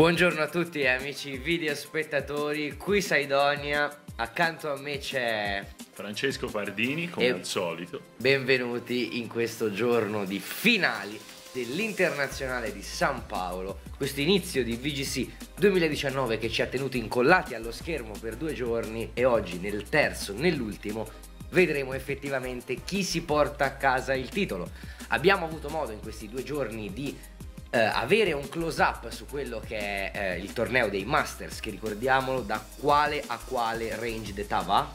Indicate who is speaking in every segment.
Speaker 1: Buongiorno a tutti amici video spettatori, qui Saidonia, accanto a me c'è
Speaker 2: Francesco Pardini, come
Speaker 1: E-
Speaker 2: al solito.
Speaker 1: benvenuti in questo giorno di finali dell'Internazionale di San Paolo, questo inizio di VGC 2019 che ci ha tenuti incollati allo schermo per due giorni e oggi nel terzo, nell'ultimo, vedremo effettivamente chi si porta a casa il titolo. Abbiamo avuto modo in questi due giorni di eh, avere un close up su quello che è eh, il torneo dei Masters, che ricordiamolo da quale a quale range d'età va.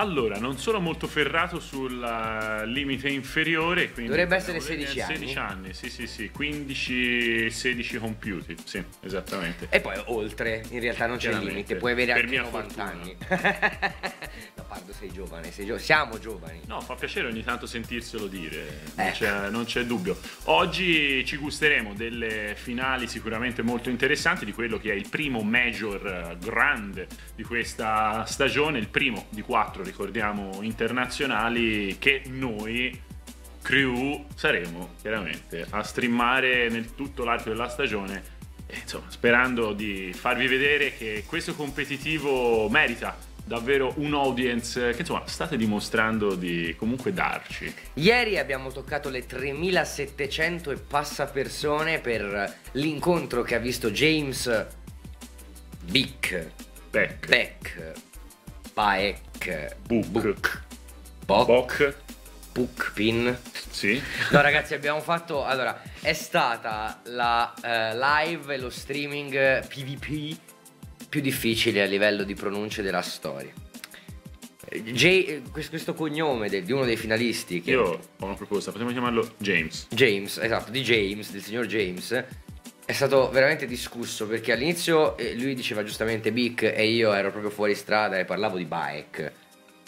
Speaker 2: Allora, non sono molto ferrato sul eh, limite inferiore, quindi
Speaker 1: Dovrebbe essere
Speaker 2: parliamo di
Speaker 1: 16 anni.
Speaker 2: 16 anni, sì, sì, sì, 15 16 compiuti, sì, esattamente.
Speaker 1: E poi oltre, in realtà non c'è
Speaker 2: Chiaramente.
Speaker 1: limite, puoi avere
Speaker 2: Per
Speaker 1: anche
Speaker 2: mia
Speaker 1: 90
Speaker 2: fortuna.
Speaker 1: anni. no, Pardo, sei giovane, sei gio- siamo giovani.
Speaker 2: No, fa piacere ogni tanto sentirselo dire, non,
Speaker 1: Ecco.
Speaker 2: c'è, non c'è dubbio. Oggi ci gusteremo delle finali sicuramente molto interessanti di quello che è il primo major eh, grande di questa stagione, il primo di quattro, ricordiamo, internazionali che noi crew saremo chiaramente a streamare nel tutto l'arco della stagione. E, insomma, sperando di farvi vedere che questo competitivo merita davvero un audience che insomma state dimostrando di comunque darci.
Speaker 1: Ieri abbiamo toccato le 3700 e passa persone per l'incontro che ha visto James Bick,
Speaker 2: Beck,
Speaker 1: Beck, Baek,
Speaker 2: Book,
Speaker 1: Book, Bok,
Speaker 2: Bok,
Speaker 1: Bookpin.
Speaker 2: sì.
Speaker 1: No ragazzi abbiamo fatto, allora, è stata la eh, live e lo streaming PvP più difficile a livello di pronunce della storia. Eh, questo, cognome del- di uno dei finalisti, che
Speaker 2: Io ho una proposta, potremmo chiamarlo James.
Speaker 1: James, esatto, di James, del signor James, è stato veramente discusso perché all'inizio eh, lui diceva giustamente Bic e io ero proprio fuori strada e parlavo di bike.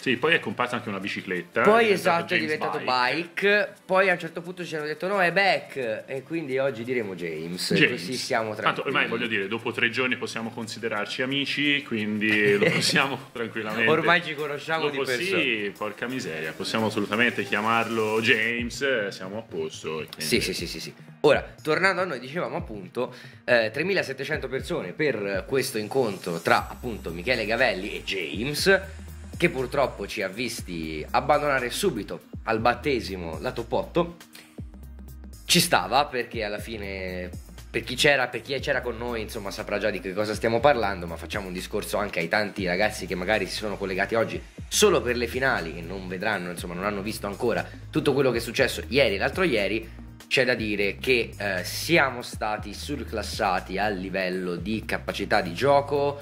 Speaker 2: Sì, poi è comparsa anche una bicicletta.
Speaker 1: Poi
Speaker 2: è
Speaker 1: esatto è diventato bike. poi a un certo punto ci hanno detto no è back e quindi oggi diremo James,
Speaker 2: James.
Speaker 1: così siamo
Speaker 2: Tanto
Speaker 1: tranquilli.
Speaker 2: ormai voglio dire, dopo tre giorni possiamo considerarci amici, quindi lo possiamo tranquillamente.
Speaker 1: Ormai ci conosciamo di
Speaker 2: Dopo
Speaker 1: persona.
Speaker 2: Sì, porca miseria, possiamo assolutamente chiamarlo James, siamo a posto. quindi-
Speaker 1: Sì, sì, sì, sì, sì. Ora, tornando a noi, dicevamo appunto eh, 3700 persone per questo incontro tra appunto Michele Gavelli e James, che purtroppo ci ha visti abbandonare subito al battesimo la top 8. Ci stava perché alla fine per chi c'era, per chi c'era con noi, insomma, saprà già di che cosa stiamo parlando, ma facciamo un discorso anche ai tanti ragazzi che magari si sono collegati oggi solo per le finali e non vedranno, insomma, non hanno visto ancora tutto quello che è successo ieri e l'altro ieri. C'è da dire che eh, siamo stati surclassati a livello di capacità di gioco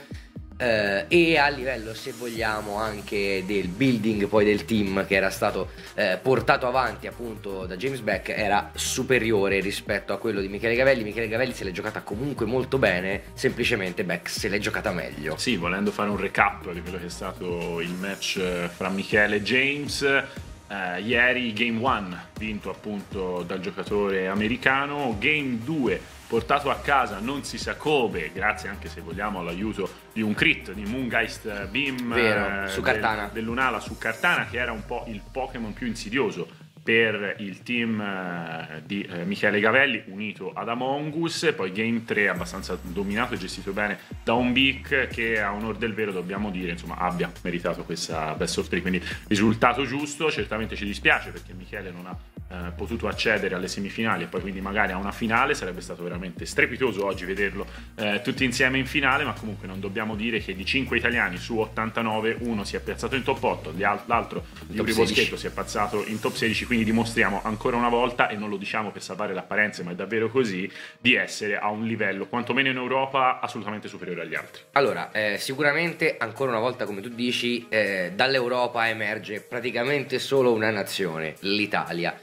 Speaker 1: eh, e a livello, se vogliamo, anche del building poi del team che era stato eh, portato avanti appunto da James Beck era superiore rispetto a quello di Michele Gavelli. Michele Gavelli se l'è giocata comunque molto bene, semplicemente Beck se l'è giocata meglio.
Speaker 2: Sì, volendo fare un recap di quello che è stato il match eh, fra Michele e James, eh, ieri Game 1 vinto appunto dal giocatore americano, Game 2 portato a casa non si sa come, grazie anche se vogliamo all'aiuto di un crit di Moongeist Beam
Speaker 1: Vero, su Cartana.
Speaker 2: Del, dell'Unala su Cartana che era un po' il Pokémon più insidioso per il team eh, di eh, Michele Gavelli unito ad Among Us, poi Game 3 abbastanza dominato e gestito bene da un Bic che a onore del vero dobbiamo dire insomma abbia meritato questa best of 3, quindi risultato giusto, certamente ci dispiace perché Michele non ha eh, potuto accedere alle semifinali e poi quindi magari a una finale. Sarebbe stato veramente strepitoso oggi vederlo eh, tutti insieme in finale ma comunque non dobbiamo dire che di 5 italiani su 89 uno si è piazzato in top 8 l'altro Yuri Boschetto si è piazzato in top 16 quindi dimostriamo ancora una volta e non lo diciamo per salvare le apparenze ma è davvero così di essere a un livello quantomeno in Europa assolutamente superiore agli altri
Speaker 1: allora eh, sicuramente ancora una volta come tu dici eh, dall'Europa emerge praticamente solo una nazione l'Italia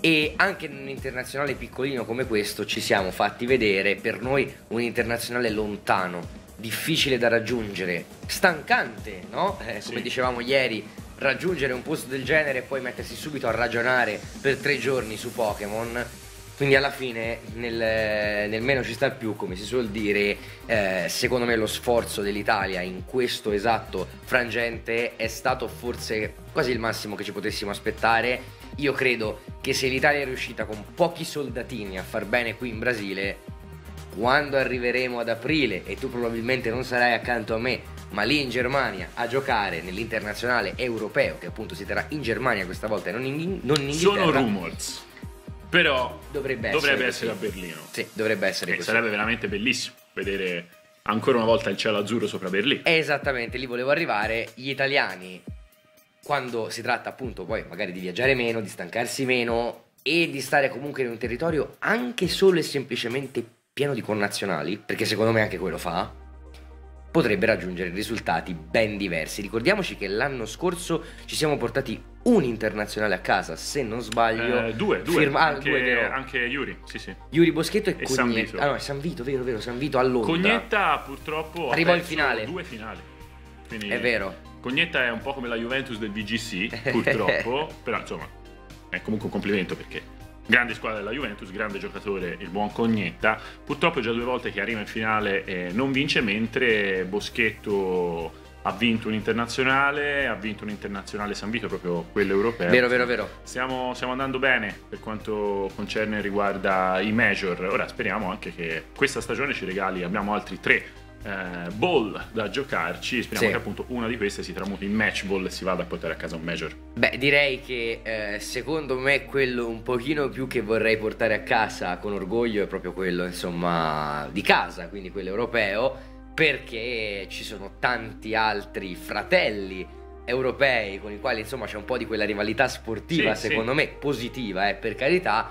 Speaker 1: e anche in un internazionale piccolino come questo ci siamo fatti vedere, per noi un internazionale lontano, difficile da raggiungere, stancante, no? Eh, come sì. dicevamo ieri, raggiungere un posto del genere e poi mettersi subito a ragionare per tre giorni su Pokémon. Quindi alla fine nel, nel, meno ci sta più, come si suol dire, eh, secondo me lo sforzo dell'Italia in questo esatto frangente è stato forse quasi il massimo che ci potessimo aspettare io credo che se l'Italia è riuscita con pochi soldatini a far bene qui in Brasile, quando arriveremo ad aprile e tu probabilmente non sarai accanto a me, ma lì in Germania a giocare nell'internazionale europeo, che appunto si terrà in Germania questa volta e non in, non in Inghilterra.
Speaker 2: Sono rumors. Però
Speaker 1: dovrebbe,
Speaker 2: dovrebbe
Speaker 1: essere,
Speaker 2: essere, a Berlino.
Speaker 1: Sì, dovrebbe essere
Speaker 2: e
Speaker 1: così.
Speaker 2: Sarebbe veramente bellissimo vedere ancora una volta il cielo azzurro sopra Berlino.
Speaker 1: Esattamente, lì volevo arrivare. Gli italiani quando si tratta appunto poi magari di viaggiare meno, di stancarsi meno e di stare comunque in un territorio anche solo e semplicemente pieno di connazionali, perché secondo me anche quello fa, potrebbe raggiungere risultati ben diversi. Ricordiamoci che l'anno scorso ci siamo portati un internazionale a casa, se non sbaglio.
Speaker 2: Eh, due, due. Firma- ah, anche, due anche Yuri, sì, sì.
Speaker 1: Yuri Boschetto e, e
Speaker 2: San Vito.
Speaker 1: Ah no, San Vito, vero, vero, San Vito a Londra.
Speaker 2: Cognetta purtroppo
Speaker 1: arrivò in finale.
Speaker 2: Due finali.
Speaker 1: Quindi... È vero.
Speaker 2: Cognetta è un po' come la Juventus del VGC, purtroppo, però insomma è comunque un complimento perché grande squadra della Juventus, grande giocatore il buon Cognetta, purtroppo è già due volte che arriva in finale e non vince, mentre Boschetto ha vinto un internazionale, ha vinto un internazionale San Vito, proprio quello europeo.
Speaker 1: Vero, vero, vero.
Speaker 2: Stiamo, stiamo andando bene per quanto concerne e riguarda i major. Ora speriamo anche che questa stagione ci regali, abbiamo altri tre eh, ball da giocarci. Speriamo sì. che appunto una di queste si tramuti in match ball e si vada a portare a casa un major.
Speaker 1: Beh, direi che eh, secondo me quello un pochino più che vorrei portare a casa con orgoglio è proprio quello, insomma, di casa, quindi quello europeo, perché ci sono tanti altri fratelli europei con i quali insomma c'è un po' di quella rivalità sportiva, sì, secondo sì. me positiva, eh, per carità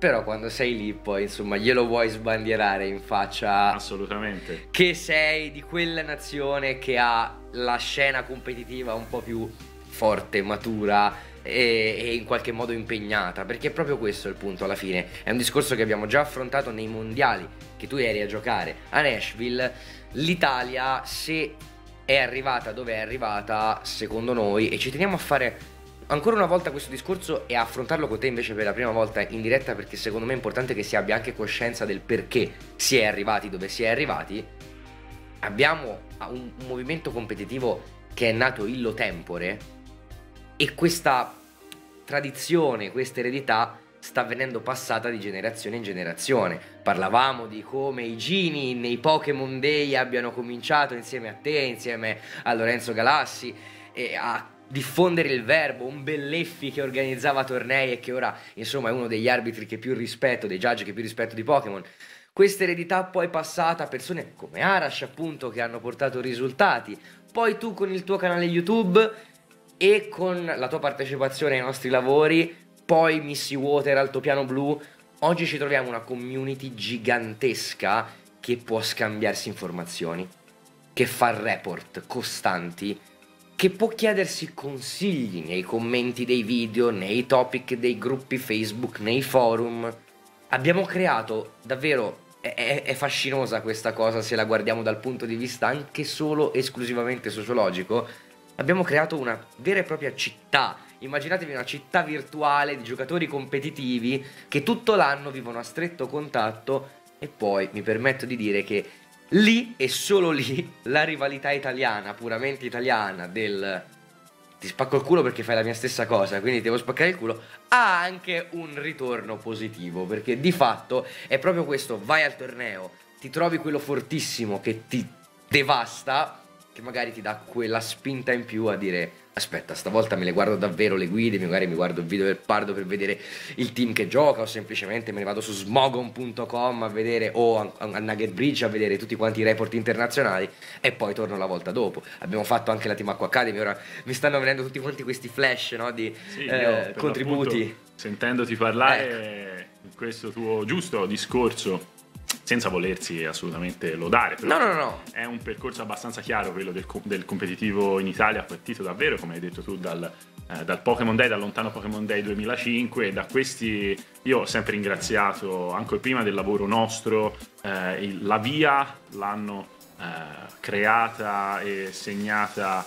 Speaker 1: però quando sei lì poi insomma glielo vuoi sbandierare in faccia
Speaker 2: assolutamente.
Speaker 1: che sei di quella nazione che ha la scena competitiva un po' più forte, matura e, e, in qualche modo impegnata perché è proprio questo il punto alla fine. È un discorso che abbiamo già affrontato nei mondiali che tu eri a giocare a Nashville. l'Italia se è arrivata dove è arrivata secondo noi e ci teniamo a fare ancora una volta questo discorso e affrontarlo con te invece per la prima volta in diretta perché secondo me è importante che si abbia anche coscienza del perché si è arrivati dove si è arrivati. Abbiamo un, un movimento competitivo che è nato illo tempore e questa tradizione, questa eredità sta venendo passata di generazione in generazione. Parlavamo di come i Gini nei Pokémon Day abbiano cominciato insieme a te, insieme a Lorenzo Galassi e a diffondere il verbo, un Belleffi che organizzava tornei e che ora insomma è uno degli arbitri che più rispetto, dei judge che più rispetto di Pokémon. Questa eredità poi è passata a persone come Arash appunto che hanno portato risultati, poi tu con il tuo canale YouTube e con la tua partecipazione ai nostri lavori, poi Missy Water, Altopiano Blu, oggi ci troviamo una community gigantesca che può scambiarsi informazioni, che fa report costanti che può chiedersi consigli nei commenti dei video, nei topic dei gruppi Facebook, nei forum. Abbiamo creato davvero è, è, fascinosa questa cosa se la guardiamo dal punto di vista anche solo esclusivamente sociologico. Abbiamo creato una vera e propria città immaginatevi una città virtuale di giocatori competitivi che tutto l'anno vivono a stretto contatto e poi mi permetto di dire che lì e solo lì la rivalità italiana, puramente italiana del ti spacco il culo perché fai la mia stessa cosa, quindi devo spaccare il culo, ha anche un ritorno positivo, perché di fatto è proprio questo, vai al torneo, ti trovi quello fortissimo che ti devasta, che magari ti dà quella spinta in più a dire aspetta, stavolta me le guardo davvero le guide, magari mi guardo il video del Pardo per vedere il team che gioca o semplicemente me ne vado su smogon.com a vedere o a, a Nugget Bridge a vedere tutti quanti i report internazionali e poi torno la volta dopo. Abbiamo fatto anche la Team Acqua Academy, ora mi stanno venendo tutti quanti questi flash no, di sì, eh, contributi.
Speaker 2: Sentendoti parlare ecco. in questo tuo giusto discorso senza volersi assolutamente lodare.
Speaker 1: no, no, no.
Speaker 2: È un percorso abbastanza chiaro quello del, del competitivo in Italia, partito davvero, come hai detto tu, dal, eh, dal Pokémon Day, dal lontano Pokémon Day 2005. E da questi io ho sempre ringraziato, ancora prima del lavoro nostro, eh, il, la via l'hanno eh, creata e segnata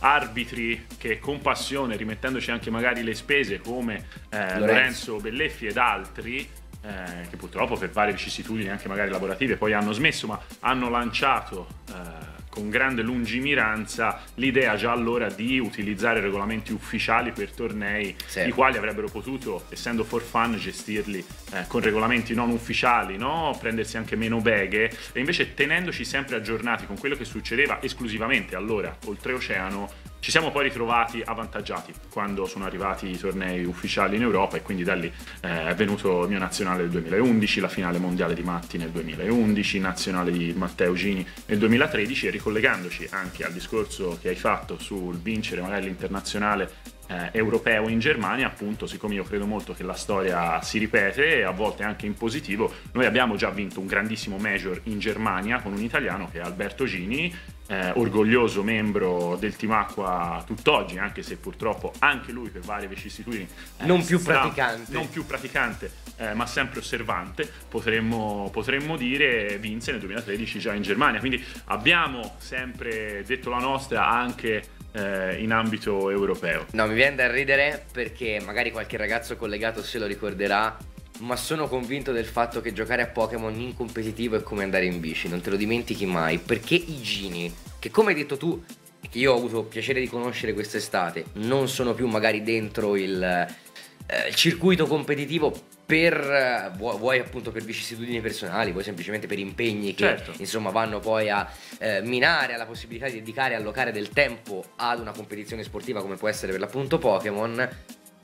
Speaker 2: arbitri che con passione, rimettendoci anche magari le spese come eh, Lorenzo. Lorenzo Belleffi ed altri, eh, che purtroppo per varie vicissitudini anche magari lavorative poi hanno smesso, ma hanno lanciato eh, con grande lungimiranza l'idea già allora di utilizzare regolamenti ufficiali per tornei, sì. i quali avrebbero potuto, essendo for fun, gestirli eh, con regolamenti non ufficiali, no? prendersi anche meno beghe, e invece tenendoci sempre aggiornati con quello che succedeva esclusivamente allora oltreoceano ci siamo poi ritrovati avvantaggiati quando sono arrivati i tornei ufficiali in Europa e quindi da lì eh, è venuto il mio nazionale del 2011, la finale mondiale di Matti nel 2011, nazionale di Matteo Gini nel 2013 e ricollegandoci anche al discorso che hai fatto sul vincere magari l'internazionale eh, europeo in Germania, appunto, siccome io credo molto che la storia si ripete e a volte anche in positivo, noi abbiamo già vinto un grandissimo major in Germania con un italiano che è Alberto Gini, eh, orgoglioso membro del Team Acqua tutt'oggi, anche se purtroppo anche lui per varie vicissitudini
Speaker 1: eh, non più praticante,
Speaker 2: non più praticante eh, ma sempre osservante, potremmo, potremmo, dire vinse nel 2013 già in Germania. Quindi abbiamo sempre detto la nostra anche eh, in ambito europeo.
Speaker 1: No, mi viene da ridere perché magari qualche ragazzo collegato se lo ricorderà ma sono convinto del fatto che giocare a Pokémon in competitivo è come andare in bici, non te lo dimentichi mai, perché i Gini, che come hai detto tu, che io ho avuto piacere di conoscere quest'estate, non sono più magari dentro il, eh, il circuito competitivo per eh, vuoi appunto per vicissitudini personali, vuoi semplicemente per impegni che certo. insomma vanno poi a eh, minare alla possibilità di dedicare e allocare del tempo ad una competizione sportiva come può essere per l'appunto Pokémon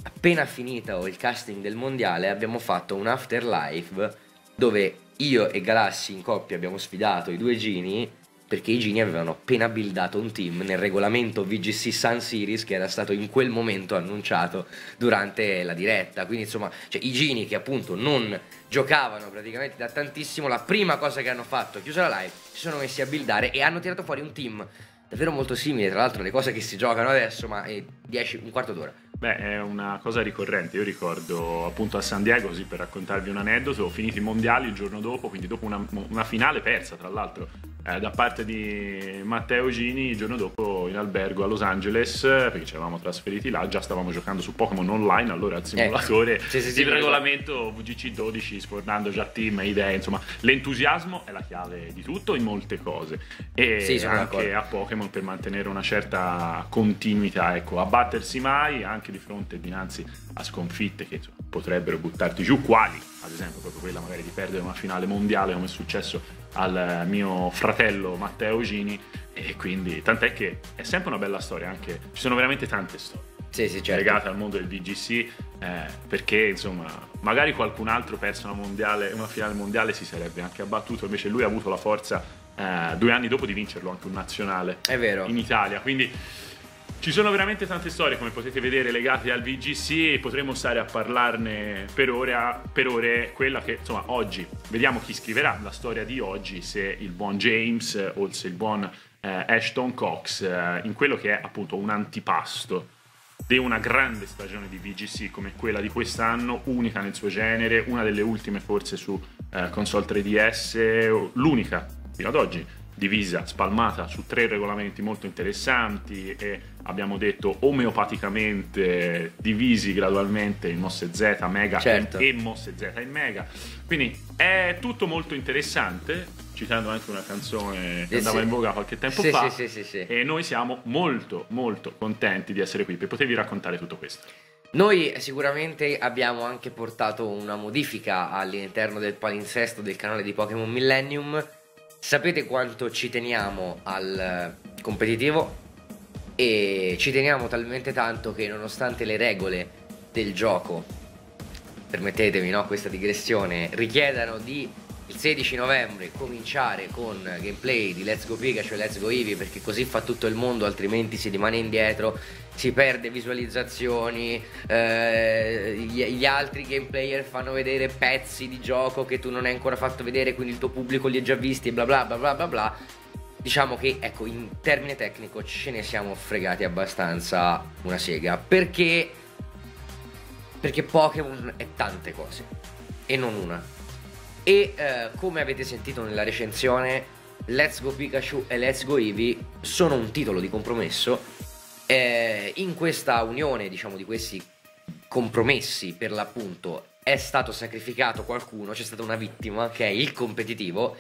Speaker 1: appena finito il casting del mondiale abbiamo fatto un afterlife dove io e Galassi in coppia abbiamo sfidato i due Gini perché i Gini avevano appena buildato un team nel regolamento VGC Sun Series che era stato in quel momento annunciato durante la diretta. Quindi insomma, cioè, i Gini che appunto non giocavano praticamente da tantissimo, la prima cosa che hanno fatto, chiusa la live, si sono messi a buildare e hanno tirato fuori un team davvero molto simile, tra l'altro alle cose che si giocano adesso, ma è 10, un quarto d'ora.
Speaker 2: Beh, è una cosa ricorrente. Io ricordo appunto a San Diego, così per raccontarvi un aneddoto, ho finito i mondiali il giorno dopo, quindi dopo una, una finale persa, tra l'altro, eh, da parte di Matteo Gini, il giorno dopo in albergo a Los Angeles, perché ci eravamo trasferiti là, già stavamo giocando su Pokémon online, allora al simulatore, eh, sì, sì, sì, il regolamento VGC 12, sfornando già team e idee, insomma, l'entusiasmo è la chiave di tutto in molte cose. E anche a Pokémon per mantenere una certa continuità, ecco, abbattersi mai, anche anche di fronte dinanzi a sconfitte che insomma, potrebbero buttarti giù, quali ad esempio proprio quella magari di perdere una finale mondiale come è successo al mio fratello Matteo Gini e quindi tant'è che è sempre una bella storia, anche ci sono veramente tante storie.
Speaker 1: Sì, sì, certo.
Speaker 2: legate al mondo del VGC eh, perché insomma magari qualcun altro perso una, mondiale, una finale mondiale si sarebbe anche abbattuto invece lui ha avuto la forza eh, due anni dopo di vincerlo anche un nazionale
Speaker 1: è vero.
Speaker 2: in Italia quindi ci sono veramente tante storie, come potete vedere, legate al VGC e potremmo stare a parlarne per ore, per ore. Quella che, insomma, oggi, vediamo chi scriverà la storia di oggi, se il buon James o se il buon eh, Ashton Cox, eh, in quello che è appunto un antipasto di una grande stagione di VGC come quella di quest'anno, unica nel suo genere, una delle ultime forse su eh, console 3DS, l'unica fino ad oggi divisa, spalmata su tre regolamenti molto interessanti e abbiamo detto omeopaticamente divisi gradualmente in mosse Z, Mega
Speaker 1: Certo.
Speaker 2: e, mosse Z in Mega. Quindi è tutto molto interessante, citando anche una canzone che
Speaker 1: Eh,
Speaker 2: andava
Speaker 1: sì.
Speaker 2: in voga qualche tempo
Speaker 1: Sì,
Speaker 2: fa.
Speaker 1: sì, sì, sì, sì.
Speaker 2: E noi siamo molto molto contenti di essere qui per potervi raccontare tutto questo.
Speaker 1: Noi sicuramente abbiamo anche portato una modifica all'interno del palinsesto del canale di Pokémon Millennium. Sapete quanto ci teniamo al competitivo e ci teniamo talmente tanto che nonostante le regole del gioco, permettetemi no, questa digressione, richiedano di il 16 novembre cominciare con gameplay di Let's Go Pikachu e Let's Go Eevee perché così fa tutto il mondo altrimenti si rimane indietro si perde visualizzazioni eh, gli, gli altri gameplayer fanno vedere pezzi di gioco che tu non hai ancora fatto vedere quindi il tuo pubblico li ha già visti bla bla bla bla bla diciamo che ecco in termine tecnico ce ne siamo fregati abbastanza una sega perché perché Pokémon è tante cose e non una e eh, come avete sentito nella recensione, Let's Go Pikachu e Let's Go Eevee sono un titolo di compromesso. Eh, in questa unione, diciamo, di questi compromessi, per l'appunto, è stato sacrificato qualcuno, c'è stata una vittima, che è il competitivo.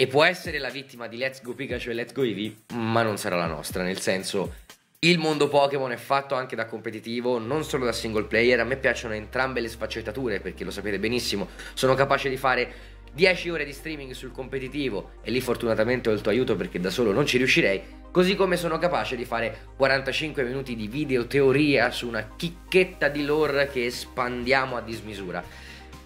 Speaker 1: E può essere la vittima di Let's Go Pikachu e Let's Go Eevee, ma non sarà la nostra, nel senso il mondo Pokémon è fatto anche da competitivo, non solo da single player. A me piacciono entrambe le sfaccettature perché lo sapete benissimo. Sono capace di fare 10 ore di streaming sul competitivo e lì fortunatamente ho il tuo aiuto perché da solo non ci riuscirei. Così come sono capace di fare 45 minuti di video teoria su una chicchetta di lore che espandiamo a dismisura.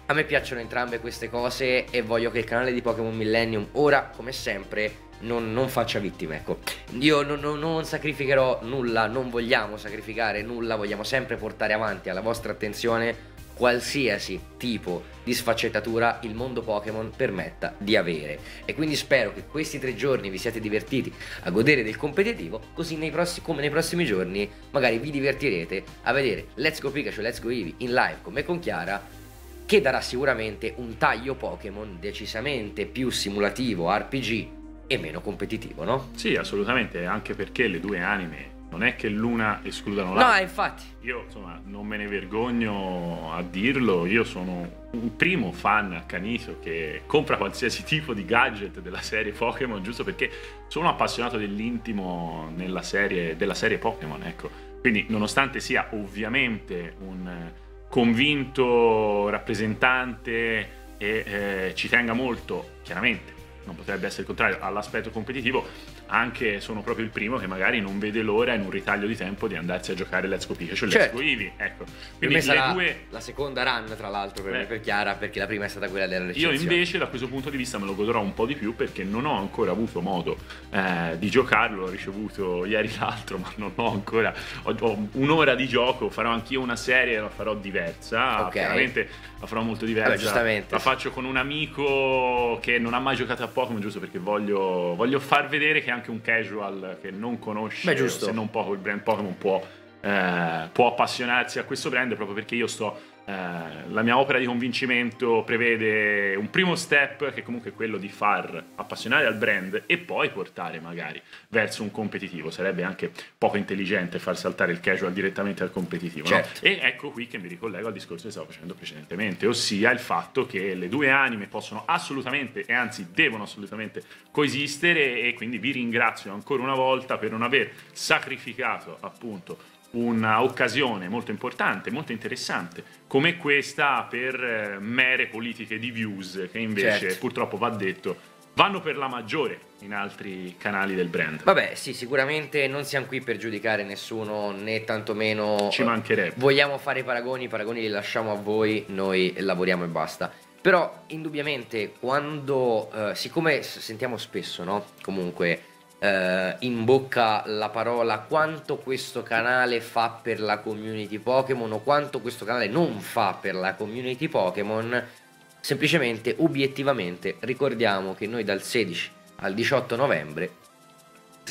Speaker 1: A me piacciono entrambe queste cose e voglio che il canale di Pokémon Millennium ora, come sempre, non, non faccia vittime. Ecco, io non, non- non sacrificherò nulla, non vogliamo sacrificare nulla, vogliamo sempre portare avanti alla vostra attenzione qualsiasi tipo di sfaccettatura il mondo Pokémon permetta di avere. E quindi spero che questi tre giorni vi siate divertiti a godere del competitivo, così nei prossi- come nei prossimi giorni magari vi divertirete a vedere Let's Go Pikachu Let's Go Eevee in live con me e con Chiara che darà sicuramente un taglio Pokémon decisamente più simulativo, RPG e meno competitivo, no?
Speaker 2: Sì, assolutamente, anche perché le due anime non è che l'una escludano
Speaker 1: No,
Speaker 2: l'altra.
Speaker 1: infatti.
Speaker 2: Io insomma non me ne vergogno a dirlo, io sono un primo fan accanito che compra qualsiasi tipo di gadget della serie Pokémon giusto perché sono appassionato dell'intimo nella serie, della serie Pokémon, ecco. Quindi nonostante sia ovviamente un convinto rappresentante e eh, ci tenga molto, chiaramente, non potrebbe essere il contrario, all'aspetto competitivo, anche sono proprio il primo che magari non vede l'ora in un ritaglio di tempo di andarsi a giocare Let's Go Pikachu e Let's
Speaker 1: Certo.
Speaker 2: Go Eevee. Ecco,
Speaker 1: Per
Speaker 2: quindi
Speaker 1: me sarà
Speaker 2: le due...
Speaker 1: la seconda run, tra l'altro, per
Speaker 2: Beh.
Speaker 1: me e per Chiara, perché la prima è stata quella della
Speaker 2: Io
Speaker 1: recensione.
Speaker 2: invece da questo punto di vista me lo godrò un po' di più perché non ho ancora avuto modo eh, di giocarlo, l'ho ricevuto ieri l'altro ma non ho ancora, ho, ho un'ora di gioco, farò anch'io una serie, la farò diversa,
Speaker 1: Ok.
Speaker 2: chiaramente la farò molto diversa,
Speaker 1: Vabbè, giustamente.
Speaker 2: la faccio con un amico che non ha mai giocato a Pokémon giusto perché voglio, voglio far vedere che anche un casual che non conosce,
Speaker 1: Beh,
Speaker 2: se non poco il brand Pokémon può eh, può appassionarsi a questo brand proprio perché io sto eh, la mia opera di convincimento prevede un primo step che comunque è quello di far appassionare al brand e poi portare magari verso un competitivo sarebbe anche poco intelligente far saltare il casual direttamente al competitivo no?
Speaker 1: Certo.
Speaker 2: e ecco qui che mi ricollego al discorso che stavo facendo precedentemente ossia il fatto che le due anime possono assolutamente e anzi devono assolutamente coesistere e quindi vi ringrazio ancora una volta per non aver sacrificato appunto una occasione molto importante, molto interessante, come questa per eh, mere politiche di views che invece
Speaker 1: Certo.
Speaker 2: purtroppo va detto vanno per la maggiore in altri canali del brand.
Speaker 1: Vabbè, sì, sicuramente non siamo qui per giudicare nessuno, né tantomeno...
Speaker 2: Ci mancherebbe.
Speaker 1: Vogliamo fare i paragoni, i paragoni li lasciamo a voi, noi lavoriamo e basta. Però, indubbiamente, quando... eh, siccome sentiamo spesso, no? Comunque, eh, in bocca la parola quanto questo canale fa per la community Pokémon o quanto questo canale non fa per la community Pokémon, semplicemente, obiettivamente, ricordiamo che noi dal 16 al 18 novembre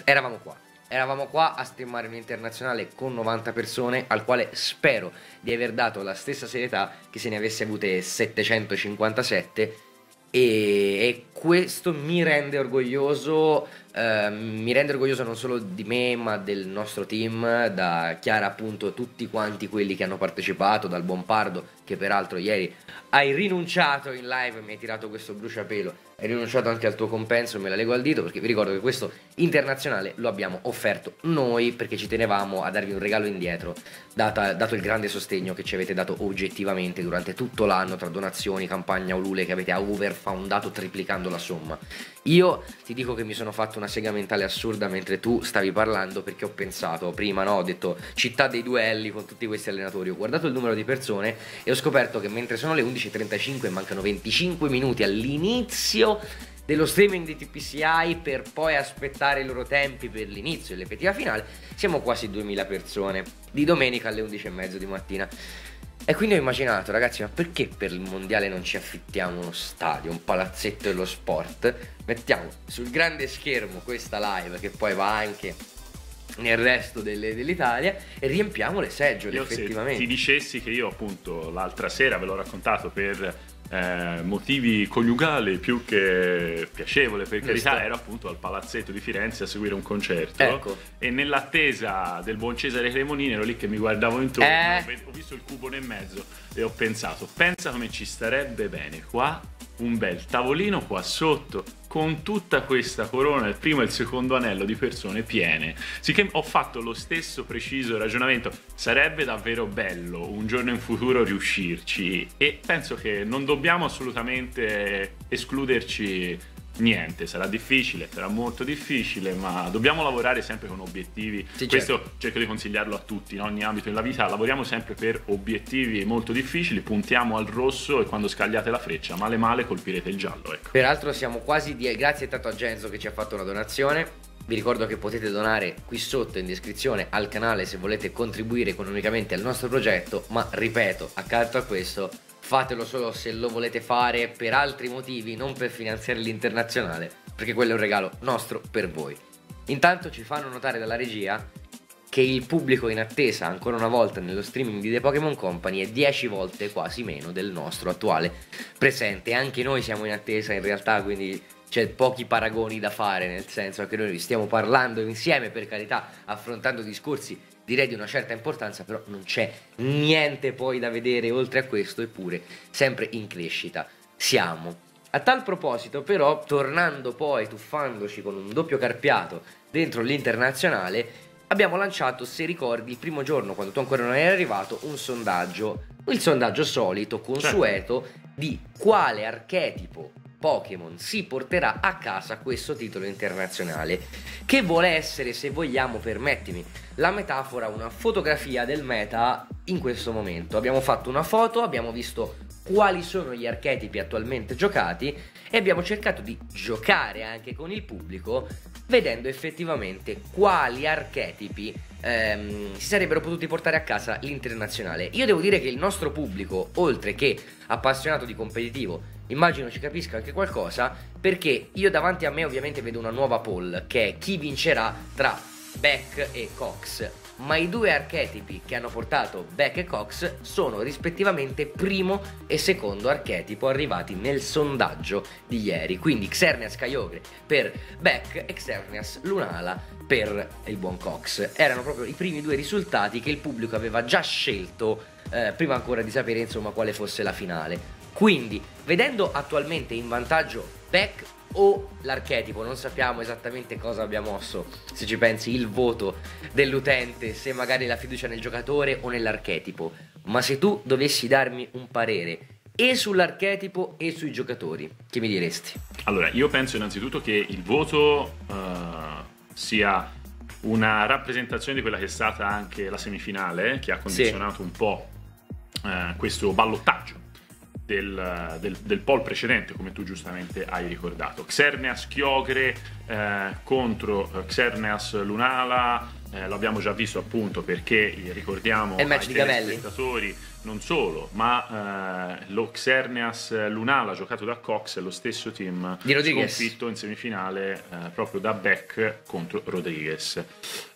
Speaker 1: eravamo qua. Eravamo qua a streamare un internazionale con 90 persone al quale spero di aver dato la stessa serietà che se ne avesse avute 757 e, questo mi rende orgoglioso Uh, mi rende orgoglioso non solo di me ma del nostro team, da Chiara appunto tutti quanti quelli che hanno partecipato, dal buon Pardo che peraltro ieri hai rinunciato in live e mi hai tirato questo bruciapelo, hai rinunciato anche al tuo compenso, me la leggo al dito perché vi ricordo che questo internazionale lo abbiamo offerto noi perché ci tenevamo a darvi un regalo indietro, data, dato il grande sostegno che ci avete dato oggettivamente durante tutto l'anno tra donazioni, campagna Ulule che avete overfoundato triplicando la somma. Io ti dico che mi sono fatto una sega mentale assurda mentre tu stavi parlando perché ho pensato prima, no, ho detto città dei duelli con tutti questi allenatori, ho guardato il numero di persone e ho scoperto che mentre sono le 11 11.35 mancano 25 minuti all'inizio dello streaming di TPCI per poi aspettare i loro tempi per l'inizio e l'effettiva finale, siamo quasi 2000 persone di domenica alle 11.30 di mattina. E quindi ho immaginato, ragazzi, ma perché per il mondiale non ci affittiamo uno stadio, un palazzetto dello sport? Mettiamo sul grande schermo questa live che poi va anche nel resto delle, dell'Italia e riempiamo le seggiole
Speaker 2: io
Speaker 1: effettivamente.
Speaker 2: Se ti dicessi che io appunto l'altra sera ve l'ho raccontato per eh, motivi coniugali più che piacevole per carità ero appunto al palazzetto di Firenze a seguire un concerto
Speaker 1: ecco.
Speaker 2: e nell'attesa del buon Cesare Cremonini ero lì che mi guardavo intorno
Speaker 1: eh.
Speaker 2: ho visto il cupone e mezzo e ho pensato pensa come ci starebbe bene qua un bel tavolino qua sotto con tutta questa corona, il primo e il secondo anello di persone piene. Sicché ho fatto lo stesso preciso ragionamento, sarebbe davvero bello un giorno in futuro riuscirci e penso che non dobbiamo assolutamente escluderci niente, sarà difficile, sarà molto difficile, ma dobbiamo lavorare sempre con obiettivi.
Speaker 1: Sì,
Speaker 2: Questo
Speaker 1: certo.
Speaker 2: cerco di consigliarlo a tutti, in ogni ambito della vita, lavoriamo sempre per obiettivi molto difficili, puntiamo al rosso e quando scagliate la freccia, male male colpirete il giallo. Ecco.
Speaker 1: Peraltro siamo quasi di... Grazie tanto a Genzo che ci ha fatto una donazione. Vi ricordo che potete donare qui sotto in descrizione al canale se volete contribuire economicamente al nostro progetto, ma ripeto, accanto a questo fatelo solo se lo volete fare per altri motivi, non per finanziare l'internazionale, perché quello è un regalo nostro per voi. Intanto ci fanno notare dalla regia che il pubblico in attesa ancora una volta nello streaming di The Pokémon Company è 10 volte quasi meno del nostro attuale presente. Anche noi siamo in attesa in realtà, quindi c'è pochi paragoni da fare, nel senso che noi stiamo parlando insieme, per carità, affrontando discorsi direi di una certa importanza, però non c'è niente poi da vedere oltre a questo, eppure sempre in crescita siamo. A tal proposito, però, tornando poi, tuffandoci con un doppio carpiato dentro l'internazionale, abbiamo lanciato, se ricordi, il primo giorno, quando tu ancora non eri arrivato, un sondaggio, il sondaggio solito, consueto, di quale archetipo Pokémon si porterà a casa questo titolo internazionale, che vuole essere, se vogliamo, permettimi, la metafora, una fotografia del meta in questo momento. Abbiamo fatto una foto, abbiamo visto quali sono gli archetipi attualmente giocati e abbiamo cercato di giocare anche con il pubblico vedendo effettivamente quali archetipi ehm, si sarebbero potuti portare a casa l'internazionale. Io devo dire che il nostro pubblico, oltre che appassionato di competitivo, immagino ci capisca anche qualcosa, perché io davanti a me ovviamente vedo una nuova poll, che è chi vincerà tra Beck e Cox. Ma i due archetipi che hanno portato Beck e Cox sono rispettivamente primo e secondo archetipo arrivati nel sondaggio di ieri. Quindi Xerneas Kyogre per Beck e Xerneas Lunala per il buon Cox. Erano proprio i primi due risultati che il pubblico aveva già scelto eh, prima ancora di sapere insomma quale fosse la finale. Quindi, vedendo attualmente in vantaggio Beck o l'archetipo, non sappiamo esattamente cosa abbia mosso, se ci pensi, il voto dell'utente, se magari la fiducia nel giocatore o nell'archetipo. Ma se tu dovessi darmi un parere e sull'archetipo e sui giocatori, che mi diresti?
Speaker 2: Allora, io penso innanzitutto che il voto uh, sia una rappresentazione di quella che è stata anche la semifinale, che ha condizionato sì. un po' uh, questo ballottaggio del, del, del poll precedente, come tu giustamente hai ricordato. Xerneas Chiogre eh, contro eh, Xerneas Lunala, eh, lo abbiamo già visto appunto perché ricordiamo
Speaker 1: ai
Speaker 2: spettatori non solo, ma eh, lo Xerneas Lunala giocato da Cox è lo stesso team
Speaker 1: di
Speaker 2: sconfitto in semifinale eh, proprio da Beck contro Rodriguez.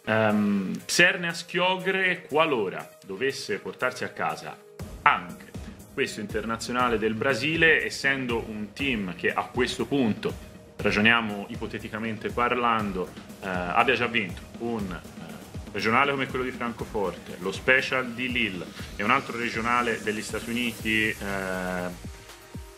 Speaker 2: Um, Xerneas Chiogre qualora dovesse portarsi a casa anche questo internazionale del Brasile, essendo un team che a questo punto, ragioniamo ipoteticamente parlando, eh, abbia già vinto un eh, regionale come quello di Francoforte, lo special di Lille e un altro regionale degli Stati Uniti. Eh,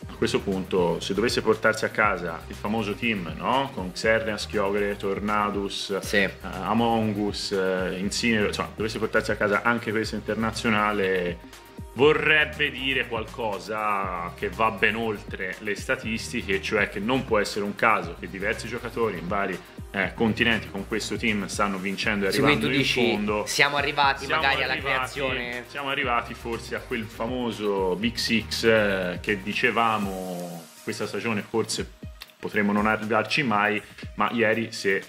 Speaker 2: a questo punto, se dovesse portarsi a casa il famoso team, no? Con Xerneas, Chiogre, Tornadus,
Speaker 1: Sì.
Speaker 2: eh, Among Us, eh, Insigne, insomma, dovesse portarsi a casa anche questo internazionale, vorrebbe dire qualcosa che va ben oltre le statistiche, cioè che non può essere un caso che diversi giocatori in vari eh, continenti con questo team stanno vincendo e
Speaker 1: Sì,
Speaker 2: arrivando
Speaker 1: tu
Speaker 2: in
Speaker 1: dici
Speaker 2: fondo.
Speaker 1: siamo arrivati
Speaker 2: Siamo
Speaker 1: magari alla
Speaker 2: arrivati-
Speaker 1: creazione
Speaker 2: Siamo arrivati forse a quel famoso Big Six eh, che dicevamo questa stagione forse potremmo non arrivarci mai, ma ieri se eh,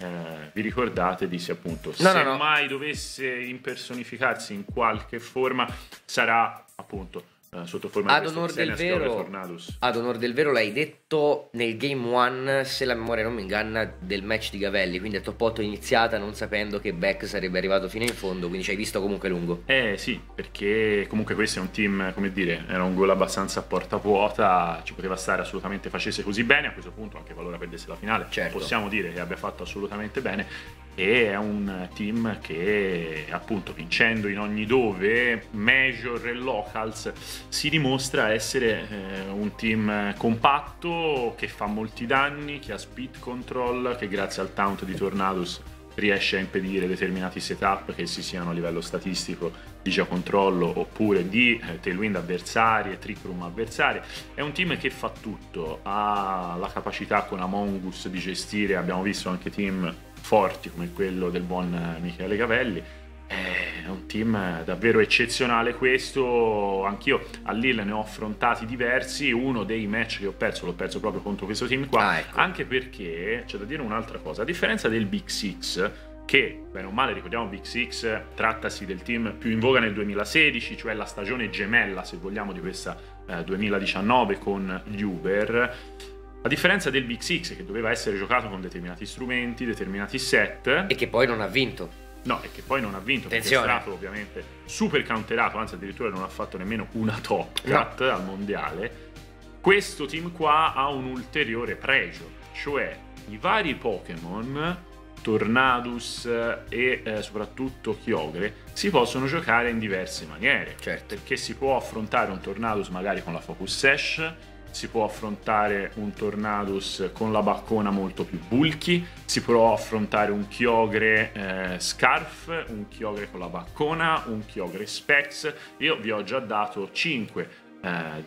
Speaker 2: vi ricordate dissi appunto
Speaker 1: No,
Speaker 2: se
Speaker 1: no, no.
Speaker 2: mai dovesse impersonificarsi in qualche forma sarà appunto eh, sotto forma
Speaker 1: Ad
Speaker 2: di
Speaker 1: onor del vero-
Speaker 2: Tornadus.
Speaker 1: Ad onor del vero l'hai detto nel game one, se la memoria non mi inganna, del match di Gavelli, quindi a top 8 iniziata non sapendo che Beck sarebbe arrivato fino in fondo, quindi ci hai visto comunque lungo.
Speaker 2: Eh sì, perché comunque questo è un team, come dire, era un gol abbastanza a porta vuota, ci poteva stare assolutamente facesse così bene, a questo punto anche qualora perdesse la finale,
Speaker 1: Certo.
Speaker 2: possiamo dire che abbia fatto assolutamente bene e è un team che appunto vincendo in ogni dove, major e locals, si dimostra essere eh, un team compatto che fa molti danni, che ha speed control, che grazie al taunt di Tornadus riesce a impedire determinati setup che si siano a livello statistico di giocontrollo oppure di eh, tailwind e trick room avversari. È un team che fa tutto, ha la capacità con Among Us di gestire, abbiamo visto anche team forti come quello del buon eh, Michele Gavelli. È un team davvero eccezionale questo, anch'io a Lille ne ho affrontati diversi, uno dei match che ho perso l'ho perso proprio contro questo team qua,
Speaker 1: Ah, ecco.
Speaker 2: anche perché c'è da dire un'altra cosa, a differenza del Big Six, che bene o male ricordiamo Big Six, trattasi del team più in voga nel 2016, cioè la stagione gemella se vogliamo di questa eh, 2019 con gli Uber. A differenza del Big Six che doveva essere giocato con determinati strumenti, determinati set,
Speaker 1: E che poi non ha vinto.
Speaker 2: No, e che poi non ha vinto
Speaker 1: Attenzione.
Speaker 2: perché è stato ovviamente super counterato, anzi addirittura non ha fatto nemmeno una top cut al mondiale. Questo team qua ha un ulteriore pregio, cioè i vari Pokémon, Tornadus e eh, soprattutto Kyogre, si possono giocare in diverse maniere.
Speaker 1: Certo.
Speaker 2: Perché si può affrontare un Tornadus magari con la Focus Sash, si può affrontare un Tornadus con la baccona molto più bulky, si può affrontare un Kyogre eh, Scarf, un Kyogre con la baccona, un Kyogre Specs. Io vi ho già dato 5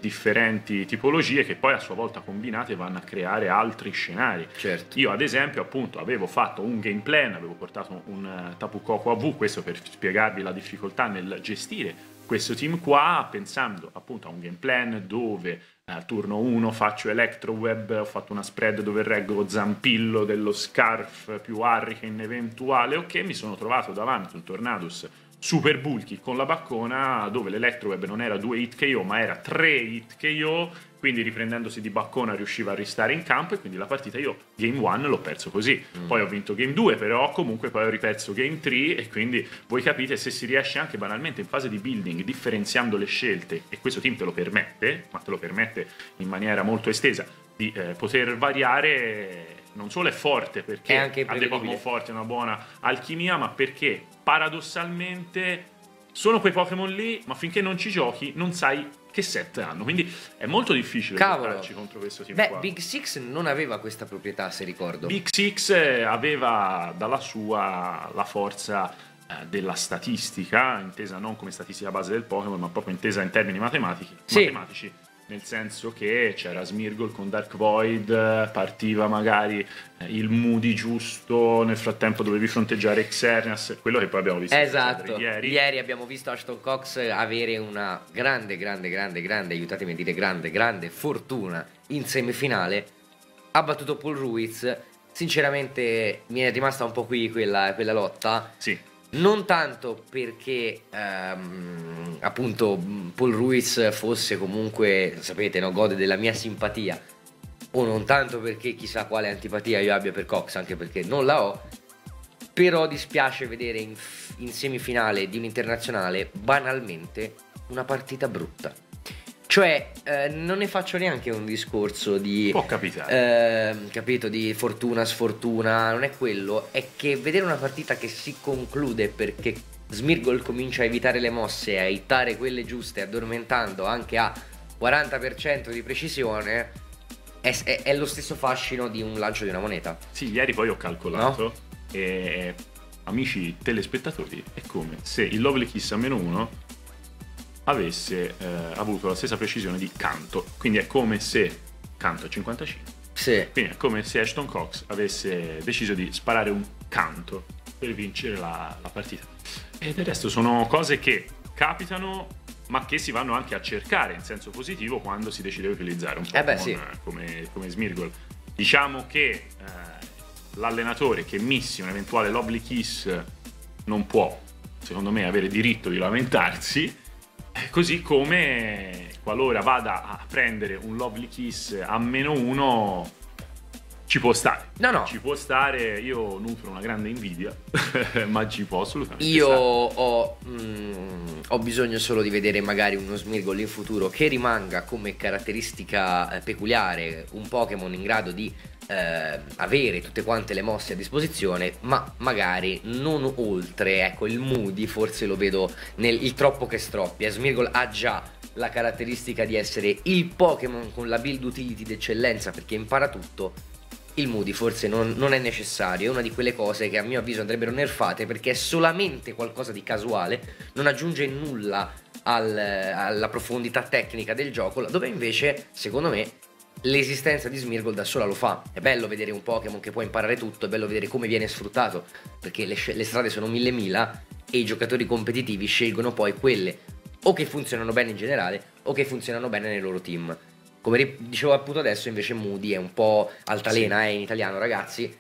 Speaker 2: differenti tipologie che poi a sua volta combinate vanno a creare altri scenari.
Speaker 1: Certo.
Speaker 2: Io ad esempio appunto avevo fatto un game plan, avevo portato un uh, Tapu Koko AV, questo per spiegarvi la difficoltà nel gestire questo team qua, pensando appunto a un game plan dove a turno 1 faccio Electroweb, ho fatto una spread dove reggo Zampillo dello Scarf più Hurricane eventuale, ok, mi sono trovato davanti un Tornadus super bulky con la baccona dove l'Electroweb non era 2 hit KO ma era 3 hit KO quindi riprendendosi di baccona riusciva a restare in campo e quindi la partita io game 1 l'ho perso così
Speaker 1: Mm.
Speaker 2: poi ho vinto game 2 però comunque poi ho riperso game 3 e quindi voi capite se si riesce anche banalmente in fase di building differenziando le scelte e questo team te lo permette ma te lo permette in maniera molto estesa di eh, poter variare non solo è forte perché
Speaker 1: È
Speaker 2: ha dei Pokémon forti, una buona alchimia, ma perché paradossalmente sono quei Pokémon lì, ma finché non ci giochi non sai che set hanno. Quindi è molto difficile giocarci contro questo team
Speaker 1: Beh,
Speaker 2: qua.
Speaker 1: Big Six non aveva questa proprietà, se ricordo.
Speaker 2: Big Six eh, aveva dalla sua la forza eh, della statistica, intesa non come statistica base del Pokémon, ma proprio intesa in termini matematici,
Speaker 1: Sì.
Speaker 2: matematici nel senso che c'era Smirgol con Dark Void, partiva magari eh, il Moody giusto, nel frattempo dovevi fronteggiare Xerneas, quello che poi abbiamo visto
Speaker 1: Esatto,
Speaker 2: succedere
Speaker 1: ieri. abbiamo visto Ashton Cox avere una grande, grande, grande, grande, aiutatemi a dire grande, grande fortuna in semifinale. Ha battuto Paul Ruiz. Sinceramente mi è rimasta un po' qui quella, quella lotta.
Speaker 2: Sì,
Speaker 1: Non tanto perché ehm, appunto Paul Ruiz fosse comunque, sapete, no, gode della mia simpatia, o non tanto perché chissà quale antipatia io abbia per Cox, anche perché non la ho, però dispiace vedere in, in semifinale di un internazionale banalmente una partita brutta. Cioè, eh, non ne faccio neanche un discorso di.
Speaker 2: Può capitare.
Speaker 1: eh, capito, di fortuna, sfortuna, non è quello. È che vedere una partita che si conclude perché Smirgol comincia a evitare le mosse, a hittare quelle giuste, addormentando anche a 40% di precisione, è, è- è lo stesso fascino di un lancio di una moneta.
Speaker 2: Sì, ieri poi ho calcolato e amici telespettatori, è come se il Lovely Kiss a meno 1 avesse eh, avuto la stessa precisione di Canto, quindi è come se Canto è 55,
Speaker 1: Sì.
Speaker 2: quindi è come se Ashton Cox avesse deciso di sparare un canto per vincere la, la partita. E del resto sono cose che capitano ma che si vanno anche a cercare in senso positivo quando si decide di utilizzare un po'
Speaker 1: Eh sì.
Speaker 2: come, come Smirgol. Diciamo che eh, l'allenatore che missi un eventuale Lovely Kiss non può, secondo me, avere diritto di lamentarsi, eh, così come qualora vada a prendere un Lovely Kiss a meno uno, ci può stare.
Speaker 1: No, no.
Speaker 2: Ci può stare, io nutro una grande invidia, ma ci può assolutamente
Speaker 1: Io ho, mm, ho bisogno solo di vedere magari uno Smirgol in futuro che rimanga come caratteristica eh, peculiare un Pokémon in grado di eh, avere tutte quante le mosse a disposizione, ma magari non oltre. Ecco, il Moody forse lo vedo nel il troppo che stroppia. Smirgol ha già la caratteristica di essere il Pokémon con la build utility d'eccellenza perché impara tutto. Il Moody forse non, non è necessario, è una di quelle cose che a mio avviso andrebbero nerfate perché è solamente qualcosa di casuale, non aggiunge nulla al- alla profondità tecnica del gioco, dove invece, secondo me, l'esistenza di Smirgol da sola lo fa. È bello vedere un Pokémon che può imparare tutto, è bello vedere come viene sfruttato, perché le, le strade sono mille mila e i giocatori competitivi scelgono poi quelle o che funzionano bene in generale o che funzionano bene nei loro team. Come dicevo appunto adesso, invece Moody è un po' altalena, è in italiano ragazzi,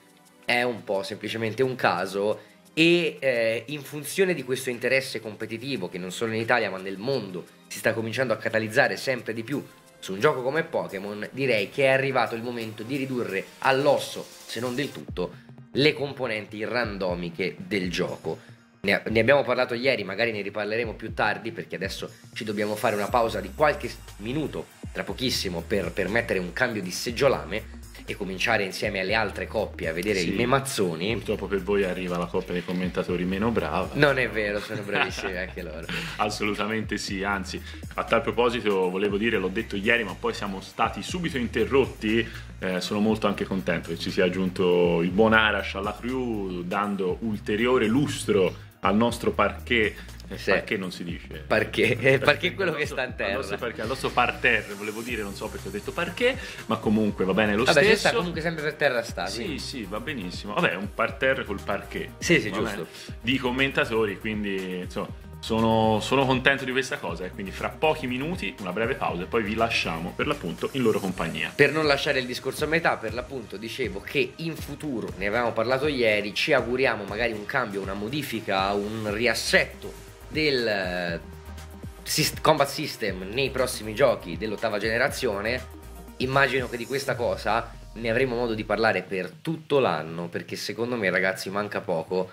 Speaker 1: è un po' semplicemente un caso e eh, in funzione di questo interesse competitivo che non solo in Italia ma nel mondo si sta cominciando a catalizzare sempre di più su un gioco come Pokémon, direi che è arrivato il momento di ridurre all'osso, se non del tutto, le componenti randomiche del gioco. Ne, abbiamo parlato ieri, magari ne riparleremo più tardi perché adesso ci dobbiamo fare una pausa di qualche minuto, tra pochissimo, per, per mettere un cambio di seggiolame e cominciare insieme alle altre coppie a vedere
Speaker 2: Sì.
Speaker 1: i memazzoni.
Speaker 2: Purtroppo per voi arriva la coppia dei commentatori meno brava.
Speaker 1: Non è vero, sono bravissimi anche loro.
Speaker 2: Assolutamente sì, anzi, a tal proposito volevo dire, l'ho detto ieri, ma poi siamo stati subito interrotti. eh, sono molto anche contento che ci sia aggiunto il buon Arash alla crew, dando ulteriore lustro al nostro parquet. Eh,
Speaker 1: Sì.
Speaker 2: Parquet non si dice.
Speaker 1: Perché? Eh, perché è quello che sta in terra.
Speaker 2: nostro parquet, al nostro parterre, volevo dire, non so perché ho detto parquet, ma comunque va bene lo
Speaker 1: Vabbè,
Speaker 2: stesso.
Speaker 1: sta comunque sempre per terra sta.
Speaker 2: Sì,
Speaker 1: quindi-
Speaker 2: sì, va benissimo. Vabbè, un parterre col parquet.
Speaker 1: Sì, sì, giusto.
Speaker 2: bene? Di commentatori, quindi insomma, sono, sono contento di questa cosa. E quindi fra pochi minuti una breve pausa e poi vi lasciamo per l'appunto in loro compagnia.
Speaker 1: Per non lasciare il discorso a metà, per l'appunto dicevo che in futuro, ne avevamo parlato ieri, ci auguriamo magari un cambio, una modifica, un riassetto del eh, combat system nei prossimi giochi dell'ottava generazione. Immagino che di questa cosa ne avremo modo di parlare per tutto l'anno, perché secondo me ragazzi manca poco,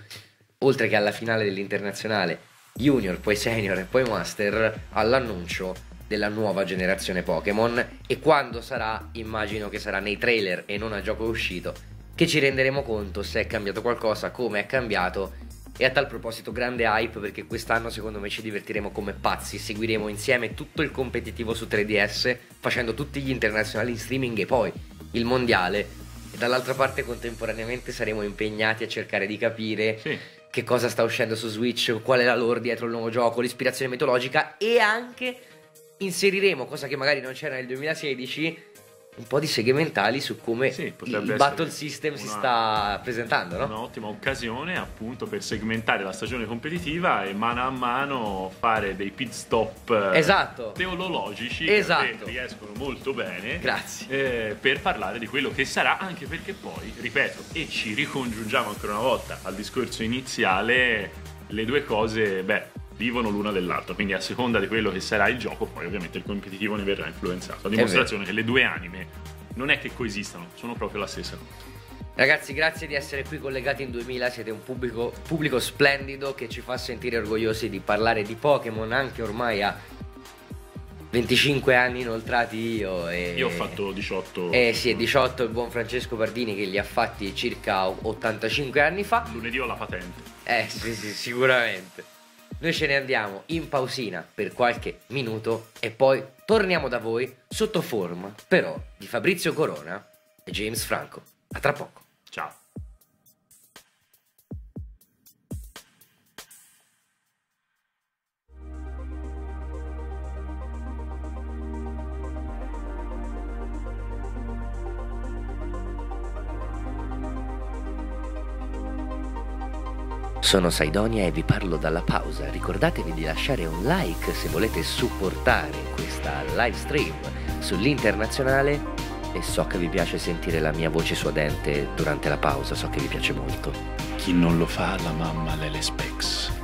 Speaker 1: oltre che alla finale dell'internazionale junior, poi senior e poi master, all'annuncio della nuova generazione Pokémon e quando sarà, immagino che sarà nei trailer e non a gioco uscito, che ci renderemo conto se è cambiato qualcosa, come è cambiato e a tal proposito grande hype perché quest'anno secondo me ci divertiremo come pazzi, seguiremo insieme tutto il competitivo su 3DS facendo tutti gli internazionali in streaming e poi il mondiale e dall'altra parte contemporaneamente saremo impegnati a cercare di capire
Speaker 2: Sì.
Speaker 1: che cosa sta uscendo su Switch, qual è la lore dietro il nuovo gioco, l'ispirazione mitologica e anche inseriremo, cosa che magari non c'era nel 2016, un po' di segmentali su come
Speaker 2: Sì,
Speaker 1: il battle system si
Speaker 2: una-
Speaker 1: sta presentando, no?
Speaker 2: Un'ottima occasione appunto per segmentare la stagione competitiva e mano a mano fare dei pit stop eh,
Speaker 1: Esatto.
Speaker 2: teologici
Speaker 1: Esatto.
Speaker 2: che riescono molto bene
Speaker 1: Grazie.
Speaker 2: eh, per parlare di quello che sarà anche perché poi, ripeto, e ci ricongiungiamo ancora una volta al discorso iniziale, le due cose, beh, vivono l'una dell'altra, quindi a seconda di quello che sarà il gioco, poi ovviamente il competitivo ne verrà influenzato. A dimostrazione che le due anime non è che coesistano, sono proprio la stessa cosa.
Speaker 1: Ragazzi, grazie di essere qui collegati in 2000, siete un pubblico, pubblico splendido che ci fa sentire orgogliosi di parlare di Pokémon anche ormai a 25 anni inoltrati io e...
Speaker 2: Io ho fatto 18.
Speaker 1: Eh sì, 18 il buon Francesco Pardini che li ha fatti circa 85 anni fa.
Speaker 2: Lunedì ho la patente.
Speaker 1: Eh sì, sì, sicuramente. Noi ce ne andiamo in pausina per qualche minuto e poi torniamo da voi sotto forma, però, di Fabrizio Corona e James Franco. A tra poco. Sono Saidonia e vi parlo dalla pausa. Ricordatevi di lasciare un like se volete supportare questa live stream sull'internazionale e so che vi piace sentire la mia voce suadente durante la pausa, so che vi piace molto.
Speaker 2: Chi non lo fa, la mamma le le specs.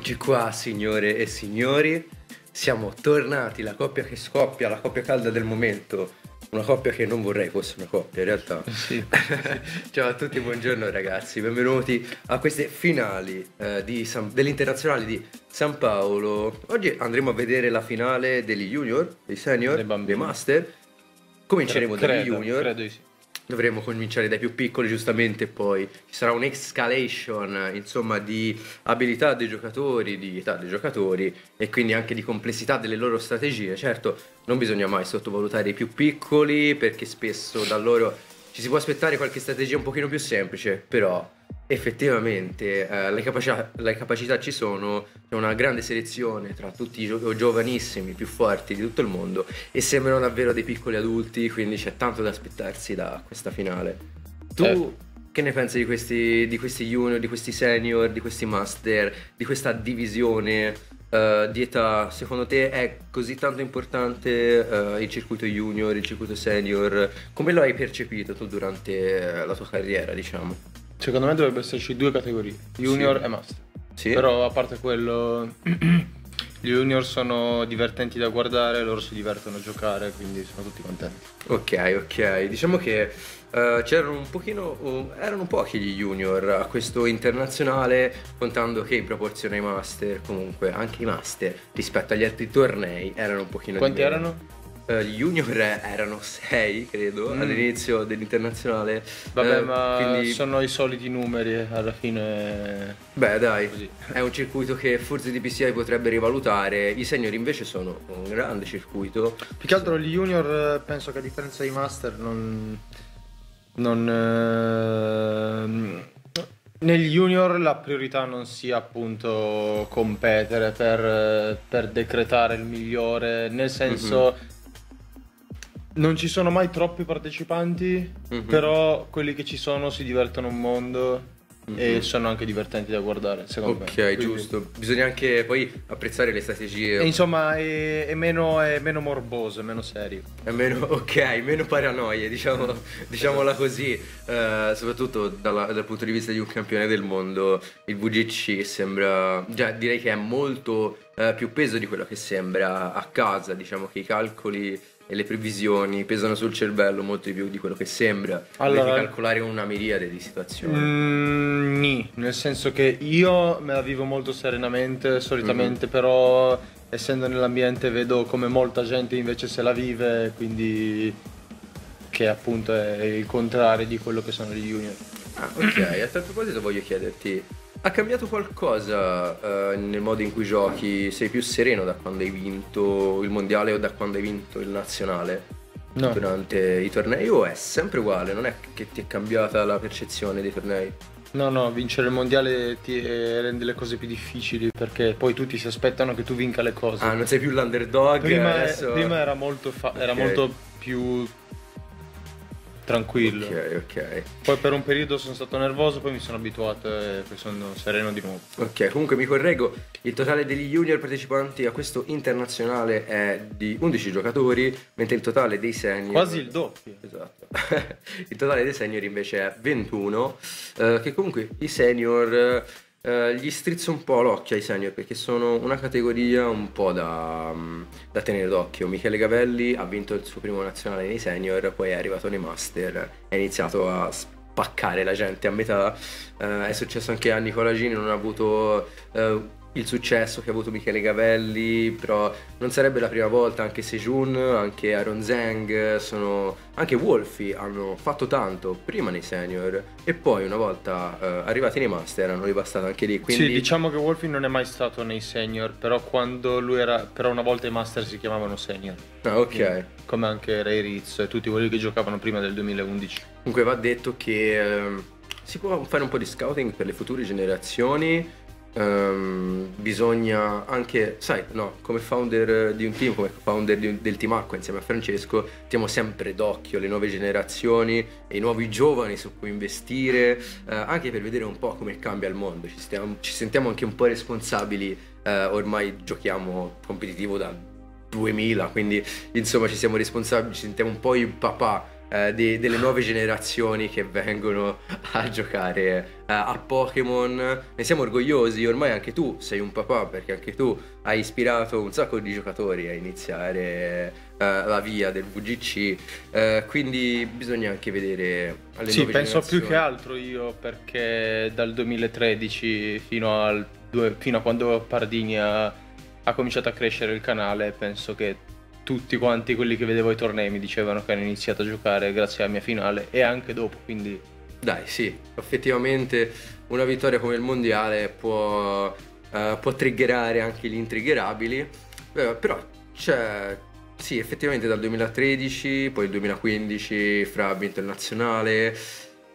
Speaker 3: Eccoci qua, signore e signori. Siamo tornati, la coppia che scoppia, la coppia calda del momento. Una coppia che non vorrei fosse una coppia, in realtà.
Speaker 1: Sì.
Speaker 3: Ciao a tutti, buongiorno ragazzi, benvenuti a queste finali eh, di San- dell'internazionale di San Paolo. Oggi andremo a vedere la finale degli junior, dei senior,
Speaker 4: Dei
Speaker 3: master. Cominceremo dagli
Speaker 4: Credo,
Speaker 3: junior.
Speaker 4: Credo di sì.
Speaker 3: Dovremmo cominciare dai più piccoli, giustamente, poi ci sarà un'escalation, insomma, di abilità dei giocatori, di età dei giocatori e quindi anche di complessità delle loro strategie. Certo, non bisogna mai sottovalutare i più piccoli perché spesso da loro ci si può aspettare qualche strategia un pochino più semplice, però effettivamente eh, le, capacità, le capacità ci sono, c'è una grande selezione tra tutti i gio- giovanissimi, più forti di tutto il mondo e sembrano davvero dei piccoli adulti, quindi c'è tanto da aspettarsi da questa finale. Tu
Speaker 4: Eh.
Speaker 3: che ne pensi di questi, di questi junior, di questi senior, di questi master, di questa divisione eh, di età? Secondo te è così tanto importante eh, il circuito junior, il circuito senior? Come lo hai percepito tu durante eh, la tua carriera, diciamo?
Speaker 4: Secondo me dovrebbe esserci due categorie, junior
Speaker 3: Sì.
Speaker 4: e master.
Speaker 3: Sì?
Speaker 4: Però a parte quello, gli junior sono divertenti da guardare, loro si divertono a giocare, quindi sono tutti contenti.
Speaker 3: Ok, ok. Diciamo che eh, c'erano un pochino, uh, erano pochi gli junior a questo internazionale, contando che in proporzione ai master, comunque anche i master rispetto agli altri tornei erano un pochino
Speaker 4: Quanti erano?
Speaker 3: Eh, gli junior erano sei, credo,
Speaker 4: Mm.
Speaker 3: all'inizio dell'internazionale.
Speaker 4: Vabbè,
Speaker 3: Eh,
Speaker 4: ma
Speaker 3: quindi,
Speaker 4: sono i soliti numeri, eh, alla fine...
Speaker 3: beh, dai,
Speaker 4: Così.
Speaker 3: è un circuito che forse DPCI potrebbe rivalutare. I senior invece sono un grande circuito.
Speaker 4: Più che altro gli junior eh, penso che a differenza dei master non... non ehm, negli junior la priorità non sia appunto competere per, per decretare il migliore, nel senso non ci sono mai troppi partecipanti,
Speaker 3: Mhm.
Speaker 4: però quelli che ci sono si divertono un mondo e
Speaker 3: Mhm.
Speaker 4: sono anche divertenti da guardare, secondo
Speaker 3: Ok,
Speaker 4: me. Quindi-
Speaker 3: giusto. Bisogna anche poi apprezzare le strategie.
Speaker 4: E insomma è, è meno, è meno morboso, è meno serio.
Speaker 3: È meno, ok, meno paranoie, diciamo, diciamola così, Eh, soprattutto dalla- dal punto di vista di un campione del mondo, il VGC sembra, già direi che è molto eh, più peso di quello che sembra a casa, diciamo che i calcoli e le previsioni pesano sul cervello molto di più di quello che sembra,
Speaker 4: Allora-
Speaker 3: devi calcolare una miriade di situazioni.
Speaker 4: Mm, nì, nel senso che io me la vivo molto serenamente, solitamente,
Speaker 3: Mhm.
Speaker 4: però essendo nell'ambiente vedo come molta gente invece se la vive, quindi che appunto è il contrario di quello che sono gli junior.
Speaker 3: Ah, ok, a tal proposito voglio chiederti, ha cambiato qualcosa eh, nel modo in cui giochi? Sei più sereno da quando hai vinto il mondiale o da quando hai vinto il nazionale
Speaker 4: No.
Speaker 3: durante i tornei o è sempre uguale? Non è che ti è cambiata la percezione dei tornei?
Speaker 4: No, no, vincere il mondiale ti eh, rende le cose più difficili perché poi tutti si aspettano che tu vinca le cose.
Speaker 3: Ah, non sei più l'underdog?
Speaker 4: prima,
Speaker 3: adesso...
Speaker 4: prima era molto, fa- era
Speaker 3: Ok.
Speaker 4: molto più tranquillo.
Speaker 3: Ok, ok.
Speaker 4: Poi per un periodo sono stato nervoso, poi mi sono abituato e poi sono sereno di nuovo.
Speaker 3: Ok, comunque mi correggo, il totale degli junior partecipanti a questo internazionale è di 11 giocatori, mentre il totale dei senior...
Speaker 4: Quasi il doppio.
Speaker 3: Esatto. il totale dei senior invece è 21, eh, che comunque i senior eh, gli strizzo un po' l'occhio ai senior perché sono una categoria un po' da, mm, da tenere d'occhio. Michele Gavelli ha vinto il suo primo nazionale nei senior, poi è arrivato nei master, è iniziato a spaccare la gente a metà. Eh, è successo anche a Nicola Gini, non ha avuto eh, il successo che ha avuto Michele Gavelli, però non sarebbe la prima volta, anche Sejun, anche Aaron Zeng, sono, anche Wolfi hanno fatto tanto prima nei senior e poi una volta eh, arrivati nei master hanno ribastato anche lì. Quindi
Speaker 4: Sì, diciamo che Wolfi non è mai stato nei senior, però quando lui era. Però una volta i master si chiamavano senior.
Speaker 3: Ah, ok.
Speaker 4: Come anche Ray Ritz e tutti quelli che giocavano prima del 2011.
Speaker 3: Comunque va detto che ehm, si può fare un po' di scouting per le future generazioni. Ehm, bisogna anche, sai, no, come founder di un team, come founder un- del team Acqua insieme a Francesco, teniamo sempre d'occhio le nuove generazioni e i nuovi giovani su cui investire, eh, anche per vedere un po' come cambia il mondo. Ci, stiamo- ci sentiamo anche un po' responsabili, eh, ormai giochiamo competitivo da 2000, quindi insomma ci siamo responsabili, ci sentiamo un po' i papà eh, de- delle nuove generazioni che vengono a giocare eh, a Pokémon. Ne siamo orgogliosi, ormai anche tu sei un papà perché anche tu hai ispirato un sacco di giocatori a iniziare eh, la via del VGC, eh, quindi bisogna anche vedere alle
Speaker 4: Sì, penso più che altro io perché dal 2013 fino, al fino a quando Pardini ha, ha cominciato a crescere il canale, penso che tutti quanti quelli che vedevo ai tornei mi dicevano che hanno iniziato a giocare grazie alla mia finale e anche dopo, quindi
Speaker 3: Dai, sì, effettivamente una vittoria come il mondiale può, eh, può triggerare anche gli intriggerabili, Eh, però c'è, sì, effettivamente dal 2013, poi il 2015 Frab internazionale,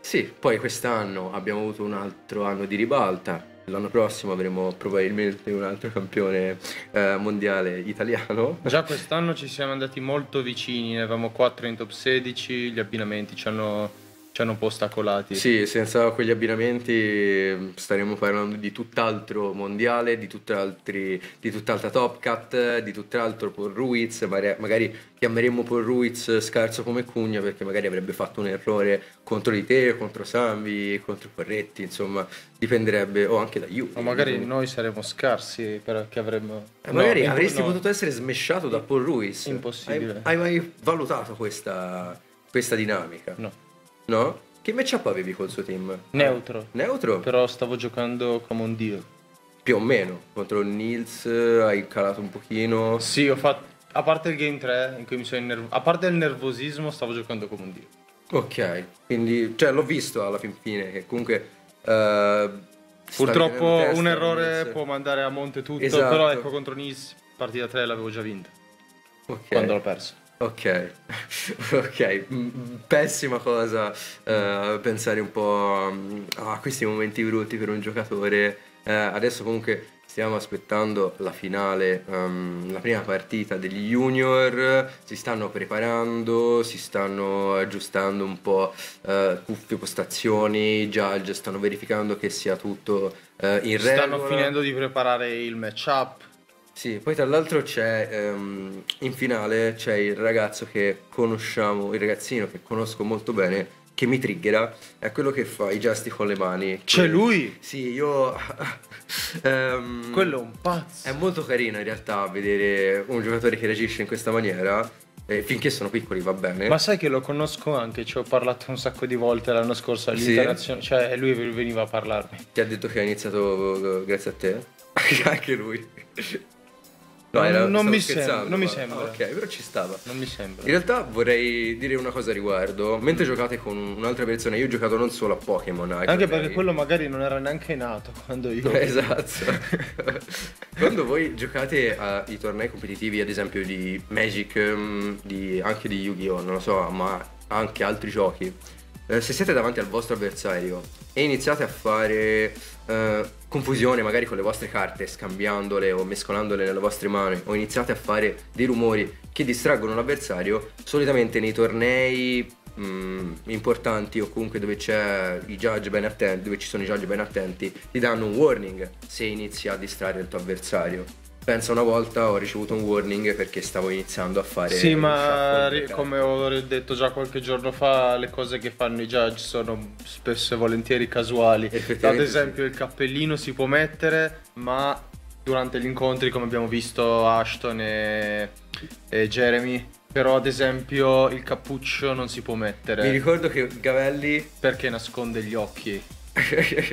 Speaker 3: sì, poi quest'anno abbiamo avuto un altro anno di ribalta, l'anno prossimo avremo probabilmente un altro campione eh, mondiale italiano.
Speaker 4: già quest'anno ci siamo andati molto vicini, ne avevamo 4 in top 16, gli abbinamenti ci hanno, ci hanno un po' ostacolati.
Speaker 3: Sì, senza quegli abbinamenti eh, staremmo parlando di tutt'altro mondiale, di, tutt'altri, di tutt'altra Top Cut, di tutt'altro Paul Ruiz, magari, chiameremmo Paul Ruiz scarso come Cugna perché magari avrebbe fatto un errore contro di te, contro Sambi, contro Corretti, insomma, dipenderebbe, o anche da Juve.
Speaker 4: O magari noi saremmo scarsi perché avremmo...
Speaker 3: Eh, magari
Speaker 4: no,
Speaker 3: avresti
Speaker 4: no.
Speaker 3: potuto essere smesciato da Paul Ruiz.
Speaker 4: Impossibile.
Speaker 3: Hai, hai mai valutato questa, questa dinamica?
Speaker 4: No.
Speaker 3: No? Che matchup avevi col suo team?
Speaker 4: Neutro.
Speaker 3: Neutro?
Speaker 4: Però stavo giocando come un dio.
Speaker 3: Più o meno. Contro il Nils eh, hai calato un pochino.
Speaker 4: Sì, ho fatto. A parte il game 3, in cui mi sono innerv- A parte il nervosismo, stavo giocando come un dio.
Speaker 3: Ok, quindi cioè l'ho visto alla fin fine che comunque eh, stavi
Speaker 4: Purtroppo
Speaker 3: testa
Speaker 4: un errore
Speaker 3: Nils.
Speaker 4: può mandare a monte tutto.
Speaker 3: Esatto.
Speaker 4: Però ecco, contro Nice, partita 3 l'avevo già vinta.
Speaker 3: Ok.
Speaker 4: Quando l'ho perso.
Speaker 3: Ok, ok, pessima cosa eh, pensare un po' mm, a questi momenti brutti per un giocatore. Eh, adesso comunque stiamo aspettando la finale, ehm, la prima partita degli junior, si stanno preparando, si stanno aggiustando un po' eh, cuffie, postazioni, judge stanno verificando che sia tutto in regola.
Speaker 4: Stanno finendo di preparare il matchup.
Speaker 3: Sì, poi tra l'altro c'è ehm, in finale c'è il ragazzo che conosciamo, il ragazzino che conosco molto bene, che mi triggera, è quello che fa i gesti con le mani.
Speaker 4: C'è
Speaker 3: Que-
Speaker 4: lui?
Speaker 3: Sì, io... ehm,
Speaker 4: Quello è un pazzo.
Speaker 3: È molto carino in realtà vedere un giocatore che reagisce in questa maniera, eh, finché sono piccoli va bene.
Speaker 4: Ma sai che lo conosco anche, ci ho parlato un sacco di volte l'anno scorso
Speaker 3: Sì?
Speaker 4: all'interazione, cioè lui veniva a parlarmi.
Speaker 3: Ti ha detto che ha iniziato eh, grazie a te? Anche lui.
Speaker 4: Non- non
Speaker 3: stavo
Speaker 4: mi
Speaker 3: scherzando,
Speaker 4: sem- non mi sembra.
Speaker 3: Ok, però ci stava.
Speaker 4: Non mi sembra.
Speaker 3: In realtà vorrei dire una cosa a riguardo. Mentre giocate con un'altra persona, io ho giocato non solo a Pokémon. ai
Speaker 4: Anche
Speaker 3: tornei.
Speaker 4: perché quello magari non era neanche nato quando io...
Speaker 3: Esatto. Quando voi giocate ai tornei competitivi, ad esempio di Magic, ehm, di- anche di Yu-Gi-Oh!, non lo so, ma anche altri giochi, eh, se siete davanti al vostro avversario e iniziate a fare eh, confusione magari con le vostre carte, scambiandole o mescolandole nelle vostre mani, o iniziate a fare dei rumori che distraggono l'avversario, solitamente nei tornei mh, importanti o comunque dove attenti, dove ci sono i judge ben attenti, ti danno un warning se inizi a distrarre il tuo avversario. Pensa una volta ho ricevuto un warning perché stavo iniziando a fare
Speaker 4: Sì, ma
Speaker 3: shuffle
Speaker 4: come ho detto già qualche giorno fa, le cose che fanno i judge sono spesso e volentieri casuali. Ad esempio, il cappellino si può mettere, ma durante gli incontri, come abbiamo visto Ashton e, e Jeremy, però ad esempio il cappuccio non si può
Speaker 3: Mi
Speaker 4: mettere
Speaker 3: ricordo che Gavelli
Speaker 4: perché nasconde gli occhi.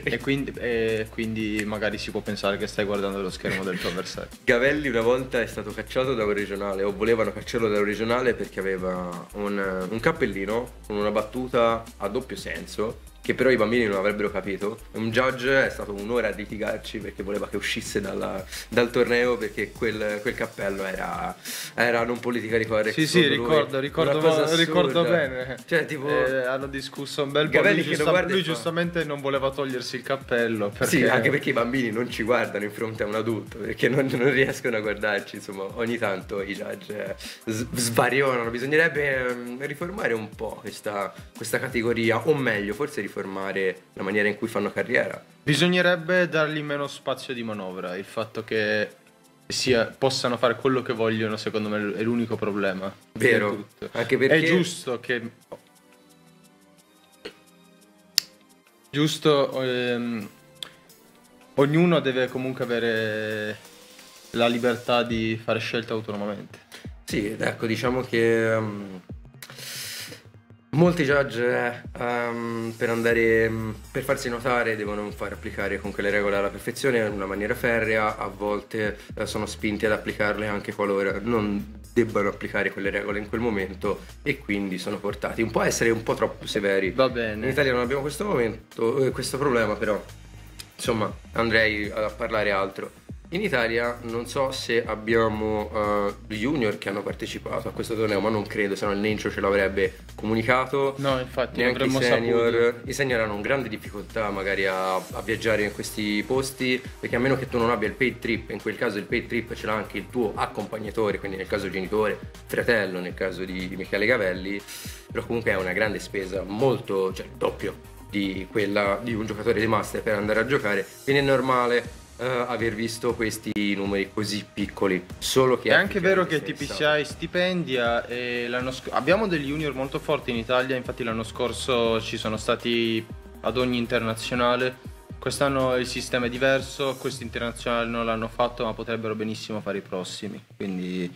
Speaker 4: E, quindi, e quindi magari si può pensare che stai guardando lo schermo del tuo avversario.
Speaker 3: Gavelli una volta è stato cacciato da un regionale o volevano cacciarlo da un regionale perché aveva un, un cappellino con una battuta a doppio senso che però i bambini non avrebbero capito. Un judge è stato un'ora a litigarci perché voleva che uscisse dalla- dal torneo perché quel, quel cappello era, era non politically correct.
Speaker 4: Sì, sì, ricordo, ricordo, ricordo bene.
Speaker 3: Cioè, tipo...
Speaker 4: Eh, hanno discusso un bel po'.
Speaker 3: Gavelli
Speaker 4: Lui, giusta- lui giustamente non voleva togliersi il cappello. Perché...
Speaker 3: Sì, anche perché i bambini non ci guardano in fronte a un adulto, perché non, non riescono a guardarci, insomma, ogni tanto i judge eh, s- svarionano, bisognerebbe ehm, riformare un po' questa, questa categoria, o meglio, forse riformare riformare la maniera in cui fanno carriera.
Speaker 4: Bisognerebbe dargli meno spazio di manovra, il fatto che sia, possano fare quello che vogliono secondo me è l'unico problema.
Speaker 3: Vero, anche perché...
Speaker 4: È giusto che... Giusto, ehm, ognuno deve comunque avere la libertà di fare scelte autonomamente.
Speaker 3: Sì, ecco, diciamo che... Um molti judge um, per andare um, per farsi notare devono far applicare comunque le regole alla perfezione in una maniera ferrea, a volte uh, sono spinti ad applicarle anche qualora non debbano applicare quelle regole in quel momento e quindi sono portati un po' a essere un po' troppo severi.
Speaker 4: Va bene.
Speaker 3: In Italia non abbiamo questo momento, eh, questo problema, però insomma andrei a parlare altro. In Italia non so se abbiamo uh, junior che hanno partecipato a questo torneo, ma non credo, se no il Nencio ce l'avrebbe comunicato.
Speaker 4: No, infatti,
Speaker 3: neanche i senior.
Speaker 4: saputo.
Speaker 3: I senior hanno grande difficoltà magari a, a, viaggiare in questi posti, perché a meno che tu non abbia il paid trip, in quel caso il paid trip ce l'ha anche il tuo accompagnatore, quindi nel caso genitore, fratello, nel caso di, di Michele Gavelli, però comunque è una grande spesa, molto, cioè il doppio di quella di un giocatore di master per andare a giocare, quindi è normale uh, aver visto questi numeri così piccoli. Solo che
Speaker 4: è anche vero che TPCI stipendia e l'anno scorso abbiamo degli junior molto forti in Italia, infatti l'anno scorso ci sono stati ad ogni internazionale. Quest'anno il sistema è diverso, questi internazionali non l'hanno fatto, ma potrebbero benissimo fare i prossimi. Quindi,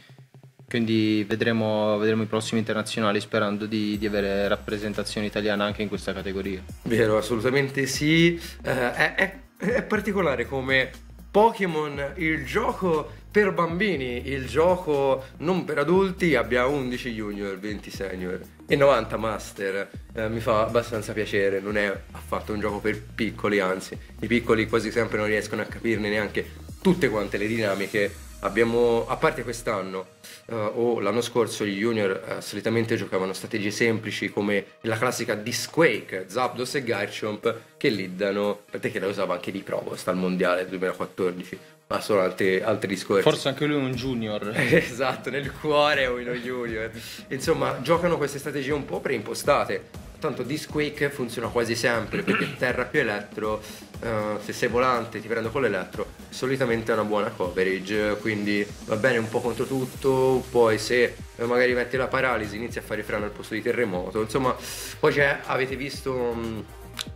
Speaker 4: quindi vedremo, vedremo, i prossimi internazionali sperando di, di, avere rappresentazione italiana anche in questa categoria.
Speaker 3: Vero, assolutamente sì. Uh, è, è particolare come Pokémon, il gioco per bambini, il gioco non per adulti, abbia 11 junior, 20 senior e 90 master. Eh, mi fa abbastanza piacere, non è affatto un gioco per piccoli, anzi, i piccoli quasi sempre non riescono a capirne neanche tutte quante le dinamiche Abbiamo, a parte quest'anno uh, o l'anno scorso, gli junior uh, solitamente giocavano strategie semplici come la classica Disquake, Zapdos e Garchomp che leadano, te che la usava anche di Provost al mondiale 2014, ma sono altri, altri discorsi.
Speaker 4: Forse anche lui è un junior.
Speaker 3: esatto, nel cuore è uno junior. Insomma, giocano queste strategie un po' preimpostate Tanto Disquake funziona quasi sempre perché terra più elettro, uh, se sei volante ti prendo con l'elettro, solitamente è una buona coverage, quindi va bene un po' contro tutto, poi se magari metti la paralisi inizia a fare freno al posto di terremoto, insomma poi c'è, avete visto... Um,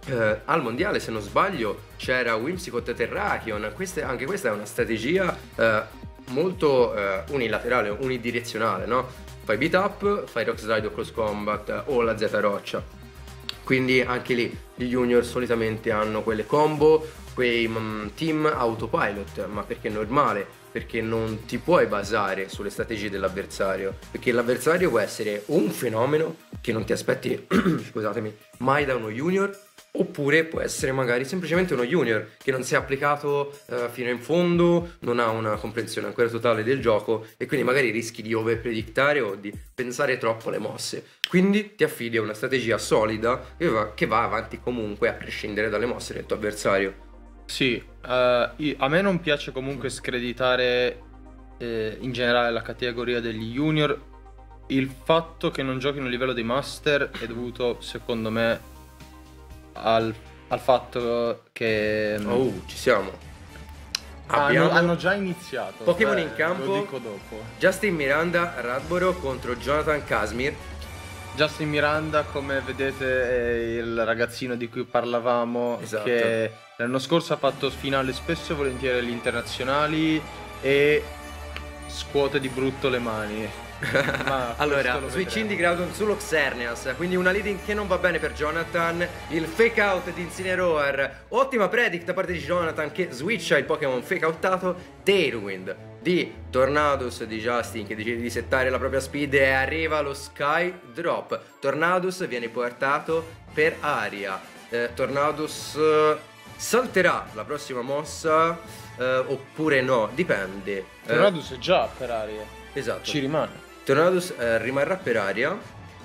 Speaker 3: Uh, al mondiale, se non sbaglio, c'era Whimsicott Terrakion. Questa, anche questa è una strategia uh, molto uh, unilaterale, unidirezionale, no? fai beat up, fai rock slide o cross combat o la Z roccia. Quindi anche lì gli junior solitamente hanno quelle combo, quei um, team autopilot, ma perché è normale, perché non ti puoi basare sulle strategie dell'avversario, perché l'avversario può essere un fenomeno che non ti aspetti, scusatemi, mai da uno junior Oppure può essere magari semplicemente uno junior che non si è applicato uh, fino in fondo, non ha una comprensione ancora totale del gioco e quindi magari rischi di overpredictare o di pensare troppo alle mosse. Quindi ti affidi a una strategia solida che va, che va avanti comunque a prescindere dalle mosse del tuo avversario.
Speaker 4: Sì, uh, a me non piace comunque screditare eh, in generale la categoria degli junior. Il fatto che non giochino a livello dei master è dovuto, secondo me, al, al fatto che...
Speaker 3: Mm, oh, ci siamo.
Speaker 4: Hanno, hanno, già iniziato.
Speaker 3: Pokémon Beh, in campo.
Speaker 4: Lo dico dopo.
Speaker 3: Justin Miranda, Radboro contro Jonathan Casimir.
Speaker 4: Justin Miranda, come vedete, è il ragazzino di cui parlavamo. Esatto. Che l'anno scorso ha fatto finale spesso e volentieri agli internazionali e scuote di brutto le mani.
Speaker 3: allora, switch in di Groudon su Xerneas, quindi una leading che non va bene per Jonathan, il fake out di Incineroar, ottima predict da parte di Jonathan che switcha il Pokémon fake outato, Tailwind di Tornadus di Justin che decide di settare la propria speed e arriva lo Sky Drop. Tornadus viene portato per aria. Eh, Tornadus eh, salterà la prossima mossa eh, oppure no, dipende. Eh,
Speaker 4: Tornadus è già per aria.
Speaker 3: Esatto.
Speaker 4: Ci rimane.
Speaker 3: Tornadus eh, rimarrà per aria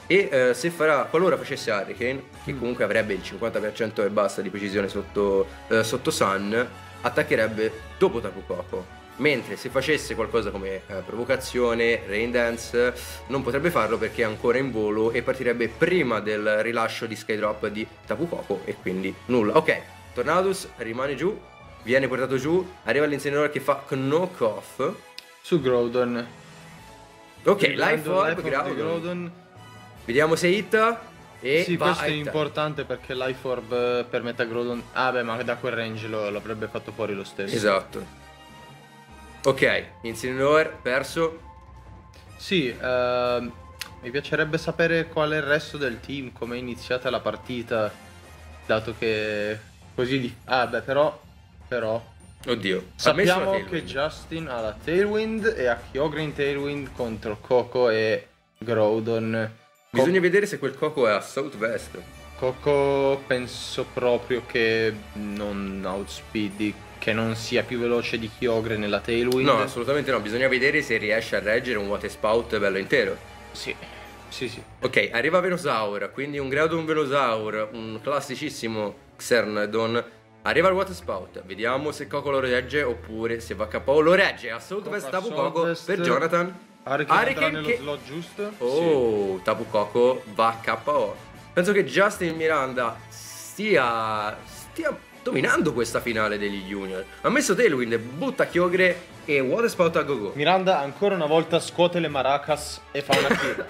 Speaker 3: e eh, se farà, qualora facesse Hurricane, che mm. comunque avrebbe il 50% e basta di precisione sotto, eh, sotto Sun, attaccherebbe dopo Tapu Koko. Mentre se facesse qualcosa come eh, provocazione, rain dance, non potrebbe farlo perché è ancora in volo e partirebbe prima del rilascio di Skydrop di Tapu Koko e quindi nulla. Ok, Tornadus rimane giù, viene portato giù, arriva l'insegnatore che fa knock off
Speaker 4: su Groudon
Speaker 3: Ok, Life Orb, Groudon. Vediamo se hit. e
Speaker 4: sì, questo è importante perché l'iForb eh, permette a Groudon... Ah beh, ma da quel range lo, l'avrebbe fatto fuori lo stesso.
Speaker 3: Esatto. Ok, Incineroar perso.
Speaker 4: Sì, ehm, mi piacerebbe sapere qual è il resto del team, come è iniziata la partita, dato che così di... Ah beh, però, però
Speaker 3: Oddio.
Speaker 4: sappiamo che Justin ha la Tailwind e ha Kyogre in Tailwind contro Coco e Groudon. Co-
Speaker 3: Bisogna vedere se quel coco è a Southwest.
Speaker 4: Coco penso proprio che non outspeedi, che non sia più veloce di Kyogre nella Tailwind.
Speaker 3: No, assolutamente no. Bisogna vedere se riesce a reggere un water spout bello intero.
Speaker 4: Sì, sì, sì.
Speaker 3: Ok, arriva Venusaur, quindi un Groudon Venusaur, un classicissimo Xernodon. Arriva il Water Spout, vediamo se Coco lo regge oppure se va KO. Lo regge, a Southwest
Speaker 4: Coco a
Speaker 3: Tapu Coco per Jonathan.
Speaker 4: Hurricane
Speaker 3: che-
Speaker 4: slot giusto?
Speaker 3: Oh, Tapu Coco va KO. Penso che Justin Miranda stia, stia dominando questa finale degli Junior. Ha messo Tailwind, butta Kyogre e Water Spout a go-go.
Speaker 4: Miranda ancora una volta scuote le maracas e fa una kill.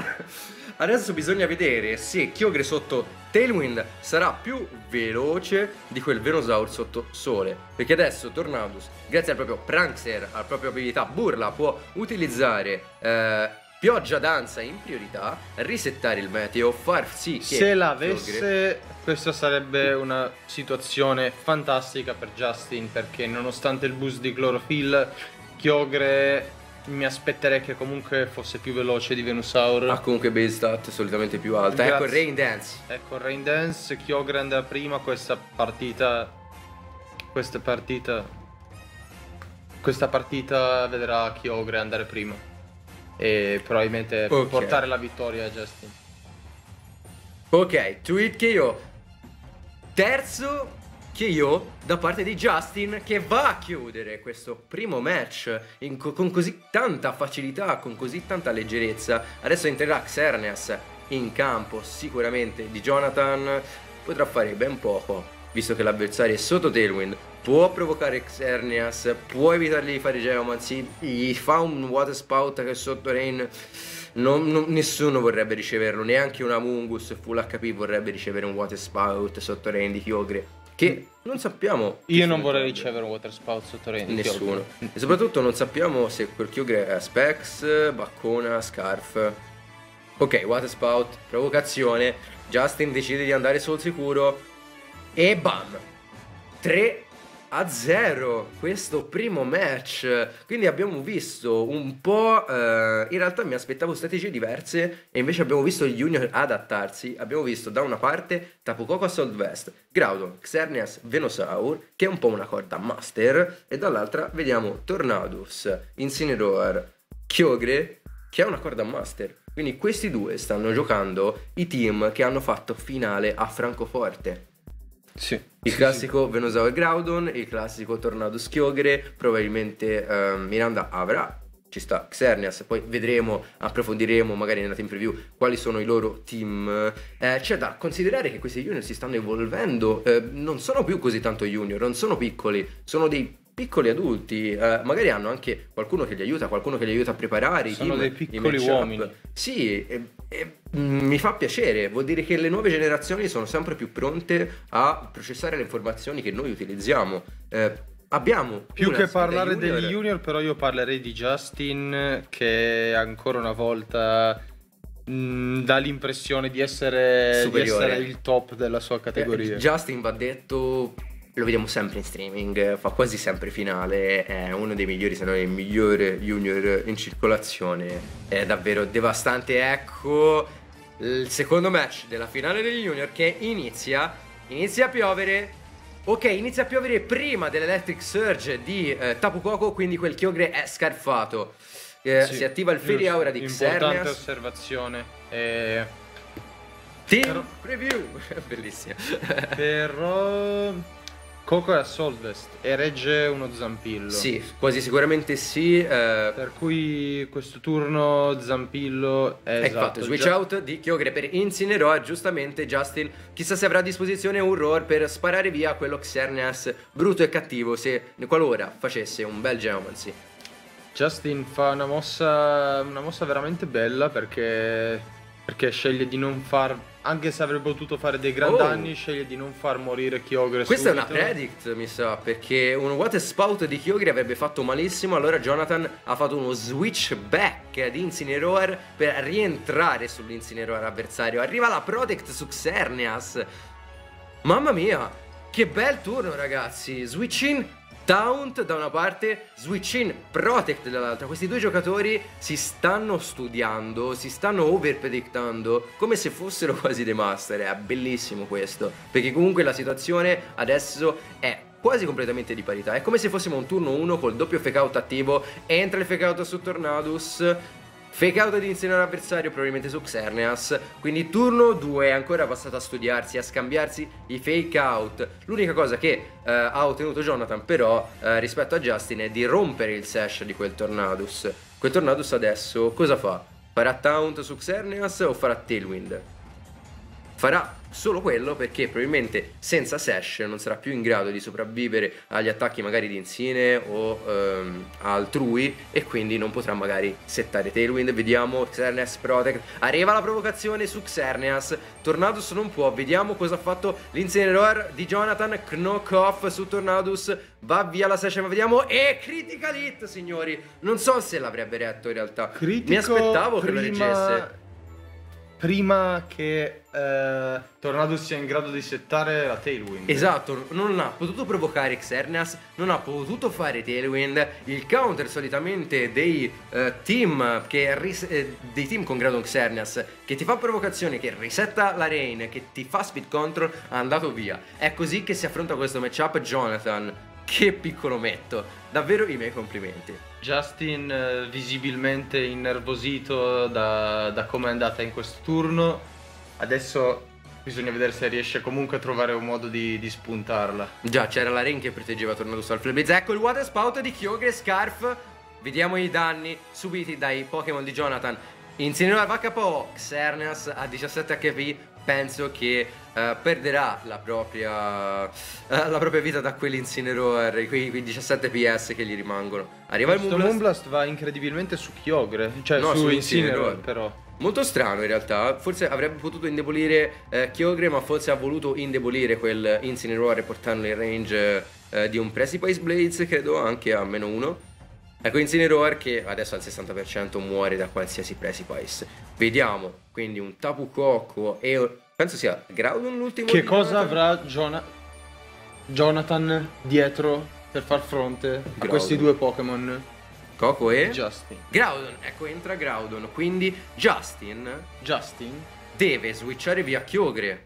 Speaker 3: Adesso bisogna vedere se Kyogre sotto Tailwind sarà più veloce di quel Venusaur sotto Sole. Perché adesso Tornadus, grazie al proprio Prankster, alla propria abilità Burla, può utilizzare eh, Pioggia Danza in priorità, risettare il meteo, far sì che...
Speaker 4: Se
Speaker 3: Kyogre-
Speaker 4: l'avesse, questa sarebbe una situazione fantastica per Justin perché nonostante il boost di Chlorophil, Kyogre mi aspetterei che comunque fosse più veloce di Venusaur.
Speaker 3: Ha comunque base stat solitamente più alta. Ecco il
Speaker 4: Grazie.
Speaker 3: Rain Dance.
Speaker 4: Ecco, Rain Dance, Kyogre andrà prima, questa partita... Questa partita... Questa partita vedrà Kyogre andare prima. E probabilmente
Speaker 3: Ok.
Speaker 4: portare la vittoria a Justin.
Speaker 3: Ok, tweet KO. Terzo KO da parte di Justin che va a chiudere questo primo match co- con così tanta facilità, con così tanta leggerezza. Adesso entrerà Xerneas in campo, sicuramente di Jonathan potrà fare ben poco, visto che l'avversario è sotto Tailwind. Può provocare Xerneas, può evitargli di fare Geomancy, gli fa un Water Spout che sotto Rain. Non- non- nessuno vorrebbe riceverlo, neanche una Mungus Full HP vorrebbe ricevere un Water Spout sotto Rain di Kyogre. Che non sappiamo.
Speaker 4: Io non vorrei ricevere un Water Spout sotto Rain. di
Speaker 3: Nessuno. E soprattutto non sappiamo se quel Kyogre è Specs, Baccona, Scarf. Ok, Water Spout, provocazione. Justin decide di andare sul sicuro. E bam! 3 a 0 questo primo match. Quindi abbiamo visto un po'. eh, in realtà mi aspettavo strategie diverse. E invece abbiamo visto gli Junior adattarsi. Abbiamo visto da una parte Tapu Koko Sold West, Groudon, Xerneas, Venusaur, che è un po' una corda master. E dall'altra vediamo Tornadus, Incineroar, Kyogre, che è una corda master. Quindi questi due stanno giocando i team che hanno fatto finale a Francoforte.
Speaker 4: Sì.
Speaker 3: Il
Speaker 4: Sì,
Speaker 3: classico Venusaur Groudon, il classico Tornado Schiogre, probabilmente ehm, Miranda avrà, ci sta Xerneas, poi vedremo, approfondiremo magari nella team preview quali sono i loro team. Eh, c'è da considerare che questi junior si stanno evolvendo, eh, non sono più così tanto junior, non sono piccoli, sono dei piccoli adulti, eh, magari hanno anche qualcuno che li aiuta, qualcuno che li aiuta a preparare i
Speaker 4: Sono
Speaker 3: team,
Speaker 4: dei piccoli uomini.
Speaker 3: Sì, e- e, mm, mi fa piacere, vuol dire che le nuove generazioni sono sempre più pronte a processare le informazioni che noi utilizziamo. Eh, abbiamo
Speaker 4: Più che parlare
Speaker 3: junior.
Speaker 4: degli junior, però io parlerei di Justin che ancora una volta mh, dà l'impressione di essere, di essere il top della sua categoria.
Speaker 3: Eh, Justin va detto, lo vediamo sempre in streaming, fa quasi sempre finale, è uno dei migliori, se non il migliore junior in circolazione, è davvero devastante. Ecco il secondo match della finale degli junior che inizia, inizia a piovere. Ok, inizia a piovere prima dell'Electric Surge di eh, Tapu Koko, quindi quel Kyogre è scarfato. Eh,
Speaker 4: Sì,
Speaker 3: si attiva il Fairy. Aura di
Speaker 4: Importante
Speaker 3: Xerneas.
Speaker 4: osservazione. Eh,
Speaker 3: Team
Speaker 4: Però-
Speaker 3: Preview, bellissimo.
Speaker 4: però Coco è a Solvest e regge uno Zampillo.
Speaker 3: Sì, quasi sicuramente sì. eh,
Speaker 4: Per cui questo turno Zampillo è
Speaker 3: Ecco
Speaker 4: esatto,
Speaker 3: fatto, switch
Speaker 4: già-
Speaker 3: out di Kyogre per Incineroar, giustamente Justin chissà se avrà a disposizione un roar per sparare via quello Xerneas brutto e cattivo se qualora facesse un bel Geomancy.
Speaker 4: Justin fa una mossa, una mossa veramente bella perché Perché sceglie di non far. Anche se avrebbe potuto fare dei gran
Speaker 3: Oh.
Speaker 4: danni, sceglie di non far morire Kyogre
Speaker 3: Questa è una
Speaker 4: subito.
Speaker 3: predict, mi sa, perché un Water Spout di Kyogre avrebbe fatto malissimo, allora Jonathan ha fatto uno switch back di Incineroar per rientrare sull'Incineroar avversario. Arriva la Protect su Xerneas. Mamma mia, che bel turno ragazzi. Switch in, Taunt da una parte, Switch in, Protect dall'altra. Questi due giocatori si stanno studiando, si stanno overpredictando come se fossero quasi dei master. È bellissimo questo, perché comunque la situazione adesso è quasi completamente di parità. È come se fossimo un turno 1 col doppio fake out attivo, entra il fake out su Tornadus. Fake out di iniziare l'avversario probabilmente su Xerneas. Quindi turno 2 è ancora passato a studiarsi, a scambiarsi i fake out. L'unica cosa che eh, ha ottenuto Jonathan però eh, rispetto a Justin è di rompere il sash di quel Tornadus. Quel Tornadus adesso cosa fa? Farà taunt su Xerneas o farà Tailwind? Farà solo quello perché probabilmente senza Sash non sarà più in grado di sopravvivere agli attacchi magari di Insine o ehm, altrui e quindi non potrà magari settare Tailwind. Vediamo Xerneas Protect. Arriva la provocazione su Xerneas. Tornadus non può. Vediamo cosa ha fatto l'incineroar di Jonathan. Knock off su Tornadus. Va via la Sash. Ma vediamo. E critical hit, signori. Non so se l'avrebbe retto in realtà.
Speaker 4: Critico
Speaker 3: Mi aspettavo che lo
Speaker 4: prima-
Speaker 3: reggesse.
Speaker 4: Prima che eh, Tornado sia in grado di settare la Tailwind.
Speaker 3: Esatto, non ha potuto provocare Xerneas, non ha potuto fare Tailwind. Il counter solitamente dei eh, team che ris- eh, dei team con Gradon Xerneas che ti fa provocazione, che risetta la rain, che ti fa speed control, è andato via. È così che si affronta questo matchup Jonathan. Che piccolo metto, davvero i miei complimenti.
Speaker 4: Justin eh, visibilmente innervosito da, da come è andata in questo turno. Adesso bisogna vedere se riesce comunque a trovare un modo di, di spuntarla.
Speaker 3: Già, c'era la rain che proteggeva Tornadus al Flablaze. Ecco il water spout di Kyogre Scarf. Vediamo i danni subiti dai Pokémon di Jonathan. Incineroar VHPO, Xerneas a 17 HP. Penso che eh, perderà la propria, eh, la propria vita da quell'Incineroar, quei, quei 17 PS che gli rimangono. Arriva il
Speaker 4: Questo
Speaker 3: Moonblast.
Speaker 4: Moonblast va incredibilmente su Kyogre, cioè
Speaker 3: No,
Speaker 4: su Incineroar
Speaker 3: Incineroar.
Speaker 4: però.
Speaker 3: Molto strano in realtà, forse avrebbe potuto indebolire eh, Kyogre, ma forse ha voluto indebolire quel Incineroar e portarlo in range eh, di un Precipice Blades, credo anche a meno 1. Ecco Incineroar che adesso al 60% muore da qualsiasi Precipice. Vediamo, quindi un Tapu Koko e penso sia Groudon l'ultimo
Speaker 4: Che cosa avrà Jona- Jonathan dietro per far fronte a
Speaker 3: Groudon.
Speaker 4: questi due Pokémon?
Speaker 3: Koko e
Speaker 4: Justin.
Speaker 3: Groudon, ecco entra Groudon, quindi Justin
Speaker 4: Justin?
Speaker 3: deve switchare via Kyogre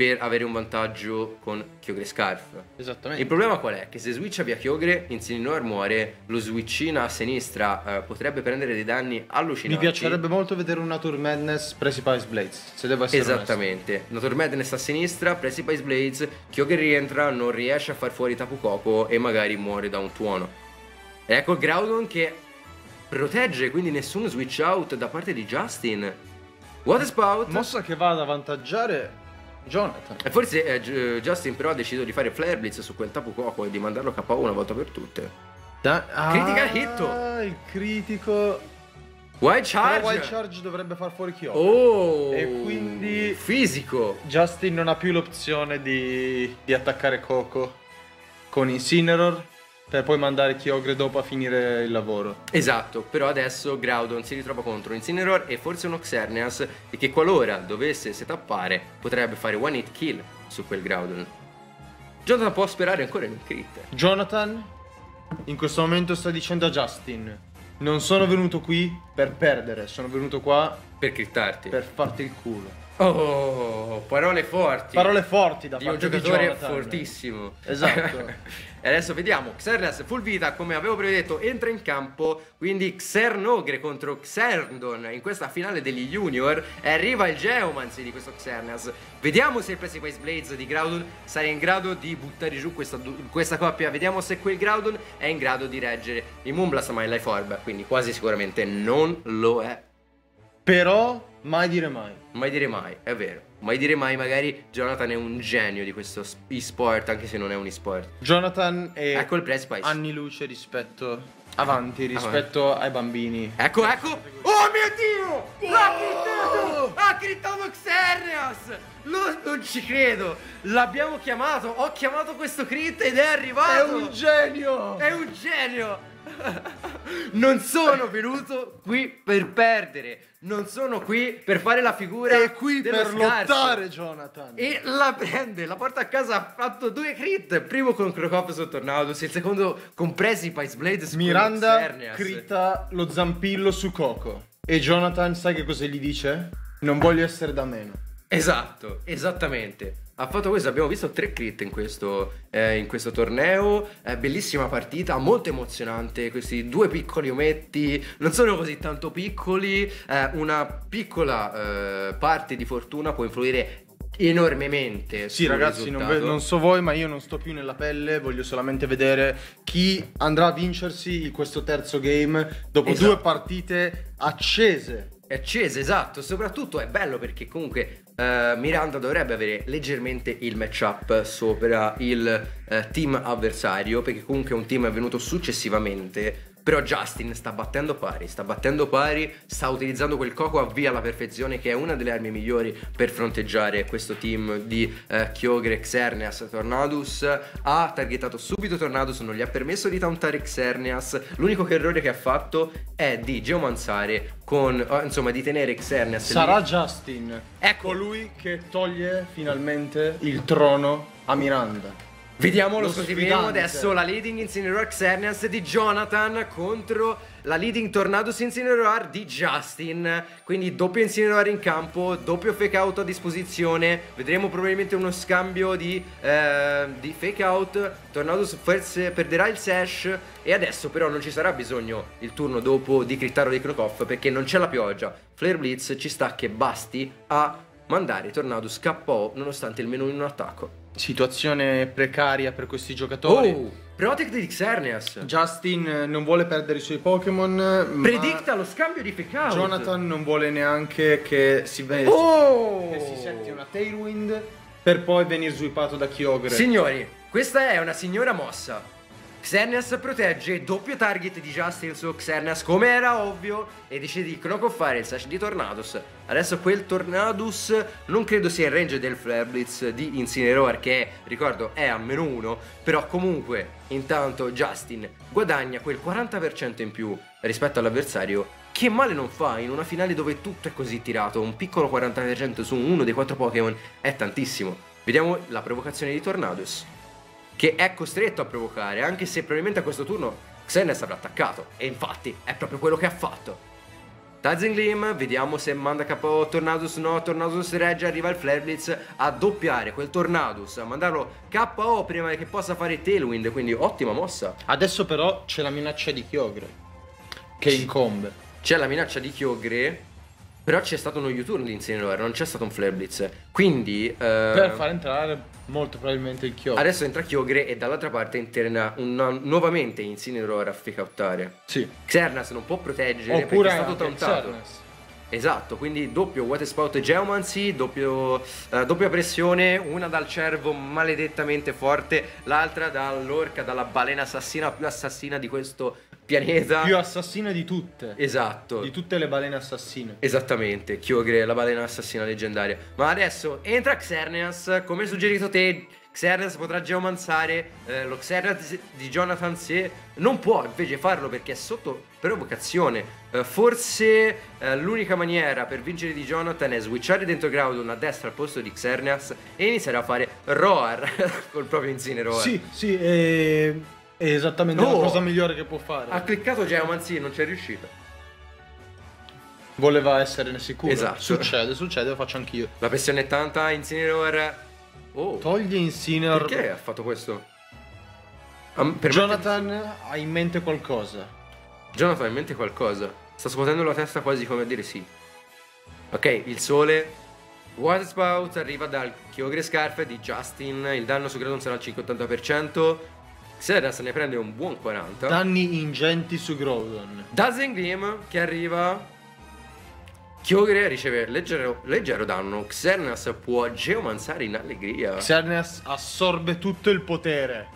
Speaker 3: per avere un vantaggio con Kyogre Scarf.
Speaker 4: Esattamente.
Speaker 3: Il problema qual è? Che se switcha via Kyogre, Incineroar muore, lo switchina a sinistra eh, potrebbe prendere dei danni
Speaker 4: Mi
Speaker 3: allucinanti.
Speaker 4: piacerebbe molto vedere un Nature Madness Precipice Blades, se devo essere
Speaker 3: Esattamente. Nature Madness a sinistra, Precipice Blades, Kyogre rientra, non riesce a far fuori Tapu Koko e magari muore da un tuono. E ecco Groudon che protegge, quindi nessun switch out da parte di Justin. Water Spout.
Speaker 4: Mossa che va ad avvantaggiare Jonathan.
Speaker 3: E forse eh, Gi- Justin però ha deciso di fare Flare Blitz su quel Tapu Koko e di mandarlo KO una volta per tutte.
Speaker 4: Da-
Speaker 3: Critica
Speaker 4: ah,
Speaker 3: hit.
Speaker 4: il critico.
Speaker 3: Wild
Speaker 4: Però
Speaker 3: Charge!
Speaker 4: Wild Charge dovrebbe far fuori Kyogre.
Speaker 3: Oh!
Speaker 4: E quindi-
Speaker 3: Fisico!
Speaker 4: Justin non ha più l'opzione di, di attaccare Coco con Incineroar per poi mandare Kyogre dopo a finire il lavoro.
Speaker 3: Esatto, però adesso Groudon si ritrova contro Incineroar e forse uno Xerneas e che qualora dovesse setappare potrebbe fare one hit kill su quel Groudon. Jonathan può sperare ancora in un crit.
Speaker 4: Jonathan in questo momento sta dicendo a Justin non sono venuto qui per perdere, sono venuto qua
Speaker 3: Per crittarti.
Speaker 4: per farti il culo.
Speaker 3: Oh, parole forti.
Speaker 4: Parole forti da
Speaker 3: di un
Speaker 4: parte di
Speaker 3: giocatore fortissimo.
Speaker 4: Esatto.
Speaker 3: e adesso vediamo. Xerneas full vita, come avevo predetto, entra in campo. Quindi Xernogre contro Xerndon in questa finale degli Junior. E arriva il Geomancy di questo Xerneas. Vediamo se il Precipice Blades di Groudon sarà in grado di buttare giù questa, questa coppia. Vediamo se quel Groudon è in grado di reggere il Moonblast ma il Life Orb. Quindi quasi sicuramente non lo è.
Speaker 4: Però mai dire mai.
Speaker 3: Mai dire mai, è vero. Mai dire mai, magari Jonathan è un genio di questo e-sport, anche se non è un e-sport.
Speaker 4: Jonathan è
Speaker 3: Ecco il
Speaker 4: anni luce rispetto avanti rispetto ai bambini.
Speaker 3: Ecco, ecco. Oh mio Dio! L'ha crittato! Ha crittato Xerneas! Lo- non ci credo! L'abbiamo chiamato! Ho chiamato questo crit ed è arrivato!
Speaker 4: genio!
Speaker 3: È un genio! Non sono venuto qui per perdere, non sono qui per fare la figura
Speaker 4: È qui per
Speaker 3: scarso.
Speaker 4: lottare, Jonathan.
Speaker 3: E la prende, la porta a casa, ha fatto due crit, primo con Krokov su Tornados, il secondo con Presipice Blade su
Speaker 4: Miranda crita lo zampillo su Coco. E Jonathan, sai che cosa gli dice? Non voglio essere da meno.
Speaker 3: Esatto, esattamente. Ha fatto questo, abbiamo visto tre crit in questo, eh, in questo torneo, Eh, bellissima partita, molto emozionante, questi due piccoli ometti, non sono così tanto piccoli, eh, una piccola eh, parte di fortuna può influire enormemente
Speaker 4: Sì, ragazzi, non, non so voi, ma io non sto più nella pelle. Voglio solamente vedere chi andrà a vincersi questo terzo game dopo
Speaker 3: Esatto.
Speaker 4: due partite accese.
Speaker 3: È acceso, esatto. Soprattutto è bello perché comunque eh, Miranda dovrebbe avere leggermente il matchup sopra il eh, team avversario. Perché comunque è un team è venuto successivamente. Però Justin sta battendo pari, sta battendo pari, sta utilizzando quel Coco a via alla perfezione che è una delle armi migliori per fronteggiare questo team di eh, Kyogre, Xerneas, Tornadus. Ha targetato subito Tornadus, non gli ha permesso di tauntare Xerneas. L'unico errore che ha fatto è di geomanzare con, insomma, di tenere Xerneas lì.
Speaker 4: Sarà Justin.
Speaker 3: Ecco.
Speaker 4: colui che toglie finalmente il trono a Miranda.
Speaker 3: Vediamo lo,
Speaker 4: Lo sfidante.
Speaker 3: adesso la leading Incineroar Xerneas di Jonathan contro la leading Tornadus Incineroar di Justin. Quindi doppio Incineroar in campo, doppio fake out a disposizione. Vedremo probabilmente uno scambio di, eh, di fake out. Tornadus forse perderà il sash. E adesso però non ci sarà bisogno il turno dopo di crittaro di Knockoff perché non c'è la pioggia. Flare Blitz ci sta che basti a mandare Tornadus KO nonostante il menu in un attacco.
Speaker 4: Situazione precaria per questi giocatori.
Speaker 3: Oh, Protect di Xerneas.
Speaker 4: Justin eh, non vuole perdere i suoi Pokémon.
Speaker 3: Predicta lo scambio di out.
Speaker 4: Jonathan non vuole neanche che si, ve-
Speaker 3: Oh!
Speaker 4: che si setti una Tailwind per poi venire swipato da Kyogre.
Speaker 3: Signori, questa è una signora mossa. Xerneas protegge doppio target di Justin su Xerneas come era ovvio e decide di knock-offare il sash di Tornadus. Adesso quel Tornadus non credo sia in range del Flare Blitz di Incineroar che ricordo è a meno 1, però comunque intanto Justin guadagna quel 40% in più rispetto all'avversario che male non fa in una finale dove tutto è così tirato, un piccolo 40% su uno dei quattro Pokémon è tantissimo. Vediamo la provocazione di Tornadus che è costretto a provocare, anche se probabilmente a questo turno Xenes avrà attaccato. E infatti è proprio quello che ha fatto. Dazzling Gleam, vediamo se manda KO Tornadus, no, Tornadus regge, arriva il Flare Blitz a doppiare quel Tornadus, a mandarlo KO prima che possa fare Tailwind, quindi ottima mossa.
Speaker 4: Adesso però c'è la minaccia di Kyogre che incombe.
Speaker 3: C'è la minaccia di Kyogre, però c'è stato uno U-turn di Incineroar, non c'è stato un Flare Blitz. Quindi... eh,
Speaker 4: Per far entrare molto probabilmente il Kyogre.
Speaker 3: Adesso entra Kyogre e dall'altra parte interna una- nuovamente Incineroar a fake outare.
Speaker 4: Sì.
Speaker 3: Xernas non può proteggere
Speaker 4: Oppure
Speaker 3: perché è stato tauntato. Esatto, quindi doppio Water Spout e Geomancy, doppio, eh, doppia pressione, una dal cervo maledettamente forte, l'altra dall'orca, dalla balena assassina più assassina di questo pianeta.
Speaker 4: Più assassina di tutte.
Speaker 3: Esatto.
Speaker 4: Di tutte le balene assassine.
Speaker 3: Esattamente, Kyogre, la balena assassina leggendaria. Ma adesso entra Xerneas, come suggerito te, Xerneas potrà geomanzare eh, lo Xerneas di Jonathan se non può invece farlo perché è sotto provocazione. Eh, forse eh, l'unica maniera per vincere di Jonathan è switchare dentro Groudon a destra al posto di Xerneas e iniziare a fare Roar col proprio Incineroar.
Speaker 4: Sì, sì, è, è esattamente
Speaker 3: Oh!
Speaker 4: la cosa migliore che può fare.
Speaker 3: Ha cliccato Geomancy e non c'è riuscito.
Speaker 4: Voleva essere sicuro.
Speaker 3: Esatto.
Speaker 4: Succede, succede, lo faccio anch'io.
Speaker 3: La pressione è tanta, Incineroar... Oh,
Speaker 4: Toglie Incineroar.
Speaker 3: perché ha fatto questo? Am- per me-
Speaker 4: Jonathan ha in mente qualcosa.
Speaker 3: Jonathan ha in mente qualcosa. Sta scuotendo la testa quasi come a dire sì. Ok, il sole. Water Spout arriva dal Kyogre Scarf di Justin. Il danno su Groudon sarà al 50-80%. Xerath ne prende un buon 40%.
Speaker 4: Danni ingenti su Groudon.
Speaker 3: Dazzling Gleam che arriva. Kyogre riceve leggero, leggero danno. Xerneas può geomanzare in allegria.
Speaker 4: Xerneas assorbe tutto il potere.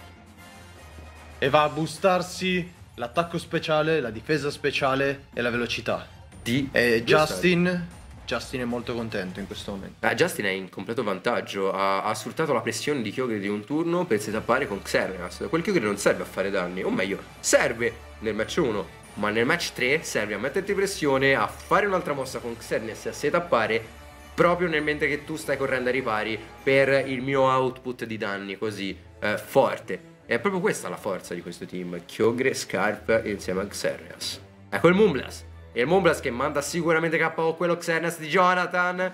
Speaker 4: E va a bustarsi l'attacco speciale, la difesa speciale e la velocità.
Speaker 3: Di
Speaker 4: E Justin, Justin è molto contento in questo momento.
Speaker 3: Ah, Justin è in completo vantaggio, ha, ha sfruttato la pressione di Kyogre di un turno per setappare con Xerneas. Quel Kyogre non serve a fare danni, o meglio, serve nel match 1, ma nel match 3 serve a metterti pressione, a fare un'altra mossa con Xerneas e a setappare proprio nel mentre che tu stai correndo ai ripari per il mio output di danni così eh, forte. È proprio questa la forza di questo team, Kyogre, Scarp insieme a Xerneas. Ecco il Moonblast. E il Moonblast che manda sicuramente KO quello Xerneas di Jonathan.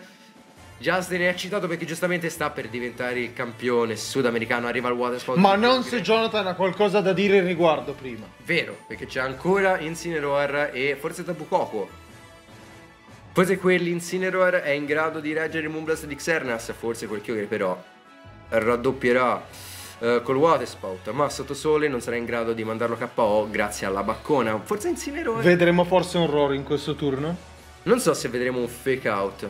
Speaker 3: Justin è eccitato perché giustamente sta per diventare il campione sudamericano, arriva al Water Spout.
Speaker 4: Ma non se Jonathan ha qualcosa da dire in riguardo prima.
Speaker 3: Vero, perché c'è ancora Incineroar e forse Tapu Koko. Forse quell'Incineroar è in grado di reggere il Moonblast di Xerneas, forse quel Kyogre però raddoppierà eh, col Water Spout, ma sotto sole non sarà in grado di mandarlo KO grazie alla baccona. Forse Incineroar...
Speaker 4: Vedremo forse un Roar in questo turno?
Speaker 3: Non so se vedremo un fake out.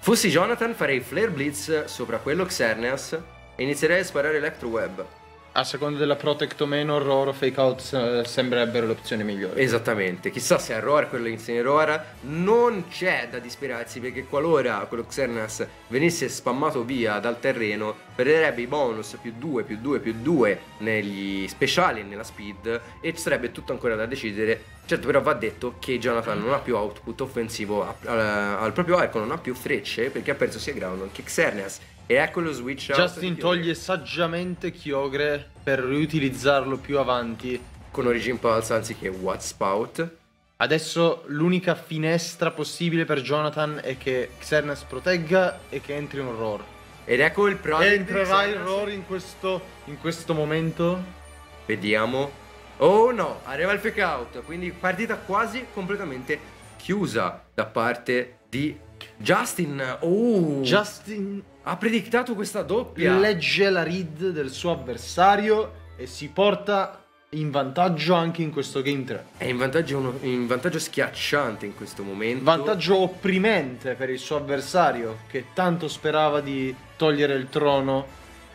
Speaker 3: Fossi Jonathan farei Flare Blitz sopra quello Xerneas e inizierei a sparare Electro Web.
Speaker 4: A seconda della Protect o meno, Roar o Fake Out sembrerebbero l'opzione migliore.
Speaker 3: Esattamente, chissà se a Roar quello insieme a Roar non c'è da disperarsi perché qualora quello Xerneas venisse spammato via dal terreno perderebbe i bonus più 2 più 2 più 2 negli speciali e nella speed e sarebbe tutto ancora da decidere. Certo però va detto che Jonathan non ha più output offensivo al proprio arco, non ha più frecce perché ha perso sia ground che Xerneas e ecco lo switch out
Speaker 4: Justin toglie saggiamente Kyogre per riutilizzarlo più avanti.
Speaker 3: con Origin Pulse anziché What Spout.
Speaker 4: Adesso l'unica finestra possibile per Jonathan è che Xerneas protegga e che entri un Roar.
Speaker 3: Ed ecco il pro.
Speaker 4: Entrerà il Roar in questo, in questo momento?
Speaker 3: Vediamo. Oh no, arriva il fake out. Quindi partita quasi completamente chiusa da parte di Justin. Oh,
Speaker 4: Justin
Speaker 3: ha predictato questa doppia.
Speaker 4: legge la read del suo avversario e si porta in vantaggio anche in questo game 3.
Speaker 3: È in vantaggio, uno- in vantaggio schiacciante in questo momento.
Speaker 4: Vantaggio opprimente per il suo avversario che tanto sperava di togliere il trono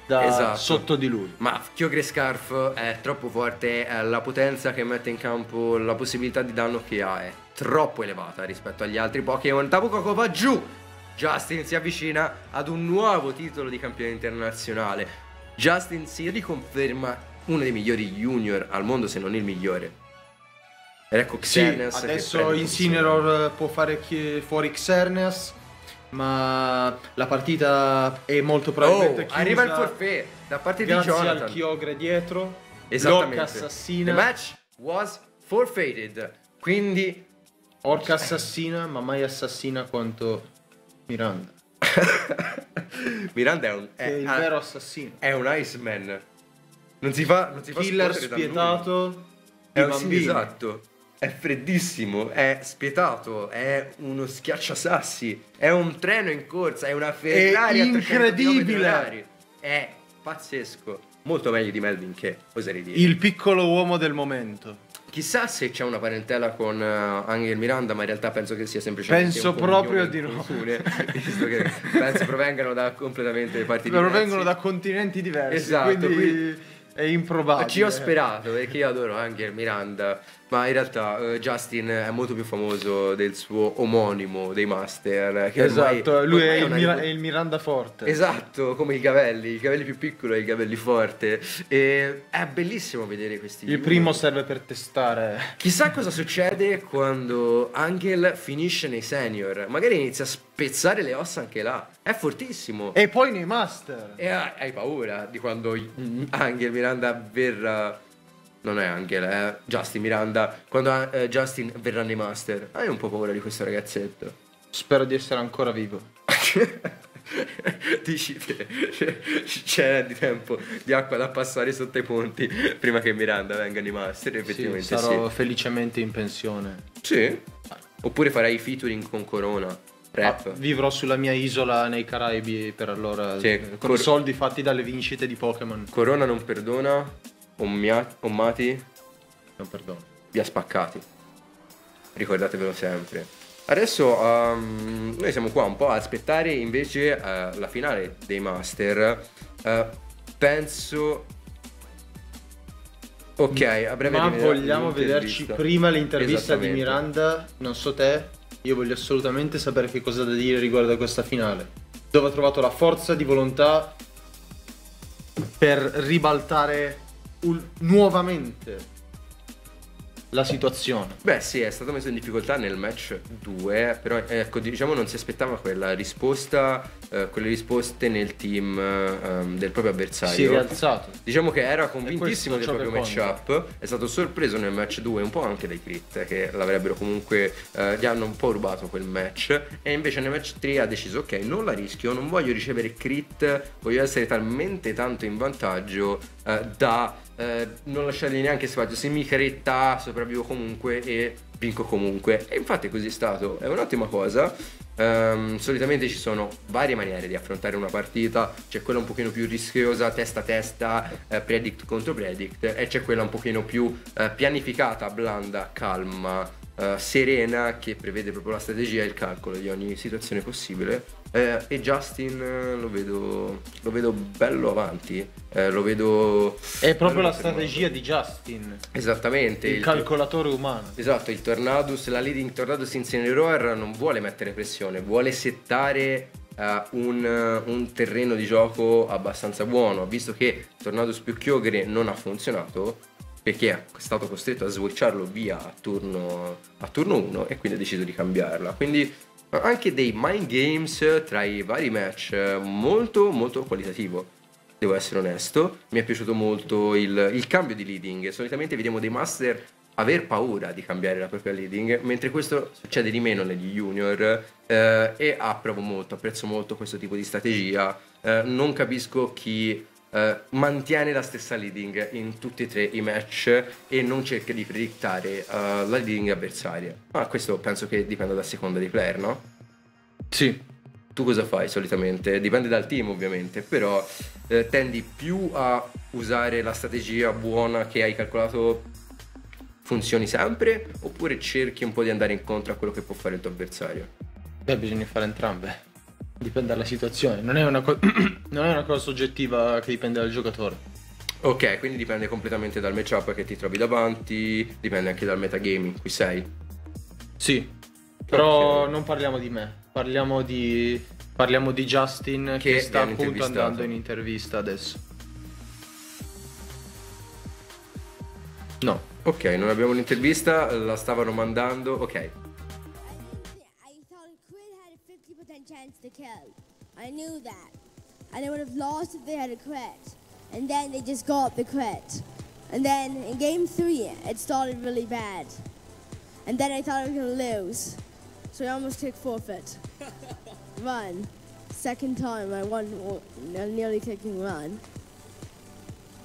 Speaker 4: da
Speaker 3: Esatto.
Speaker 4: sotto di lui.
Speaker 3: Ma Kyogre Scarf è troppo forte, è la potenza che mette in campo, la possibilità di danno che ha è troppo elevata rispetto agli altri Pokémon. Tapu Koko va giù! Justin si avvicina ad un nuovo titolo di campione internazionale. Justin si riconferma uno dei migliori junior al mondo, se non il migliore. Ed ecco
Speaker 4: Sì,
Speaker 3: Xerneas che
Speaker 4: adesso
Speaker 3: prende
Speaker 4: Incineroar può fare fuori Xerneas, ma la partita è molto probabilmente
Speaker 3: Oh,
Speaker 4: chiusa.
Speaker 3: arriva il forfait da parte di
Speaker 4: Grazie
Speaker 3: Jonathan.
Speaker 4: al Kyogre dietro.
Speaker 3: Esattamente.
Speaker 4: L'orca assassina.
Speaker 3: The match was forfeited. Quindi
Speaker 4: Orca assassina, ma mai assassina quanto Miranda.
Speaker 3: Miranda è un,
Speaker 4: è il vero assassino.
Speaker 3: è un Iceman. Non si fa, non si fa
Speaker 4: Killer
Speaker 3: lui.
Speaker 4: spietato
Speaker 3: È un, sì,
Speaker 4: bambini.
Speaker 3: esatto. È freddissimo, è spietato, è uno schiacciasassi, è un treno in corsa, è una Ferrari 300
Speaker 4: incredibile.
Speaker 3: È pazzesco. Molto meglio di Melvin che oserei dire.
Speaker 4: Il piccolo uomo del momento.
Speaker 3: Chissà se c'è una parentela con eh, Angel Miranda, ma in realtà penso che sia semplicemente
Speaker 4: Penso proprio di no.
Speaker 3: comune, visto che penso provengano da completamente parti
Speaker 4: Loro
Speaker 3: diversi.
Speaker 4: vengono da continenti diversi,
Speaker 3: Esatto,
Speaker 4: quindi,
Speaker 3: quindi-
Speaker 4: è improbabile.
Speaker 3: Ci ho sperato perché io adoro Angel Miranda, ma in realtà eh, Justin è molto più famoso del suo omonimo dei Master. Che ormai-
Speaker 4: Esatto, lui
Speaker 3: ormai
Speaker 4: è il, Mira- è il Miranda forte.
Speaker 3: Esatto, come il Gavelli, il Gavelli più piccolo e il Gavelli forte. E è bellissimo vedere questi
Speaker 4: Il
Speaker 3: junior.
Speaker 4: primo serve per testare.
Speaker 3: Chissà cosa succede quando Angel finisce nei senior. Magari inizia a spezzare le ossa anche là. È fortissimo.
Speaker 4: E poi nei master.
Speaker 3: E hai paura di quando Angel Miranda verrà. Non è Angel, è Justin Miranda. Quando eh, Justin verrà nei master. Hai un po' paura di questo ragazzetto.
Speaker 4: Spero di essere ancora vivo.
Speaker 3: Dici te, c'è di tempo di acqua da passare sotto i ponti prima che Miranda venga nei master.
Speaker 4: Sì,
Speaker 3: Effettivamente
Speaker 4: sarò
Speaker 3: sì.
Speaker 4: felicemente in pensione.
Speaker 3: Sì. Oppure farai featuring con Corona. Rap.
Speaker 4: Ah, vivrò sulla mia isola nei Caraibi per allora.
Speaker 3: Sì,
Speaker 4: con
Speaker 3: cor-
Speaker 4: i soldi fatti dalle vincite di Pokémon.
Speaker 3: Corona non perdona. Ommati
Speaker 4: Non perdono.
Speaker 3: vi ha spaccati. Ricordatevelo sempre. Adesso ehm, noi siamo qua un po' a aspettare invece eh, la finale dei Master. Eh, penso Ok, a breve
Speaker 4: Ma vogliamo vederci prima l'intervista di. Miranda? Non so te, io voglio assolutamente sapere che cosa ha da dire riguardo a questa finale. Dove ha trovato la forza di volontà per ribaltare ul- nuovamente la situazione.
Speaker 3: Beh sì, è stato messo in difficoltà nel match 2, però ecco, diciamo non si aspettava quella risposta, eh, quelle risposte nel team ehm, del proprio avversario.
Speaker 4: Si è rialzato.
Speaker 3: Diciamo che era convintissimo del proprio matchup, è stato sorpreso nel match 2 un po' anche dai crit che l'avrebbero comunque, eh, gli hanno un po' rubato quel match e invece nel match 3 ha deciso ok non la rischio, non voglio ricevere crit, voglio essere talmente tanto in vantaggio eh, da eh, non lasciargli neanche spazio, se mi caretta sopravvivo comunque e vinco comunque. E infatti così è stato, è un'ottima cosa. Ehm, solitamente ci sono varie maniere di affrontare una partita, c'è quella un pochino più rischiosa, testa a testa, eh, predict contro predict, e c'è quella un pochino più eh, pianificata, blanda, calma, eh, serena, che prevede proprio la strategia e il calcolo di ogni situazione possibile. Eh, e Justin eh, lo vedo, lo vedo bello avanti, eh, lo vedo...
Speaker 4: È proprio la strategia di Justin,
Speaker 3: Esattamente.
Speaker 4: il
Speaker 3: il-
Speaker 4: calcolatore umano.
Speaker 3: Esatto, il Tornadus, la leading Tornadus Incineroar non vuole mettere pressione, vuole settare eh, un, un terreno di gioco abbastanza buono, visto che Tornadus più Kyogre non ha funzionato, perché è stato costretto a switcharlo via a turno, a turno 1 e quindi ha deciso di cambiarla. Quindi anche dei mind games tra i vari match molto molto qualitativo devo essere onesto. Mi è piaciuto molto il, il cambio di leading. Solitamente vediamo dei master aver paura di cambiare la propria leading, mentre questo succede di meno negli junior eh, e approvo molto, apprezzo molto questo tipo di strategia. Eh, non capisco chi eh, mantiene la stessa leading in tutti e tre i match e non cerca di predictare eh, la leading avversaria. Ma questo penso che dipenda da seconda dei player, no?
Speaker 4: Sì.
Speaker 3: tu cosa fai solitamente? Dipende dal team ovviamente, però eh, tendi più a usare la strategia buona che hai calcolato funzioni sempre oppure cerchi un po' di andare incontro a quello che può fare il tuo avversario?
Speaker 4: Beh, bisogna fare entrambe. Dipende dalla situazione, non è una, co- non è una cosa soggettiva che dipende dal giocatore.
Speaker 3: Ok, quindi dipende completamente dal matchup che ti trovi davanti, dipende anche dal metagame in cui sei.
Speaker 4: Sì, però
Speaker 3: Ok.
Speaker 4: non parliamo di me, parliamo di, parliamo di Justin che,
Speaker 3: Che
Speaker 4: sta appunto andando in intervista adesso. No,
Speaker 3: Ok, non abbiamo un'intervista, la stavano mandando, ok.
Speaker 5: 50% chance to kill. I knew that. And they would have lost if they had a crit. And then they just got the crit. And then in game three, it started really bad. And then I thought I was going to lose. So I almost clicked forfeit. run. Second time I won, uh, nearly clicking run.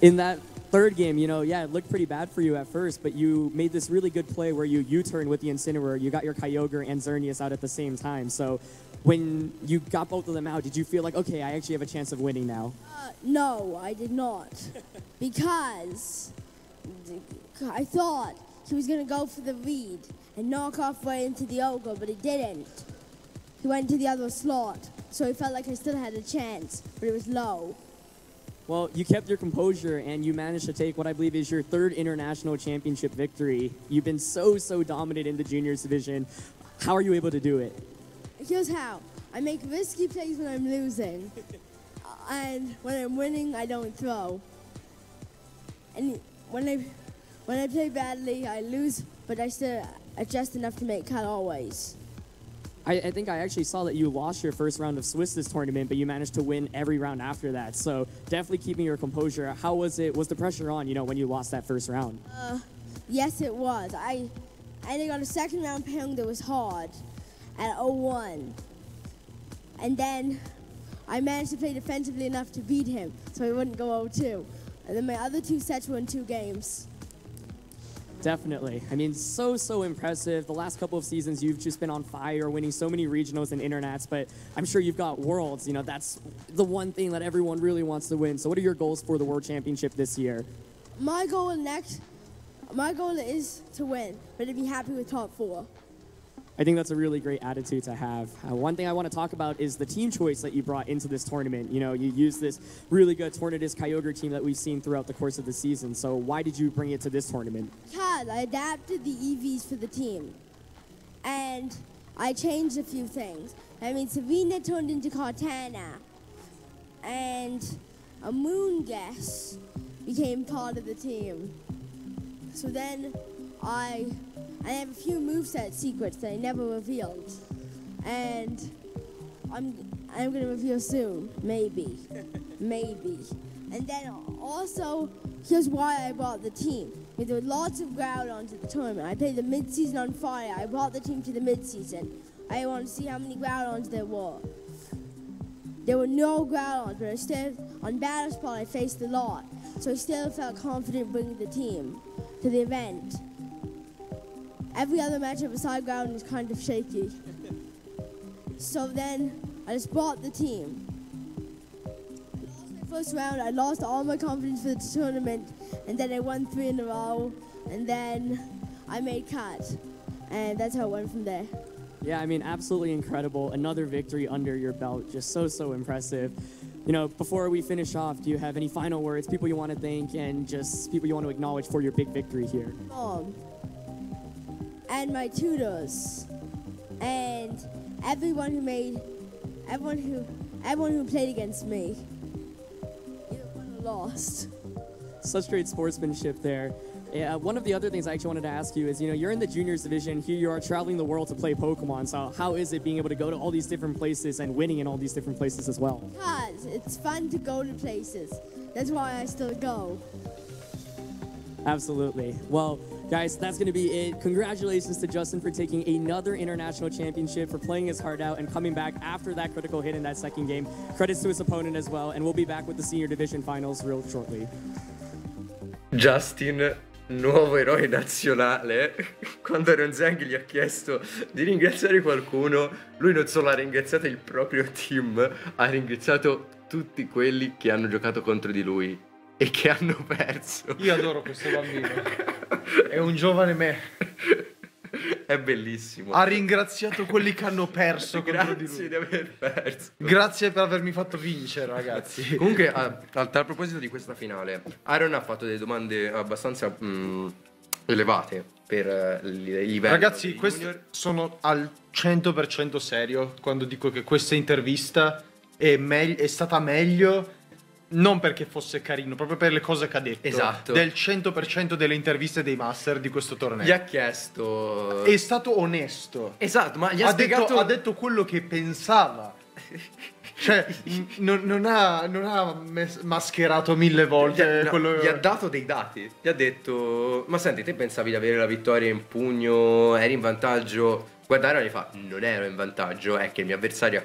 Speaker 6: in that third game, you know, yeah, it looked pretty bad for you at first, but you made this really good play where you U-turn with the Incineroar. You got your Kyogre and Xerneas out at the same time. So when you got both of them out, did you feel like, okay, I actually have a chance of winning now?
Speaker 5: Uh, no, I did not. because I thought he was going to go for the read and knock off right into the ogre, but he didn't. He went to the other slot, so it felt like I still had a chance, but it was low.
Speaker 6: Well, you kept your composure and you managed to take what I believe is your third international championship victory. You've been so, so dominant in the juniors division. How are you able to do it?
Speaker 5: Here's how I make risky plays when I'm losing, uh, and when I'm winning, I don't throw. And when I when I play badly, I lose, but I still adjust enough to make cut always.
Speaker 6: I, I think I actually saw that you lost your first round of Swiss this tournament, but you managed to win every round after that. So definitely keeping your composure. How was it? Was the pressure on, you know, when you lost that first round?
Speaker 5: Yes, it was. I I got a second round pound that was hard at 0-1. And then I managed to play defensively enough to beat him, so he wouldn't go 0-2. And then my other two sets were in two games.
Speaker 6: Definitely. I mean, so, so impressive. The last couple of seasons, you've just been on fire, winning so many regionals and internets, but I'm sure you've got worlds. You know, that's the one thing that everyone really wants to win. So, what are your goals for the World Championship this year?
Speaker 5: My goal next, my goal is to win, but to be happy with top four.
Speaker 6: I think that's a really great attitude to have. Uh, one thing I want to talk about is the team choice that you brought into this tournament. You know, you used this really good Tornadus Kyogre team that we've seen throughout the course of the season. So why did you bring it to this tournament?
Speaker 5: Because I adapted the EVs for the team. And I changed a few things. I mean, Savina turned into Cortana. And a moon guess became part of the team. So then I I have a few moveset secrets that I never revealed. And I'm I'm gonna reveal soon. Maybe. Maybe. And then also here's why I brought the team. There were lots of Groudons at the tournament. I played the mid-season on Friday. I brought the team to the mid-season. I wanted to see how many Groudons there were. There were no Groudons, but I still, on Battle Spot, I faced a lot. So I still felt confident bringing the team to the event. Every other matchup beside Groudon was kind of shaky. So then I just bought the team. Lost my first round, I lost all my confidence for the tournament, and then I won three in a row, and then I made cut. And that's how it went from there.
Speaker 6: Yeah, I mean, absolutely incredible. Another victory under your belt. Just so, so impressive. You know, before we finish off, do you have any final words, people you want to thank, and just people you want to acknowledge for your big victory here?
Speaker 5: mom and my tutors and everyone who made everyone who everyone who played against me. Lost.
Speaker 6: Such great sportsmanship there. Yeah, uh, one of the other things I actually wanted to ask you is, you know, you're in the juniors division. Here you are traveling the world to play Pokemon. So how is it being able to go to all these different places and winning in all these different places as well?
Speaker 5: Cause it's fun to go to places. That's why I still go.
Speaker 6: Absolutely. Well, guys, that's going to be it. Congratulations to Justin for taking another international championship, for playing his heart out and coming back after that critical hit in that second game. Credits to his opponent as well. And we'll be back with the senior division finals real shortly.
Speaker 3: Justin, nuovo eroe nazionale. Quando Ronzang gli ha chiesto di ringraziare qualcuno, lui non solo ha ringraziato il proprio team, ha ringraziato tutti quelli che hanno giocato contro di lui e che hanno perso.
Speaker 4: Io adoro questo bambino. È un giovane me.
Speaker 3: È bellissimo.
Speaker 4: Ha ringraziato quelli che hanno perso contro di
Speaker 3: Grazie
Speaker 4: lui.
Speaker 3: di aver perso.
Speaker 4: Grazie per avermi fatto vincere, ragazzi.
Speaker 3: Comunque, a, a tal proposito di questa finale, Aaron ha fatto delle domande abbastanza mh, elevate per eh, il livello.
Speaker 4: Ragazzi,
Speaker 3: dei junior.
Speaker 4: sono al 100% serio quando dico che questa intervista è, me- è stata meglio non perché fosse carino, proprio per le cose che ha detto.
Speaker 3: Esatto.
Speaker 4: Del 100% delle interviste dei master di questo torneo.
Speaker 3: Gli ha chiesto.
Speaker 4: È stato onesto.
Speaker 3: Esatto, ma gli ha,
Speaker 4: ha,
Speaker 3: spiegato.
Speaker 4: detto, ha detto quello che pensava. Cioè, non, non ha, non ha mes- mascherato mille
Speaker 3: Gli
Speaker 4: volte
Speaker 3: no,
Speaker 4: quello
Speaker 3: gli ha dato dei dati. Gli ha detto: Ma senti, te pensavi di avere la vittoria in pugno? Eri in vantaggio? Guardare gli fa: Non ero in vantaggio. È che il mio avversario ha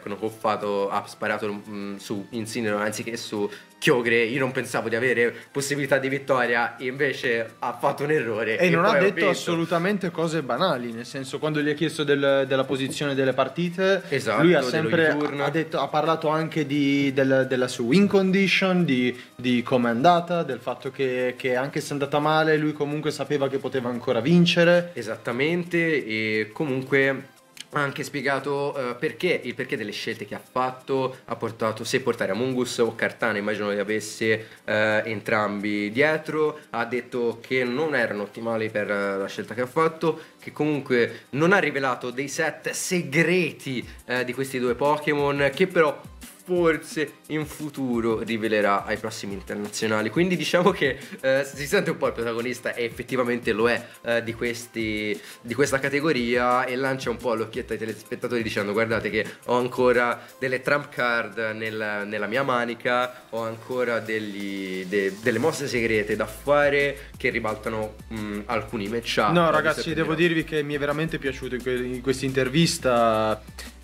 Speaker 3: ha sparato mm, su Insinero anziché su Chiogre. Io non pensavo di avere possibilità di vittoria. Invece ha fatto un errore.
Speaker 4: E non
Speaker 3: poi
Speaker 4: ha detto assolutamente cose banali, nel senso quando gli ha chiesto del- della posizione delle partite,
Speaker 3: Esatto,
Speaker 4: lui ha sempre ha, detto- ha parlato anche di- del- della sua win condition, di, di come è andata, del fatto che, che anche se è andata male lui comunque sapeva che poteva ancora vincere.
Speaker 3: Esattamente, e comunque ha anche spiegato eh, perché, il perché delle scelte che ha fatto, ha portato se portare Amungus o Cartana, immagino li avesse eh, entrambi dietro, ha detto che non erano ottimali per eh, la scelta che ha fatto, che comunque non ha rivelato dei set segreti eh, di questi due Pokémon, che però forse in futuro rivelerà ai prossimi internazionali. Quindi diciamo che eh, si sente un po' il protagonista e effettivamente lo è eh, di, questi, di questa categoria e lancia un po' l'occhietto ai telespettatori dicendo guardate che ho ancora delle trump card nel- nella mia manica, ho ancora degli- de- delle mosse segrete da fare che ribaltano mh, alcuni matchup.
Speaker 4: No ragazzi, devo dirvi che mi è veramente piaciuto in, que- in questa intervista.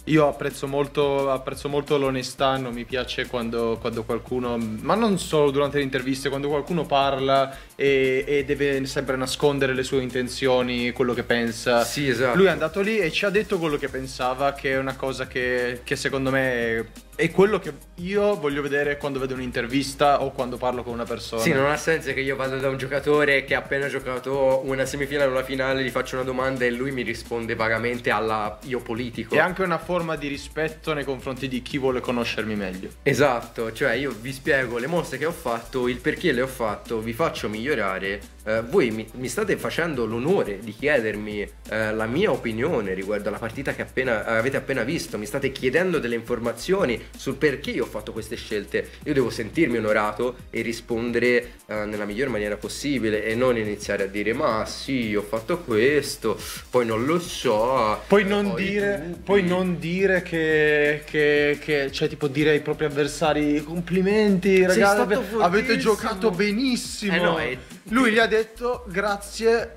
Speaker 4: Io apprezzo molto, apprezzo molto l'onestà, non mi piace quando, quando qualcuno, ma non solo durante le interviste, quando qualcuno parla e, e deve sempre nascondere le sue intenzioni, quello che pensa.
Speaker 3: Sì, esatto.
Speaker 4: Lui è andato lì e ci ha detto quello che pensava, che è una cosa che, che secondo me è quello che io voglio vedere quando vedo un'intervista o quando parlo con una persona.
Speaker 3: Sì, non ha senso che io vado da un giocatore che ha appena giocato una semifinale o una finale, gli faccio una domanda e lui mi risponde vagamente alla io politico.
Speaker 4: È anche una forma di rispetto nei confronti di chi vuole conoscermi meglio.
Speaker 3: Esatto, cioè io vi spiego le mosse che ho fatto, il perché le ho fatto, vi faccio migliorare. Eh, voi mi, mi state facendo l'onore di chiedermi eh, la mia opinione riguardo alla partita che appena, avete appena visto, mi state chiedendo delle informazioni sul perché io ho fatto queste scelte. Io devo sentirmi onorato e rispondere eh, nella miglior maniera possibile e non iniziare a dire ma sì, ho fatto questo, poi non lo so.
Speaker 4: Poi
Speaker 3: eh,
Speaker 4: non,
Speaker 3: ho i
Speaker 4: dire, poi non dire che, che, che- cioè tipo dire ai propri avversari complimenti ragazzi, avete
Speaker 3: fortissimo."
Speaker 4: giocato benissimo.
Speaker 3: Eh no, è-
Speaker 4: Lui gli ha detto grazie,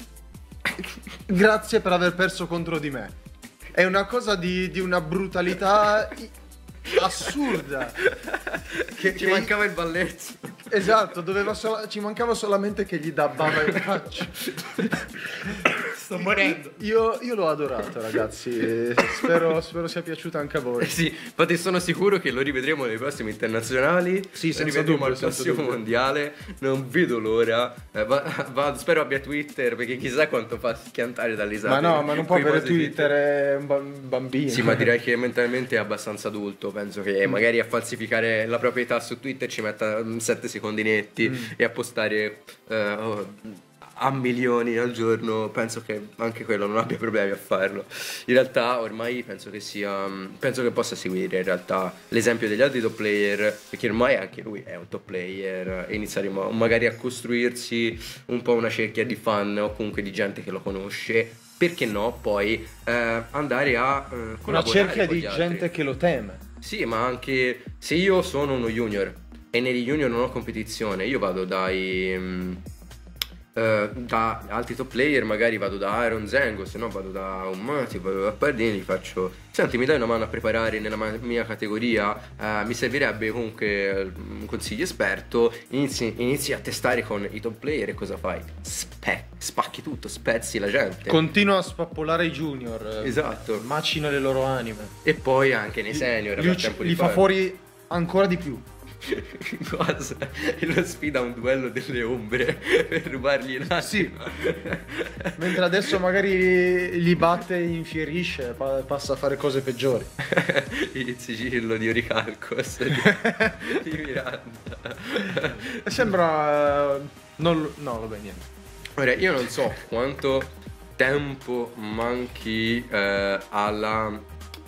Speaker 4: grazie per aver perso contro di me. È una cosa di, di una brutalità assurda. Che,
Speaker 3: Ci
Speaker 4: che-
Speaker 3: mancava il balletto.
Speaker 4: Esatto, doveva solo- ci mancava solamente che gli dabbava in faccia.
Speaker 2: Sto morendo.
Speaker 4: Io, io l'ho adorato, ragazzi. Spero, spero sia piaciuto anche a voi.
Speaker 3: Eh sì, infatti sono sicuro che lo rivedremo nei prossimi internazionali.
Speaker 4: Sì,
Speaker 3: lo rivedremo al prossimo mondiale. Non vedo l'ora. Eh, va- va- spero abbia Twitter perché chissà quanto fa schiantare
Speaker 4: Ma
Speaker 3: dall'esame.
Speaker 4: no, ma non può avere Twitter, è un bambino.
Speaker 3: Sì, ma direi che mentalmente è abbastanza adulto. Penso che
Speaker 4: Mm.
Speaker 3: magari a falsificare la proprietà su Twitter ci metta 7 secondinetti
Speaker 4: Mm.
Speaker 3: e a postare eh, oh, a milioni al giorno. Penso che anche quello non abbia problemi a farlo. In realtà, ormai penso che sia. Penso che possa seguire in realtà l'esempio degli altri top player. Perché ormai anche lui è un top player. E inizieremo magari a costruirsi un po' una cerchia di fan o comunque di gente che lo conosce. Perché no, poi eh, andare a eh,
Speaker 4: Una
Speaker 3: collaborare
Speaker 4: cerchia
Speaker 3: con
Speaker 4: di gente che lo teme.
Speaker 3: Sì, ma anche se io sono uno junior e negli junior non ho competizione, io vado dai. Eh, da altri top player, magari vado da Iron Zengo, se no vado da un Mati, vado da Pardini, faccio. Senti, mi dai una mano a preparare nella mia categoria? Eh, mi servirebbe comunque eh, un consiglio esperto. Inizi, inizi a testare con i top player e cosa fai? Spe- spacchi tutto, spezzi la gente.
Speaker 4: Continua a spappolare i junior.
Speaker 3: Esatto.
Speaker 4: Macina le loro anime.
Speaker 3: E poi anche nei senior.
Speaker 4: Li,
Speaker 3: tempo di
Speaker 4: li fa fuori ancora di più.
Speaker 3: Cosa? E lo sfida a un duello delle ombre per rubargli l'attimo.
Speaker 4: Sì. Mentre adesso magari li batte e infierisce, pa- passa a fare cose peggiori.
Speaker 3: il sigillo di Oricalcos di, di Miranda.
Speaker 4: Sembra... eh, Non, lo- no, vabbè, niente.
Speaker 3: Ora, io non so quanto tempo manchi eh, alla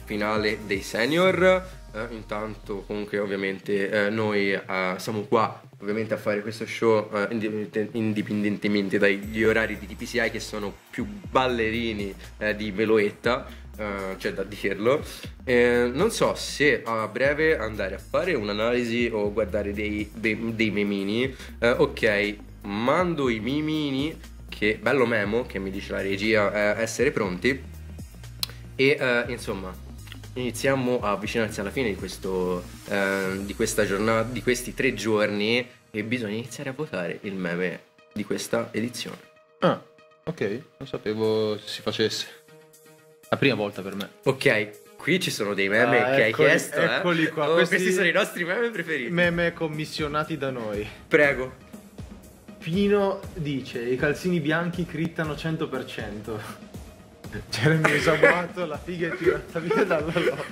Speaker 3: finale dei senior. Eh, intanto, comunque, ovviamente, eh, noi eh, siamo qua ovviamente a fare questo show eh, indipendente- indipendentemente dagli orari di TPCI che sono più ballerini eh, di Veloetta. eh, c'è da dirlo. Non so se a breve andare a fare un'analisi o guardare dei, dei, dei memini. Ok, mando i mimini che bello memo che mi dice la regia essere pronti e insomma iniziamo a avvicinarsi alla fine di questo eh, di questa giornata di questi tre giorni e bisogna iniziare a votare il meme di questa edizione
Speaker 4: Ah, ok, non sapevo si facesse. La prima volta per me.
Speaker 3: ok qui ci sono dei meme
Speaker 4: Ah,
Speaker 3: che
Speaker 4: eccoli-
Speaker 3: hai chiesto eh.
Speaker 4: eccoli qua,
Speaker 3: Oh,
Speaker 4: questi-
Speaker 3: questi sono i nostri meme preferiti
Speaker 4: Meme commissionati da noi.
Speaker 3: prego
Speaker 4: Pino dice, i calzini bianchi crittano 100%. Jeremy esaguato, la figa è tirata via dalla loro.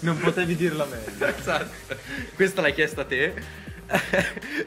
Speaker 4: Non potevi dirla meglio.
Speaker 3: esatto questa l'hai chiesta te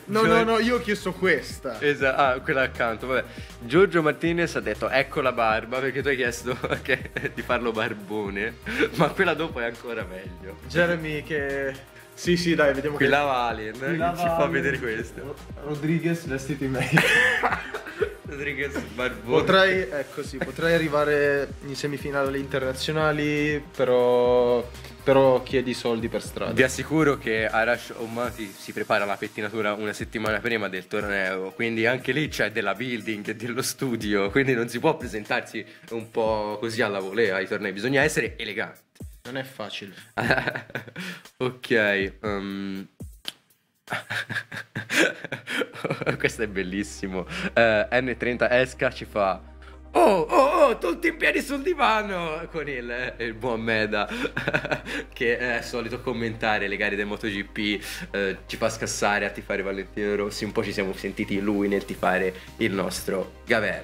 Speaker 4: No, no, no, io ho chiesto questa.
Speaker 3: Esatto, ah, quella accanto, vabbè. Giorgio Martinez ha detto ecco la barba perché tu hai chiesto che- di farlo barbone, ma quella dopo è ancora meglio.
Speaker 4: Jeremy che... Sì, sì, dai, vediamo
Speaker 3: Qui
Speaker 4: che...
Speaker 3: lava Alien,
Speaker 4: Qui
Speaker 3: che
Speaker 4: lava
Speaker 3: ci fa
Speaker 4: Alien.
Speaker 3: vedere questo.
Speaker 4: Rodriguez vestito in meglio.
Speaker 3: Rodriguez barbone.
Speaker 4: Potrei, ecco sì, potrei arrivare in semifinale alle internazionali, però, però chiedi soldi per strada.
Speaker 3: Vi assicuro che Arash Omati si prepara la pettinatura una settimana prima del torneo, quindi anche lì c'è della building e dello studio, quindi non si può presentarsi un po' così alla volea ai tornei, bisogna essere eleganti.
Speaker 4: Non è facile.
Speaker 3: ok. um. Questo è bellissimo. Eh, N30 Esca ci fa. Oh, oh, oh, tutti in piedi sul divano con il, il buon Meda che è solito commentare le gare del MotoGP, eh, ci fa scassare a tifare Valentino Rossi, un po' ci siamo sentiti lui nel tifare il nostro Gavel.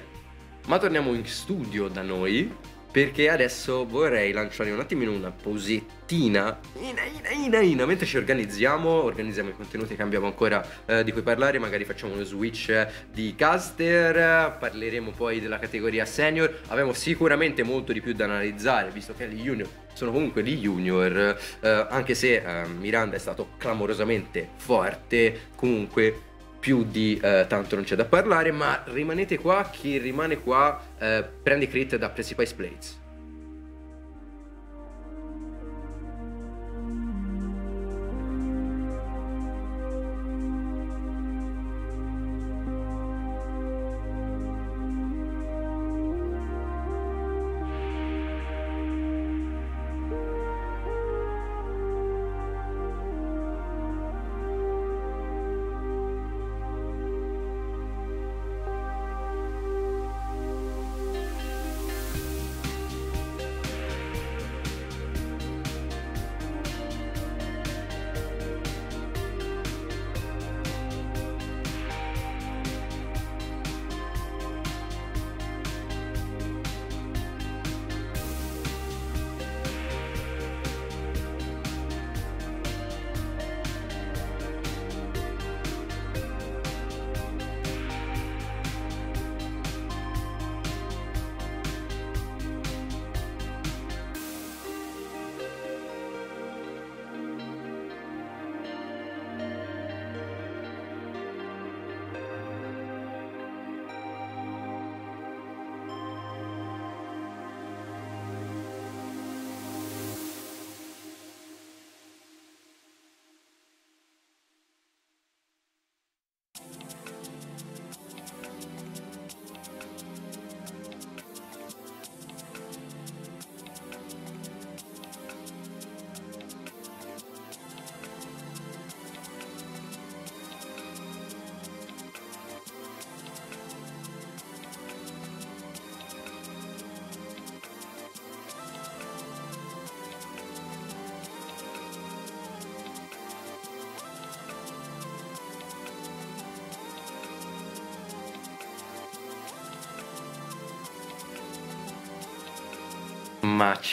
Speaker 3: Ma torniamo in studio da noi perché adesso vorrei lanciare un attimino una pausettina ina, ina, ina, ina, mentre ci organizziamo, organizziamo i contenuti che abbiamo ancora eh, di cui parlare, magari facciamo uno switch di caster, parleremo poi della categoria senior, abbiamo sicuramente molto di più da analizzare, visto che gli junior sono comunque gli junior, eh, anche se eh, Miranda è stato clamorosamente forte, comunque più di eh, tanto non c'è da parlare, ma rimanete qua, chi rimane qua eh, prende crit da Precipice Plates.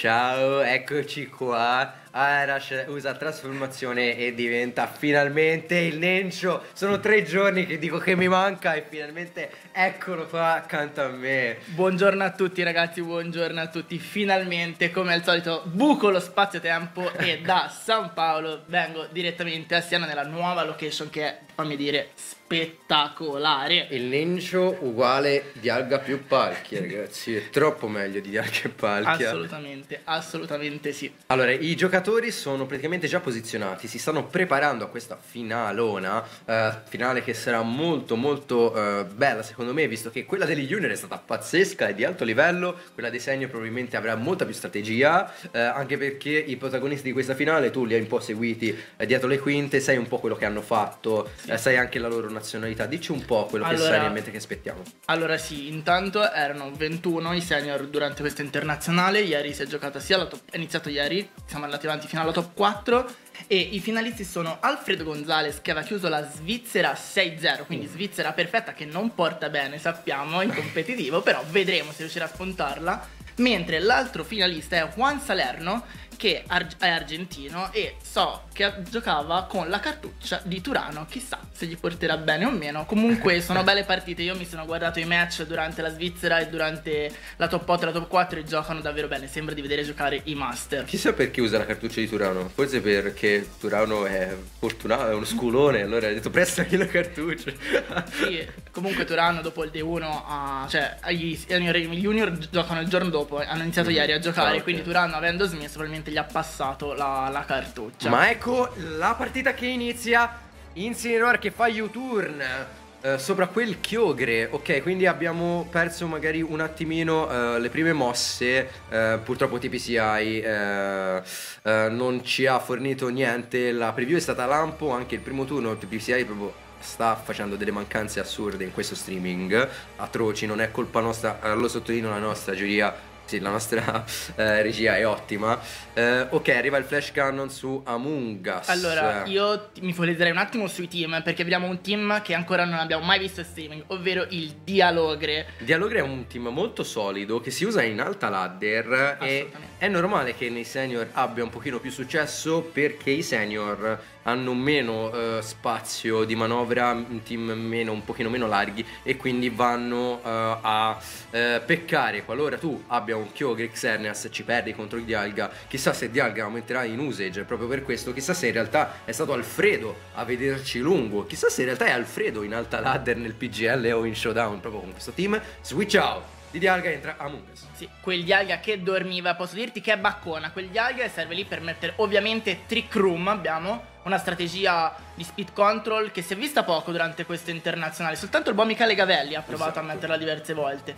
Speaker 3: Ciao, eccoci qua. Arash usa trasformazione e diventa finalmente il Nencio. Sono tre giorni che dico che mi manca e finalmente eccolo qua accanto a me.
Speaker 7: Buongiorno a tutti ragazzi, buongiorno a tutti. Finalmente, come al solito, buco lo spazio-tempo e da San Paolo vengo direttamente a Siena nella nuova location che è, fammi dire, spettacolare.
Speaker 8: Il Nencio uguale di Alga più Palchia, ragazzi. È troppo meglio di Alga e Palchia.
Speaker 7: Assolutamente, assolutamente sì.
Speaker 8: Allora, i giocatori sono praticamente già posizionati, si stanno preparando a questa finalona, eh, finale che sarà molto molto eh, bella secondo me, visto che quella degli junior è stata pazzesca e di alto livello, quella dei senior probabilmente avrà molta più strategia, eh, anche perché i protagonisti di questa finale tu li hai un po' seguiti eh, dietro le quinte, sai un po' quello che hanno fatto. Eh, sai anche la loro nazionalità, dici un po' quello allora, che sai realmente che aspettiamo.
Speaker 7: Allora sì, intanto erano 21 i senior durante questa internazionale, ieri si è giocata sia la top, è iniziato ieri, siamo andati avanti avanti fino alla top 4 e i finalisti sono Alfredo Gonzalez che aveva chiuso la Svizzera 6-0, quindi Svizzera perfetta che non porta bene, sappiamo, in competitivo, però vedremo se riuscirà a spuntarla. Mentre l'altro finalista è Juan Salerno che è argentino e so che giocava con la cartuccia di Turano, chissà se gli porterà bene o meno. Comunque sono belle partite, io mi sono guardato i match durante la Svizzera e durante la top 8 e la top 4 e giocano davvero bene, sembra di vedere giocare i master.
Speaker 8: Chissà perché usa la cartuccia di Turano, forse perché Turano è fortunato, è uno sculone, allora ha detto prestami la cartuccia.
Speaker 7: sì, comunque Turano dopo il D1, ha, cioè gli junior giocano il giorno dopo, hanno iniziato mm-hmm. ieri a giocare, ah, okay. quindi Turano avendo smesso probabilmente praticamente gli ha passato la, la cartuccia.
Speaker 3: Ma ecco la partita che inizia. Incineroar che fa U-turn. Uh, sopra quel chiogre, ok, quindi abbiamo perso magari un attimino uh, le prime mosse. Uh, purtroppo TPCI non ci ha fornito niente. La preview è stata lampo, anche il primo turno TPCI proprio sta facendo delle mancanze assurde in questo streaming, atroci, non è colpa nostra, eh, lo sottolineo la nostra giuria sì, la nostra eh, regia è ottima. Eh, ok, arriva il flash cannon su Among Us.
Speaker 7: Allora, io mi focalizzerei un attimo sui team, perché abbiamo un team che ancora non abbiamo mai visto in streaming, ovvero il Dialogre.
Speaker 3: Dialogre è un team molto solido che si usa in alta ladder e. è normale che nei senior abbia un pochino più successo perché i senior hanno meno eh, spazio di manovra, un team meno, un pochino meno larghi e quindi vanno eh, a eh, peccare. Qualora tu abbia un Kyogre Xerneas ci perdi contro il Dialga chissà se Dialga aumenterà in usage. Proprio per questo. Chissà se in realtà è stato Alfredo a vederci lungo. Chissà se in realtà è Alfredo in alta ladder nel PGL o in showdown proprio con questo team. Switch out di Dialga entra Among Us
Speaker 7: Sì, quel Dialga che dormiva, posso dirti che è baccona. Quel Dialga serve lì per mettere ovviamente Trick Room. Abbiamo una strategia di speed control che si è vista poco durante questo internazionale. Soltanto il buon Michele Gavelli ha provato
Speaker 3: Esatto.
Speaker 7: a metterla diverse volte.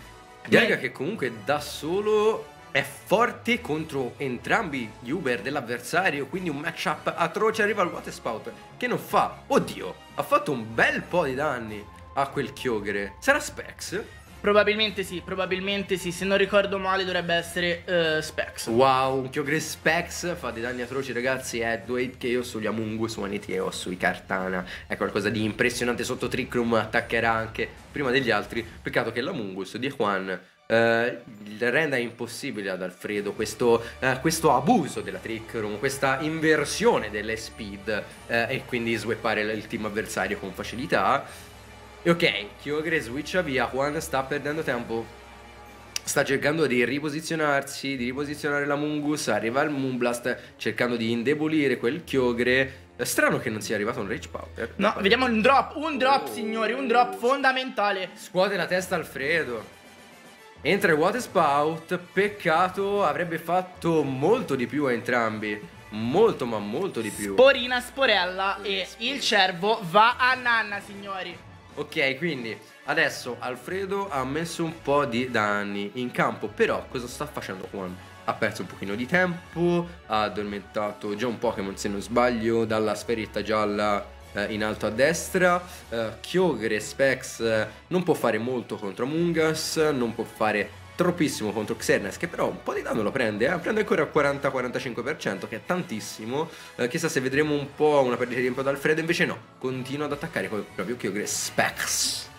Speaker 3: Dialga
Speaker 7: Beh,
Speaker 3: che comunque da solo è forte contro entrambi gli Uber dell'avversario, quindi un matchup atroce arriva al Water Spout che non fa, oddio, ha fatto un bel po' di danni a quel Kyogre. Sarà Specs?
Speaker 7: Probabilmente sì, probabilmente sì. Se non ricordo male dovrebbe essere eh, Specs.
Speaker 3: Wow, Kyogre Specs fa dei danni atroci ragazzi, è 2 che io sugli Amungus, Wanity e ho sui Kartana. È qualcosa di impressionante sotto Trick Room, attaccherà anche prima degli altri. Peccato che l'Amungus di Juan eh, renda impossibile ad Alfredo questo, eh, questo abuso della Trick Room, questa inversione delle speed eh, e quindi sweppare il team avversario con facilità. E ok, Kyogre switcha via, Juan sta perdendo tempo sta cercando di riposizionarsi, di riposizionare la Mungus, arriva il Moonblast cercando di indebolire quel Kyogre. È strano che non sia arrivato un Rage Powder.
Speaker 7: No, vediamo un drop, un drop
Speaker 3: Oh.
Speaker 7: signori, un drop fondamentale.
Speaker 3: Scuote la testa Alfredo. Entra il Water Spout, peccato, avrebbe fatto molto di più a entrambi. Molto ma molto di più.
Speaker 7: Sporina, sporella e il cervo va a nanna signori.
Speaker 3: Ok, quindi adesso Alfredo ha messo un po' di danni in campo, però cosa sta facendo Juan? Ha perso un pochino di tempo, ha addormentato già un Pokémon se non sbaglio dalla sferetta gialla eh, in alto a destra. Eh, Kyogre Specs eh, non può fare molto contro Mungas, non può fare troppissimo contro Xernes che però un po' di danno lo prende, eh? prende ancora il 40-45% che è tantissimo. Eh, chissà se vedremo un po' una perdita di tempo da Alfredo, invece no, continua ad attaccare con il proprio Kyogre Specs.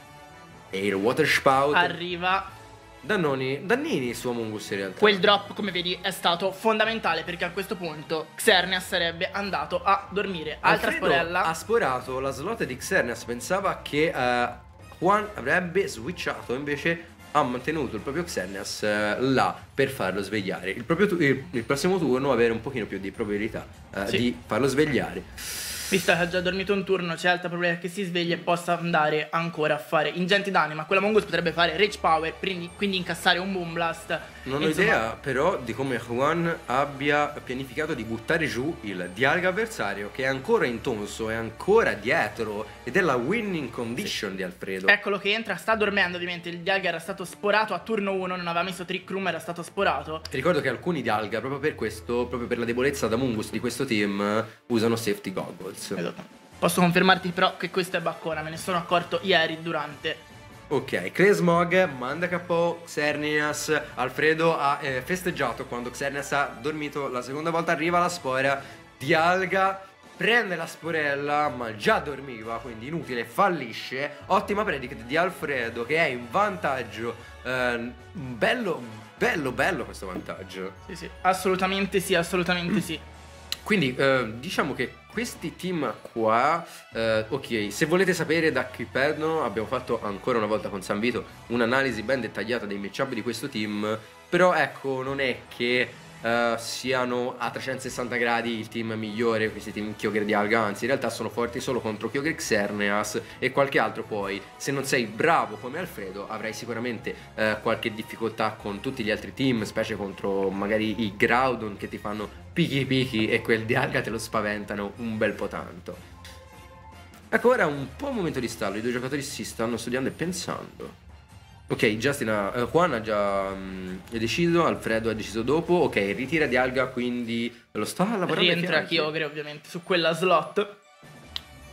Speaker 3: E il Water Spout
Speaker 7: Arriva
Speaker 3: Dannoni, Dannini su Among Us in realtà.
Speaker 7: Quel drop, come vedi, è stato fondamentale perché a questo punto Xerneas sarebbe andato a dormire. Altra
Speaker 3: Alfredo
Speaker 7: sporella.
Speaker 3: ha sporato la slot di Xerneas, pensava che eh, Juan avrebbe switchato, invece ha mantenuto il proprio Xerneas eh, là per farlo svegliare. Il, proprio il- il prossimo turno avere un pochino più di probabilità eh,
Speaker 7: Sì.
Speaker 3: di farlo svegliare.
Speaker 7: Visto che ha già dormito un turno, c'è alta probabilità che si svegli e possa andare ancora a fare ingenti danni. Ma quella Mongoose potrebbe fare Rage Power, quindi, quindi incassare un Boom Blast.
Speaker 3: Non ho
Speaker 7: Insomma,
Speaker 3: idea però di come Juan abbia pianificato di buttare giù il Dialga avversario che è ancora intonso, è ancora dietro ed è la winning condition di Alfredo.
Speaker 7: Eccolo che entra, sta dormendo ovviamente. Il Dialga era stato sporato a turno 1, non aveva messo Trick Room, era stato sporato.
Speaker 3: Ti ricordo che alcuni Dialga, proprio per questo, proprio per la debolezza da Mungus di questo team, usano safety goggles.
Speaker 7: Esatto. Posso confermarti però che questo è baccona, me ne sono accorto ieri durante.
Speaker 3: Ok, Cresmog manda KO Xerneas. Alfredo ha eh, festeggiato quando Xerneas ha dormito la seconda volta. Arriva la spora. Dialga prende la sporella, ma già dormiva, quindi inutile, fallisce. Ottima predict di Alfredo che è in vantaggio. Eh, bello, bello, bello questo vantaggio.
Speaker 7: Sì, sì, assolutamente sì, assolutamente sì.
Speaker 3: Quindi eh, diciamo che questi team qua, eh, ok, se volete sapere da chi perdono, abbiamo fatto ancora una volta con San Vito un'analisi ben dettagliata dei matchup di questo team, però ecco, non è che eh, siano a 360 gradi il team migliore, questi team Kyogre di Alga, anzi in realtà sono forti solo contro Kyogre Xerneas e qualche altro poi, se non sei bravo come Alfredo avrai sicuramente eh, qualche difficoltà con tutti gli altri team, specie contro magari i Groudon che ti fanno picchi picchi e quel di Alga te lo spaventano un bel po' tanto. Ecco, ora un po' un momento di stallo, i due giocatori si stanno studiando e pensando. Ok, Justin ha, eh, Juan ha già è deciso, Alfredo ha deciso dopo, ok, ritira di Alga, quindi lo sta lavorando
Speaker 7: Rientra
Speaker 3: fianchi.
Speaker 7: Kyogre ovviamente su quella slot.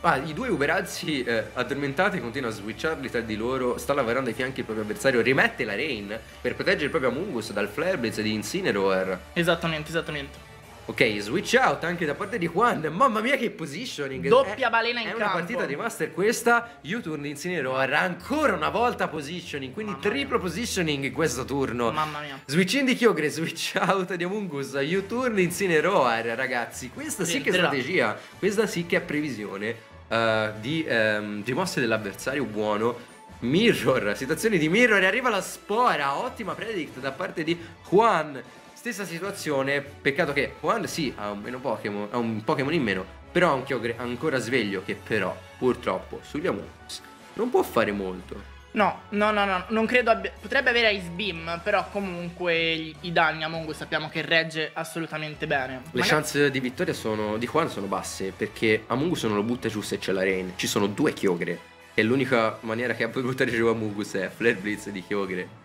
Speaker 3: Ah, i due uberazzi eh, addormentati continuano a switcharli tra di loro, sta lavorando ai fianchi del proprio avversario, rimette la Rain per proteggere il proprio Amungus dal Flare Blitz di Incineroar.
Speaker 7: Esattamente, esattamente.
Speaker 3: Ok, switch out anche da parte di Juan. Mamma mia che positioning.
Speaker 7: Doppia
Speaker 3: È-
Speaker 7: balena in
Speaker 3: È una
Speaker 7: campo.
Speaker 3: partita di Master questa. U-turn di Incineroar. Ancora una volta positioning. Quindi
Speaker 7: Mamma
Speaker 3: triplo positioning in questo turno.
Speaker 7: Mamma mia.
Speaker 3: Switch in di Kyogre, switch out di Amungus, U-turn di Incineroar, ragazzi. Questa sì che è strategia. Questa sì che è previsione eh, di, ehm, di mosse dell'avversario buono. Mirror, situazione di Mirror e arriva la spora, ottima predict da parte di Juan. Stessa situazione, peccato che Juan sì ha un, meno Pokémon, ha un Pokémon in meno, però ha un Kyogre ancora sveglio che però purtroppo sugli Amungus non può fare molto.
Speaker 7: No, no, no, no, non credo abbia... Potrebbe avere Ice Beam, però comunque i, danni a Mongo sappiamo che regge assolutamente bene.
Speaker 3: Le
Speaker 7: Maga-
Speaker 3: chance di vittoria sono, di Juan sono basse perché Amungus non lo butta giù se c'è la Rain. Ci sono due Kyogre e l'unica maniera che ha per buttare giù Amungus è Flare Blitz di Kyogre.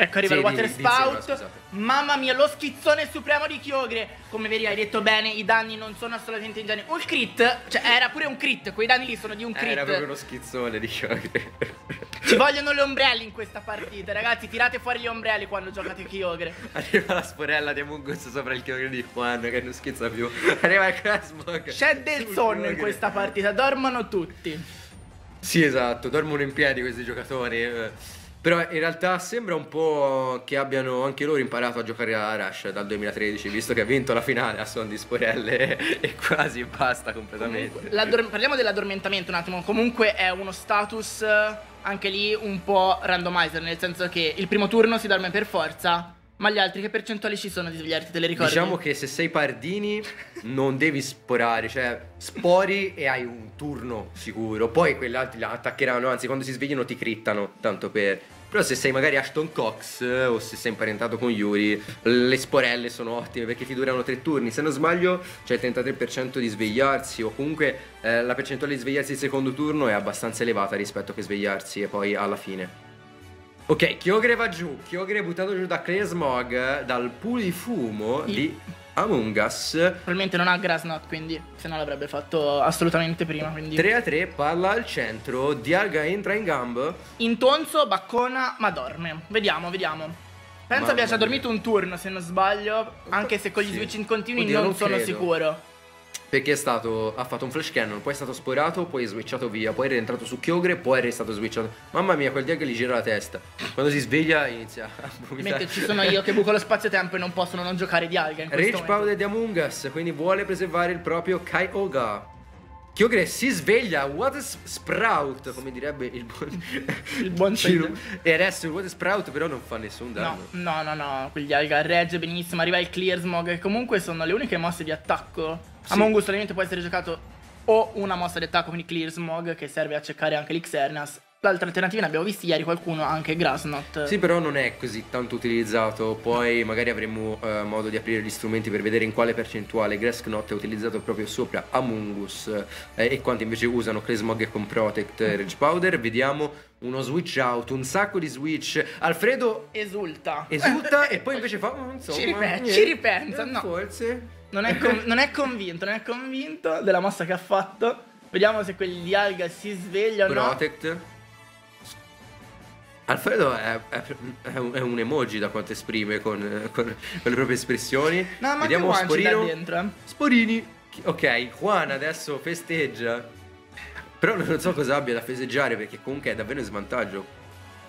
Speaker 7: Ecco, arriva
Speaker 3: Sì,
Speaker 7: il Water
Speaker 3: di- di
Speaker 7: Spout.
Speaker 3: scusate.
Speaker 7: Mamma mia, lo schizzone supremo di Kyogre. Come vedi, hai detto bene, i danni non sono assolutamente ingenui. Un crit, cioè era pure un crit, quei danni lì sono di un crit.
Speaker 3: Era proprio uno schizzone di Kyogre.
Speaker 7: Ci vogliono le ombrelli in questa partita, ragazzi. Tirate fuori gli ombrelli quando giocate Kyogre.
Speaker 3: Arriva la sporella di Amungus sopra il Kyogre di Juan che non schizza più. Arriva il Cosmog.
Speaker 7: C'è del sonno in questa partita, dormono tutti.
Speaker 3: Sì, esatto, dormono in piedi questi giocatori. Però in realtà sembra un po' che abbiano anche loro imparato a giocare a Rush dal 2013, visto che ha vinto la finale a son di Sporelle e quasi basta completamente.
Speaker 7: L'addor- parliamo dell'addormentamento un attimo. Comunque è uno status eh, anche lì un po' randomizer, nel senso che il primo turno si dorme per forza, ma gli altri che percentuali ci sono di svegliarti, te le ricordi?
Speaker 3: Diciamo che se sei Pardini non devi sporare, cioè spori e hai un turno sicuro. Poi quelli altri la attaccheranno, anzi quando si svegliano ti crittano, tanto per... Però se sei magari Ashton Cox eh, o se sei imparentato con Yuri, le sporelle sono ottime perché ti durano tre turni. Se non sbaglio c'è il 33% di svegliarsi o comunque eh, la percentuale di svegliarsi il secondo turno è abbastanza elevata rispetto che svegliarsi e poi alla fine. Ok, Kyogre va giù. Kyogre è buttato giù da Clay Smog, dal pool di fumo
Speaker 7: I-
Speaker 3: di Among Us.
Speaker 7: Probabilmente non ha Grassnot, quindi se no l'avrebbe fatto assolutamente prima. Quindi.
Speaker 3: 3 a 3, palla al centro. Dialga entra in gamb.
Speaker 7: Intonso, baccona, ma dorme. Vediamo, vediamo. Penso
Speaker 3: Mamma
Speaker 7: abbia già dormito un turno, se non sbaglio. Anche se con gli
Speaker 3: Sì.
Speaker 7: switch in continui
Speaker 3: Oddio,
Speaker 7: non,
Speaker 3: non
Speaker 7: sono sicuro.
Speaker 3: Perché è stato. Ha fatto un flash cannon, poi è stato sporato, poi è switchato via, poi è rientrato su Kyogre, poi è stato switchato. Mamma mia, quel Dialga gli gira la testa. Quando si sveglia inizia a vomitare.
Speaker 7: Mentre ci sono io che buco lo spazio-tempo e non possono non giocare di alga in questo
Speaker 3: Rage. Powder di Among Us, quindi vuole preservare il proprio Kyogre. Kyogre si sveglia, what a sprout, come direbbe il buon,
Speaker 7: Il buon
Speaker 3: Ciro. E adesso il what a sprout però non fa nessun
Speaker 7: No,
Speaker 3: danno.
Speaker 7: no, no, no, quegli alga regge benissimo, arriva il clear smog che comunque sono le uniche mosse di attacco.
Speaker 3: Sì.
Speaker 7: Among Us solamente può essere giocato o una mossa di attacco, quindi clear smog che serve a cercare anche l'Xernas. L'altra alternativa ne abbiamo visti ieri qualcuno, anche Grassnot.
Speaker 3: Sì, però non è così tanto utilizzato. Poi magari avremo eh, modo di aprire gli strumenti per vedere in quale percentuale Grasknot è utilizzato proprio sopra Amungus eh, e quanti invece usano Cresmog con Protect e Rage Powder. Vediamo uno switch out, un sacco di switch. Alfredo
Speaker 7: Esulta.
Speaker 3: esulta e poi invece fa. "Mm, Insomma,
Speaker 7: Ci ripe-
Speaker 3: niente,
Speaker 7: ci ripensa,
Speaker 3: eh,
Speaker 7: no.
Speaker 3: Forse.
Speaker 7: Non è, non è convinto, non è convinto della mossa che ha fatto. Vediamo se quelli di alga si svegliano.
Speaker 3: Protect. Alfredo è, è- è un, emoji da quanto esprime con, con- con le proprie espressioni.
Speaker 7: No, ma
Speaker 3: Vediamo
Speaker 7: dà
Speaker 3: Sporino.
Speaker 7: dentro. eh.
Speaker 3: Sporini. Ok, Juan adesso festeggia. Però non so cosa abbia da festeggiare perché comunque è davvero in svantaggio.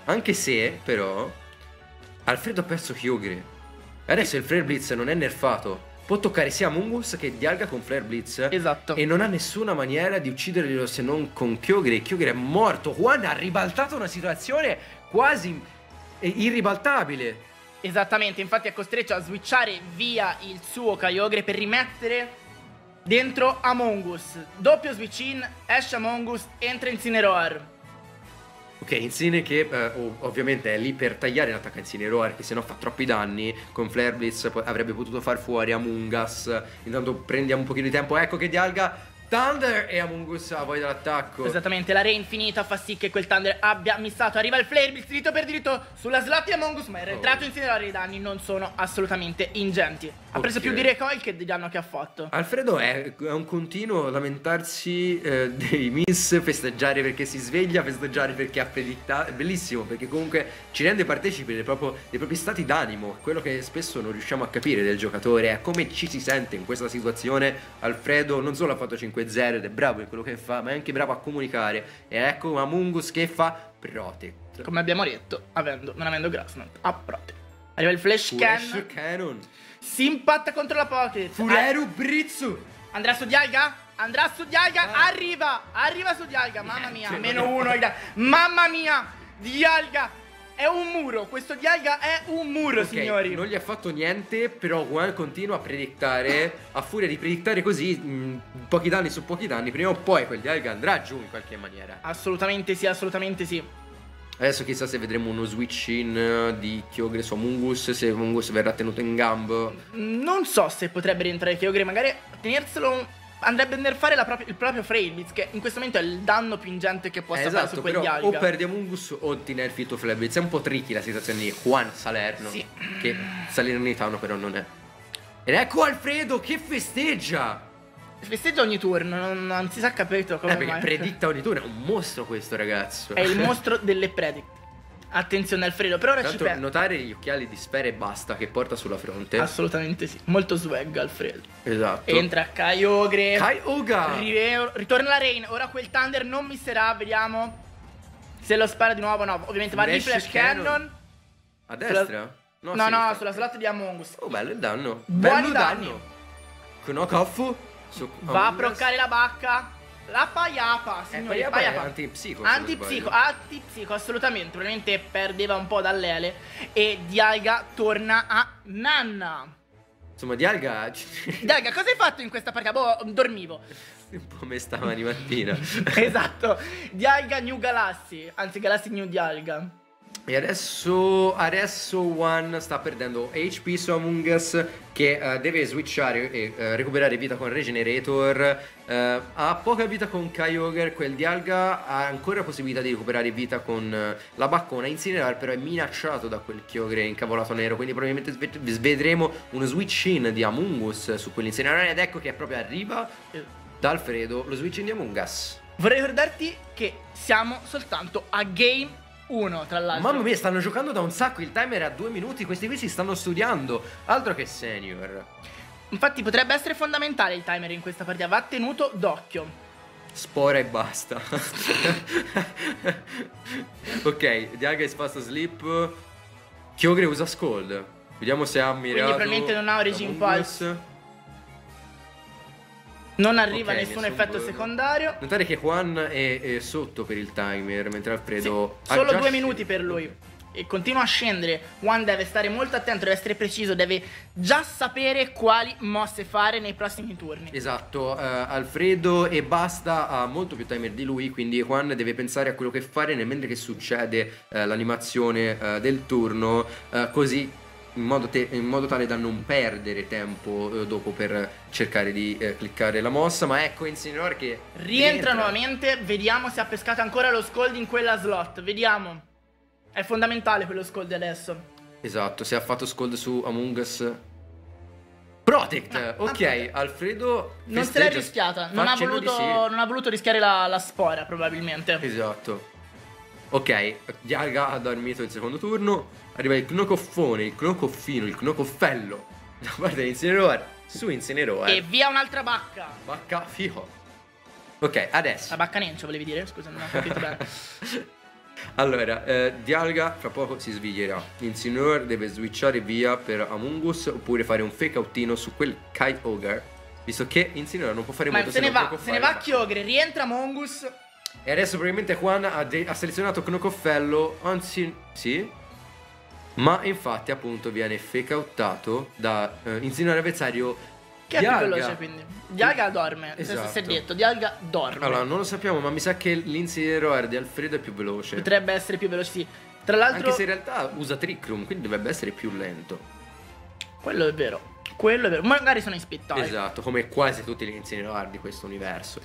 Speaker 3: Anche se, però, Alfredo ha perso Kyogre. Adesso il Flare Blitz non è nerfato. Può toccare sia Mungus che Dialga con Flare Blitz.
Speaker 7: Esatto.
Speaker 3: E non ha nessuna maniera di ucciderlo se non con Kyogre. Kyogre è morto. Juan ha ribaltato una situazione quasi irribaltabile.
Speaker 7: Esattamente, infatti è costretto a switchare via il suo Kyogre per rimettere dentro Among Us. Doppio switch in, esce Among Us, entra Incineroar.
Speaker 3: Ok, Insine che eh, ov- ovviamente è lì per tagliare l'attacco Incineroar che se no fa troppi danni con Flare Blitz avrebbe potuto far fuori Among Us. Intanto prendiamo un pochino di tempo. Ecco che Dialga Thunder e Amungus a poi dall'attacco.
Speaker 7: Esattamente, la rain finita fa sì che quel Thunder abbia missato. Arriva il flare, blitz dritto per dritto sulla slot di Among Us, ma il retrato incinerare i danni non sono assolutamente ingenti. Ha preso
Speaker 3: Ok.
Speaker 7: più di recoil che di danno che ha fatto.
Speaker 3: Alfredo è, è un continuo lamentarsi eh, dei miss, festeggiare perché si sveglia, festeggiare perché ha predittato. È bellissimo perché comunque ci rende partecipi dei, proprio- dei propri stati d'animo, quello che spesso non riusciamo a capire del giocatore, è come ci si sente in questa situazione. Alfredo non solo ha fatto 5-0 ed è bravo in quello che fa, ma è anche bravo a comunicare. E ecco Amungus che fa Protect.
Speaker 7: Come abbiamo detto, avendo, non avendo Grassnot, a prote. Arriva il flash
Speaker 3: Flash
Speaker 7: can,
Speaker 3: Cannon.
Speaker 7: si impatta contro la pocket.
Speaker 3: Fureru Brizzu.
Speaker 7: Ah, andrà su Dialga? Andrà su Dialga,
Speaker 3: Ah.
Speaker 7: arriva, arriva su Dialga, mamma mia,
Speaker 3: Niente.
Speaker 7: meno uno, mamma mia, Dialga è un muro, questo Dialga è un muro,
Speaker 3: Ok,
Speaker 7: signori.
Speaker 3: Non gli ha fatto niente, però Juan continua a predittare, a furia di predittare così, mh, pochi danni su pochi danni, prima o poi quel Dialga andrà giù in qualche maniera.
Speaker 7: Assolutamente sì, assolutamente sì.
Speaker 3: Adesso chissà se vedremo uno switch in eh, di Kyogre su Amungus, se Amungus verrà tenuto in gambo.
Speaker 7: Non so se potrebbe rientrare Kyogre, magari tenerselo andrebbe a nerfare propria- il proprio Frailbits, che in questo momento è il danno più ingente che possa
Speaker 3: Eh,
Speaker 7: fare
Speaker 3: esatto,
Speaker 7: su quel
Speaker 3: però
Speaker 7: Dialga.
Speaker 3: o perdi Amungus o ti nerfi il tuo Flablitz. È un po' tricky la situazione di Juan Salerno,
Speaker 7: Sì.
Speaker 3: che salernitano però non è. Ed ecco Alfredo che festeggia!
Speaker 7: Festeggia ogni turno, non, non si sa capito come
Speaker 3: Eh, perché
Speaker 7: mai.
Speaker 3: preditta ogni turno, è un mostro questo ragazzo.
Speaker 7: È il mostro delle predict. Attenzione Alfredo, però ora ci
Speaker 3: Tanto
Speaker 7: penso.
Speaker 3: notare gli occhiali di sfera e basta che porta sulla fronte.
Speaker 7: Assolutamente sì. Molto swag Alfredo.
Speaker 3: esatto.
Speaker 7: Entra Kyogre. Ri- ritorna la Rain. Ora quel Thunder non misserà. Vediamo se lo spara di nuovo. No, ovviamente va di
Speaker 3: Flash Cannon.
Speaker 7: Cannon.
Speaker 3: A destra?
Speaker 7: No, no,
Speaker 3: sinistra.
Speaker 7: sulla slot di Among Us.
Speaker 3: Oh, bello il danno.
Speaker 7: Buoni
Speaker 3: bello
Speaker 7: danni.
Speaker 3: danno. Knock-off. su
Speaker 7: Va a proccare la bacca. La Payapa,
Speaker 3: Eh,
Speaker 7: signori.
Speaker 3: È
Speaker 7: Payapa.
Speaker 3: antipsico,
Speaker 7: Antipsico, antipsico, assolutamente. Probabilmente perdeva un po' dall'ele. E Dialga torna a Nanna.
Speaker 3: Insomma, Dialga
Speaker 7: Dialga, cosa hai fatto in questa partita? Boh, dormivo.
Speaker 3: un po' me stamani mattina.
Speaker 7: esatto. Dialga New Galassi. Anzi, Galassi New Dialga.
Speaker 3: E adesso, adesso One sta perdendo HP su Among Us che eh, deve switchare e eh, recuperare vita con Regenerator. eh, ha poca vita con Kyogre, quel Dialga ha ancora possibilità di recuperare vita con la baccona. Incinerar però è minacciato da quel Kyogre incavolato nero, quindi probabilmente vedremo uno switch in di Among Us su quell'incinerar ed ecco che proprio arriva da Alfredo lo switch in di Among Us.
Speaker 7: Vorrei ricordarti che siamo soltanto a game 1, tra l'altro.
Speaker 3: Mamma mia, stanno giocando da un sacco, il timer è a due minuti, questi qui si stanno studiando, altro che senior.
Speaker 7: Infatti potrebbe essere fondamentale il timer in questa partita, va tenuto d'occhio.
Speaker 3: Spora e basta. ok, Diaga is fast asleep. Kyogre usa Scold. Vediamo se ha mirato.
Speaker 7: probabilmente non ha Origin Pulse. Non arriva
Speaker 3: Ok,
Speaker 7: nessun
Speaker 3: nessun
Speaker 7: effetto secondario.
Speaker 3: Notare che Juan è, è sotto per il timer, mentre Alfredo. ha
Speaker 7: Solo due minuti per lui. E continua a scendere. Juan deve stare molto attento, deve essere preciso, deve già sapere quali mosse fare nei prossimi turni.
Speaker 3: Esatto, eh, Alfredo e Basta ha molto più timer di lui, quindi Juan deve pensare a quello che fare nel mentre che succede eh, l'animazione eh, del turno, così in modo, te- in modo tale da non perdere tempo eh, dopo per cercare di eh, cliccare la mossa. Ma ecco Insignor che
Speaker 7: Rientra nuovamente, vediamo se ha pescato ancora lo scold in quella slot. Vediamo. È fondamentale quello scold adesso.
Speaker 3: Esatto, se ha fatto scold su Among Us. Protect!
Speaker 7: Ah,
Speaker 3: ok,
Speaker 7: Protect.
Speaker 3: Alfredo.
Speaker 7: Non se l'è rischiata. Non ha, voluto,
Speaker 3: sì.
Speaker 7: non ha voluto rischiare la, la spora, probabilmente.
Speaker 3: Esatto. Ok, Dialga ha dormito il secondo turno. Arriva il Knocoffone, il Knocoffino, il Knocoffello. Da parte di Incineroar su Incineroar.
Speaker 7: E via un'altra bacca.
Speaker 3: Bacca fijo. Ok, adesso.
Speaker 7: La bacca nencia, volevi dire? Scusa, non ho capito bene.
Speaker 3: Allora, eh, Dialga fra poco si sveglierà. Incineroar deve switchare via per Amungus oppure fare un fake outino su quel Kai Ogre. Visto che Incineroar non può fare
Speaker 7: Ma
Speaker 3: molto
Speaker 7: se ne va, se ne va Kyogre, rientra Mongus.
Speaker 3: E adesso probabilmente Juan ha, de- ha selezionato Knocoffello, anzi sì. Ma infatti appunto viene fake outato da eh, insinuare avversario
Speaker 7: Che è più
Speaker 3: Dialga.
Speaker 7: veloce quindi. Dialga dorme.
Speaker 3: Esatto.
Speaker 7: Si è detto, Dialga dorme.
Speaker 3: Allora, non lo sappiamo, ma mi sa che l'insinuare di Alfredo è più veloce.
Speaker 7: Potrebbe essere più veloce, sì. Tra l'altro,
Speaker 3: Anche se in realtà usa Trick Room, quindi dovrebbe essere più lento.
Speaker 7: quello è vero. quello è vero. Magari sono ispettati.
Speaker 3: Esatto, come quasi tutti gli Incineroar di questo universo.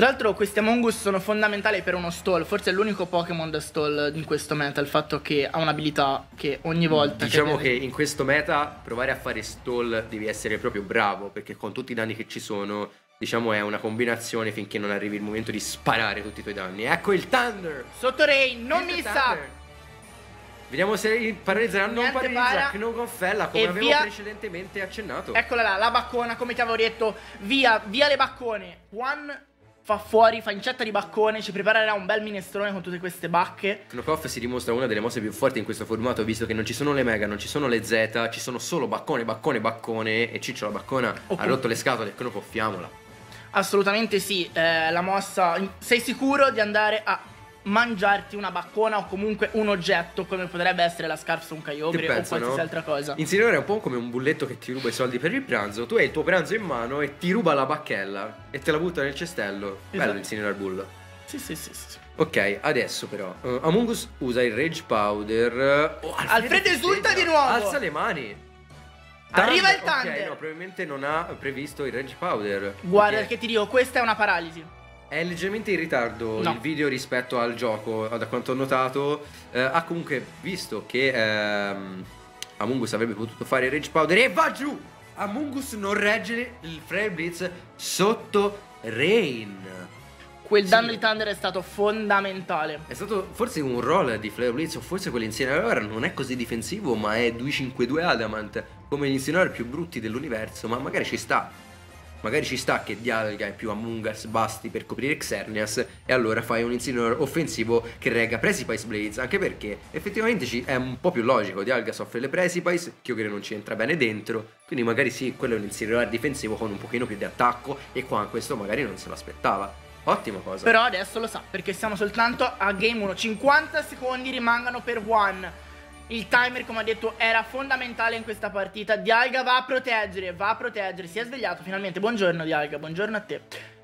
Speaker 7: Tra l'altro questi Among Us sono fondamentali per uno stall, forse è l'unico Pokémon da stall in questo meta, il fatto che ha un'abilità che ogni volta...
Speaker 3: Diciamo che
Speaker 7: vedi-
Speaker 3: in questo meta provare a fare stall devi essere proprio bravo, perché con tutti i danni che ci sono, diciamo è una combinazione finché non arrivi il momento di sparare tutti i tuoi danni. Ecco il Thunder!
Speaker 7: Sotto Rain, non mi
Speaker 3: Thunder.
Speaker 7: sa!
Speaker 3: Vediamo se paralizzerà, non
Speaker 7: Niente
Speaker 3: paralizza,
Speaker 7: para.
Speaker 3: Kno Confella come avevo
Speaker 7: via.
Speaker 3: precedentemente accennato.
Speaker 7: Eccola là, la baccona, come ti avevo detto, via, via le baccone. One fa fuori, fa incetta di baccone, ci preparerà un bel minestrone con tutte queste bacche.
Speaker 3: Knockoff si dimostra una delle mosse più forti in questo formato, visto che non ci sono le mega, non ci sono le Z, ci sono solo baccone, baccone, baccone. E Ciccio la baccona
Speaker 7: Ok.
Speaker 3: ha rotto le scatole, knocoffiamola.
Speaker 7: Assolutamente sì, eh, la mossa... Sei sicuro di andare a mangiarti una baccona o comunque un oggetto come potrebbe essere la scarf su un Kyogre o qualsiasi
Speaker 3: no?
Speaker 7: altra cosa?
Speaker 3: Insinuare è un po' come un bulletto che ti ruba i soldi per il pranzo. Tu hai il tuo pranzo in mano e ti ruba la bacchella e te la butta nel cestello.
Speaker 7: Esatto.
Speaker 3: Bello l'insinuare bull.
Speaker 7: Sì, sì, sì, sì.
Speaker 3: Ok, adesso però uh, Among Us usa il Rage Powder. Oh,
Speaker 7: Alfredo esulta
Speaker 3: festeggia.
Speaker 7: di nuovo.
Speaker 3: Alza le mani.
Speaker 7: Arriva il
Speaker 3: Ok,
Speaker 7: Thunder.
Speaker 3: no, probabilmente non ha previsto il Rage Powder.
Speaker 7: Guarda
Speaker 3: Perché
Speaker 7: che ti dico, questa è una paralisi.
Speaker 3: È leggermente in ritardo
Speaker 7: No.
Speaker 3: il video rispetto al gioco, da quanto ho notato. Eh, ha comunque visto che ehm, Among Us avrebbe potuto fare il Rage Powder e va giù! Among Us non regge il Flare Blitz sotto Rain.
Speaker 7: Quel
Speaker 3: Sì.
Speaker 7: danno di Thunder è stato fondamentale.
Speaker 3: È stato forse un roll di Flare Blitz o forse quell'Incineroar non è così difensivo ma è 2-5-2 Adamant come gli Incineroar più brutti dell'universo ma magari ci sta. Magari ci sta che Dialga e più Among Us basti per coprire Xerneas e allora fai un Incineroar offensivo che regga Precipice Blades anche perché effettivamente è un po' più logico Dialga soffre le Precipice, Kyogre non ci entra bene dentro quindi magari sì, quello è un Incineroar difensivo con un pochino più di attacco e qua questo magari non se lo aspettava. Ottima cosa.
Speaker 7: Però adesso lo sa, perché siamo soltanto a game 1. 50 secondi rimangono per One. Il timer, come ha detto, era fondamentale in questa partita. Dialga va a proteggere, va a proteggere. Si è svegliato finalmente. Buongiorno Dialga, buongiorno a te.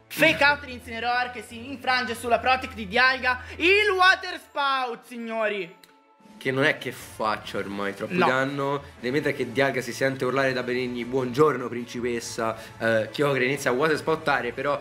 Speaker 7: Fake out di Incineroar che si infrange sulla Protect di Dialga. Il Water Spout, signori.
Speaker 3: Che non è che faccia ormai troppo
Speaker 7: No.
Speaker 3: danno. Nel mentre che Dialga si sente urlare da Benigni, buongiorno principessa, eh, Kyogre inizia a water spoutare, però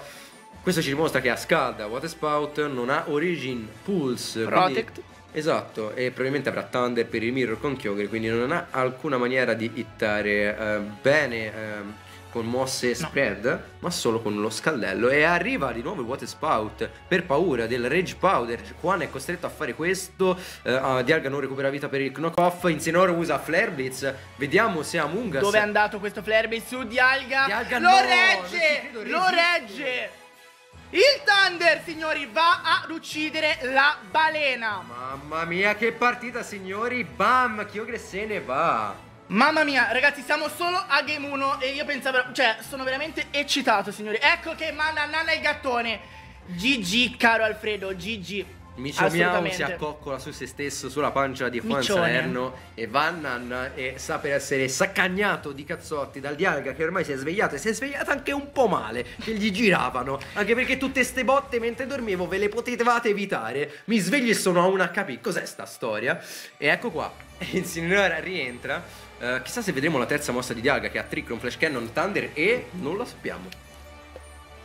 Speaker 3: questo ci dimostra che ha scalda, water spout, non ha origin, pulse. quindi-
Speaker 7: Protect.
Speaker 3: Esatto, e probabilmente avrà Thunder per il mirror con Kyogre, quindi non ha alcuna maniera di hittare eh, bene ehm, con mosse spread, ma solo con lo scaldello. E arriva di nuovo il Water Spout per paura del Rage Powder. Quan è costretto a fare questo. Eh, ah, Dialga non recupera vita per il knockoff. Insinoro usa Flare Blitz. Vediamo se Among Us.
Speaker 7: Dove è andato questo flare base su Dialga?
Speaker 3: Dialga
Speaker 7: lo
Speaker 3: no,
Speaker 7: regge!
Speaker 3: credo,
Speaker 7: Lo regge! Il Thunder, signori, va ad uccidere la balena.
Speaker 3: Mamma mia, che partita, signori! Bam! Kyogre se ne va.
Speaker 7: Mamma mia, ragazzi, siamo solo a game 1 e io pensavo, cioè, sono veramente eccitato, signori. Ecco che manda Nanna il gattone. GG, caro Alfredo, GG.
Speaker 3: Micio Miau si accoccola su se stesso sulla pancia di Juan
Speaker 7: Miccione.
Speaker 3: Salerno e Vannan e sta per essere saccagnato di cazzotti dal Dialga che ormai si è svegliato e si è svegliata anche un po' male che gli giravano anche perché tutte ste botte mentre dormivo ve le potevate evitare. Mi sveglio e sono a un HP cos'è sta storia? E ecco qua. Il signora rientra. Eh, chissà se vedremo la terza mossa di Dialga che ha Trick con Flash Cannon Thunder e non lo sappiamo.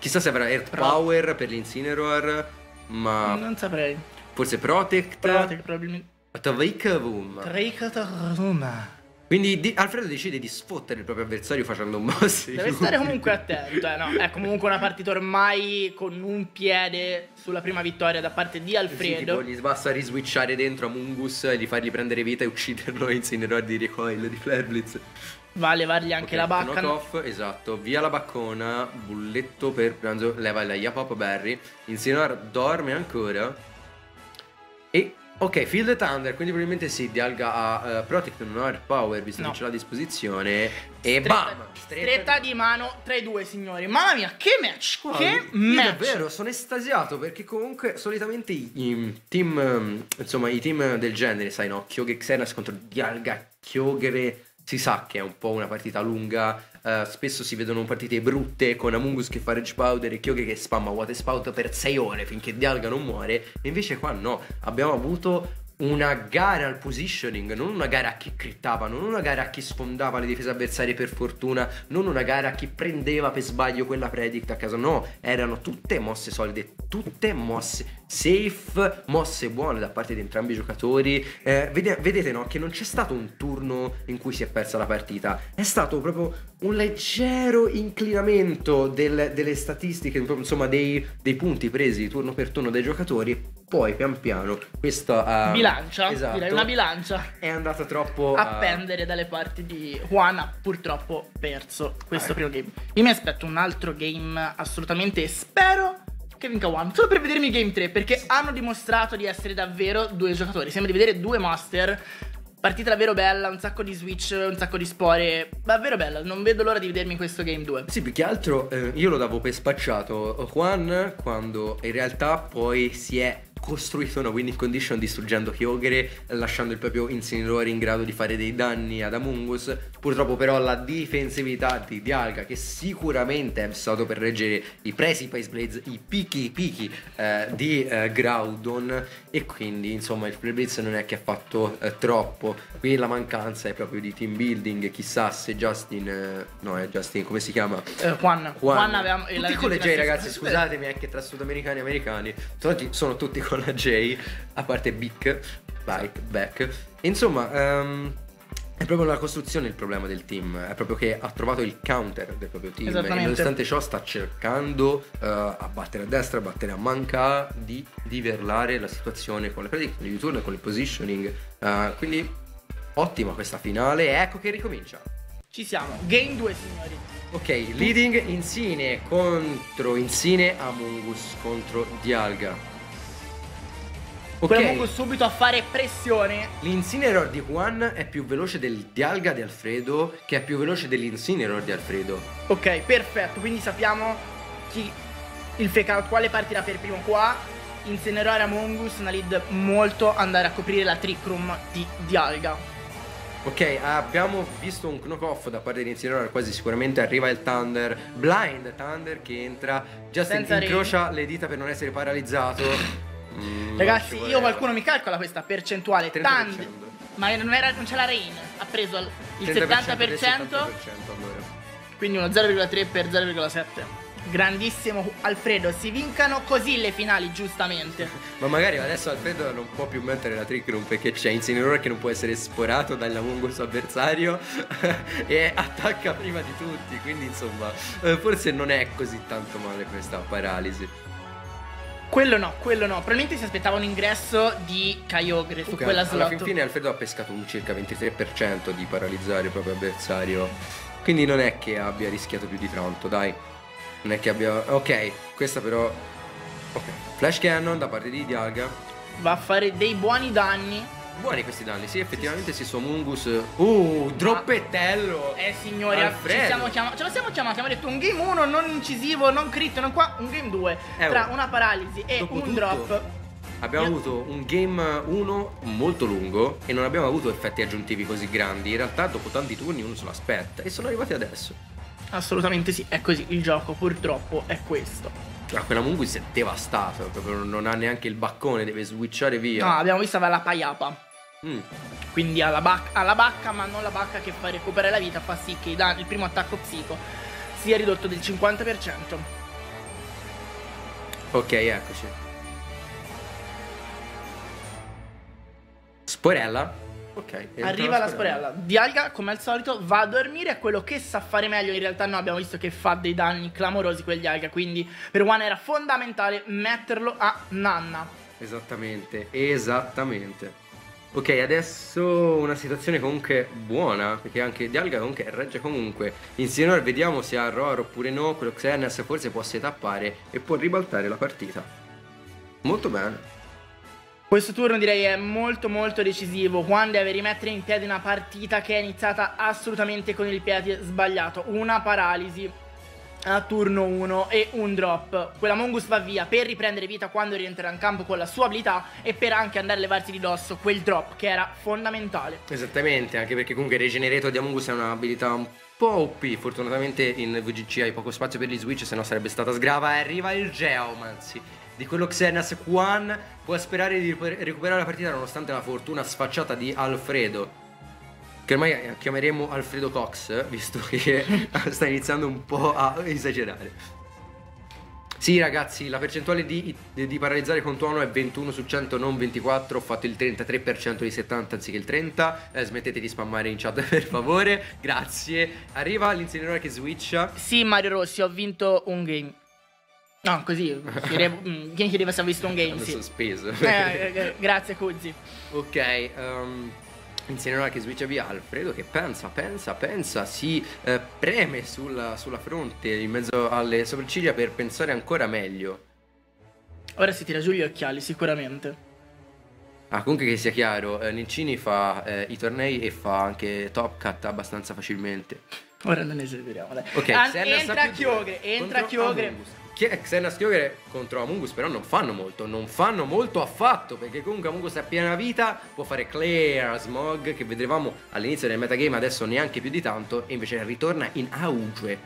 Speaker 3: Chissà se avrà Earth Power per l'Incineroar ma
Speaker 7: Non saprei.
Speaker 3: forse Protect
Speaker 7: Protect, probabilmente.
Speaker 3: Atavicavum.
Speaker 7: Tricotaruma.
Speaker 3: Quindi di- Alfredo decide di sfottere il proprio avversario facendo un boss.
Speaker 7: Deve stare comunque attento, eh, no? È comunque una partita ormai con un piede sulla prima vittoria da parte di
Speaker 3: Sì,
Speaker 7: Alfredo.
Speaker 3: tipo, gli basta riswitchare dentro a Mungus e di fargli prendere vita e ucciderlo e incinerare di recoil di Flare Blitz.
Speaker 7: Va a levargli anche
Speaker 3: Ok,
Speaker 7: la bacca.
Speaker 3: knock-off, esatto. Via la baccona, bulletto per pranzo, leva la Yapop Berry. Incinerar dorme ancora. E ok, Field Thunder, quindi probabilmente sì, Dialga ha eh, Protect non ha Air Power visto
Speaker 7: No.
Speaker 3: che ce l'ha a disposizione. E
Speaker 7: Stretta,
Speaker 3: bam!
Speaker 7: stretta di mano tra i due signori. Mamma mia, che match!
Speaker 3: Wow,
Speaker 7: che
Speaker 3: io
Speaker 7: match!
Speaker 3: davvero sono estasiato perché comunque solitamente i, i team insomma i team del genere sai no Kyogre Xenas contro Dialga Kyogre si sa che è un po' una partita lunga eh, spesso si vedono partite brutte con Amungus che fa Rage Powder e Kyogre che spamma Water Spout per 6 ore finché Dialga non muore e invece qua no. Abbiamo avuto una gara al positioning, non una gara a chi crittava, non una gara a chi sfondava le difese avversarie per fortuna, non una gara a chi prendeva per sbaglio quella predict a caso, no, erano tutte mosse solide, tutte mosse safe, mosse buone da parte di entrambi i giocatori. Eh, vede- vedete no, che non c'è stato un turno in cui si è persa la partita, è stato proprio un leggero inclinamento del- delle statistiche, insomma dei, dei punti presi turno per turno dai giocatori. Poi pian piano questa uh,
Speaker 7: Bilancia,
Speaker 3: esatto,
Speaker 7: direi una bilancia.
Speaker 3: è andata troppo
Speaker 7: a
Speaker 3: uh,
Speaker 7: pendere dalle parti di Juan ha purtroppo perso questo
Speaker 3: Eh.
Speaker 7: primo game. Io mi aspetto un altro game assolutamente spero che vinca Juan, solo per vedermi game 3 perché hanno dimostrato di essere davvero due giocatori. Sembra di vedere due master. Partita davvero bella, un sacco di switch, un sacco di spore, davvero bella. Non vedo l'ora di vedermi questo game 2.
Speaker 3: Sì, più che altro eh, io lo davo per spacciato Juan quando in realtà poi si è costruito una winning condition distruggendo Kyogre, lasciando il proprio incineratore in grado di fare dei danni ad Among Us. Purtroppo però la difensività di Dialga che sicuramente è stato per reggere i presi Pace Blades, i picchi picchi eh, di eh, Groudon e quindi insomma il Play Blitz non è che ha fatto eh, troppo. Qui la mancanza è proprio di team building, chissà se Justin eh, no è Justin come si chiama?
Speaker 7: Eh, Juan, Juan, avevamo eh,
Speaker 3: tutti
Speaker 7: la
Speaker 3: con le J ragazzi scusatemi anche tra sudamericani e americani. Sono, tutti- sono tutti con la J a parte Bic Bike Back insomma ehm, è proprio la costruzione il problema del team è proprio che ha trovato il counter del proprio team e nonostante ciò sta cercando eh, a battere a destra a battere a manca di diverlare la situazione con le prediction di turno e con il positioning Eh, quindi ottima questa finale e ecco che ricomincia
Speaker 7: Ci siamo, game 2 signori.
Speaker 3: Ok, leading Insine contro Insine Amungus contro Dialga. Ok,
Speaker 7: Quello subito a fare pressione.
Speaker 3: l'Incineroar di Juan è più veloce del Dialga di Alfredo che è più veloce dell'Incineroar di Alfredo.
Speaker 7: Ok, perfetto. Quindi sappiamo chi il fake out quale partirà per primo qua. Incinerare Among Us, una lead molto andare a coprire la trick room di Dialga.
Speaker 3: Ok, abbiamo visto un knock off da parte di Incineroar, quasi sicuramente arriva il Thunder, blind Thunder che entra, Justin
Speaker 7: Senza
Speaker 3: incrocia le dita per non essere paralizzato. Mm,
Speaker 7: Ragazzi, io qualcuno mi calcola questa percentuale.
Speaker 3: 30%.
Speaker 7: Tanti. Ma non, era, non c'è la rain. Ha preso il, il
Speaker 3: 30%
Speaker 7: 70%,
Speaker 3: del 70% allora.
Speaker 7: quindi uno 0,3 per 0,7. Grandissimo Alfredo, si vincano così le finali, giustamente.
Speaker 3: Ma magari adesso Alfredo non può più mettere la trick room perché c'è Incineroar che non può essere sporato dall'Among Us avversario e attacca prima di tutti, quindi insomma eh, forse non è così tanto male questa paralisi.
Speaker 7: Quello no, quello no. Probabilmente si aspettava un ingresso di Kyogre su
Speaker 3: Ok,
Speaker 7: quella
Speaker 3: alla
Speaker 7: slot.
Speaker 3: fin fine Alfredo ha pescato un circa 23% di paralizzare il proprio avversario, quindi non è che abbia rischiato più di tanto, dai. Non è che abbia... Ok, questa però... Ok, Flash Cannon da parte di Dialga.
Speaker 7: Va a fare dei buoni danni.
Speaker 3: Buoni questi danni, sì, effettivamente sì, su Amungus. Uh, droppettello!
Speaker 7: Eh signori,
Speaker 3: Alfredo.
Speaker 7: ci siamo chiama- ce lo siamo chiamati, abbiamo detto un game 1 non incisivo, non crit, non qua, un game 2.
Speaker 3: Eh,
Speaker 7: tra
Speaker 3: oh.
Speaker 7: una paralisi e un
Speaker 3: tutto,
Speaker 7: drop.
Speaker 3: Abbiamo avuto un game 1 molto lungo e non abbiamo avuto effetti aggiuntivi così grandi. In realtà dopo tanti turni uno se lo aspetta e sono arrivati adesso.
Speaker 7: Assolutamente sì, è così, il gioco purtroppo è questo.
Speaker 3: Ma quella Mungus è devastato, proprio non ha neanche il baccone, deve switchare via.
Speaker 7: No, abbiamo visto la paiapa.
Speaker 3: Mm.
Speaker 7: Quindi ha la, bac- ha la bacca, ma non la bacca che fa recuperare la vita, fa sì che il primo attacco psico sia ridotto del 50%.
Speaker 3: Ok, eccoci. Sporella? Ok.
Speaker 7: Arriva la sporella. Dialga, come al solito, va a dormire. È quello che sa fare meglio. In realtà, noi abbiamo visto che fa dei danni clamorosi quel Dialga. Quindi, per One era fondamentale metterlo a Nanna.
Speaker 3: Esattamente, esattamente. Ok, adesso una situazione comunque buona, perché anche Dialga comunque regge comunque. Insieme vediamo se ha Roar oppure no, quello Xenas forse può setappare e può ribaltare la partita. Molto bene.
Speaker 7: Questo turno direi è molto molto decisivo. Juan deve rimettere in piedi una partita che è iniziata assolutamente con il piede sbagliato. Una paralisi. A turno 1 e un drop. Quella Mongus va via per riprendere vita quando rientrerà in campo con la sua abilità e per anche andare a levarsi di dosso quel drop che era fondamentale.
Speaker 3: Esattamente, anche perché comunque Regenerator di Amongus è un'abilità un po' OP. Fortunatamente in VGC hai poco spazio per gli switch, se no sarebbe stata sgrava. E arriva il Geomancy di quello Xenas Quan. Può sperare di recuper- recuperare la partita nonostante la fortuna sfacciata di Alfredo. Che ormai chiameremo Alfredo Cox, visto che sta iniziando un po' a esagerare. Sì ragazzi, la percentuale di, di, di paralizzare con tuono è 21 su 100, non 24, ho fatto il 33% di 70 anziché il 30, eh, smettete di spammare in chat per favore, grazie. Arriva l'insegnatore che switcha.
Speaker 7: Sì, Mario Rossi, ho vinto un game. No, così. chiedevo- mm, chiedeva se ha visto un game?
Speaker 3: Hanno
Speaker 7: Sì.
Speaker 3: sospeso.
Speaker 7: Eh, eh, grazie, Cuzzi.
Speaker 3: Ok, um, insieme che switcha via Alfredo che pensa, pensa, pensa, si eh, preme sulla, sulla fronte in mezzo alle sopracciglia per pensare ancora meglio.
Speaker 7: Ora si tira giù gli occhiali, sicuramente.
Speaker 3: Ah, comunque che sia chiaro, eh, Nincini fa eh, i tornei e fa anche Top Cut abbastanza facilmente.
Speaker 7: Ora non esageriamo, dai.
Speaker 3: Ok,
Speaker 7: An- entra Kyogre, entra Kyogre.
Speaker 3: Xenas Kyogre contro Amungus però non fanno molto, non fanno molto affatto perché comunque Amungus è piena vita, può fare Clear, Smog che vedremo all'inizio del metagame adesso neanche più di tanto e invece ritorna in auge.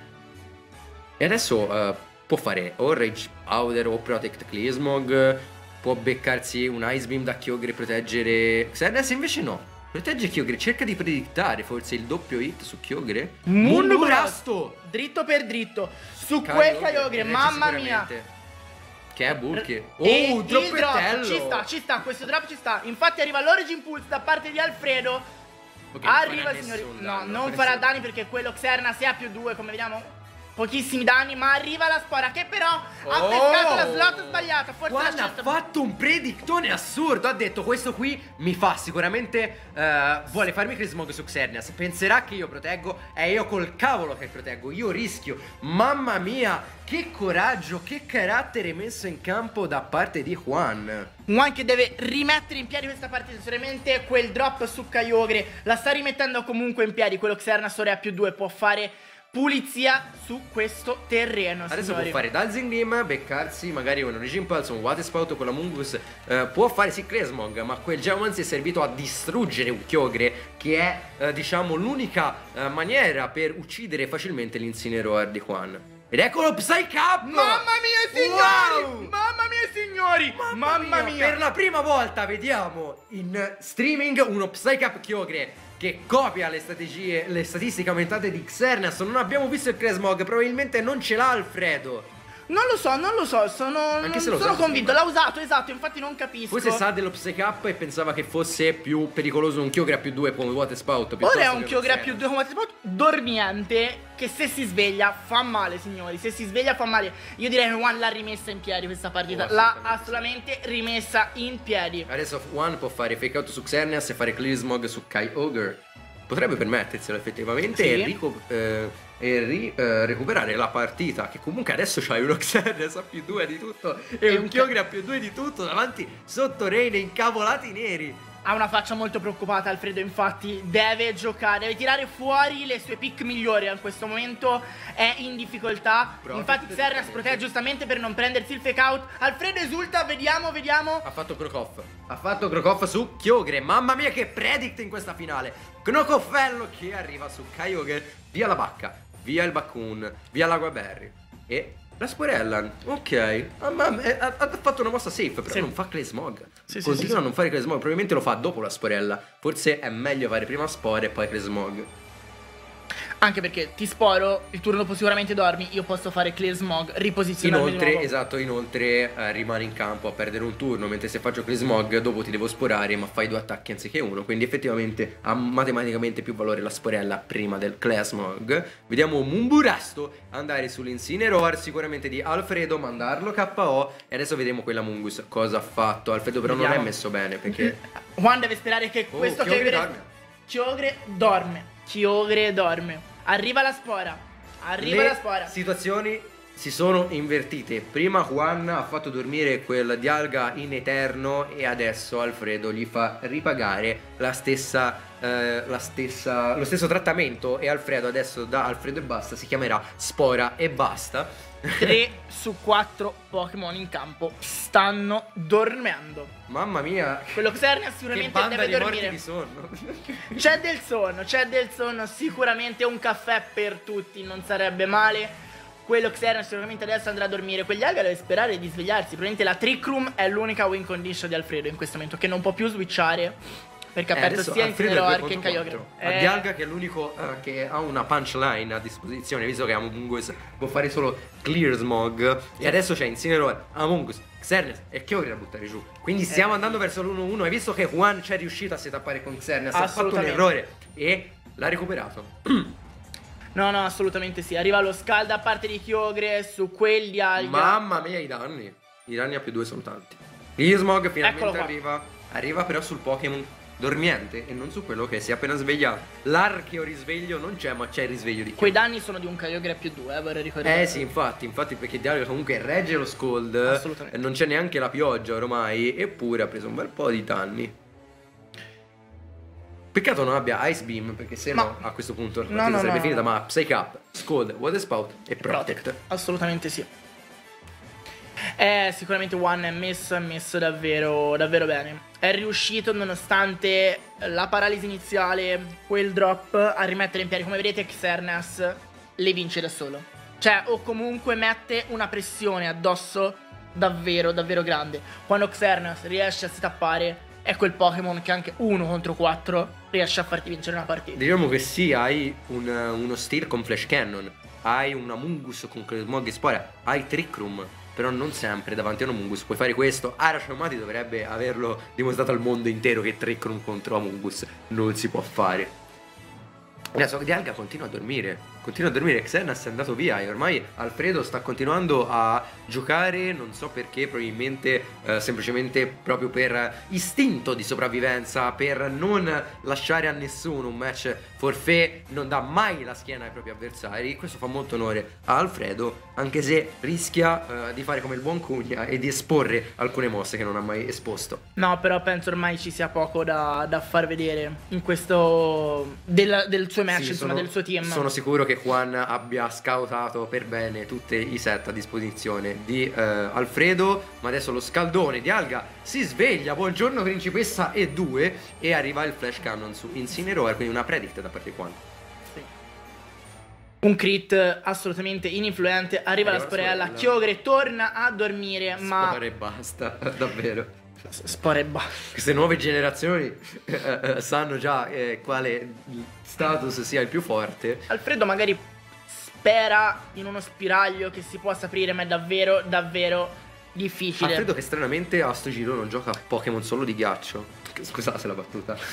Speaker 3: E adesso eh, può fare o Rage Powder o Protect Clearsmog, può beccarsi un Ice Beam da Kyogre e proteggere Xenas invece no. Protegge Kyogre, cerca di predittare forse il doppio hit su Kyogre.
Speaker 7: Mundobrasto! Dritto per dritto. Su quel Kyogre, mamma mia.
Speaker 3: Che è Bulky. Oh,
Speaker 7: E il drop ci sta, ci sta, questo drop ci sta. Infatti arriva l'Origin Pulse da parte di Alfredo.
Speaker 3: Ok, non
Speaker 7: arriva signori.
Speaker 3: nessun
Speaker 7: No, non
Speaker 3: fa
Speaker 7: farà danni perché quello Xerna se ha più 2, come vediamo. Pochissimi danni, ma arriva la spora che però ha
Speaker 3: Oh!
Speaker 7: pescato la slot sbagliata. Forse
Speaker 3: Juan
Speaker 7: la
Speaker 3: ha fatto un predictone assurdo. Ha detto: Questo qui mi fa sicuramente. eh, vuole farmi Crismog su Xerneas. Penserà che io proteggo. È io col cavolo che proteggo. Io rischio. Mamma mia, che coraggio, che carattere messo in campo da parte di Juan.
Speaker 7: Juan che deve rimettere in piedi questa partita. Sicuramente quel drop su Kyogre la sta rimettendo comunque in piedi. Quello Xerna Ore a più 2 può fare pulizia su questo terreno.
Speaker 3: Adesso
Speaker 7: signori.
Speaker 3: può fare Dalzing Beam, beccarsi magari un Origin Pulse, un Water Spout con la Mungus. eh, può fare sì Cresmog, ma quel Geomancy è servito a distruggere un Kyogre, che è eh, diciamo l'unica eh, maniera per uccidere facilmente l'Incineroar di Juan. Ed eccolo Psyche Up!
Speaker 7: Mamma mia, signori!
Speaker 3: Wow!
Speaker 7: Mamma mia, signori! Mamma, mia!
Speaker 3: Per la prima volta vediamo in streaming uno Psyche Up Kyogre che copia le strategie, le statistiche aumentate di Xerneas. Non abbiamo visto il Cresmog, probabilmente non ce l'ha Alfredo.
Speaker 7: Non lo so, non lo so, sono,
Speaker 3: Anche
Speaker 7: non
Speaker 3: se lo
Speaker 7: sono convinto. L'ha usato, esatto, infatti non capisco.
Speaker 3: Forse sa dello Up e pensava che fosse più pericoloso un Kyogre più 2 come Water Spout.
Speaker 7: Ora è un Kyogre più 2 come spot dormiente che se si sveglia fa male, signori. Se si sveglia fa male. Io direi che Juan l'ha rimessa in piedi questa partita.
Speaker 3: Oh,
Speaker 7: l'ha
Speaker 3: assolutamente
Speaker 7: rimessa in piedi.
Speaker 3: Adesso One può fare fake out su Xerneas e fare Clear Smog su Kyogre. Potrebbe permetterselo effettivamente
Speaker 7: Sì.
Speaker 3: e, rico- eh, e ri- eh, recuperare la partita. Che comunque adesso c'hai uno Xerneas a più 2 di tutto e,
Speaker 7: E
Speaker 3: un Kyogre a più 2 di tutto davanti sotto Rain incavolati neri.
Speaker 7: Ha una faccia molto preoccupata Alfredo, infatti deve giocare, deve tirare fuori le sue pick migliori. In questo momento è in difficoltà.
Speaker 3: Protect,
Speaker 7: infatti
Speaker 3: giustamente.
Speaker 7: protegge giustamente per non prendersi il fake out. Alfredo esulta, vediamo, vediamo.
Speaker 3: Ha fatto Krokoff. Ha fatto Krokoff su Kyogre. Mamma mia che predict in questa finale. Knokoffello che arriva su Kyogre. Via la bacca. Via il Bakun. Via l'Agua Berry. E la Sporella. Ok. Ah, ma- eh, ha, ha fatto una mossa safe. Però
Speaker 7: Sì.
Speaker 3: non fa Clay Smog.
Speaker 7: Sì,
Speaker 3: Continua
Speaker 7: sì,
Speaker 3: a non fare Clay Smog. Probabilmente lo fa dopo la Sporella. Forse è meglio fare prima Spore e poi Clay Smog.
Speaker 7: Anche perché ti sporo, il turno dopo sicuramente dormi. Io posso fare clear smog, riposizionarmi
Speaker 3: Inoltre, esatto, inoltre eh, rimani in campo a perdere un turno, mentre se faccio Clay Smog dopo ti devo sporare, ma fai due attacchi anziché uno, quindi effettivamente ha matematicamente più valore la sporella prima del Clay Smog. Vediamo Mumburasto andare sull'Incineroar, sicuramente di Alfredo, mandarlo KO e adesso vedremo quella Mungus cosa ha fatto. Alfredo però non
Speaker 7: Vediamo.
Speaker 3: è messo bene perché
Speaker 7: Juan deve sperare che
Speaker 3: Oh,
Speaker 7: questo
Speaker 3: Kyogre
Speaker 7: Kyogre
Speaker 3: dorme.
Speaker 7: Kyogre dorme. Kyogre dorme. Arriva la spora. Arriva
Speaker 3: le
Speaker 7: la spora.
Speaker 3: situazioni si sono invertite. Prima Juan ha fatto dormire quel Dialga in eterno e adesso Alfredo gli fa ripagare la stessa, eh, la stessa, lo stesso trattamento e Alfredo adesso da Alfredo e basta si chiamerà Spora e basta.
Speaker 7: 3 su 4 Pokémon in campo stanno dormendo.
Speaker 3: Mamma mia,
Speaker 7: Quello Xerneas
Speaker 3: che
Speaker 7: sicuramente
Speaker 3: banda
Speaker 7: deve
Speaker 3: di
Speaker 7: dormire.
Speaker 3: di sonno.
Speaker 7: C'è del sonno, c'è del sonno, sicuramente un caffè per tutti non sarebbe male. Quello Xerneas sicuramente adesso andrà a dormire. Quegli Alga deve sperare di svegliarsi. Probabilmente la Trick Room è l'unica win condition di Alfredo in questo momento, che non può più switchare. Perché ha
Speaker 3: Eh,
Speaker 7: perso
Speaker 3: adesso
Speaker 7: sia
Speaker 3: Alfredo due
Speaker 7: che Kyogre.
Speaker 3: quattro. A Dialga che è l'unico eh, che ha una punchline a disposizione, visto che Among Us può fare solo Clear Smog. E adesso c'è Incineroar, Among Us, Xerneas e Kyogre da buttare giù. Quindi stiamo andando verso l'1-1. Hai visto che Juan c'è riuscito a setappare con Xerneas, ha fatto un errore e l'ha recuperato.
Speaker 7: No, no, assolutamente sì. Arriva lo scaldo a parte di Kyogre su quelli Alga.
Speaker 3: Mamma mia i danni. I danni a più 2 sono tanti. Clear Smog finalmente arriva. Arriva però sul Pokémon dormiente e non su quello che si è appena svegliato. L'archeo risveglio non c'è, ma c'è il risveglio di
Speaker 7: Quei
Speaker 3: Kyogre.
Speaker 7: danni sono di un Kyogre più 2, eh, vorrei ricordare.
Speaker 3: Eh sì, infatti, infatti perché Dialga comunque regge lo scold,
Speaker 7: Assolutamente.
Speaker 3: e non c'è neanche la pioggia ormai, eppure ha preso un bel po' di danni. Peccato non abbia Ice Beam, perché se no,
Speaker 7: Ma-
Speaker 3: a questo punto la
Speaker 7: No, no,
Speaker 3: sarebbe
Speaker 7: no.
Speaker 3: finita, ma Psyche Up, Scold, Water Spout e Protect.
Speaker 7: Protect. Assolutamente sì. Eh, sicuramente One è messo, è messo davvero, davvero bene. È riuscito, nonostante la paralisi iniziale, quel drop, a rimettere in piedi. Come vedete, Xerneas le vince da solo. Cioè, o comunque mette una pressione addosso davvero, davvero grande. Quando Xerneas riesce a setappare, è quel Pokémon che anche uno contro 4 riesce a farti vincere una partita.
Speaker 3: Diciamo che sì, hai un- uno Steel con Flash Cannon, hai un Amungus con Smog e Spora, hai Trick Room, però non sempre davanti a un Amungus puoi fare questo. Araciomati dovrebbe averlo dimostrato al mondo intero che Trick Room contro Amungus non si può fare. Adesso Dialga continua a dormire, continua a dormire, Xenas è andato via e ormai Alfredo sta continuando a giocare, non so perché, probabilmente eh, semplicemente proprio per istinto di sopravvivenza, per non lasciare a nessuno un match forfait, non dà mai la schiena ai propri avversari, questo fa molto onore a Alfredo, anche se rischia eh, di fare come il buon Cugna e di esporre alcune mosse che non ha mai esposto.
Speaker 7: No, però penso ormai ci sia poco da, da far vedere in questo del, del suo match,
Speaker 3: Sì,
Speaker 7: insomma,
Speaker 3: sono-
Speaker 7: del suo team.
Speaker 3: Sono sicuro che Juan abbia scoutato per bene tutti i set a disposizione di eh, Alfredo. Ma adesso lo scaldone di Alga si sveglia. Buongiorno, principessa e due. E arriva il flash cannon su Incineroar. Quindi una predict da parte di Juan.
Speaker 7: Un crit assolutamente ininfluente. Arriva
Speaker 3: Arriva
Speaker 7: la
Speaker 3: la
Speaker 7: sporella. Chiogre torna a dormire. Ma.
Speaker 3: Spara e basta, davvero.
Speaker 7: Spora e basta.
Speaker 3: Queste nuove generazioni eh, eh, sanno già eh, quale status sia il più forte.
Speaker 7: Alfredo magari spera in uno spiraglio che si possa aprire, ma è davvero, davvero difficile.
Speaker 3: Alfredo che stranamente a sto giro non gioca a Pokémon solo di ghiaccio. Scusate la battuta.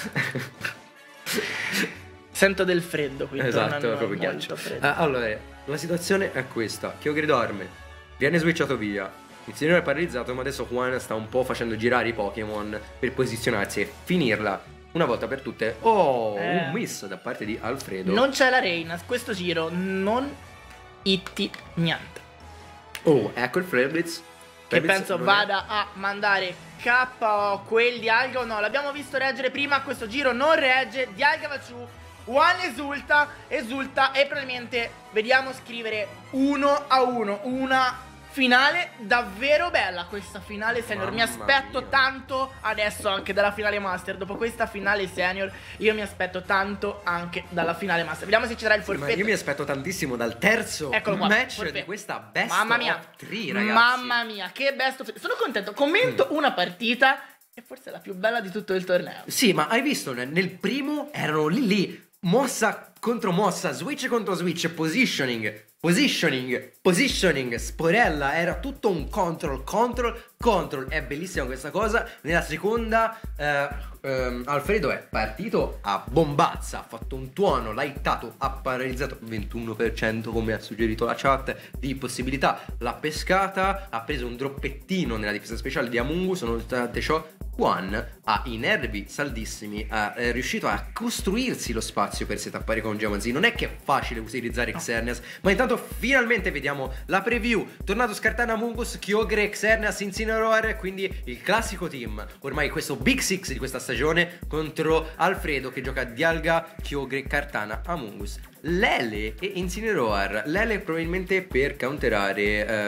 Speaker 7: Sento del freddo qui.
Speaker 3: Esatto, è proprio ghiaccio.
Speaker 7: freddo.
Speaker 3: Ah, allora, la situazione è questa: Kyogre dorme, viene switchato via. Il signore è paralizzato, ma adesso Juan sta un po' facendo girare i Pokémon per posizionarsi e finirla una volta per tutte. Oh,
Speaker 7: Eh.
Speaker 3: un miss da parte di Alfredo.
Speaker 7: Non c'è la Reina, questo giro non itti niente.
Speaker 3: Oh, ecco il Flare Blitz.
Speaker 7: Che
Speaker 3: Flare Blitz
Speaker 7: penso
Speaker 3: non è-
Speaker 7: vada a mandare KO quel di Alga o no. L'abbiamo visto reggere prima, questo giro non regge. Di Alga va giù. One esulta, esulta e probabilmente vediamo scrivere 1 a 1. Una finale davvero bella questa finale senior. Mi
Speaker 3: Mamma
Speaker 7: aspetto
Speaker 3: mia.
Speaker 7: tanto adesso anche dalla finale master. Dopo questa finale senior, io mi aspetto tanto anche dalla finale master. Vediamo se ci sarà il
Speaker 3: Ma
Speaker 7: forfetto.
Speaker 3: io mi aspetto tantissimo dal terzo
Speaker 7: Eccolo qua,
Speaker 3: match
Speaker 7: forfait.
Speaker 3: di questa best
Speaker 7: Mamma mia.
Speaker 3: of three, ragazzi.
Speaker 7: Mamma mia, che best of Sono contento. Commento
Speaker 3: Mm.
Speaker 7: una partita e forse è la più bella di tutto il torneo.
Speaker 3: Sì, ma hai visto nel primo erano lì lì, mossa contro mossa, switch contro switch, positioning, positioning, positioning, sporella, era tutto un control, control, control. È bellissima questa cosa. Nella seconda eh, ehm, Alfredo è partito a bombazza, ha fatto un tuono, l'ha hittato, ha paralizzato 21% come ha suggerito la chat di possibilità, l'ha pescata, ha preso un droppettino nella difesa speciale di Amungu, sono state ciò Juan ha i nervi saldissimi, ha- è riuscito a costruirsi lo spazio per setappare con Geomancy. Non è che è facile utilizzare Xerneas, ma intanto finalmente vediamo la preview. Tornato Scartana Mungus, Kyogre, Xerneas, Incineroar, quindi il classico team. Ormai questo Big Six di questa stagione contro Alfredo che gioca Dialga, Kyogre, Cartana, Amungus. Lele e Incineroar. Lele probabilmente per counterare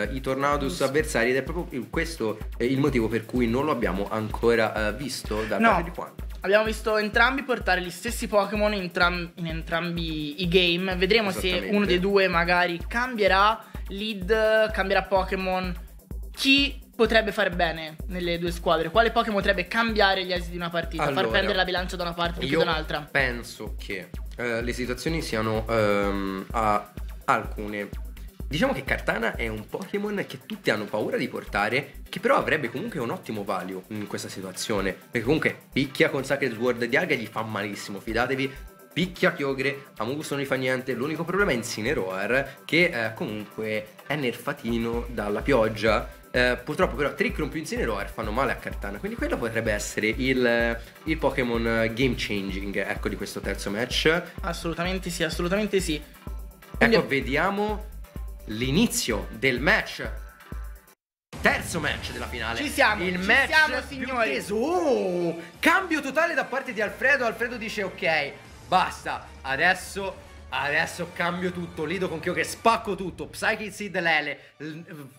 Speaker 3: eh, i Tornadus avversari ed è proprio questo il motivo per cui non lo abbiamo ancora eh, visto da
Speaker 7: No.
Speaker 3: parte di Juan.
Speaker 7: Abbiamo visto entrambi portare gli stessi Pokémon in, tram- in entrambi i game. Vedremo se uno dei due magari cambierà lead, cambierà Pokémon. Chi potrebbe fare bene nelle due squadre? Quale Pokémon potrebbe cambiare gli esiti di una partita?
Speaker 3: Allora,
Speaker 7: far prendere la bilancia da una parte e
Speaker 3: Io
Speaker 7: da un'altra?
Speaker 3: penso che eh, le situazioni siano ehm, a alcune. Diciamo che Cartana è un Pokémon che tutti hanno paura di portare, che però avrebbe comunque un ottimo value in questa situazione. Perché comunque picchia con Sacred Sword di Alga e gli fa malissimo, fidatevi. Picchia Kyogre, Amogus non gli fa niente, l'unico problema è Incineroar che eh, comunque è nerfatino dalla pioggia. Eh, purtroppo però Trickroom più Incineroar fanno male a Cartana, quindi quello potrebbe essere il, il Pokémon game changing ecco di questo terzo match.
Speaker 7: Assolutamente sì, assolutamente sì. Quindi-
Speaker 3: Ecco, vediamo l'inizio del match. Terzo match della finale.
Speaker 7: Ci siamo,
Speaker 3: Il
Speaker 7: ci
Speaker 3: match
Speaker 7: siamo, signori.
Speaker 3: teso. Oh, cambio totale da parte di Alfredo. Alfredo dice ok, basta. Adesso Adesso cambio tutto, lido con Kyo che spacco tutto, Psychic Seed Lele,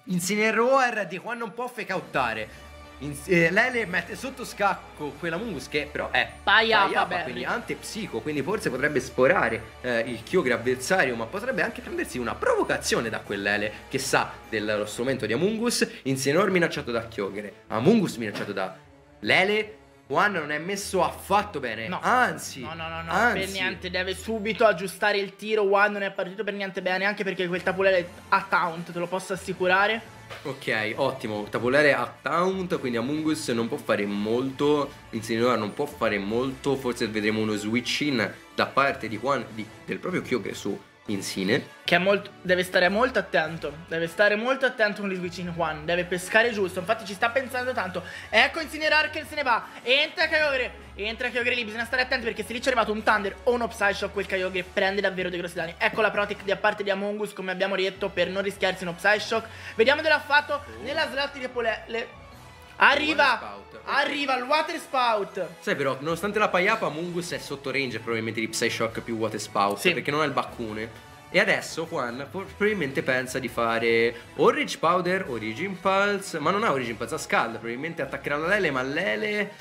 Speaker 3: Incineroar di qua non può fake-outare. In- eh, Lele mette sotto scacco quella Mungus che però è
Speaker 7: Paiapa
Speaker 3: quindi antepsico, quindi forse potrebbe sporare eh, il Kyogre avversario, ma potrebbe anche prendersi una provocazione da quell'Ele che sa dello strumento di Amungus, Incineroar minacciato da Kyogre, Amungus minacciato da Lele. Juan non è messo affatto bene,
Speaker 7: No.
Speaker 3: anzi,
Speaker 7: No, no, no, no,
Speaker 3: anzi.
Speaker 7: per niente, deve subito aggiustare il tiro. One non è partito per niente bene, anche perché quel tapulele ha taunt, te lo posso assicurare.
Speaker 3: Ok, ottimo. Tapolare a Taunt, quindi Amungus non può fare molto. Incineroar non può fare molto. Forse vedremo uno switch in da parte di Juan, di- del proprio Kyogre su Insine.
Speaker 7: Che è molto, deve stare molto attento. Deve stare molto attento con switch in One. Deve pescare giusto. Infatti ci sta pensando tanto. Ecco Incinerar che se ne va. Entra Kyogre. Entra Kyogre lì. Bisogna stare attenti perché se lì c'è arrivato un Thunder o uno Psyshock, quel Kyogre prende davvero dei grossi danni. Ecco la Protec da parte di Amongus, come abbiamo detto, per non rischiarsi uno Psyshock. Vediamo dove l'ha fatto. Nella slot di Polele. Arriva. Arriva il Water Spout.
Speaker 3: Sai però, nonostante la Paiapa, Amungus è sotto range probabilmente di Psyshock più Water Spout,
Speaker 7: Sì.
Speaker 3: perché non ha il baccone. E adesso Juan probabilmente pensa di fare o Rage Powder Origin Pulse, ma non ha Origin Pulse, ha Scald, probabilmente attaccherà la Lele, ma Lele...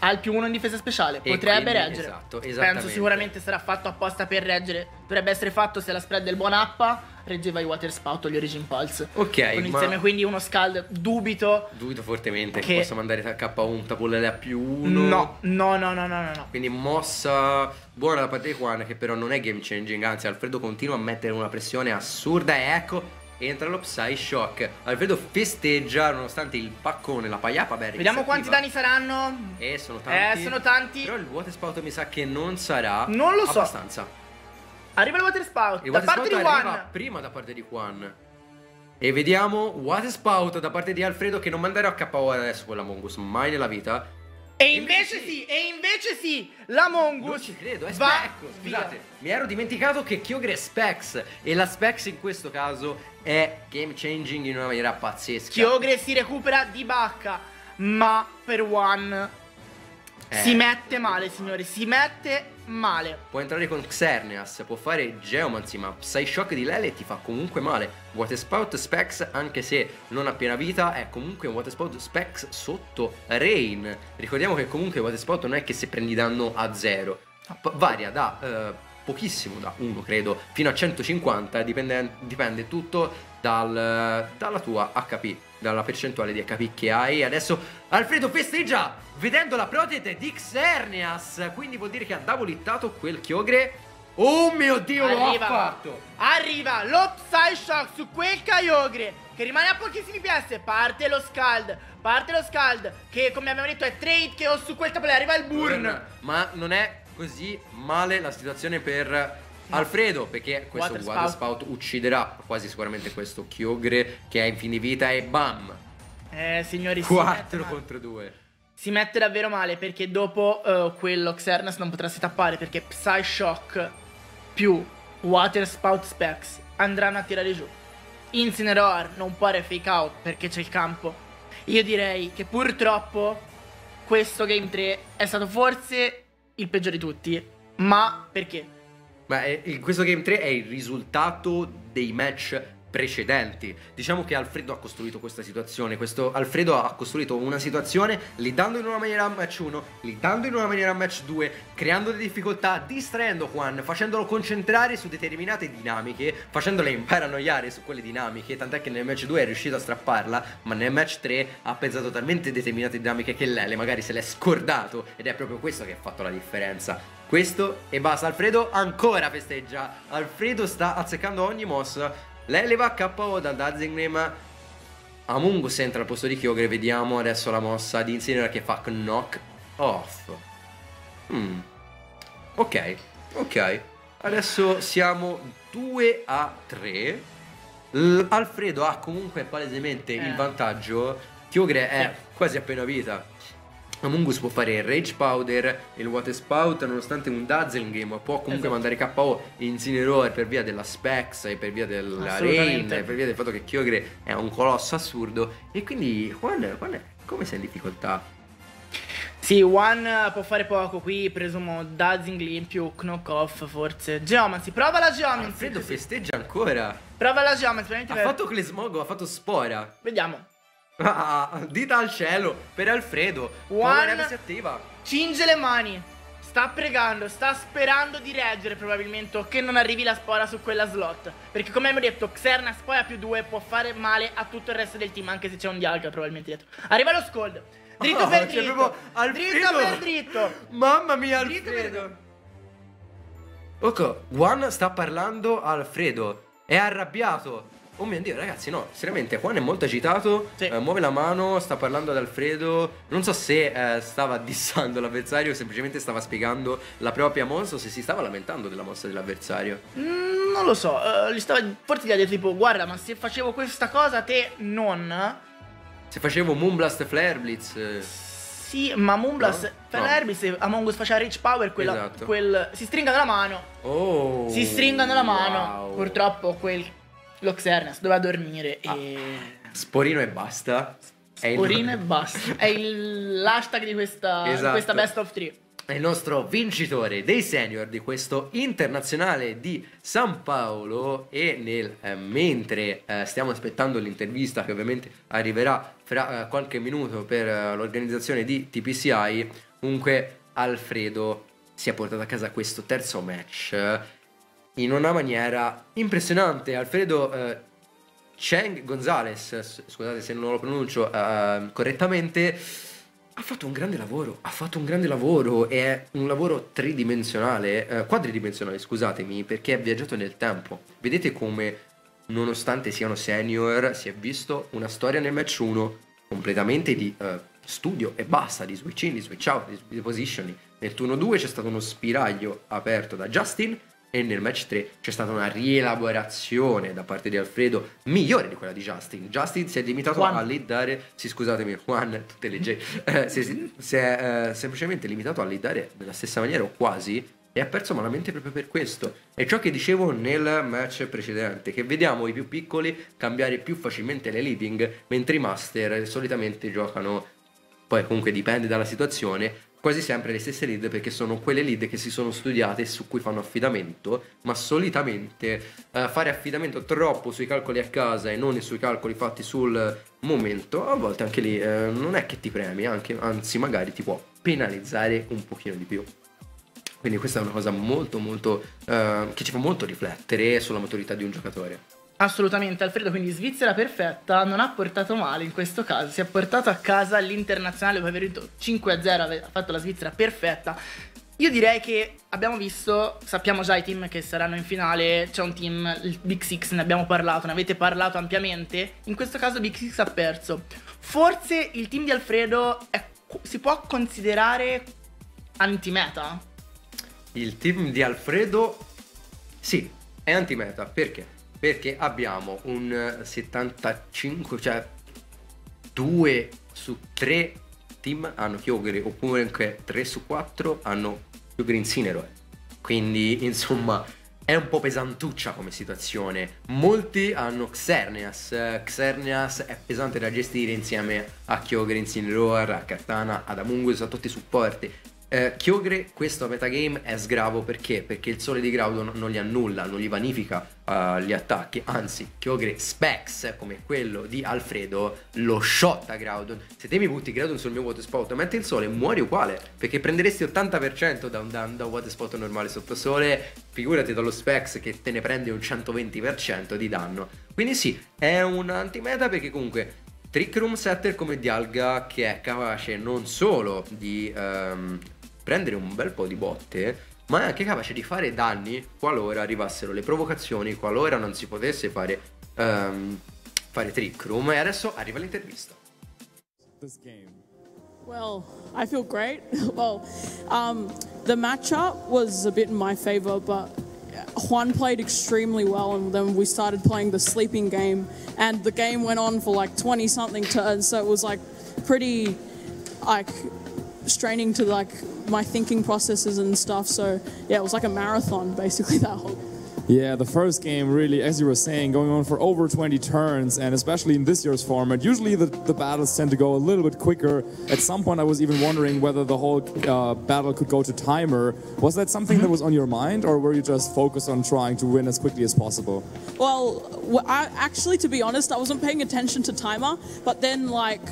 Speaker 7: Ha il più uno in difesa speciale.
Speaker 3: E
Speaker 7: Potrebbe
Speaker 3: quindi-
Speaker 7: reggere.
Speaker 3: esatto,
Speaker 7: Penso sicuramente sarà fatto apposta per reggere. Dovrebbe essere fatto se la spread del buon appa reggeva i Water Spout o gli Origin Pulse.
Speaker 3: Ok,
Speaker 7: Con insieme quindi uno scald dubito.
Speaker 3: Dubito fortemente che, possa mandare K1 Tapolele a più 1.
Speaker 7: No, no, no, no, no, no, no.
Speaker 3: Quindi mossa buona da parte di Juan che però non è game changing, anzi Alfredo continua a mettere una pressione assurda e ecco entra lo Psy Shock. Alfredo festeggia nonostante il paccone, la paiapa berry.
Speaker 7: Vediamo quanti danni saranno.
Speaker 3: Eh, sono tanti.
Speaker 7: Eh, sono tanti.
Speaker 3: Però il Water Spout mi sa che non sarà
Speaker 7: Non lo so.
Speaker 3: abbastanza.
Speaker 7: Arriva il Water Spout.
Speaker 3: Il
Speaker 7: da
Speaker 3: Water
Speaker 7: parte di
Speaker 3: Spout arriva
Speaker 7: One.
Speaker 3: prima da parte di Juan. E vediamo Water Spout da parte di Alfredo che non manderà a KO adesso quella Mongus, mai nella vita.
Speaker 7: E
Speaker 3: invece
Speaker 7: invece
Speaker 3: sì.
Speaker 7: sì, e invece sì, la Mongus
Speaker 3: Non ci credo, è
Speaker 7: va
Speaker 3: Specs.
Speaker 7: via.
Speaker 3: Scusate, mi ero dimenticato che Kyogre è Specs. E la Specs in questo caso è game changing in una maniera pazzesca.
Speaker 7: Kyogre si recupera di bacca, ma per One
Speaker 3: Eh.
Speaker 7: si mette male, signori, si mette male.
Speaker 3: Può entrare con Xerneas, può fare Geomancy, ma Psyshock di Lele ti fa comunque male. Water Spout Specs, anche se non ha piena vita, è comunque un Water Spout Specs sotto Rain. Ricordiamo che comunque Water Spout non è che se prendi danno a zero, varia da eh, pochissimo, da 1 credo, fino a 150, dipende, dipende tutto dal- dalla tua HP, dalla percentuale di HP che hai. Adesso Alfredo festeggia vedendo la protete di Xerneas, quindi vuol dire che ha double-hittato quel Kyogre. Oh mio dio, lo ha
Speaker 7: Arriva.
Speaker 3: fatto!
Speaker 7: Arriva lo Psyshock su quel Kyogre che rimane a pochissimi PS. Parte lo Scald, parte lo Scald che come abbiamo detto è trade che ho su quel capello. Arriva il Burn.
Speaker 3: Ma non è così male la situazione per Alfredo, perché questo
Speaker 7: Water
Speaker 3: Water
Speaker 7: Spout.
Speaker 3: Spout ucciderà quasi sicuramente questo Kyogre che ha infini vita e bam!
Speaker 7: Eh signori, si mette
Speaker 3: 4
Speaker 7: male.
Speaker 3: contro 2.
Speaker 7: si mette davvero male perché dopo eh, quello Xernas non potrà tappare perché Psyshock più Water Spout Specs andranno a tirare giù. Incineroar non può fare fake out perché c'è il campo. Io direi che purtroppo questo game 3 è stato forse il peggiore di tutti. Ma perché?
Speaker 3: Ma è- il- questo Game 3 è il risultato dei match precedenti. Diciamo che Alfredo ha costruito questa situazione. Questo Alfredo ha costruito una situazione li in una maniera a match 1, li in una maniera a match 2, creando delle difficoltà, distraendo Juan, facendolo concentrare su determinate dinamiche, facendolo imparanoiare su quelle dinamiche. Tant'è che nel match 2 è riuscito a strapparla, ma nel match 3 ha pensato talmente determinate dinamiche che Lele magari se l'è scordato. Ed è proprio questo che ha fatto la differenza. Questo e basta. Alfredo ancora festeggia. Alfredo sta azzeccando ogni mossa. Lele va a KO da Dazingname. Amungus entra al posto di Kyogre. Vediamo adesso la mossa di Incineroar che fa knock off. Mm. Ok, ok. Adesso siamo 2 a 3. L- Alfredo ha comunque palesemente
Speaker 7: Eh.
Speaker 3: il vantaggio. Kyogre è quasi appena vita. Amungus può fare il Rage Powder e il Water Spout nonostante un Dazzling Game può comunque
Speaker 7: Esatto.
Speaker 3: mandare KO Incineroar per via della Specs e per via della Rain e per via del fatto che Kyogre è un colosso assurdo e quindi Juan, Juan è come sei in difficoltà?
Speaker 7: Sì, One può fare poco qui, presumo Dazzing in più Knock Off forse. Geomancy, prova la Geomancy.
Speaker 3: Alfredo festeggia ancora
Speaker 7: Prova la Geomancy, veramente
Speaker 3: ha fatto Clesmogo, ha fatto Spora
Speaker 7: Vediamo.
Speaker 3: Ah, dita al cielo per Alfredo Up si attiva
Speaker 7: Cinge le mani. Sta pregando, sta sperando di reggere probabilmente che non arrivi la spora su quella slot. Perché come abbiamo detto, Xernas poi a più 2 può fare male a tutto il resto del team, anche se c'è un Dialga probabilmente dietro. Arriva lo Scold. Dritto
Speaker 3: Oh,
Speaker 7: per dritto.
Speaker 3: Alfredo.
Speaker 7: Dritto per dritto.
Speaker 3: Mamma mia
Speaker 7: Dritto per
Speaker 3: Alfredo Ok, Juan sta parlando a Alfredo È arrabbiato Oh mio dio ragazzi no Seriamente Juan è molto agitato
Speaker 7: Sì.
Speaker 3: eh, Muove la mano Sta parlando ad Alfredo Non so se eh, stava dissando l'avversario O semplicemente stava spiegando la propria mossa O se si stava lamentando della mossa dell'avversario
Speaker 7: Mm, non lo so, eh, gli stava, forse gli ha detto tipo, guarda, ma se facevo questa cosa te non...
Speaker 3: Se facevo Moonblast Flare Blitz eh,
Speaker 7: Sì, ma Moonblast,
Speaker 3: No?
Speaker 7: per
Speaker 3: No.
Speaker 7: Herbie, se Among Us faceva Rich Power, quella,
Speaker 3: Esatto.
Speaker 7: quel... Si stringano la mano,
Speaker 3: Oh
Speaker 7: si stringano la mano.
Speaker 3: wow.
Speaker 7: Purtroppo quel... Lo Xernas doveva dormire
Speaker 3: Ah.
Speaker 7: e...
Speaker 3: Sporino e basta È il-
Speaker 7: Sporino e basta. È il- l'hashtag di questa, di
Speaker 3: Esatto.
Speaker 7: questa best of three.
Speaker 3: è il nostro vincitore dei senior di questo internazionale di San Paolo e nel, eh, mentre eh, stiamo aspettando l'intervista che ovviamente arriverà fra eh, qualche minuto per eh, l'organizzazione di TPCI comunque Alfredo si è portato a casa questo terzo match in una maniera impressionante Alfredo eh, Cheng Gonzalez scusate se non lo pronuncio eh, correttamente ha fatto un grande lavoro, ha fatto un grande lavoro, è un lavoro tridimensionale, eh, quadridimensionale, scusatemi, perché ha viaggiato nel tempo. Vedete come, nonostante siano senior, si è visto una storia nel match 1 completamente di eh, studio e basta, di switch in, di switch out, di positioning. Nel turno 2 c'è stato uno spiraglio aperto da Justin e nel match 3 c'è stata una rielaborazione da parte di Alfredo migliore di quella di Justin. Justin si è limitato
Speaker 7: Juan.
Speaker 3: a leadare, sì scusatemi, Juan, tutte le J, eh, si, si è eh, semplicemente limitato a leadare nella stessa maniera o quasi e ha perso malamente proprio per questo. È ciò che dicevo nel match precedente, che vediamo i più piccoli cambiare più facilmente le leading, mentre i master solitamente giocano, poi comunque dipende dalla situazione, quasi sempre le stesse lead perché sono quelle lead che si sono studiate e su cui fanno affidamento, ma solitamente eh, fare affidamento troppo sui calcoli a casa e non sui calcoli fatti sul momento, a volte anche lì eh, non è che ti premi, anche, anzi magari ti può penalizzare un pochino di più. Quindi questa è una cosa molto molto eh, che ci fa molto riflettere sulla maturità di un giocatore.
Speaker 7: Assolutamente, Alfredo, quindi Svizzera perfetta, non ha portato male in questo caso, si è portato a casa l'internazionale dopo aver vinto 5-0, ha fatto la Svizzera perfetta. Io direi che abbiamo visto, sappiamo già i team che saranno in finale, c'è un team, il Big Six, ne abbiamo parlato, ne avete parlato ampiamente, in questo caso Big Six ha perso. Forse il team di Alfredo è- si può considerare antimeta?
Speaker 3: Il team di Alfredo sì, è antimeta, perché? Perché abbiamo un 75, cioè 2 su 3 team hanno Kyogre oppure anche 3 su 4 hanno Kyogre Incineroar. Quindi insomma è un po' pesantuccia come situazione. Molti hanno Xerneas. Xerneas è pesante da gestire insieme a Kyogre Incineroar, a Katana, ad Amungus, a tutti i supporti. Eh, Kyogre questo metagame è sgravo perché? Perché il sole di Groudon non gli annulla, non gli vanifica uh, gli attacchi, anzi Kyogre Specs come quello di Alfredo lo shotta Groudon. Se te mi butti Groudon sul mio water spot, metti il sole, muori uguale, perché prenderesti 80% da un, da, da un water spot normale sotto sole, figurati dallo Specs che te ne prende un 120% di danno. Quindi sì, è un antimeta perché comunque Trick Room Setter come Dialga che è capace non solo di um, prendere un bel po' di botte, ma è anche capace di fare danni qualora arrivassero le provocazioni, qualora non si potesse fare, um, fare trick room. E adesso arriva l'intervista.
Speaker 9: This game. Well, I feel great. well, um, the matchup was a bit in my favor, but Juan played extremely well, and then we started playing the sleeping game, and the game went on for like 20 something turns, so it was like pretty like straining to like my thinking processes and stuff. So yeah, it was like a marathon basically that whole.
Speaker 10: Yeah, the first game really, as you were saying, going on for over 20 turns, and especially in this year's format, usually the, the battles tend to go a little bit quicker. At some point, I was even wondering whether the whole uh, battle could go to timer. Was that something that was on your mind, or were you just focused on trying to win as quickly as possible?
Speaker 9: Well, I, actually, to be honest, I wasn't paying attention to timer, but then, like,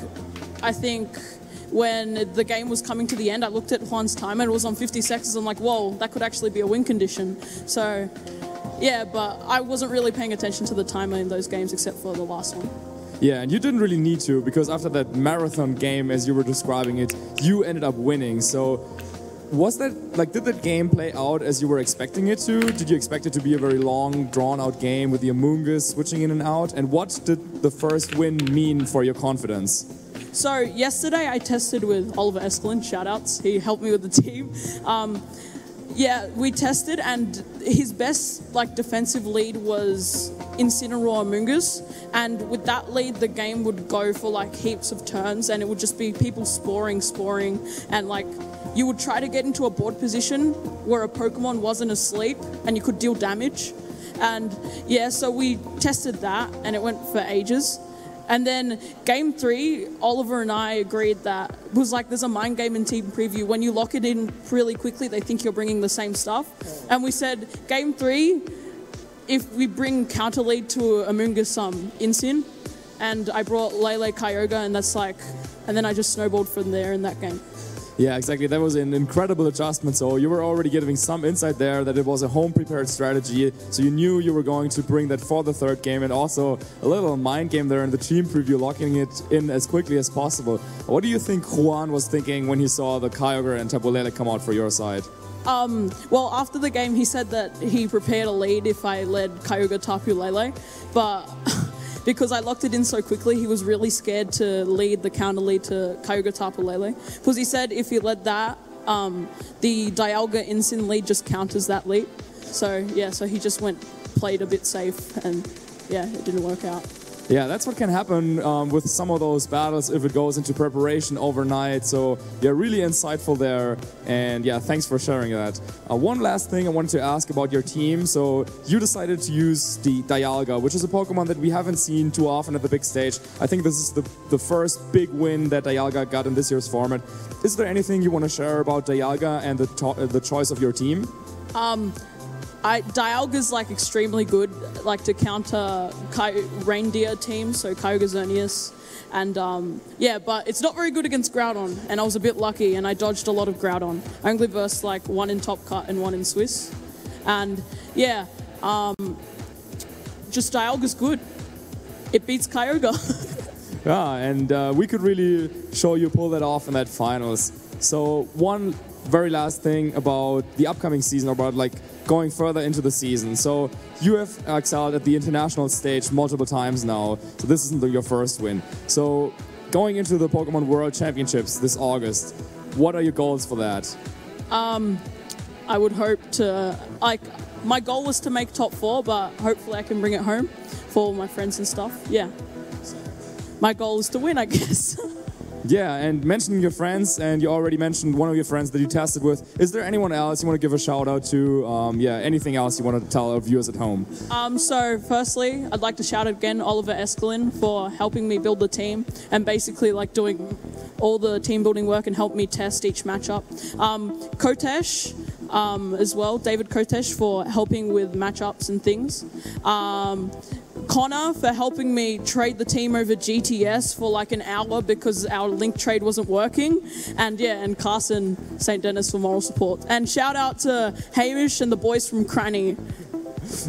Speaker 9: I think when the game was coming to the end, I looked at Juan's timer and it was on 50 seconds. I'm like, whoa, that could actually be a win condition. So, yeah, but I wasn't really paying attention to the timer in those games except for the last one.
Speaker 10: Yeah, and you didn't really need to because after that marathon game, as you were describing it, you ended up winning. So, was that like did that game play out as you were expecting it to? Did you expect it to be a very long, drawn-out game with the Amoongus switching in and out? And what did the first win mean for your confidence?
Speaker 9: So yesterday I tested with Oliver Eskelin. Shoutouts, he helped me with the team. Um, yeah, we tested, and his best like defensive lead was Incineroar Mungus, and with that lead, the game would go for like heaps of turns, and it would just be people sporing, sporing, and like you would try to get into a board position where a Pokemon wasn't asleep, and you could deal damage. And yeah, so we tested that, and it went for ages. And then game three, Oliver and I agreed that was like there's a mind game in team preview. When you lock it in really quickly, they think you're bringing the same stuff. And we said game three, if we bring counter lead to um, Insin, and I brought Lele Kyogre, and that's like, and then I just snowballed from there in that game.
Speaker 10: Yeah, exactly. That was an incredible adjustment. So you were already giving some insight there that it was a home prepared strategy. So you knew you were going to bring that for the third game and also a little mind game there in the team preview, locking it in as quickly as possible. What do you think Juan was thinking when he saw the Kyogre and Tabulele come out for your side?
Speaker 9: Um, well, after the game, he said that he prepared a lead if I led Kyogre Tapu Lele, but because I locked it in so quickly, he was really scared to lead the counter lead to Kyogre Tapu Lele. Because he said if he led that, um, the Dialga Insin lead just counters that lead. So, yeah, so he just went, played a bit safe, and yeah, it didn't work out.
Speaker 10: Yeah, that's what can happen um, with some of those battles if it goes into preparation overnight. So, yeah, really insightful there. And yeah, thanks for sharing that. Uh, one last thing I wanted to ask about your team. So, you decided to use the Dialga, which is a Pokemon that we haven't seen too often at the big stage. I think this is the, the first big win that Dialga got in this year's format. Is there anything you want to share about Dialga and the, the choice of your team?
Speaker 9: Um, I, Dialga's like extremely good, like to counter Ky- reindeer teams, so Kyogre Xerneas. And um, yeah, but it's not very good against Groudon, and I was a bit lucky, and I dodged a lot of Groudon. I only versed like one in Top Cut and one in Swiss. And yeah, um, just Dialga's good. It beats Kyogre.
Speaker 10: yeah, and uh, we could really show you pull that off in that finals. So one very last thing about the upcoming season, or about like going further into the season. So you have excelled at the international stage multiple times now. So this isn't your first win. So going into the Pokemon World Championships this August, what are your goals for that?
Speaker 9: Um, I would hope to like. My goal was to make top four, but hopefully I can bring it home for all my friends and stuff. Yeah. My goal is to win, I guess.
Speaker 10: Yeah, and mentioning your friends, and you already mentioned one of your friends that you tested with. Is there anyone else you want to give a shout out to? Um, yeah, anything else you want to tell our viewers at home?
Speaker 9: Um, so, firstly, I'd like to shout out again Oliver Eskelin for helping me build the team and basically like doing all the team building work and help me test each matchup. Um, Kotesh um, as well, David Kotesh for helping with matchups and things. Um, Connor for helping me trade the team over GTS for like an hour because our link trade wasn't working. And yeah, and Carson St. Dennis for moral support. And shout out to Hamish and the boys from Cranny.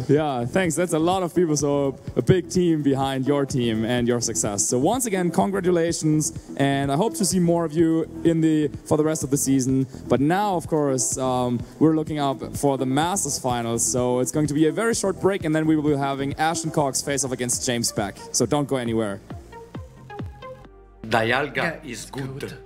Speaker 10: Yeah, thanks. That's a lot of people. So a big team behind your team and your success. So once again, congratulations, and I hope to see more of you in the for the rest of the season. But now, of course, um, we're looking up for the Masters finals. So it's going to be a very short break, and then we will be having Ashton Cox face off against James Beck. So don't go anywhere.
Speaker 3: Dialga is good.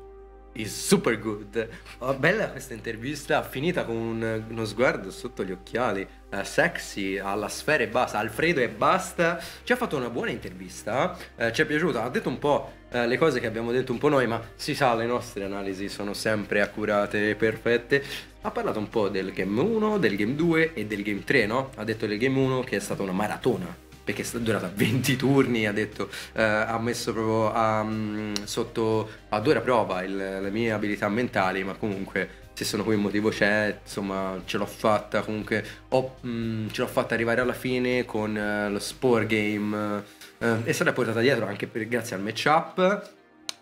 Speaker 3: Is super good. Oh, bella questa intervista, finita con un- uno sguardo sotto gli occhiali, eh, sexy, alla sfera e basta, Alfredo e basta. Ci ha fatto una buona intervista, eh, ci è piaciuta, ha detto un po' eh, le cose che abbiamo detto un po' noi, ma si sa, le nostre analisi sono sempre accurate e perfette. Ha parlato un po' del game 1, del game 2 e del game 3, no? Ha detto del game 1 che è stata una maratona perché è durata 20 turni, ha detto, eh, ha messo proprio a, mm, sotto a dura prova il- le mie abilità mentali, ma comunque se sono qui il motivo c'è, insomma ce l'ho fatta, comunque ho, mm, ce l'ho fatta arrivare alla fine con eh, lo Spore Game eh, e se l'è portata dietro anche per- grazie al matchup.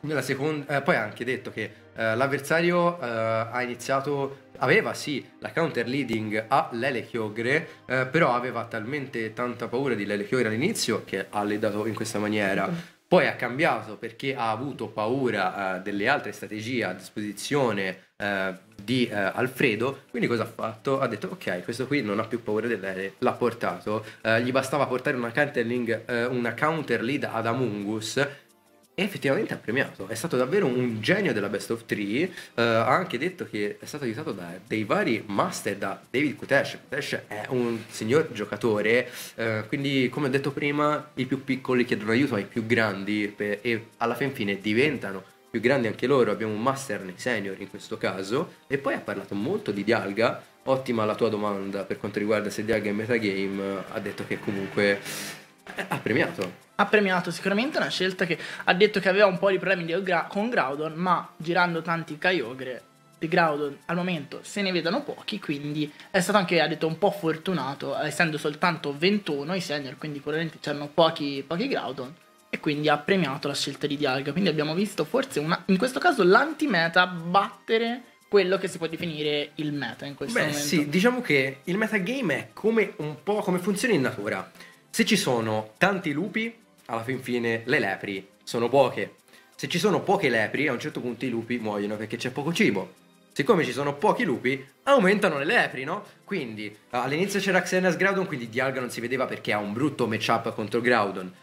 Speaker 3: Nella seconda, eh, poi ha anche detto che eh, l'avversario eh, ha iniziato, aveva sì la counter leading a Lele Chiogre, eh, però aveva talmente tanta paura di Lele Chiogre all'inizio che ha ledato in questa maniera. Poi ha cambiato perché ha avuto paura eh, delle altre strategie a disposizione eh, di eh, Alfredo. Quindi cosa ha fatto? Ha detto ok, questo qui non ha più paura dell'Ele, l'ha portato. Eh, gli bastava portare una eh, una counter lead ad Amungus e effettivamente ha premiato, è stato davvero un genio della Best of Three. eh, ha anche detto che è stato aiutato da dei vari master, da David Kutesh. Kutesh è un signor giocatore, eh, quindi come ho detto prima, i più piccoli chiedono aiuto ai più grandi per- e alla fin fine diventano più grandi anche loro. Abbiamo un master nei senior in questo caso. E poi ha parlato molto di Dialga. Ottima la tua domanda per quanto riguarda se Dialga è metagame. Ha detto che comunque eh, ha premiato.
Speaker 7: Ha premiato sicuramente una scelta che ha detto che aveva un po' di problemi di Gra- con Groudon, ma girando tanti Kyogre di Groudon al momento se ne vedono pochi, quindi è stato anche, ha detto, un po' fortunato, essendo soltanto 21 i senior, quindi probabilmente c'erano pochi, pochi Groudon, e quindi ha premiato la scelta di Dialga. Quindi abbiamo visto forse una, in questo caso l'anti-meta battere quello che si può definire il meta in questo
Speaker 3: Beh,
Speaker 7: momento.
Speaker 3: sì, diciamo che il metagame è come un po' come funziona in natura. Se ci sono tanti lupi, alla fin fine le lepri sono poche. Se ci sono poche lepri, a un certo punto i lupi muoiono perché c'è poco cibo. Siccome ci sono pochi lupi, aumentano le lepri, no? Quindi all'inizio c'era Xenas Groudon, quindi Dialga non si vedeva perché ha un brutto matchup contro Groudon.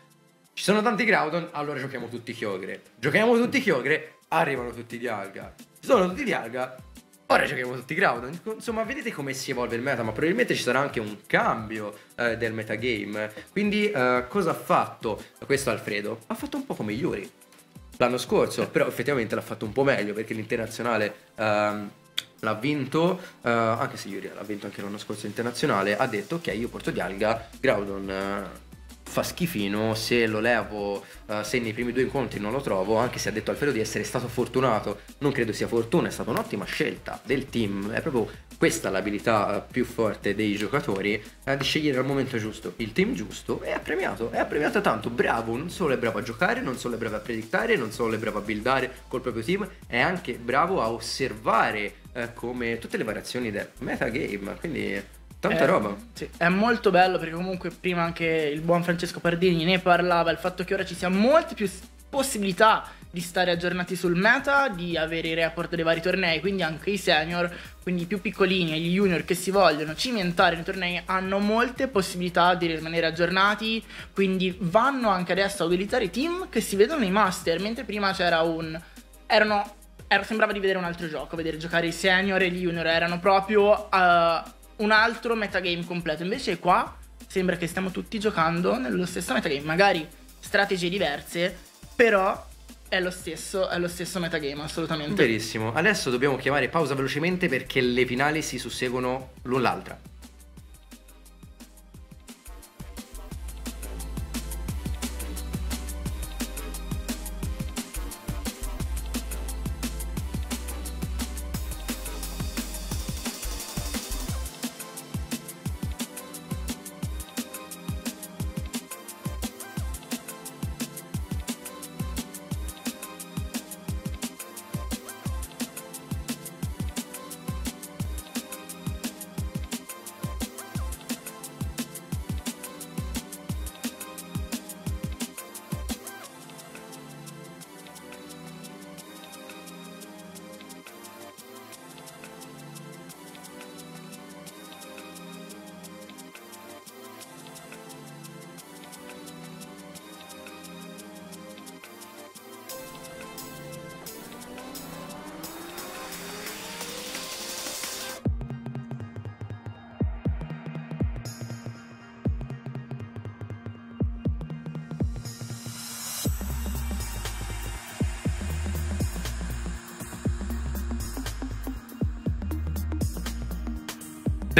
Speaker 3: Ci sono tanti Groudon, allora giochiamo tutti Kyogre. Giochiamo tutti Kyogre, arrivano tutti Dialga. Ci sono tutti Dialga, ora giochiamo tutti Groudon. Insomma, vedete come si evolve il meta, ma probabilmente ci sarà anche un cambio eh, del metagame. Quindi, eh, cosa ha fatto questo Alfredo? Ha fatto un po' come Yuri l'anno scorso, però effettivamente l'ha fatto un po' meglio perché l'internazionale ehm, l'ha vinto, eh, anche se Yuri l'ha vinto anche l'anno scorso internazionale, ha detto ok io porto Dialga, Groudon eh, fa schifino, se lo levo, eh, se nei primi due incontri non lo trovo, anche se ha detto Alfredo di essere stato fortunato, non credo sia fortuna, è stata un'ottima scelta del team, è proprio questa l'abilità eh, più forte dei giocatori, eh, di scegliere al momento giusto il team giusto e ha premiato, e ha premiato tanto, bravo, non solo è bravo a giocare, non solo è bravo a predittare, non solo è bravo a buildare col proprio team, è anche bravo a osservare eh, come tutte le variazioni del metagame, quindi tanta
Speaker 7: Eh,
Speaker 3: roba.
Speaker 7: sì, è molto bello perché comunque prima anche il buon Francesco Pardini ne parlava, il fatto che ora ci sia molte più possibilità di stare aggiornati sul meta, di avere i report dei vari tornei, quindi anche i senior, quindi i più piccolini e gli junior che si vogliono cimentare nei tornei hanno molte possibilità di rimanere aggiornati, quindi vanno anche adesso a utilizzare i team che si vedono nei master, mentre prima c'era un... erano... era- sembrava di vedere un altro gioco, vedere giocare i senior e gli junior, erano proprio... eh, un altro metagame completo. Invece qua sembra che stiamo tutti giocando nello stesso metagame, magari strategie diverse, però è lo stesso, è lo stesso metagame, assolutamente.
Speaker 3: Verissimo. Adesso dobbiamo chiamare pausa velocemente perché le finali si susseguono l'un l'altra.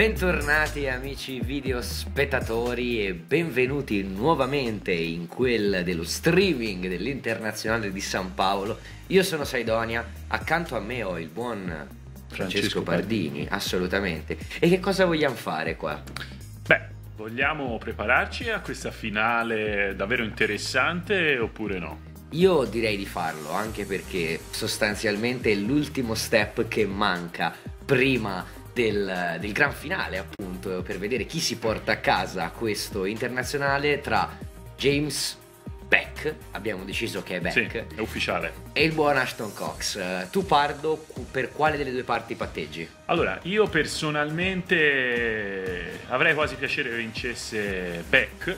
Speaker 1: Bentornati amici video spettatori e benvenuti nuovamente in quel dello streaming dell'Internazionale di San Paolo. Io sono Saidonia, accanto a me ho il buon Francesco,
Speaker 2: Francesco
Speaker 1: Pardini, assolutamente. E che cosa vogliamo fare qua?
Speaker 2: Beh, vogliamo prepararci a questa finale davvero interessante oppure no?
Speaker 1: Io direi di farlo, anche perché sostanzialmente è l'ultimo step che manca prima del, del gran finale, appunto, per vedere chi si porta a casa questo internazionale tra James Beck, abbiamo deciso che è Beck,
Speaker 2: Sì, è ufficiale.
Speaker 1: e il buon Ashton Cox. Tu Pardo, per quale delle due parti patteggi?
Speaker 2: Allora, io personalmente avrei quasi piacere che vincesse Beck,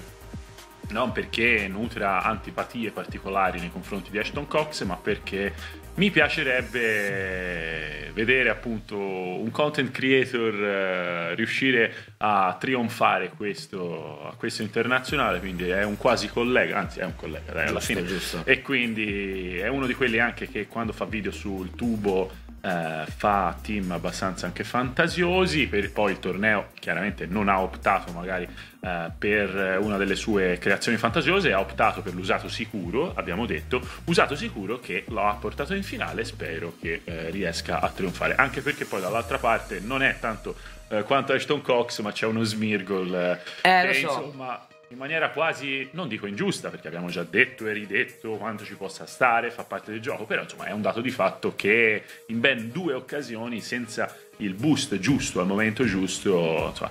Speaker 2: non perché nutra antipatie particolari nei confronti di Ashton Cox, ma perché mi piacerebbe vedere appunto un content creator eh, riuscire a trionfare questo, a questo internazionale, quindi è un quasi collega, anzi è un collega, dai, alla
Speaker 1: Giusto,
Speaker 2: fine.
Speaker 1: giusto.
Speaker 2: E quindi è uno di quelli anche che quando fa video sul tubo eh, fa team abbastanza anche fantasiosi, per poi il torneo chiaramente non ha optato magari eh, per una delle sue creazioni fantasiose, ha optato per l'usato sicuro, abbiamo detto, usato sicuro che lo ha portato in finale, spero che eh, riesca a trionfare, anche perché poi dall'altra parte non è tanto eh, quanto Ashton Cox, ma c'è uno Smirgol
Speaker 1: Eh, lo
Speaker 2: che
Speaker 1: so.
Speaker 2: insomma in maniera quasi, non dico ingiusta, perché abbiamo già detto e ridetto quanto ci possa stare, fa parte del gioco, però insomma è un dato di fatto che in ben due occasioni, senza il boost giusto al momento giusto, insomma,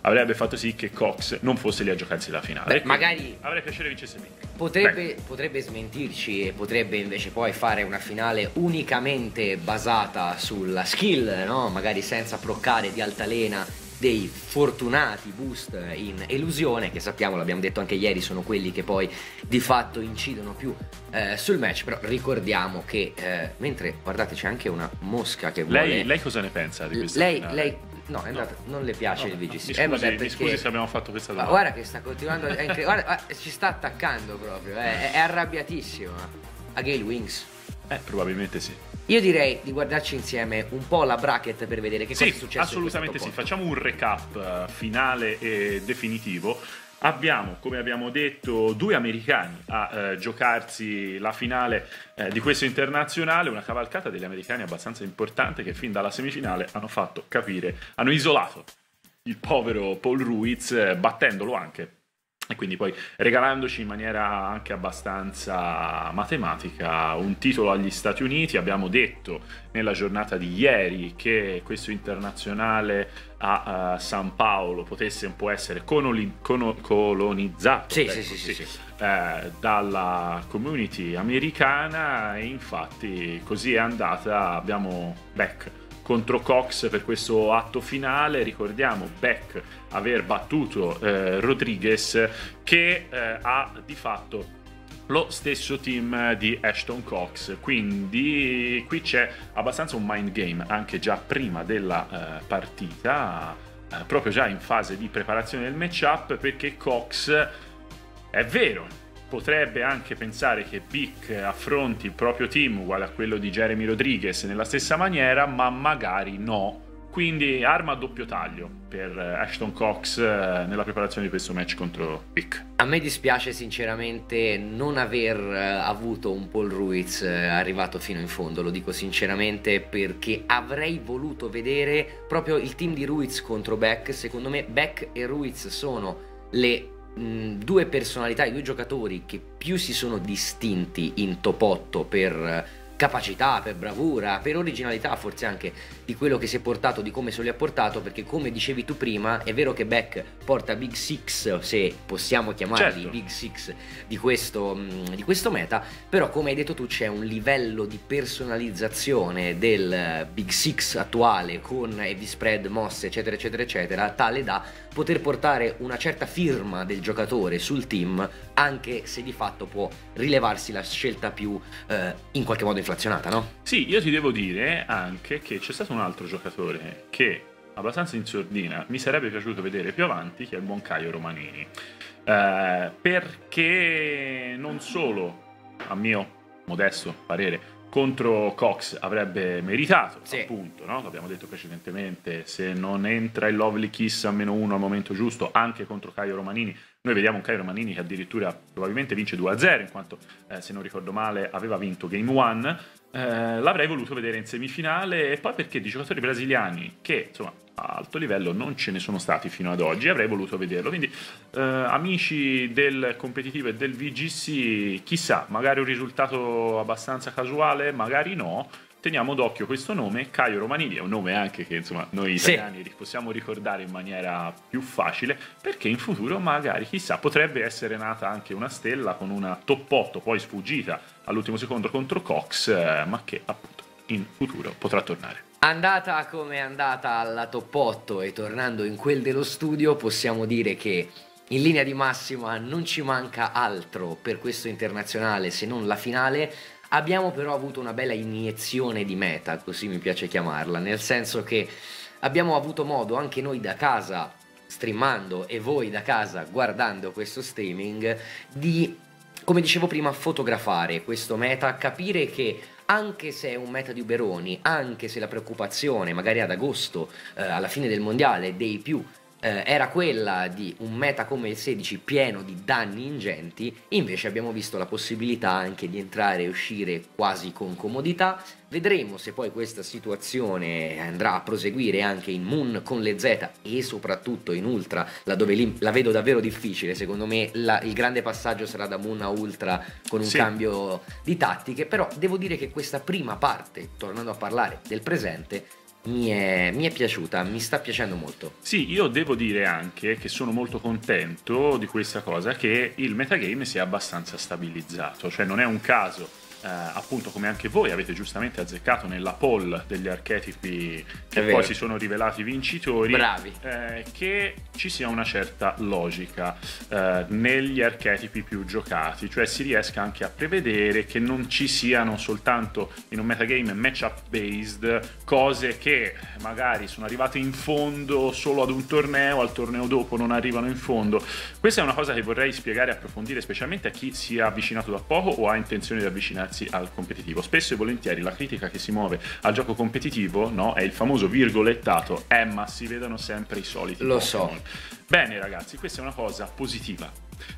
Speaker 2: avrebbe fatto sì che Cox non fosse lì a giocarsi la finale.
Speaker 1: Beh,
Speaker 2: E quindi
Speaker 1: magari-
Speaker 2: avrei piacere vincesse Mick.
Speaker 1: Potrebbe, potrebbe smentirci e potrebbe invece poi fare una finale unicamente basata sulla skill, no? magari senza proccare di altalena dei fortunati boost in elusione, che sappiamo, l'abbiamo detto anche ieri, sono quelli che poi di fatto incidono più eh, sul match, però ricordiamo che eh, mentre guardate c'è anche una mosca che vuole...
Speaker 2: Lei, lei cosa ne pensa di questa
Speaker 1: lei,
Speaker 2: finale?
Speaker 1: lei- no, è andata, non le piace il
Speaker 2: Mi
Speaker 1: VGC.
Speaker 2: scusi,
Speaker 1: Eh, vabbè,
Speaker 2: mi scusi se abbiamo fatto questa
Speaker 1: ma
Speaker 2: domanda.
Speaker 1: guarda che sta continuando, è incre- guarda, guarda, ci sta attaccando proprio, eh, è, è arrabbiatissima a Gale Wings.
Speaker 2: Eh, probabilmente sì.
Speaker 1: Io direi di guardarci insieme un po' la bracket per vedere che
Speaker 2: Sì,
Speaker 1: cosa è successo.
Speaker 2: assolutamente sì. Facciamo un recap eh, finale e definitivo. Abbiamo, come abbiamo detto, due americani a eh, giocarsi la finale eh, di questo internazionale, una cavalcata degli americani abbastanza importante che fin dalla semifinale hanno fatto capire, hanno isolato il povero Paul Ruiz, eh, battendolo anche. E quindi poi regalandoci in maniera anche abbastanza matematica un titolo agli Stati Uniti. Abbiamo detto nella giornata di ieri che questo internazionale a eh, San Paolo potesse un po' essere conoli- cono- colonizzato
Speaker 1: Sì,
Speaker 2: ecco,
Speaker 1: sì, sì, sì.
Speaker 2: eh, dalla community americana e infatti così è andata. Abbiamo Beck contro Cox per questo atto finale. Ricordiamo Beck aver battuto eh, Rodriguez che eh, ha di fatto lo stesso team di Ashton Cox quindi qui c'è abbastanza un mind game anche già prima della eh, partita eh, proprio già in fase di preparazione del matchup perché Cox è vero potrebbe anche pensare che Bic affronti il proprio team uguale a quello di Jeremy Rodriguez nella stessa maniera, ma magari no. Quindi arma a doppio taglio per eh, Ashton Cox eh, nella preparazione di questo match contro Bic.
Speaker 1: A me dispiace sinceramente non aver eh, avuto un Paul Ruiz arrivato fino in fondo, lo dico sinceramente perché avrei voluto vedere proprio il team di Ruiz contro Beck, secondo me Beck e Ruiz sono le mh, due personalità, i due giocatori che più si sono distinti in top 8 per capacità, per bravura, per originalità forse anche di quello che si è portato, di come se li ha portato, perché come dicevi tu prima, è vero che Beck porta Big Six, se possiamo chiamarli
Speaker 2: Certo.
Speaker 1: Big Six di questo, mh, di questo meta, però come hai detto tu c'è un livello di personalizzazione del Big Six attuale con heavy spread, mosse, eccetera, eccetera, eccetera, tale da poter portare una certa firma del giocatore sul team, anche se di fatto può rilevarsi la scelta più eh, in qualche modo inflazionata, no?
Speaker 2: Sì, io ti devo dire anche che c'è stato un altro giocatore che abbastanza in sordina mi sarebbe piaciuto vedere più avanti, che è il buon Caio Romanini. Eh, perché non solo, a mio modesto parere, contro Cox avrebbe meritato,
Speaker 1: Sì.
Speaker 2: appunto, no? l'abbiamo detto precedentemente, se non entra il Lovely Kiss a meno uno al momento giusto, anche contro Caio Romanini, noi vediamo un Caio Romanini che addirittura probabilmente vince 2-0, in quanto, eh, se non ricordo male, aveva vinto Game 1, eh, l'avrei voluto vedere in semifinale e poi perché di giocatori brasiliani che insomma a alto livello non ce ne sono stati fino ad oggi avrei voluto vederlo. Quindi eh, amici del competitivo e del VGC chissà magari un risultato abbastanza casuale magari no teniamo d'occhio questo nome Caio Romanini è un nome anche che insomma noi
Speaker 1: Sì.
Speaker 2: italiani possiamo ricordare in maniera più facile perché in futuro magari chissà potrebbe essere nata anche una stella con una top 8 poi sfuggita all'ultimo secondo contro Cox eh, ma che appunto in futuro potrà tornare
Speaker 1: Andata come è andata alla top 8 e tornando in quel dello studio, possiamo dire che in linea di massima non ci manca altro per questo internazionale se non la finale. Abbiamo però avuto una bella iniezione di meta, così mi piace chiamarla, nel senso che abbiamo avuto modo anche noi da casa, streamando e voi da casa guardando questo streaming, di, come dicevo prima, fotografare questo meta, capire che anche se è un meta di Uberoni, anche se la preoccupazione magari ad agosto, eh, alla fine del mondiale, dei più eh, era quella di un meta come il 16 pieno di danni ingenti, invece abbiamo visto la possibilità anche di entrare e uscire quasi con comodità. Vedremo se poi questa situazione andrà a proseguire anche in Moon con le Z e soprattutto in Ultra, laddove lì la vedo davvero difficile. Secondo me la- il grande passaggio sarà da Moon a Ultra con un
Speaker 2: Sì.
Speaker 1: cambio di tattiche, però devo dire che questa prima parte, tornando a parlare del presente, mi è, mi è piaciuta, mi sta piacendo molto.
Speaker 2: Sì, io devo dire anche che sono molto contento di questa cosa, che il metagame si è abbastanza stabilizzato, cioè non è un caso, eh, appunto come anche voi avete giustamente azzeccato nella poll degli archetipi che
Speaker 1: È vero.
Speaker 2: poi si sono rivelati vincitori,
Speaker 1: Bravi.
Speaker 2: eh, che ci sia una certa logica eh, negli archetipi più giocati, cioè si riesca anche a prevedere che non ci siano soltanto in un metagame matchup based cose che magari sono arrivate in fondo solo ad un torneo, al torneo dopo non arrivano in fondo. Questa è una cosa che vorrei spiegare e approfondire specialmente a chi si è avvicinato da poco o ha intenzione di avvicinarsi al competitivo. Spesso e volentieri la critica che si muove al gioco competitivo no, è il famoso virgolettato, eh ma si vedono sempre i soliti
Speaker 1: Lo
Speaker 2: Pokémon". Bene ragazzi, questa è una cosa positiva.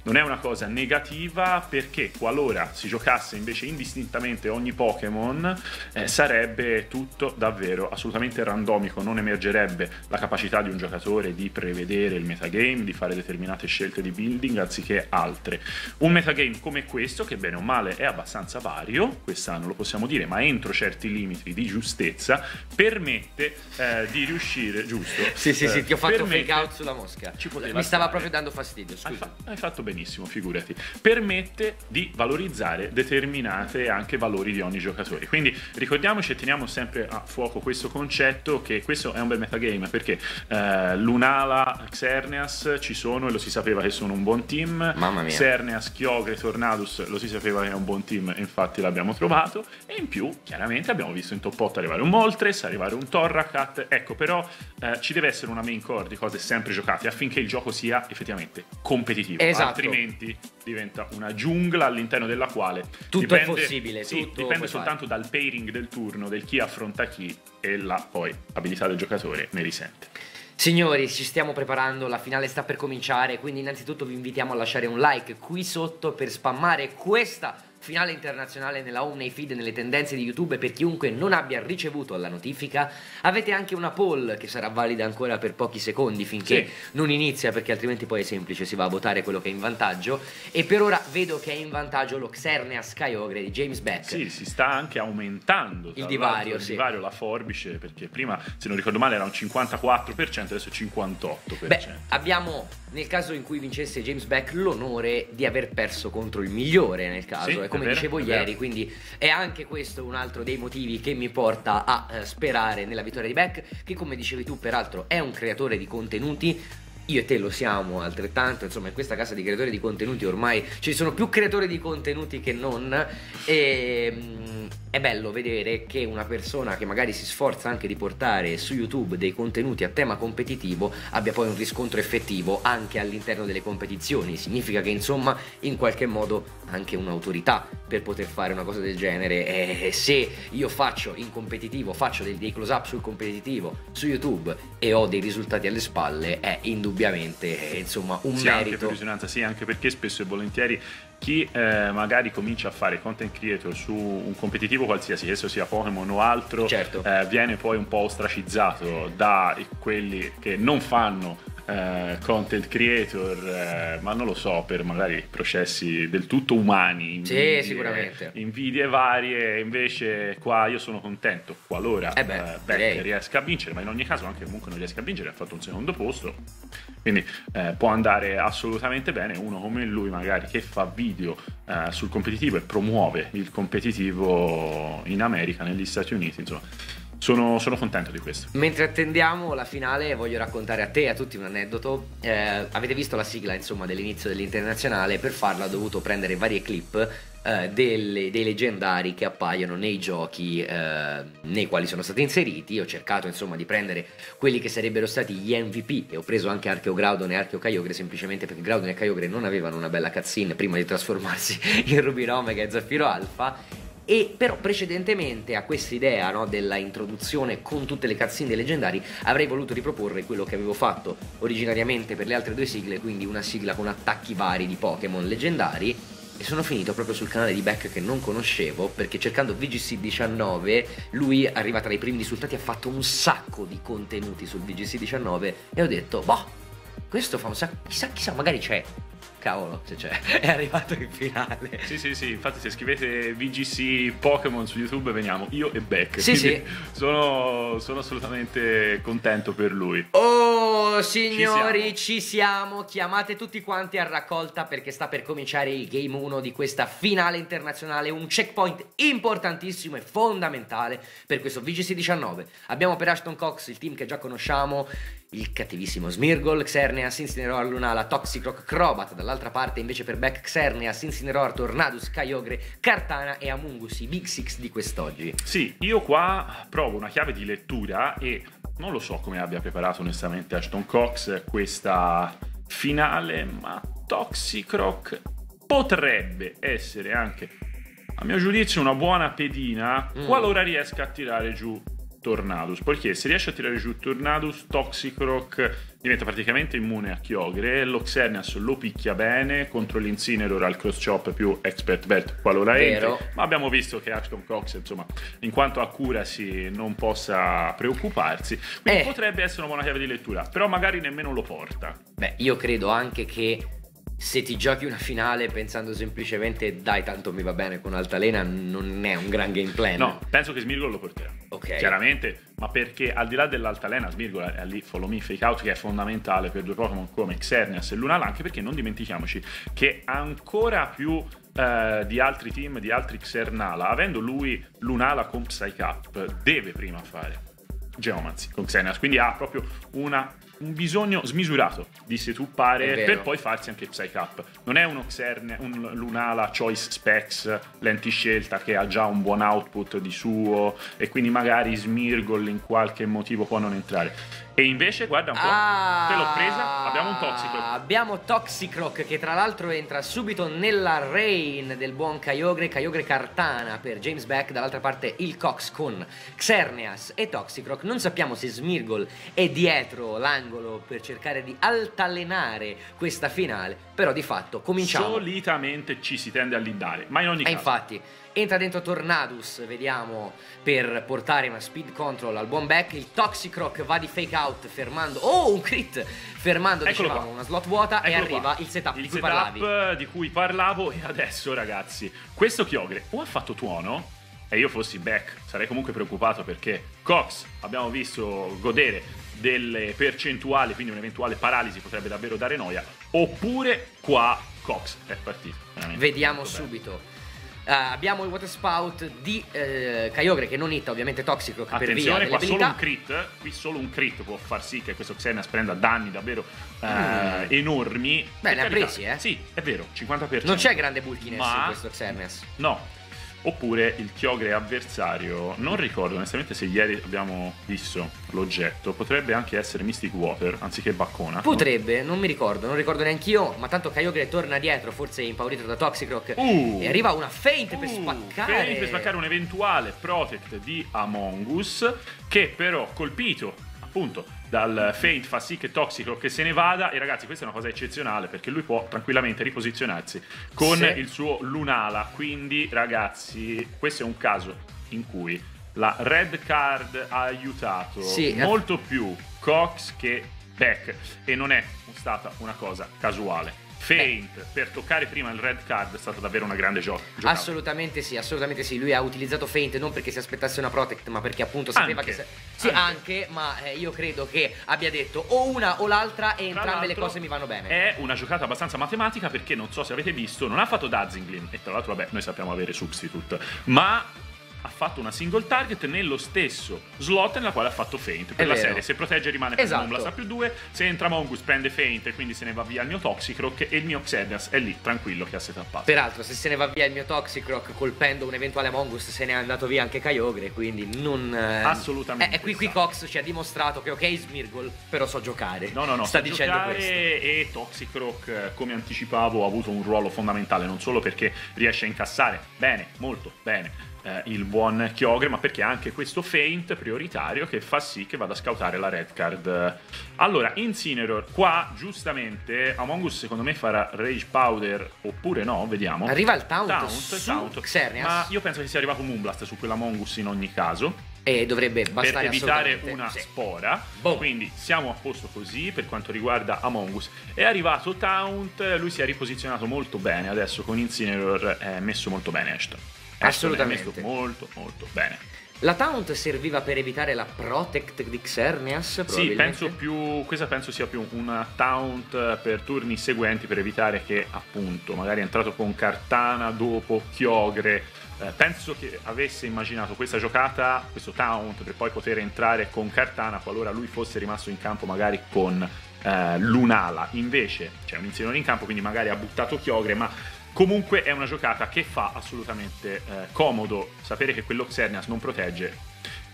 Speaker 2: Non è una cosa negativa perché qualora si giocasse invece indistintamente ogni Pokémon eh, sarebbe tutto davvero assolutamente randomico, non emergerebbe la capacità di un giocatore di prevedere il metagame, di fare determinate scelte di building anziché altre. Un metagame come questo, che bene o male è abbastanza vario, quest'anno lo possiamo dire, ma entro certi limiti di giustezza, permette eh, di riuscire, giusto?
Speaker 1: Sì, sì, sì,
Speaker 2: Eh,
Speaker 1: ti ho fatto
Speaker 2: permette-
Speaker 1: fake out sulla mosca. Mi stava
Speaker 2: stare.
Speaker 1: proprio dando fastidio,
Speaker 2: hai,
Speaker 1: scusa.
Speaker 2: fa- hai fatto benissimo, figurati. Permette di valorizzare determinate anche valori di ogni giocatore. Quindi ricordiamoci e teniamo sempre a fuoco questo concetto che questo è un bel metagame perché eh, Lunala, Xerneas ci sono e lo si sapeva che sono un buon team.
Speaker 1: Mamma mia.
Speaker 2: Xerneas, Kyogre, Tornadus lo si sapeva che è un buon team e infatti l'abbiamo trovato. E in più, chiaramente, abbiamo visto in top 8 arrivare un Moltres, arrivare un Torracat. Ecco, però eh, ci deve essere una main core di cose sempre giocate affinché il gioco sia effettivamente competitivo.
Speaker 1: Esatto,
Speaker 2: altrimenti diventa una giungla all'interno della quale
Speaker 1: Tutto è
Speaker 2: dipende,
Speaker 1: possibile,
Speaker 2: sì,
Speaker 1: tutto
Speaker 2: dipende soltanto dal pairing del turno, del chi affronta chi e la poi abilità del giocatore ne risente.
Speaker 1: Signori, ci stiamo preparando, la finale sta per cominciare, quindi innanzitutto vi invitiamo a lasciare un like qui sotto per spammare questa finale internazionale nella home, nei feed, nelle tendenze di YouTube per chiunque non abbia ricevuto la notifica. Avete anche una poll che sarà valida ancora per pochi secondi finché
Speaker 2: Sì.
Speaker 1: non inizia perché altrimenti poi è semplice, si va a votare quello che è in vantaggio e per ora vedo che è in vantaggio lo Xernea Skyogre di James Beck.
Speaker 2: Sì, si sta anche aumentando
Speaker 1: Il divario,
Speaker 2: il
Speaker 1: sì.
Speaker 2: divario, la forbice, perché prima, se non ricordo male, era un 54%, adesso è 58%.
Speaker 1: Beh, abbiamo nel caso in cui vincesse James Beck l'onore di aver perso contro il migliore nel caso,
Speaker 2: Sì,
Speaker 1: è come
Speaker 2: è vero,
Speaker 1: dicevo
Speaker 2: è
Speaker 1: ieri, quindi è anche questo un altro dei motivi che mi porta a eh, sperare nella vittoria di Beck, che come dicevi tu peraltro è un creatore di contenuti. Io e te lo siamo altrettanto, insomma in questa casa di creatori di contenuti ormai ci sono più creatori di contenuti che non e mm, è bello vedere che una persona che magari si sforza anche di portare su YouTube dei contenuti a tema competitivo abbia poi un riscontro effettivo anche all'interno delle competizioni. Significa che insomma in qualche modo anche un'autorità per poter fare una cosa del genere. E se io faccio in competitivo, faccio dei, close up sul competitivo su YouTube e ho dei risultati alle spalle, è indubbiamente eh, insomma un
Speaker 2: Sì, anche per
Speaker 1: merito.
Speaker 2: risonanza, sì, anche perché spesso e volentieri chi eh, magari comincia a fare content creator su un competitivo qualsiasi, esso sia Pokémon o altro,
Speaker 1: Certo.
Speaker 2: eh, viene poi un po' ostracizzato da quelli che non fanno eh, content creator, eh, ma non lo so, per magari processi del tutto umani, invidie,
Speaker 1: sicuramente.
Speaker 2: invidie varie, invece qua io sono contento, qualora
Speaker 1: Eh beh,
Speaker 2: eh, Beck riesca a vincere, ma in ogni caso anche comunque non riesca a vincere, ha fatto un secondo posto, quindi eh, può andare assolutamente bene uno come lui magari che fa video sul competitivo e promuove il competitivo in America, negli Stati Uniti, insomma. Sono, sono contento di questo.
Speaker 1: Mentre attendiamo la finale, voglio raccontare a te e a tutti un aneddoto. Eh, avete visto la sigla, insomma, dell'inizio dell'internazionale? Per farla ho dovuto prendere varie clip eh, delle- dei leggendari che appaiono nei giochi eh, nei quali sono stati inseriti. Ho cercato, insomma, di prendere quelli che sarebbero stati gli MVP e ho preso anche Archeo Groudon e Archeo Kyogre semplicemente perché Groudon e Kyogre non avevano una bella cutscene prima di trasformarsi in Rubino Omega e Zaffiro Alpha. E però precedentemente a questa idea no, della introduzione con tutte le cutscene dei leggendari avrei voluto riproporre quello che avevo fatto originariamente per le altre due sigle, quindi una sigla con attacchi vari di Pokémon leggendari. E sono finito proprio sul canale di Beck che non conoscevo perché cercando VGC 19 lui arriva tra i primi risultati ha fatto un sacco di contenuti sul VGC 19 e ho detto boh questo fa un sacco chissà chissà magari c'è cavolo se c'è è arrivato in finale
Speaker 2: Sì, sì, sì, infatti se scrivete VGC Pokémon su YouTube veniamo io e Beck.
Speaker 1: Sì, sì.
Speaker 2: Sono, sono assolutamente contento per lui.
Speaker 1: Oh signori, ci siamo. Chiamate tutti quanti a raccolta perché sta per cominciare il game 1 di questa finale internazionale, un checkpoint importantissimo e fondamentale per questo VGC 19. Abbiamo per Ashton Cox il team che già conosciamo, il cattivissimo Smirgol, Xerneas, Incineroar, Lunala, Toxicroc, Crobat, dall'altra parte invece per Beck Xerneas, Incineroar, Tornadus, Kyogre, Cartana e Amungus, i Big Six di quest'oggi.
Speaker 2: Sì, io qua provo una chiave di lettura e non lo so come abbia preparato onestamente Ashton Cox questa finale, ma Toxicroc potrebbe essere anche, a mio giudizio, una buona pedina
Speaker 1: Mm.
Speaker 2: qualora riesca a tirare giù Tornadus, perché se riesce a tirare giù Tornadus, Toxicroc diventa praticamente immune a Chiogre, l'Oxernias lo picchia bene, contro l'Incineroar al cross chop più Expert Belt qualora entri, ma abbiamo visto che Ashton Cox, insomma, in quanto a curasi non possa preoccuparsi, quindi
Speaker 1: Eh.
Speaker 2: potrebbe essere una buona chiave di lettura, però magari nemmeno lo porta.
Speaker 1: Beh, io credo anche che se ti giochi una finale pensando semplicemente dai tanto mi va bene con Altalena non è un gran game plan.
Speaker 2: No, penso che Smirgol lo porterà.
Speaker 1: Ok.
Speaker 2: Chiaramente, ma perché al di là dell'altalena, Smirgol è lì follow me fake out che è fondamentale per due Pokémon come Xerneas e Lunala, anche perché non dimentichiamoci che ancora più eh, di altri team, di altri Xernala, avendo lui Lunala con Psycup, deve prima fare Geomancy con Xerneas, quindi ha proprio una- un bisogno smisurato di setuppare per poi farsi anche Psycup. Non è uno Xerne, un Lunala Choice Specs lenti scelta che ha già un buon output di suo e quindi magari Smirgol in qualche motivo può non entrare. E invece, guarda un po',
Speaker 1: Ah,
Speaker 2: te l'ho presa, abbiamo un tossico.
Speaker 1: Abbiamo Toxicroc che tra l'altro entra subito nella rain del buon Kyogre, Kyogre Cartana per James Beck, dall'altra parte il Cox con Xerneas e Toxicroc. Non sappiamo se Smirgol è dietro l'angolo per cercare di altalenare questa finale, però di fatto cominciamo.
Speaker 2: Solitamente ci si tende a lindare, ma in ogni
Speaker 1: E
Speaker 2: caso.
Speaker 1: infatti entra dentro Tornadus, vediamo, per portare una speed control al buon back. Il Toxicroc va di fake out fermando. Oh, un crit! Fermando,
Speaker 2: Eccolo
Speaker 1: dicevamo,
Speaker 2: qua.
Speaker 1: una slot vuota e
Speaker 2: Eccolo
Speaker 1: arriva
Speaker 2: qua.
Speaker 1: il setup
Speaker 2: Il
Speaker 1: di cui
Speaker 2: setup
Speaker 1: parlavi.
Speaker 2: di cui parlavo e adesso ragazzi, questo Kyogre o ha fatto tuono e io fossi back sarei comunque preoccupato perché Cox abbiamo visto godere delle percentuali, quindi un'eventuale paralisi potrebbe davvero dare noia, oppure qua Cox è partito.
Speaker 1: Vediamo subito. Eh, abbiamo il Water Spout di eh, Kyogre che non hitta ovviamente Toxicroc per via
Speaker 2: qua solo un crit, qui solo un crit può far sì che questo Xenas prenda danni davvero eh,
Speaker 1: Mm.
Speaker 2: enormi.
Speaker 1: Beh, ne ha presi, eh.
Speaker 2: Sì, è vero, 50%.
Speaker 1: Non c'è grande bulkiness
Speaker 2: Ma-
Speaker 1: in questo Xerneas.
Speaker 2: No. Oppure il Kyogre avversario, non ricordo onestamente se ieri abbiamo visto l'oggetto, potrebbe anche essere Mystic Water anziché Baccona.
Speaker 1: Potrebbe, non mi ricordo, non ricordo neanche io, ma tanto Kyogre torna dietro, forse impaurito da Toxicroc.
Speaker 2: Uh.
Speaker 1: e arriva una feint per
Speaker 2: Uh,
Speaker 1: spaccare.
Speaker 2: feint per spaccare un eventuale Protect di Among Us, che però colpito appunto dal feint fa sì che Toxico che se ne vada e ragazzi questa è una cosa eccezionale perché lui può tranquillamente riposizionarsi con
Speaker 1: Sì.
Speaker 2: il suo Lunala quindi ragazzi questo è un caso in cui la red card ha aiutato
Speaker 1: Sì, eh.
Speaker 2: molto più Cox che Beck e non è stata una cosa casuale Feint per toccare prima il red card è stata davvero una grande gio- giocata.
Speaker 1: Assolutamente sì, assolutamente sì. Lui ha utilizzato feint non perché si aspettasse una protect, ma perché appunto sapeva
Speaker 2: Anche,
Speaker 1: che. se- Sì,
Speaker 2: anche.
Speaker 1: anche, ma eh, io credo che abbia detto o una o l'altra e
Speaker 2: Tra
Speaker 1: entrambe le cose mi vanno bene.
Speaker 2: È una giocata abbastanza matematica perché non so se avete visto, non ha fatto Dazzingling e tra l'altro vabbè, noi sappiamo avere substitute, ma ha fatto una single target nello stesso slot nella quale ha fatto feint per
Speaker 1: È
Speaker 2: la
Speaker 1: vero.
Speaker 2: serie. Se protegge rimane
Speaker 1: Esatto.
Speaker 2: con Moonblast a più 2, se entra Mongus prende feint e quindi se ne va via il mio Toxicroc e il mio Xerneas è lì tranquillo che ha setappato.
Speaker 1: Peraltro, se se ne va via il mio Toxicroc colpendo un eventuale Mongus, se ne è andato via anche Kyogre. Quindi non. eh,
Speaker 2: Assolutamente
Speaker 1: Eh, e qui, qui. Cox ci ha dimostrato che, ok, Smirgol, però so giocare.
Speaker 2: No, no, no,
Speaker 1: Sta
Speaker 2: sa
Speaker 1: dicendo questo.
Speaker 2: e Toxicroc, eh, come anticipavo, ha avuto un ruolo fondamentale, non solo perché riesce a incassare bene, molto bene, eh, il buon Kyogre, ma perché ha anche questo feint prioritario che fa sì che vada a scoutare la red card. Allora, Incineroar, qua giustamente Among Us secondo me farà Rage Powder oppure no, vediamo.
Speaker 1: Arriva il taunt,
Speaker 2: Taunt,
Speaker 1: su
Speaker 2: taunt.
Speaker 1: Xerneas.
Speaker 2: Ma io penso che sia arrivato Moonblast su quell'Among Us in ogni caso
Speaker 1: E dovrebbe
Speaker 2: per
Speaker 1: bastare
Speaker 2: evitare
Speaker 1: assolutamente.
Speaker 2: una
Speaker 1: Sì.
Speaker 2: spora.
Speaker 1: Boom.
Speaker 2: Quindi siamo a posto così per quanto riguarda Among Us. È arrivato Taunt, lui si è riposizionato molto bene. Adesso con Incineroar è messo molto bene Ashton.
Speaker 1: Assolutamente.
Speaker 2: Molto molto bene.
Speaker 1: La taunt serviva per evitare la protect di Xerneas?
Speaker 2: Sì, penso più. Questa penso sia più una taunt per turni seguenti per evitare che, appunto, magari è entrato con Cartana dopo Chiogre. eh, penso che avesse immaginato questa giocata, questo taunt, per poi poter entrare con Cartana qualora lui fosse rimasto in campo, magari con eh, Lunala. Invece c'è un insieme in campo, quindi magari ha buttato Chiogre, ma. Comunque è una giocata che fa assolutamente eh, comodo sapere che quello Xerneas non protegge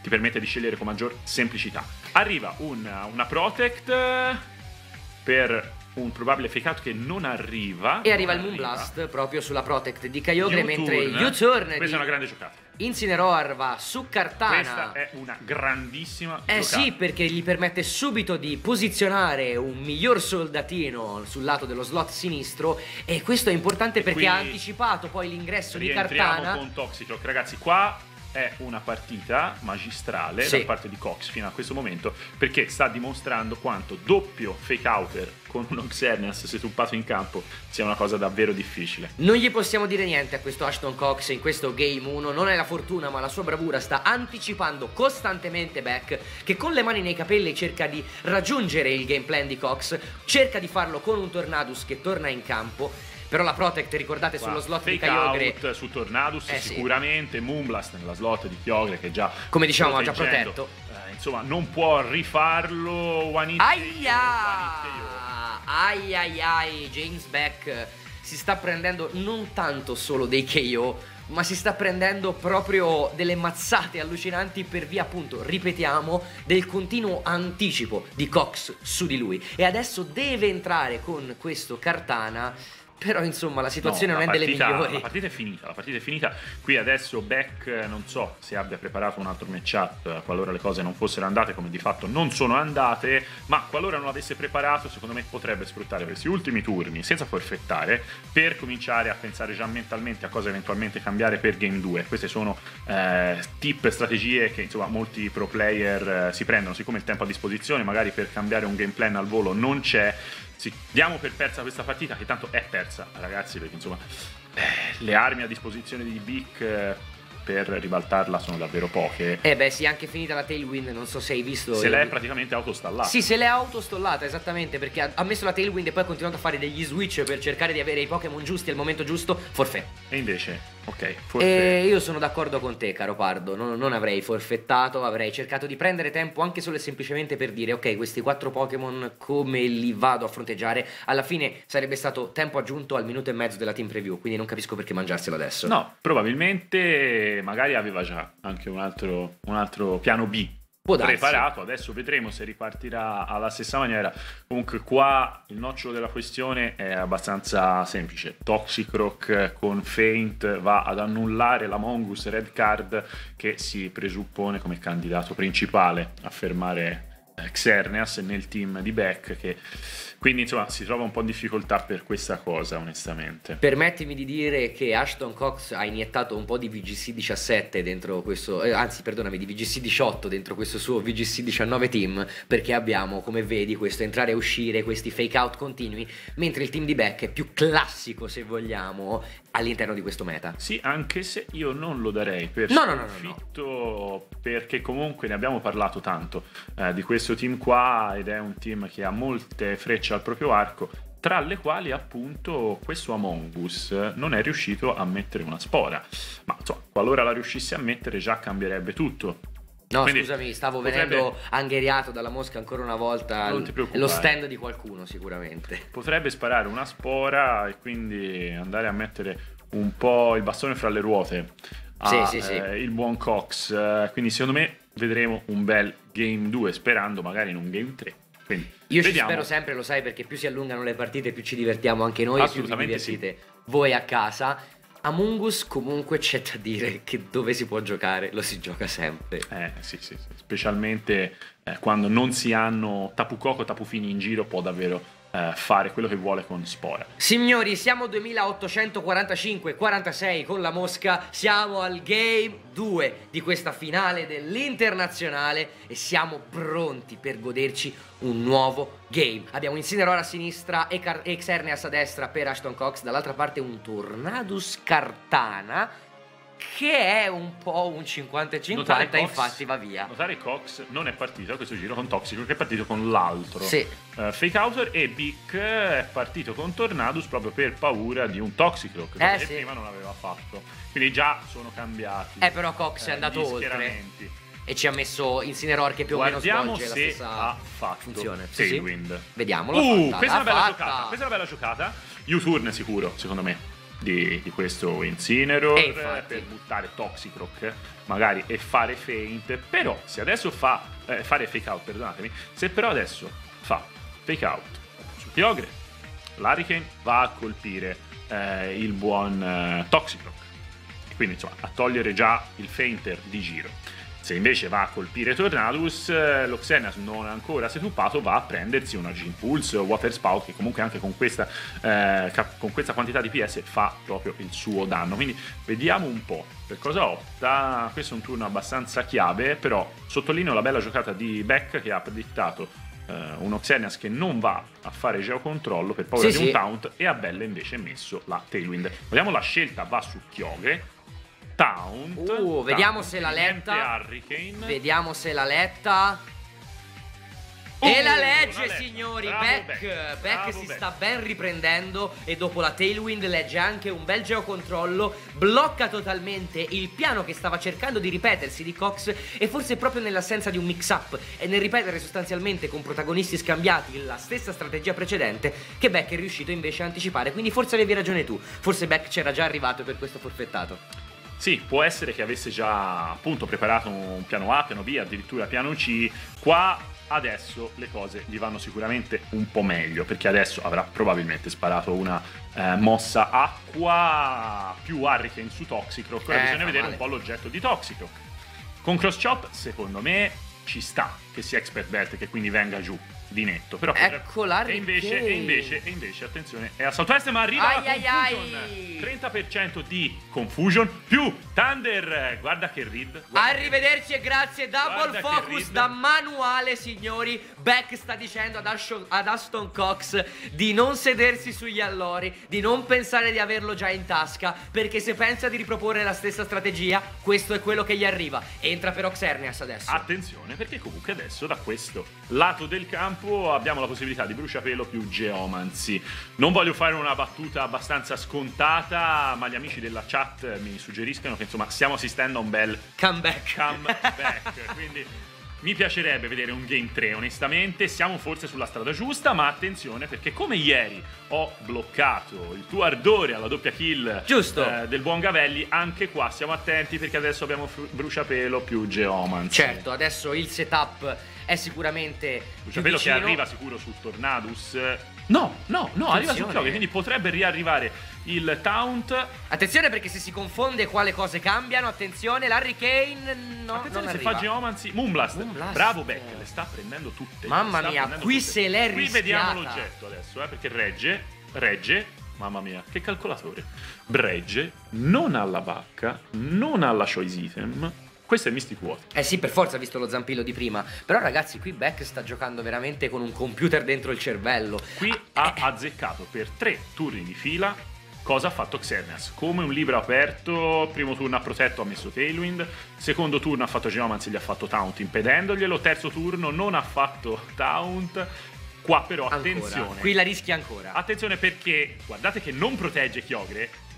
Speaker 2: ti permette di scegliere con maggior semplicità. Arriva una, una Protect eh, per un probabile fake out che non arriva.
Speaker 1: E arriva il Moonblast proprio sulla protect di Kyogre, mentre
Speaker 2: U-turn.
Speaker 1: U-turn
Speaker 2: Questa
Speaker 1: di
Speaker 2: è una grande giocata.
Speaker 1: Incineroar va su Cartana.
Speaker 2: Questa è una grandissima
Speaker 1: Eh
Speaker 2: giocata.
Speaker 1: sì, perché gli permette subito di posizionare un miglior soldatino sul lato dello slot sinistro e questo è importante perché
Speaker 2: qui
Speaker 1: ha anticipato poi l'ingresso di Cartana.
Speaker 2: con Toxicroc. Ragazzi, qua è una partita magistrale
Speaker 1: Sì.
Speaker 2: da parte di Cox fino a questo momento perché sta dimostrando quanto doppio fake outer con uno Xerneas setuppato in campo sia una cosa davvero difficile.
Speaker 1: Non gli possiamo dire niente a questo Ashton Cox in questo Game 1, non è la fortuna ma la sua bravura sta anticipando costantemente Beck che con le mani nei capelli cerca di raggiungere il game plan di Cox, cerca di farlo con un Tornadus che torna in campo, però la Protect ricordate
Speaker 2: Qua,
Speaker 1: sullo slot di Kyogre
Speaker 2: out su Tornadus
Speaker 1: Eh sì.
Speaker 2: sicuramente Moonblast nella slot di Kyogre che già
Speaker 1: Come diciamo, ha già protetto.
Speaker 2: eh, insomma non può rifarlo one hit
Speaker 1: Aia!
Speaker 2: one hit KO.
Speaker 1: Ai ai ai, James Beck si sta prendendo non tanto solo dei KO, ma si sta prendendo proprio delle mazzate allucinanti per via appunto, ripetiamo, del continuo anticipo di Cox su di lui. E adesso deve entrare con questo Cartana però insomma la situazione
Speaker 2: No,
Speaker 1: non
Speaker 2: la
Speaker 1: è delle migliori.
Speaker 2: La partita è finita, la partita è finita. Qui adesso Beck eh, non so se abbia preparato un altro matchup eh, qualora le cose non fossero andate come di fatto non sono andate, ma qualora non l'avesse preparato secondo me potrebbe sfruttare questi ultimi turni senza forfettare per cominciare a pensare già mentalmente a cosa eventualmente cambiare per Game 2. Queste sono eh, tip, strategie che insomma molti pro player eh, si prendono, siccome il tempo a disposizione magari per cambiare un game plan al volo non c'è. Sì, diamo per persa questa partita, che tanto è persa, ragazzi, perché insomma eh, le armi a disposizione di Vic eh, per ribaltarla sono davvero poche.
Speaker 1: Eh beh sì, anche finita la tailwind, non so se hai visto...
Speaker 2: Se l'è praticamente autostallata.
Speaker 1: Sì, se l'è autostollata, esattamente, perché ha, ha messo la tailwind e poi ha continuato a fare degli switch per cercare di avere i Pokémon giusti al momento giusto, forfè.
Speaker 2: E invece, ok, forse...
Speaker 1: E io sono d'accordo con te, caro Pardo. Non, non avrei forfettato, avrei cercato di prendere tempo anche solo e semplicemente per dire: Ok, questi quattro Pokémon come li vado a fronteggiare? Alla fine sarebbe stato tempo aggiunto al minuto e mezzo della team preview, quindi non capisco perché mangiarselo adesso.
Speaker 2: No, probabilmente magari aveva già anche un altro, un altro piano B. preparato, adesso vedremo se ripartirà alla stessa maniera. Comunque qua il nocciolo della questione è abbastanza semplice. Toxicroc con Feint va ad annullare la Mongoose Red Card che si presuppone come candidato principale a fermare eh, Xerneas nel team di Beck che quindi insomma si trova un po' in difficoltà per questa cosa onestamente.
Speaker 1: Permettimi di dire che Ashton Cox ha iniettato un po' di VGC 17 dentro questo, eh, anzi perdonami, di VGC 18 dentro questo suo VGC 19 team, perché abbiamo, come vedi, questo entrare e uscire, questi fake out continui, mentre il team di Beck è più classico, se vogliamo, all'interno di questo meta.
Speaker 2: Sì, anche se io non lo darei per
Speaker 1: No, no, no, no, no.
Speaker 2: sconfitto, perché comunque ne abbiamo parlato tanto eh, di questo team qua ed è un team che ha molte frecce al proprio arco, tra le quali appunto questo Among Us non è riuscito a mettere una spora. Ma insomma, qualora la riuscisse a mettere già cambierebbe tutto.
Speaker 1: No,
Speaker 2: Quindi
Speaker 1: scusami, stavo
Speaker 2: potrebbe-
Speaker 1: venendo angheriato dalla mosca ancora una volta.
Speaker 2: Non ti preoccupare.
Speaker 1: lo stand di qualcuno, sicuramente.
Speaker 2: Potrebbe sparare una spora e quindi andare a mettere un po' il bastone fra le ruote a
Speaker 1: Sì, sì, sì.
Speaker 2: eh, il buon Cox. Eh, quindi secondo me vedremo un bel game 2, sperando magari in un game 3. Quindi
Speaker 1: Io ci
Speaker 2: vediamo.
Speaker 1: spero sempre, lo sai, perché più si allungano le partite, più ci divertiamo anche noi, e più vi
Speaker 2: Assolutamente
Speaker 1: divertite voi a casa. Among Us comunque c'è da dire che dove si può giocare lo si gioca sempre.
Speaker 2: Eh, sì, sì, sì. Specialmente eh, quando non si hanno Tapu Koko, Tapu Fini in giro, può davvero eh, fare quello che vuole con Spora.
Speaker 1: Signori, siamo 2845-46 con la Mosca, siamo al game 2 di questa finale dell'internazionale e siamo pronti per goderci un nuovo game. Abbiamo Incineroar a sinistra e, Car- e Xerneas a destra per Ashton Cox, dall'altra parte un Tornadus Cartana che è un po' un 50 e 50,
Speaker 2: Notare Cox-
Speaker 1: infatti va via.
Speaker 2: Notare Cox non è partito a questo giro con Toxico, che è partito con l'altro.
Speaker 1: Sì.
Speaker 2: Eh, Fake Outer e Bic è partito con Tornadus proprio per paura di un Toxicroak
Speaker 1: Eh,
Speaker 2: che
Speaker 1: sì.
Speaker 2: prima non aveva fatto. Quindi già sono cambiati.
Speaker 1: Eh, però Cox è
Speaker 2: eh,
Speaker 1: andato
Speaker 2: gli
Speaker 1: oltre. E ci ha messo Incineroar che più o meno
Speaker 2: Guardiamo
Speaker 1: svolge la
Speaker 2: se
Speaker 1: stessa
Speaker 2: ha fatto
Speaker 1: funzione. Sì, sì.
Speaker 2: Tailwind.
Speaker 1: Vediamolo.
Speaker 2: Uh,
Speaker 1: fatta,
Speaker 2: questa è una bella
Speaker 1: fatta.
Speaker 2: giocata. Questa è una bella giocata. U-turn sicuro, secondo me, di, di questo Incineroar
Speaker 1: E infatti.
Speaker 2: per buttare Toxicroak magari e fare feint. Però se adesso fa eh, fare fake out, perdonatemi, se però adesso fa fake out su Kyogre, l'Hurricane va a colpire eh, il buon eh, Toxicroak. E quindi insomma a togliere già il feinter di giro. Se invece va a colpire Tornadus, eh, lo Xenas non ancora setuppato va a prendersi una Gene Pulse o Water Spout che comunque anche con questa, eh, con questa quantità di PS fa proprio il suo danno. Quindi vediamo un po' per cosa opta. Questo è un turno abbastanza chiave, però sottolineo la bella giocata di Beck che ha predittato eh, uno Xenas che non va a fare geocontrollo per paura
Speaker 1: Sì,
Speaker 2: di un
Speaker 1: sì.
Speaker 2: taunt e a Belle invece messo la Tailwind. Vediamo la scelta va su Kyogre. Taunt.
Speaker 1: Uh, vediamo
Speaker 2: Taunt,
Speaker 1: se l'ha letta.
Speaker 2: Hurricane.
Speaker 1: Vediamo se l'ha letta.
Speaker 2: Uh,
Speaker 1: e la legge, signori.
Speaker 2: Bravo
Speaker 1: Beck,
Speaker 2: Beck,
Speaker 1: Beck, si
Speaker 2: Beck.
Speaker 1: sta ben riprendendo. E dopo la tailwind legge anche un bel geocontrollo. Blocca totalmente il piano che stava cercando di ripetersi di Cox. E forse proprio nell'assenza di un mix up e nel ripetere sostanzialmente con protagonisti scambiati la stessa strategia precedente. Che Beck è riuscito invece a anticipare. Quindi forse avevi ragione tu. Forse Beck c'era già arrivato per questo forfettato.
Speaker 2: Sì, può essere che avesse già appunto preparato un piano A, piano B, addirittura piano C. Qua adesso le cose gli vanno sicuramente un po' meglio, perché adesso avrà probabilmente sparato una eh, mossa acqua più Hurricane su Toxicroak. Ora
Speaker 1: Eh,
Speaker 2: bisogna vedere
Speaker 1: male.
Speaker 2: un po' l'oggetto di Toxicroak. Con Cross Chop, secondo me, ci sta che sia Expert Belt e che quindi venga giù di netto. Però
Speaker 1: Ecco la
Speaker 2: e invece, e invece, e invece, attenzione, è Assault West, ma arriva
Speaker 1: Ai,
Speaker 2: la Confusion.
Speaker 1: ai.
Speaker 2: 30% di Confusion più Thunder. Guarda che read. guarda che-
Speaker 1: Arrivederci e grazie. Double
Speaker 2: Guarda che
Speaker 1: focus da manuale, signori. Beck sta dicendo ad, Asho- ad Aston Cox di non sedersi sugli allori, di non pensare di averlo già in tasca, perché se pensa di riproporre la stessa strategia, questo è quello che gli arriva. Entra però Xerneas adesso.
Speaker 2: Attenzione perché comunque adesso da questo lato del campo abbiamo la possibilità di bruciapelo più Geomancy. Non voglio fare una battuta abbastanza scontata, ma gli amici della chat mi suggeriscono che insomma stiamo assistendo a un bel
Speaker 1: Comeback.
Speaker 2: comeback. quindi mi piacerebbe vedere un game 3, onestamente. Siamo forse sulla strada giusta, ma attenzione perché come ieri ho bloccato il tuo ardore alla doppia kill eh, del buon Gavelli, anche qua stiamo attenti perché adesso abbiamo fru- bruciapelo più Geomancy.
Speaker 1: Certo, adesso il setup è sicuramente più
Speaker 2: Bruciapelo che arriva sicuro su Tornadus. No, no, no, arriva su
Speaker 1: Attenzione.
Speaker 2: Kyogre, quindi potrebbe riarrivare il Taunt.
Speaker 1: Attenzione perché se si confonde qua le cose cambiano. Attenzione, l'Harry Kane no,
Speaker 2: Attenzione
Speaker 1: non
Speaker 2: se
Speaker 1: arriva.
Speaker 2: fa Geomancy. Moonblast.
Speaker 1: Moonblast.
Speaker 2: Bravo Beck, le sta prendendo tutte.
Speaker 1: Mamma mia, qui
Speaker 2: tutte.
Speaker 1: se l'è
Speaker 2: Qui vediamo
Speaker 1: rischiata.
Speaker 2: l'oggetto adesso, eh, perché regge, regge, mamma mia, che calcolatore. Regge, non alla bacca, non alla choice item. Questo è Mystic Water.
Speaker 1: Eh sì, per forza, visto lo zampillo di prima. Però ragazzi, qui Beck sta giocando veramente con un computer dentro il cervello.
Speaker 2: Qui ha azzeccato per tre turni di fila cosa ha fatto Xerneas. Come un libro aperto, primo turno ha protetto, ha messo Tailwind, secondo turno ha fatto Geomancy, gli ha fatto Taunt impedendoglielo, terzo turno non ha fatto Taunt. Qua però
Speaker 1: Ancora.
Speaker 2: attenzione.
Speaker 1: Qui la rischi ancora.
Speaker 2: Attenzione perché guardate che non protegge Kyogre.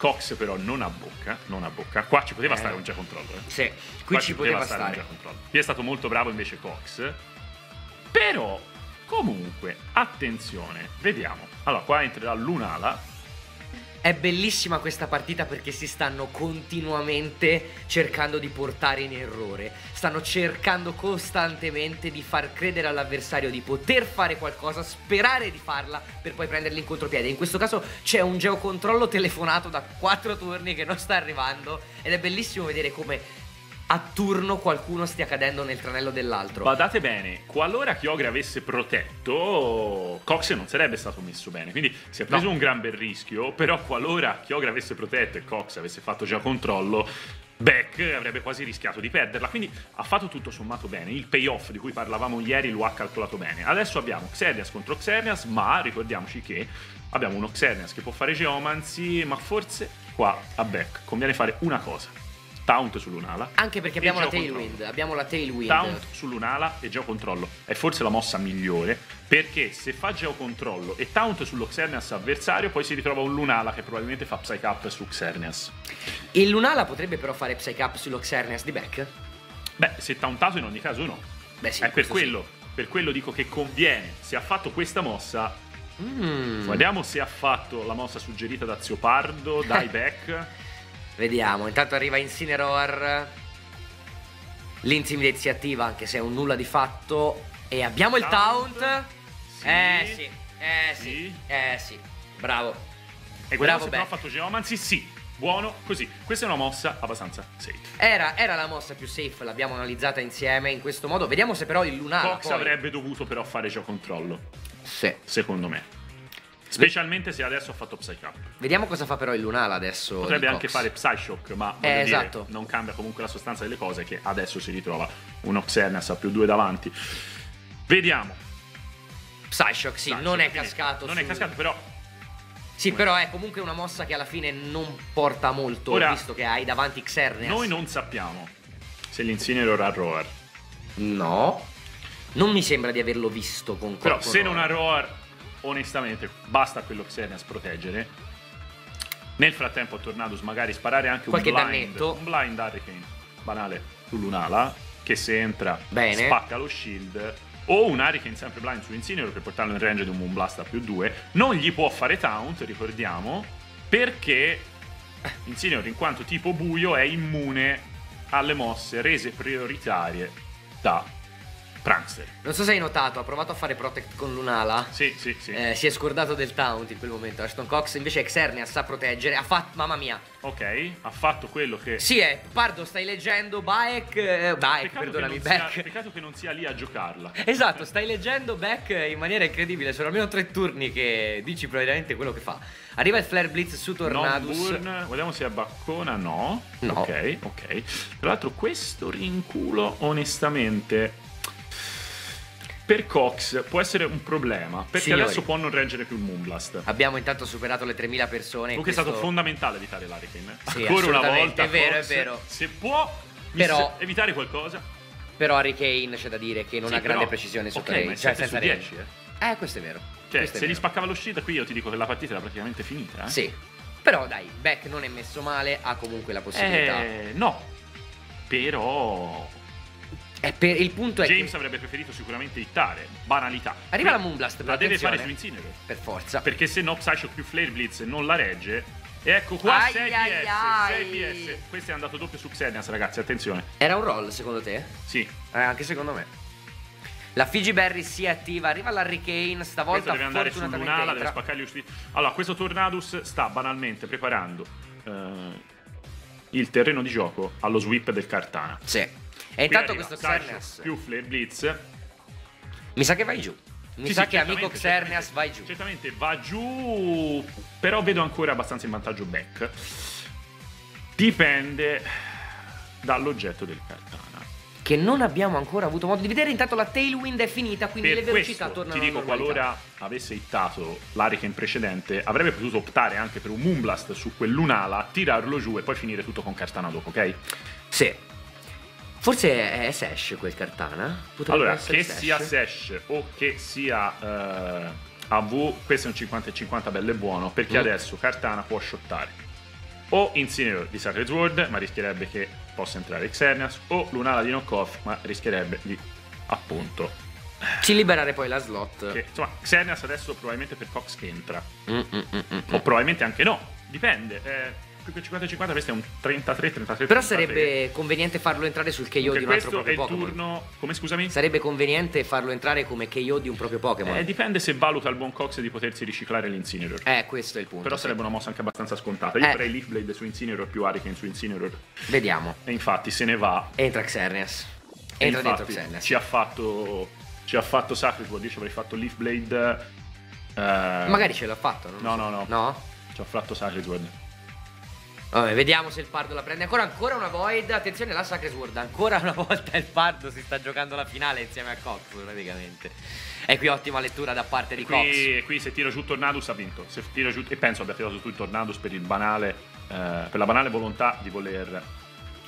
Speaker 2: Cox però non ha bocca, non ha bocca. Qua ci poteva
Speaker 1: Eh.
Speaker 2: stare un già controllo. Eh.
Speaker 1: Sì, qui
Speaker 2: Qua
Speaker 1: ci poteva
Speaker 2: un
Speaker 1: stare.
Speaker 2: già controllo. Qui è stato molto bravo invece Cox. Però, comunque, attenzione, vediamo. Allora, qua entrerà Lunala.
Speaker 1: È bellissima questa partita perché si stanno continuamente cercando di portare in errore. Stanno cercando costantemente di far credere all'avversario di poter fare qualcosa, sperare di farla per poi prenderli in contropiede. In questo caso c'è un geocontrollo telefonato da quattro turni che non sta arrivando ed è bellissimo vedere come a turno qualcuno stia cadendo nel tranello dell'altro.
Speaker 2: Badate bene, qualora Kyogre avesse protetto, Cox non sarebbe stato messo bene. Quindi si è preso
Speaker 1: No.
Speaker 2: un gran bel rischio. Però, qualora Kyogre avesse protetto e Cox avesse fatto già controllo, Beck avrebbe quasi rischiato di perderla. Quindi ha fatto tutto sommato bene. Il payoff di cui parlavamo ieri lo ha calcolato bene. Adesso abbiamo Xerneas contro Xerneas, ma ricordiamoci che abbiamo uno Xerneas che può fare Geomancy, ma forse qua a Beck conviene fare una cosa. Taunt sull'Unala.
Speaker 1: Anche perché abbiamo la tailwind, abbiamo la tailwind.
Speaker 2: Taunt sull'Unala e Geocontrollo è forse la mossa migliore perché se fa Geocontrollo e Taunt sullo Xerneas avversario poi si ritrova un Lunala che probabilmente fa Psych Up su Xerneas.
Speaker 1: Il Lunala potrebbe però fare Psych Up sullo Xerneas di Beck?
Speaker 2: Beh, se tauntato in ogni caso no.
Speaker 1: Beh sì,
Speaker 2: è per
Speaker 1: questo sì.
Speaker 2: quello, per quello dico che conviene. Se ha fatto questa mossa,
Speaker 1: Mm.
Speaker 2: guardiamo se ha fatto la mossa suggerita da Ziopardo, dai back.
Speaker 1: Vediamo, intanto arriva Incineroar. L'intimidate si attiva anche se è un nulla di fatto. E abbiamo il
Speaker 2: Taunt.
Speaker 1: taunt.
Speaker 2: Sì.
Speaker 1: Eh sì, eh sì,
Speaker 2: Sì.
Speaker 1: eh sì. Bravo.
Speaker 2: E guardiamo
Speaker 1: Bravo
Speaker 2: se però ha fatto Geomancy, sì. Buono, così. Questa è una mossa abbastanza safe.
Speaker 1: Era, era la mossa più safe, l'abbiamo analizzata insieme in questo modo. Vediamo se però il Lunala
Speaker 2: Cox
Speaker 1: poi...
Speaker 2: avrebbe dovuto però fare Geocontrollo,
Speaker 1: Sì.
Speaker 2: secondo me. Specialmente se adesso ha fatto Psych Up.
Speaker 1: Vediamo cosa fa però il Lunala adesso.
Speaker 2: Potrebbe anche
Speaker 1: Cox.
Speaker 2: fare Psyshock, ma voglio
Speaker 1: Eh,
Speaker 2: dire,
Speaker 1: esatto.
Speaker 2: non cambia comunque la sostanza delle cose che adesso si ritrova uno Xerneas a più due davanti. Vediamo.
Speaker 1: Psyshock, sì,
Speaker 2: Psyshock,
Speaker 1: non è cascato.
Speaker 2: Non è
Speaker 1: su-
Speaker 2: cascato, però
Speaker 1: Sì, però è comunque una mossa che alla fine non porta molto,
Speaker 2: Ora,
Speaker 1: visto che hai davanti Xerneas.
Speaker 2: noi non sappiamo se l'Incineroar ha Roar.
Speaker 1: No. Non mi sembra di averlo visto con
Speaker 2: Però se non ha
Speaker 1: Roar.
Speaker 2: Onestamente, basta quello Xerneas proteggere. Nel frattempo a Tornadus magari sparare anche
Speaker 1: Qualche
Speaker 2: un blind,
Speaker 1: dannetto.
Speaker 2: un blind Hurricane banale su Lunala che se entra
Speaker 1: Bene.
Speaker 2: spacca lo shield o un Hurricane sempre blind su Incineroar per portarlo in range di un Moonblast a più 2 non gli può fare taunt ricordiamo perché Incineroar in quanto tipo buio è immune alle mosse rese prioritarie da Prankster.
Speaker 1: Non so se hai notato, ha provato a fare Protect con Lunala.
Speaker 2: Sì, sì, sì.
Speaker 1: Eh, si è scordato del taunt in quel momento. Ashton Cox invece Xerneas sa proteggere. Ha fatto. Mamma mia.
Speaker 2: Ok, ha fatto quello che...
Speaker 1: Sì, è. Pardo, stai leggendo Baek. Eh, Baek, perdonami,
Speaker 2: non sia,
Speaker 1: Beck.
Speaker 2: peccato che non sia lì a giocarla.
Speaker 1: Esatto, stai leggendo Beck in maniera incredibile. Sono almeno tre turni che dici probabilmente quello che fa. Arriva il Flare Blitz su Tornadus.
Speaker 2: Burn, vediamo se è baccona, no.
Speaker 1: No.
Speaker 2: Ok, ok. Tra l'altro questo rinculo, onestamente, per Cox può essere un problema, perché
Speaker 1: Signori.
Speaker 2: adesso può non reggere più il Moonblast.
Speaker 1: Abbiamo intanto superato le 3000 persone.
Speaker 2: Comunque è
Speaker 1: questo-
Speaker 2: stato fondamentale evitare l'Hurricane.
Speaker 1: Sì,
Speaker 2: Ancora una volta,
Speaker 1: è vero,
Speaker 2: Cox,
Speaker 1: è vero.
Speaker 2: Se può
Speaker 1: Però-
Speaker 2: mis- evitare qualcosa,
Speaker 1: Però Harry Kane c'è da dire che non
Speaker 2: Sì,
Speaker 1: ha grande
Speaker 2: però-
Speaker 1: precisione su
Speaker 2: ok,
Speaker 1: Kane.
Speaker 2: ma è
Speaker 1: Cioè,
Speaker 2: 7
Speaker 1: senza
Speaker 2: su
Speaker 1: range.
Speaker 2: 10, eh.
Speaker 1: Eh, questo è vero.
Speaker 2: Cioè,
Speaker 1: Questo è
Speaker 2: se gli spaccava l'uscita qui io ti dico che la partita era praticamente finita. Eh?
Speaker 1: Sì. Però dai, Beck non è messo male, ha comunque la possibilità.
Speaker 2: Eh, no. Però
Speaker 1: Eh, per- il punto è
Speaker 2: James
Speaker 1: che
Speaker 2: avrebbe preferito sicuramente hittare. Banalità.
Speaker 1: Arriva la Moonblast,
Speaker 2: La deve fare su Incineroar.
Speaker 1: per forza.
Speaker 2: Perché se no Psyshock più Flare Blitz non la regge. E ecco qua
Speaker 1: Ai,
Speaker 2: 6
Speaker 1: ai,
Speaker 2: PS,
Speaker 1: ai.
Speaker 2: 6 PS. Questo è andato doppio su Xenias, ragazzi, attenzione.
Speaker 1: Era un roll secondo te?
Speaker 2: Sì,
Speaker 1: Eh, anche secondo me. La Fiji Berry si attiva, arriva l'Hurricane,
Speaker 2: questo
Speaker 1: stavolta
Speaker 2: deve andare su Lunala, deve spaccargli usciti. Allora, questo Tornadus sta banalmente preparando eh, il terreno di gioco allo sweep del Cartana.
Speaker 1: Sì. E intanto questo Xerneas
Speaker 2: più Flare Blitz.
Speaker 1: mi sa che vai giù. Mi
Speaker 2: Sì,
Speaker 1: sa
Speaker 2: sì,
Speaker 1: che amico Xerneas vai giù.
Speaker 2: Certamente va giù, però vedo ancora abbastanza in vantaggio Beck. Dipende dall'oggetto del Cartana.
Speaker 1: Che non abbiamo ancora avuto modo di vedere. Intanto la Tailwind è finita, quindi
Speaker 2: Per
Speaker 1: le velocità
Speaker 2: questo,
Speaker 1: tornano
Speaker 2: ti dico, qualora avesse hittato l'Hurricane precedente, avrebbe potuto optare anche per un Moonblast su quell'Unala, tirarlo giù e poi finire tutto con Cartana dopo, ok?
Speaker 1: Sì. Forse è Sash quel Cartana? Potrebbe
Speaker 2: Allora, che
Speaker 1: Sash.
Speaker 2: sia Sash o che sia eh, AV, questo è un 50 e 50 bello e buono, perché
Speaker 1: Mm.
Speaker 2: adesso Cartana può shottare o Incineroar di Sacred Sword, ma rischierebbe che possa entrare Xerneas, o Lunala di Knockoff, ma rischierebbe di, appunto,
Speaker 1: Ci liberare poi la slot.
Speaker 2: che, insomma, Xerneas adesso probabilmente per Cox che entra,
Speaker 1: Mm, mm, mm, mm, mm.
Speaker 2: o probabilmente anche no, dipende. Eh, più che 50 e 50 questo è un 33-33.
Speaker 1: Però sarebbe conveniente farlo entrare sul KO di un altro proprio Pokémon.
Speaker 2: turno... Come scusami?
Speaker 1: Sarebbe conveniente farlo entrare come KO di un proprio Pokémon.
Speaker 2: Eh, dipende se valuta il buon Cox di potersi riciclare l'Incineroar.
Speaker 1: Eh, questo è il punto.
Speaker 2: Però
Speaker 1: sì.
Speaker 2: sarebbe una mossa anche abbastanza scontata. Io
Speaker 1: Eh.
Speaker 2: farei Leaf Blade su Incineroar più Hurricane su Incineroar.
Speaker 1: Vediamo.
Speaker 2: E infatti se ne va.
Speaker 1: Entra Xerneas. Entra dentro Xerneas.
Speaker 2: ci ha fatto. Ci ha fatto Sword. Io ci avrei fatto Leaf Blade. eh,
Speaker 1: Magari ce l'ha fatto, no?
Speaker 2: No, no, no.
Speaker 1: No?
Speaker 2: Ci ha fatto Sword.
Speaker 1: Vabbè, vediamo se il Pardo la prende. Ancora, ancora una Void. Attenzione, la Sacred Sword. Ancora una volta il Pardo si sta giocando la finale insieme a Cox, praticamente. E qui ottima lettura da parte di Cox.
Speaker 2: Qui, qui se tira giù Tornadus ha vinto. Se tira giù, e penso abbia tirato giù il Tornadus per il banale. eh, per la banale volontà di voler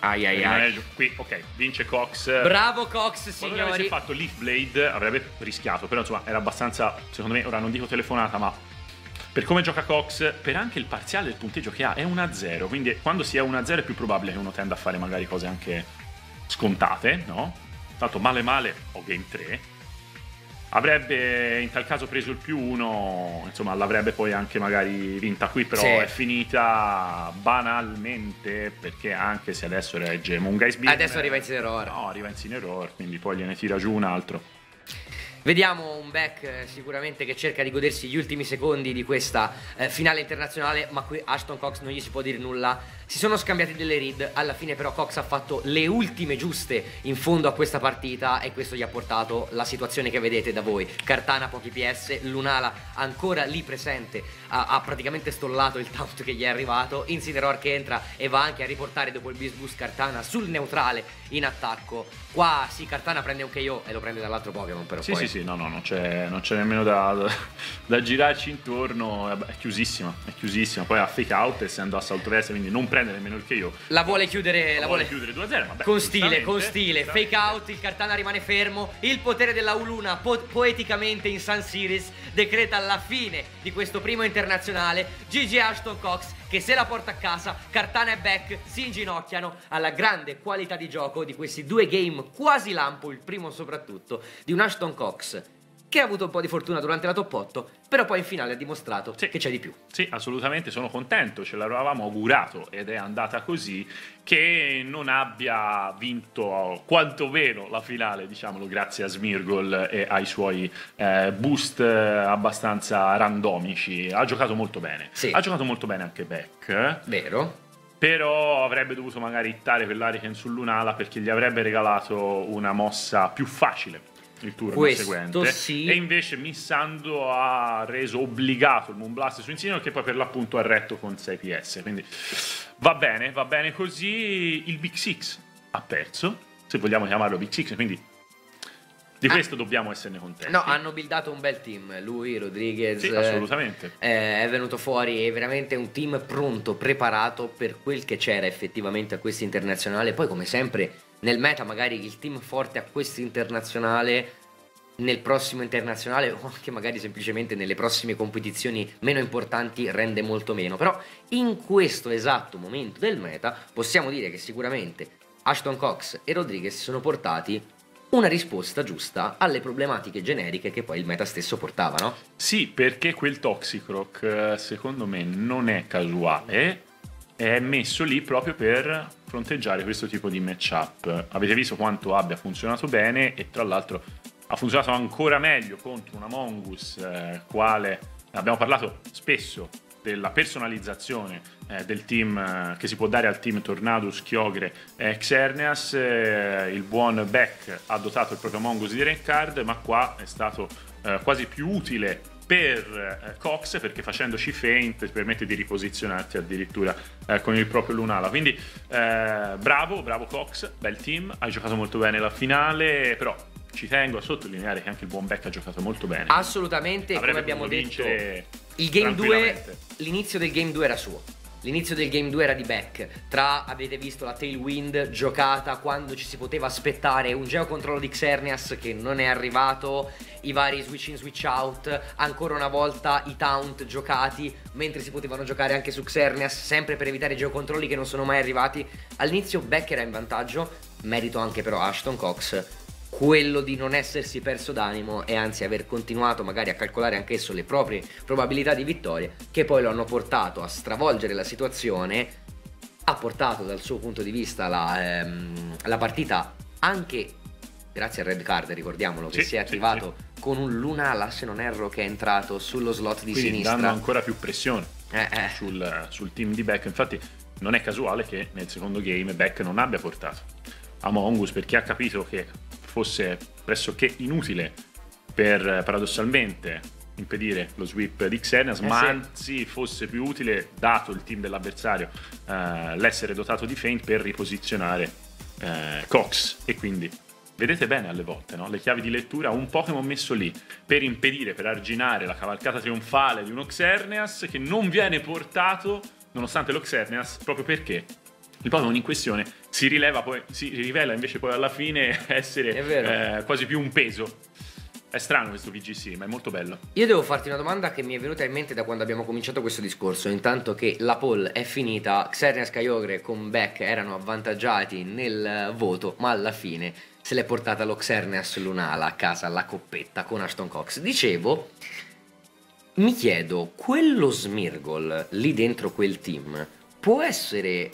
Speaker 1: Ai ai ai.
Speaker 2: Qui, ok, vince Cox.
Speaker 1: Bravo Cox,
Speaker 2: Qualora avesse
Speaker 1: signori.
Speaker 2: fatto Leaf Blade avrebbe rischiato, però insomma era abbastanza, secondo me, ora non dico telefonata, ma per come gioca Cox, per anche il parziale del punteggio che ha, è 1-0, quindi quando si è 1-0 è più probabile che uno tenda a fare magari cose anche scontate, no? Tanto male male ho game 3. Avrebbe in tal caso preso il più 1, insomma l'avrebbe poi anche magari vinta qui, però
Speaker 1: Sì.
Speaker 2: è finita banalmente perché anche se adesso regge Moongeist Beam
Speaker 1: Adesso arriva Incineroar.
Speaker 2: No, arriva Incineroar, quindi poi gliene tira giù un altro.
Speaker 1: Vediamo un back eh, sicuramente che cerca di godersi gli ultimi secondi di questa eh, finale internazionale, ma qui Ashton Cox non gli si può dire nulla. Si sono scambiati delle read, alla fine però Cox ha fatto le ultime giuste in fondo a questa partita e questo gli ha portato la situazione che vedete da voi. Cartana pochi PS, Lunala ancora lì presente, ha, ha praticamente stollato il taunt che gli è arrivato, Incineroar che entra e va anche a riportare dopo il Boost Cartana sul neutrale in attacco. Qua sì, Cartana prende un KO e lo prende dall'altro Pokémon però
Speaker 2: Sì,
Speaker 1: poi.
Speaker 2: sì, sì, no, no, non c'è, non c'è nemmeno da, da- da girarci intorno, è, chiusissima, è chiusissima. Poi ha fake out essendo assalto verso, quindi non prende nemmeno il KO.
Speaker 1: La vuole chiudere, la vuole
Speaker 2: chiudere 2-0, vabbè.
Speaker 1: con stile, con stile. Fake out, il Cartana rimane fermo. Il potere della Uluna po- poeticamente in Sun Series decreta la fine di questo primo internazionale. GG Ashton Cox che se la porta a casa, Cartana e Beck si inginocchiano alla grande qualità di gioco di questi due game quasi lampo, il primo soprattutto, di un Ashton Cox che ha avuto un po' di fortuna durante la top 8, però poi in finale ha dimostrato
Speaker 2: Sì.
Speaker 1: che c'è di più.
Speaker 2: Sì, assolutamente, sono contento, ce l'avevamo augurato ed è andata così, che non abbia vinto quantomeno la finale, diciamolo, grazie a Smirgol e ai suoi eh, boost eh, abbastanza randomici. Ha giocato molto bene.
Speaker 1: Sì.
Speaker 2: Ha giocato molto bene anche Beck.
Speaker 1: Vero?
Speaker 2: Però avrebbe dovuto magari ittare quell'Hurricane sull'Unala perché gli avrebbe regalato una mossa più facile il turno
Speaker 1: Questo
Speaker 2: seguente.
Speaker 1: sì.
Speaker 2: E invece Missando ha reso obbligato il Moonblast su Insignio che poi per l'appunto ha retto con 6 PS. Quindi va bene, va bene così. Il Big Six ha perso, se vogliamo chiamarlo Big Six, quindi di
Speaker 1: Ah.
Speaker 2: questo dobbiamo esserne contenti.
Speaker 1: No, hanno buildato un bel team. Lui, Rodriguez.
Speaker 2: Sì, assolutamente.
Speaker 1: eh, è venuto fuori è veramente un team pronto, preparato per quel che c'era effettivamente a questo internazionale. Poi, come sempre, nel meta, magari il team forte a questo internazionale. Nel prossimo internazionale o anche magari semplicemente nelle prossime competizioni meno importanti rende molto meno. Però in questo esatto momento del meta possiamo dire che sicuramente Ashton Cox e Rodriguez si sono portati una risposta giusta alle problematiche generiche che poi il meta stesso portava, no?
Speaker 2: Sì, perché quel Toxicroc eh, secondo me non è casuale, è messo lì proprio per fronteggiare questo tipo di matchup. Avete visto quanto abbia funzionato bene e tra l'altro ha funzionato ancora meglio contro una Mongus, eh, quale abbiamo parlato spesso della personalizzazione eh, del team eh, che si può dare al team Tornadus, Chiogre e Xerneas. Eh, il buon Beck ha dotato il proprio Mongus di rank card, ma qua è stato eh, quasi più utile per eh, Cox perché facendoci feint ti permette di riposizionarti addirittura eh, con il proprio Lunala. Quindi eh, bravo, bravo Cox, bel team, hai giocato molto bene la finale, però ci tengo a sottolineare che anche il buon Beck ha giocato molto bene.
Speaker 1: Assolutamente, come
Speaker 2: Avrebbe
Speaker 1: abbiamo
Speaker 2: potuto
Speaker 1: detto, il game 2,
Speaker 2: tranquillamente.
Speaker 1: l'inizio del game 2 era suo. L'inizio del game 2 era di Beck. Tra avete visto la Tailwind giocata quando ci si poteva aspettare un geocontrollo di Xerneas che non è arrivato, i vari switch in switch out, ancora una volta i taunt giocati mentre si potevano giocare anche su Xerneas, sempre per evitare geocontrolli che non sono mai arrivati. All'inizio Beck era in vantaggio, merito anche però Ashton Cox quello di non essersi perso d'animo e anzi aver continuato magari a calcolare anch'esso le proprie probabilità di vittoria che poi lo hanno portato a stravolgere la situazione ha portato dal suo punto di vista la, ehm, la partita anche grazie al red card ricordiamolo che
Speaker 2: Sì,
Speaker 1: si è
Speaker 2: sì,
Speaker 1: attivato con un Lunala se non erro che è entrato sullo slot di
Speaker 2: Quindi
Speaker 1: sinistra
Speaker 2: danno ancora più pressione
Speaker 1: Eh, eh.
Speaker 2: sul, sul team di Beck. Infatti, non è casuale che nel secondo game Beck non abbia portato Among Us perché ha capito che fosse pressoché inutile per paradossalmente impedire lo sweep di Xenas,
Speaker 1: Eh
Speaker 2: ma
Speaker 1: sì.
Speaker 2: anzi fosse più utile, dato il team dell'avversario, eh, l'essere dotato di feint per riposizionare eh, Cox. E quindi vedete bene alle volte, no? le chiavi di lettura, un Pokémon messo lì per impedire, per arginare la cavalcata trionfale di uno Xerneas che non viene portato nonostante lo Xerneas, proprio perché il Pokémon in questione si, rileva poi, si rivela invece poi alla fine essere eh, quasi più un peso. È strano questo VGC, ma è molto bello.
Speaker 1: Io devo farti una domanda che mi è venuta in mente da quando abbiamo cominciato questo discorso. Intanto che la poll è finita, Xerneas Kyogre con Beck erano avvantaggiati nel voto, ma alla fine se l'è portata lo Xerneas Lunala a casa alla coppetta con Ashton Cox. Dicevo, mi chiedo, quello Smirgol lì dentro quel team può essere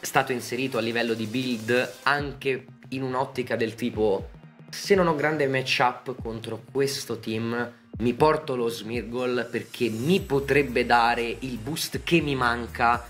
Speaker 1: stato inserito a livello di build anche in un'ottica del tipo se non ho grande matchup contro questo team mi porto lo Smirgol perché mi potrebbe dare il boost che mi manca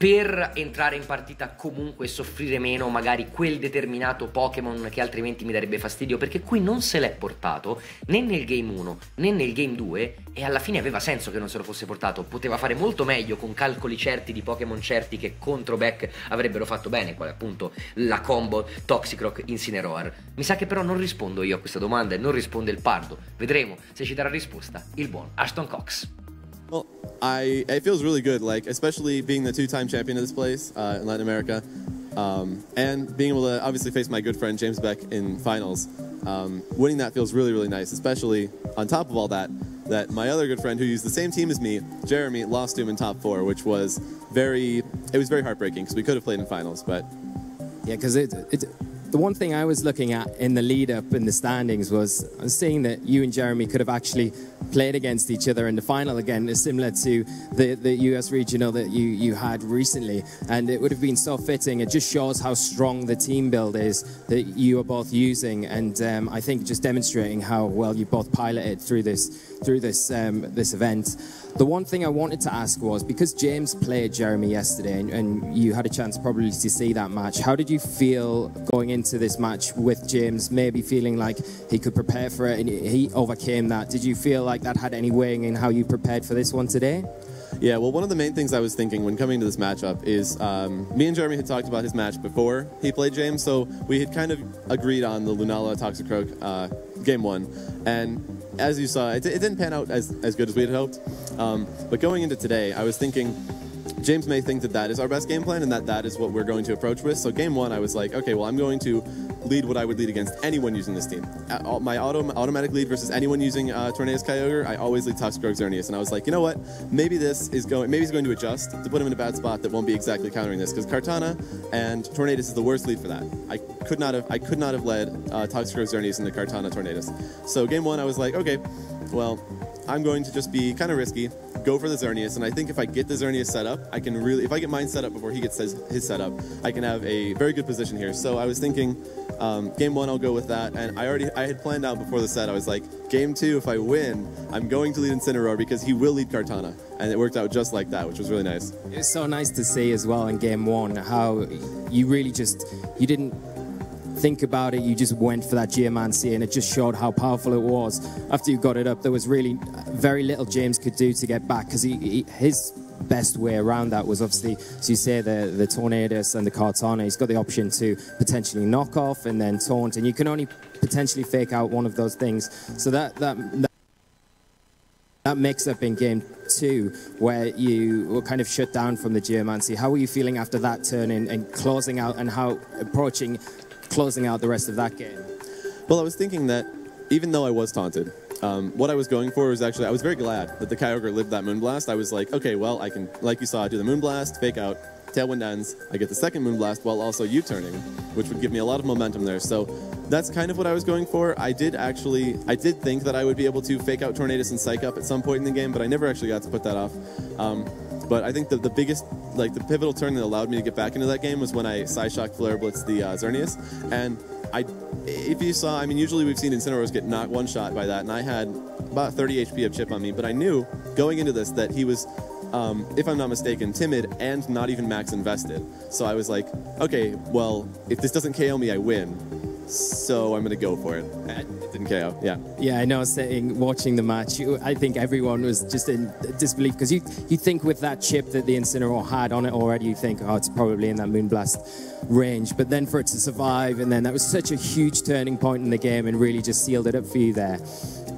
Speaker 1: per entrare in partita comunque e soffrire meno magari quel determinato Pokémon che altrimenti mi darebbe fastidio perché qui non se l'è portato né nel game 1 né nel game 2 e alla fine aveva senso che non se lo fosse portato. Poteva fare molto meglio con calcoli certi di Pokémon certi che contro Beck avrebbero fatto bene quale appunto la combo Toxicroc Incineroar. Mi sa che però non rispondo io a questa domanda e non risponde il Pardo. Vedremo se ci darà risposta il buon Ashton Cox
Speaker 11: Well, I it feels really good, like especially being the two-time champion of this place uh, in Latin America, um, and being able to obviously face my good friend James Beck in finals. Um, winning that feels really, really nice, especially on top of all that, that my other good friend who used the same team as me, Jeremy, lost to him in top four, which was very, it was very heartbreaking because we could have played in finals, but
Speaker 12: Yeah, because it, it
Speaker 13: the one thing I was looking at in the lead up in the standings was I was seeing that you and Jeremy could have actually played against each other in the final again, similar to the, the US regional that you, you had recently. And it would have been so fitting. It just shows how strong the team build is that you are both using. And um, I think just demonstrating how well you both piloted through this through this um, this event. The one thing I wanted to ask was because James played Jeremy yesterday and, and, you had a chance probably to see that match, how did you feel going into this match with James, maybe feeling like he could prepare for it and he overcame that? Did you feel like that had any weighing in how you prepared for this one today?
Speaker 11: Yeah, well, one of the main things I was thinking when coming to this matchup is um, me and Jeremy had talked about his match before he played James, so we had kind of agreed on the Lunala Toxicroak uh, game one. And as you saw, it, it, didn't pan out as, as good as we had hoped. Um, but going into today, I was thinking James may think that that is our best game plan and that that is what we're going to approach with. So game one, I was like, okay, well, I'm going to lead what I would lead against anyone using this team. My auto, automatic lead versus anyone using uh, Tornadus Kyogre, I always lead Toxicroak Xerneas. And I was like, you know what? Maybe this is going, maybe he's going to adjust to put him in a bad spot that won't be exactly countering this because Kartana and Tornadus is the worst lead for that. I could not have, I could not have led uh, Toxicroak Xerneas into Kartana Tornadus. So game one, I was like, okay, well, I'm going to just be kind of risky, go for the Xerneas, and I think if I get the Xerneas set up, I can really, if I get mine set up before he gets his, his set up, I can have a very good position here. So I was thinking, um, game one, I'll go with that, and I already, I had planned out before the set, I was like, game two, if I win, I'm going to lead Incineroar because he will lead Kartana, and it worked out just like that, which was really nice.
Speaker 13: It's so nice to see as well in game one how you really just, you didn't think about it, you just went for that Geomancy and it just showed how powerful it was. After you got it up, there was really uh, very little James could do to get back because he, he, his best way around that was obviously, as you say, the, the Tornadus and the Kartana. He's got the option to potentially knock off and then taunt, and you can only potentially fake out one of those things. So that, that, that that mix up in game two where you were kind of shut down from the geomancy how were you feeling after that turn and, and closing out and how approaching closing out the rest of that game?
Speaker 11: Well, I was thinking that even though I was taunted, um, what I was going for was actually, I was very glad that the Kyogre lived that Moonblast. I was like, okay, well, I can, like you saw, do the Moonblast, fake out, Tailwind ends, I get the second Moonblast while also U-turning, which would give me a lot of momentum there. So that's kind of what I was going for. I did actually, I did think that I would be able to fake out Tornadus and Psych Up at some point in the game, but I never actually got to put that off. Um, but I think the, the biggest, like the pivotal turn that allowed me to get back into that game was when I Psyshock Flare Blitz the uh, Xerneas. And I, if you saw, I mean, usually we've seen Incineroars get knocked one shot by that, and I had about 30 HP of chip on me, but I knew going into this that he was um, if I'm not mistaken, timid and not even max invested. So I was like, okay, well, if this doesn't KO me, I win. So I'm gonna go for it. it didn't KO. Yeah.
Speaker 13: Yeah, I know. Saying watching the match, I think everyone was just in disbelief because you you think with that chip that the Incineroar had on it already, you think, oh, it's probably in that Moonblast range. But then for it to survive, and then that was such a huge turning point in the game, and really just sealed it up for you there.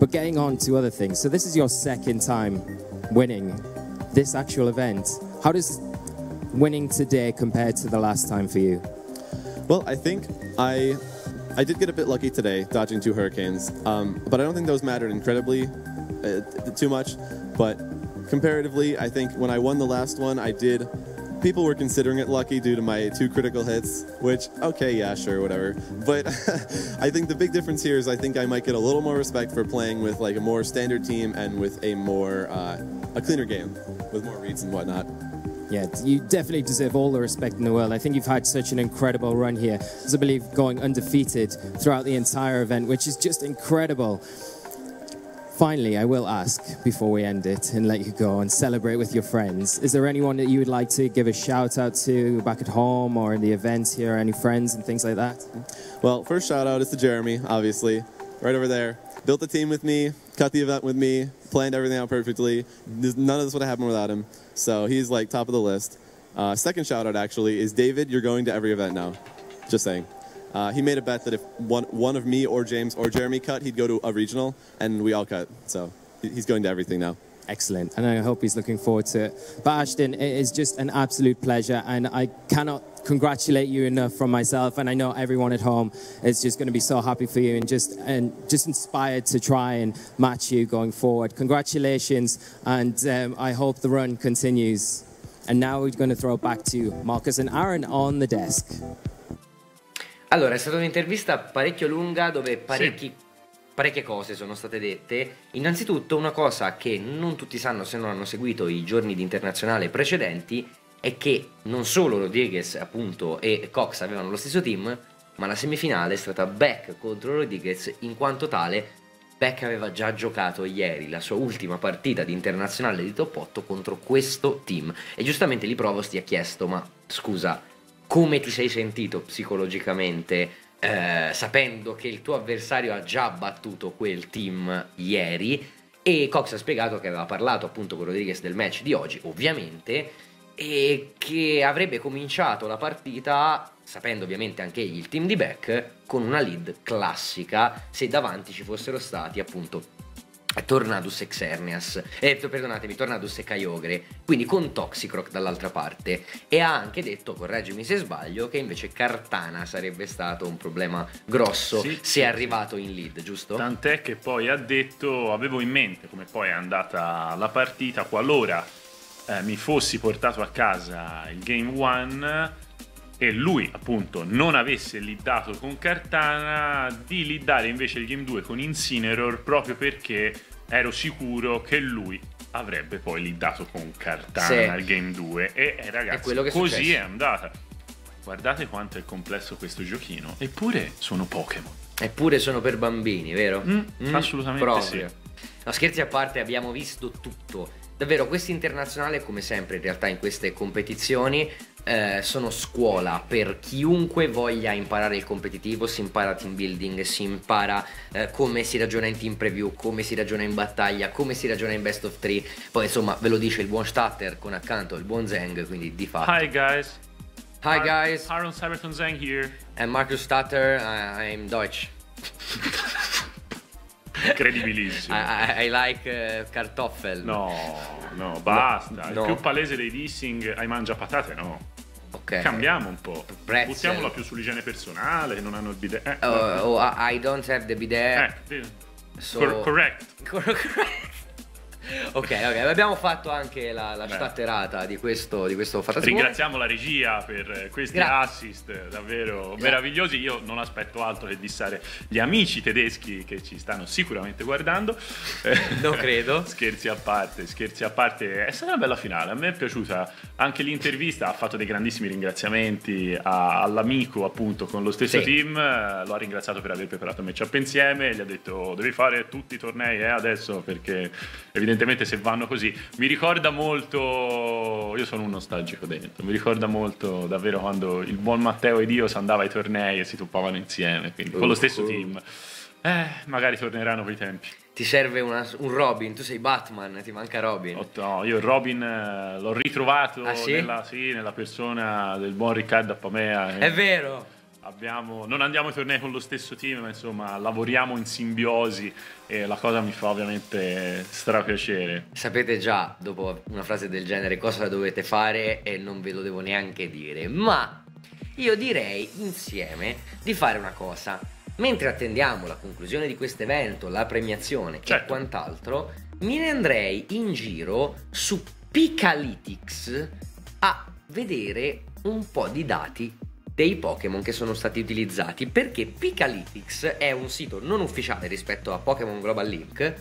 Speaker 13: But getting on to other things. So this is your second time winning this actual event. How does winning today compare to the last time for you?
Speaker 11: Well, I think I I did get a bit lucky today, dodging two hurricanes, um, but I don't think those mattered incredibly uh, too much. But comparatively, I think when I won the last one, I did. People were considering it lucky due to my two critical hits, which, okay, yeah, sure, whatever. But I think the big difference here is I think I might get a little more respect for playing with like a more standard team and with a more uh, a cleaner game with more reads and whatnot.
Speaker 13: Yeah, you definitely deserve all the respect in the world. I think you've had such an incredible run here. As I believe going undefeated throughout the entire event, which is just incredible. Finally, I will ask before we end it and let you go and celebrate with your friends. Is there anyone that you would like to give a shout out to back at home or in the event here? Any friends and things like that?
Speaker 11: Well, first shout out is to Jeremy, obviously, right over there. Built the team with me, cut the event with me, planned everything out perfectly. None of this would have happened without him. So he's like top of the list. Uh, second shout out actually is David. You're going to every event now. Just saying. Uh, he made a bet that if one, one of me or James or Jeremy cut, he'd go to a regional, and we all cut. So he's going to everything now.
Speaker 13: Excellent. And I hope he's looking forward to it. But Ashton, it is just an absolute pleasure, and I cannot congratulate you enough from myself, and I know everyone at home is just going to be so happy for you and just and just inspired to try and match you going forward. Congratulations, and um, I hope the run continues. And now we're going to throw it back to Marcus and Aaron on the desk.
Speaker 1: Allora, è stata un'intervista parecchio lunga dove parecchi- parecchie cose sono state dette. Innanzitutto, una cosa che non tutti sanno se non hanno seguito i giorni di internazionale precedenti è che non solo Rodriguez appunto e Cox avevano lo stesso team, ma la semifinale è stata Beck contro Rodriguez in quanto tale Beck aveva già giocato ieri la sua ultima partita di internazionale di top 8 contro questo team. E giustamente lì Provost gli ha chiesto ma scusa come ti sei sentito psicologicamente eh, sapendo che il tuo avversario ha già battuto quel team ieri? E Cox ha spiegato che aveva parlato appunto con Rodriguez del match di oggi ovviamente e che avrebbe cominciato la partita sapendo ovviamente anche egli il team di Beck con una lead classica se davanti ci fossero stati appunto Tornadus e Xerneas, eh, perdonatemi, Tornadus e Kyogre, quindi con Toxicroc dall'altra parte. E ha anche detto, correggimi se sbaglio, che invece Cartana sarebbe stato un problema grosso
Speaker 2: Sì,
Speaker 1: se
Speaker 2: sì,
Speaker 1: è arrivato in lead, giusto?
Speaker 2: Tant'è che poi ha detto, avevo in mente come poi è andata la partita, qualora eh, mi fossi portato a casa il Game 1 e lui appunto non avesse liddato con Cartana, di liddare invece il Game 2 con Incineroar proprio perché ero sicuro che lui avrebbe poi liddato con Cartana
Speaker 1: Sì.
Speaker 2: il Game 2 e eh, ragazzi
Speaker 1: È è
Speaker 2: così
Speaker 1: successo.
Speaker 2: è andata. Guardate quanto è complesso questo giochino, eppure sono Pokémon.
Speaker 1: Eppure sono per bambini, vero?
Speaker 2: Mm, assolutamente
Speaker 1: proprio.
Speaker 2: sì.
Speaker 1: No, scherzi a parte, abbiamo visto tutto. Davvero, questi internazionali, come sempre in realtà in queste competizioni, eh, sono scuola per chiunque voglia imparare il competitivo, si impara team building, si impara eh, come si ragiona in team preview, come si ragiona in battaglia, come si ragiona in best of three. Poi insomma ve lo dice il buon Statter con accanto il buon Zeng, quindi di fatto.
Speaker 2: Hi guys.
Speaker 1: Hi guys,
Speaker 2: Aaron Cyberton Zhang here.
Speaker 1: and Marcus Statter, I- I'm Deutsch.
Speaker 2: Incredibilissimo.
Speaker 1: I, I- like eh, Kartoffel.
Speaker 2: No, no, basta.
Speaker 1: No.
Speaker 2: Il più palese dei dissing ai mangia patate, no.
Speaker 1: Ok.
Speaker 2: Cambiamo un po'.
Speaker 1: Pretzel.
Speaker 2: Buttiamola più sull'igiene personale, non hanno il bidet. Eh,
Speaker 1: Oh, oh, I don't have the bidet.
Speaker 2: eh,
Speaker 1: so-
Speaker 2: cor- correct.
Speaker 1: Correct. ok, ok, abbiamo fatto anche la, la statterata di questo, di questo fantasma.
Speaker 2: Ringraziamo la regia per questi
Speaker 1: Gra-
Speaker 2: assist davvero meravigliosi. Io non aspetto altro che dissare gli amici tedeschi che ci stanno sicuramente guardando.
Speaker 1: Non credo.
Speaker 2: scherzi a parte, scherzi a parte. È stata una bella finale. A me è piaciuta anche l'intervista. Ha fatto dei grandissimi ringraziamenti a- all'amico, appunto, con lo stesso
Speaker 1: Sì.
Speaker 2: team. Lo ha ringraziato per aver preparato il matchup insieme. Gli ha detto: Devi fare tutti i tornei eh, adesso perché evidentemente se vanno così mi ricorda molto io sono un nostalgico dentro mi ricorda molto davvero quando il buon Matteo ed io si andava ai tornei e si toppavano insieme quindi con lo stesso
Speaker 1: Uh.
Speaker 2: team eh magari torneranno quei tempi
Speaker 1: Ti serve una- un Robin, tu sei Batman, ti manca Robin.
Speaker 2: Oh, no, io Robin eh, l'ho ritrovato
Speaker 1: Ah, sì?
Speaker 2: nella, sì, nella persona del buon Riccardo Appamea
Speaker 1: È vero.
Speaker 2: Abbiamo- non andiamo ai tornei con lo stesso team, ma insomma lavoriamo in simbiosi e la cosa mi fa ovviamente strapiacere.
Speaker 1: Sapete già, dopo una frase del genere, cosa dovete fare e non ve lo devo neanche dire. Ma io direi insieme di fare una cosa. Mentre attendiamo la conclusione di questo evento, la premiazione e
Speaker 2: Certo.
Speaker 1: quant'altro, me ne andrei in giro su Picalytics a vedere un po' di dati dei Pokémon che sono stati utilizzati perché Picalytics è un sito non ufficiale rispetto a Pokémon Global Link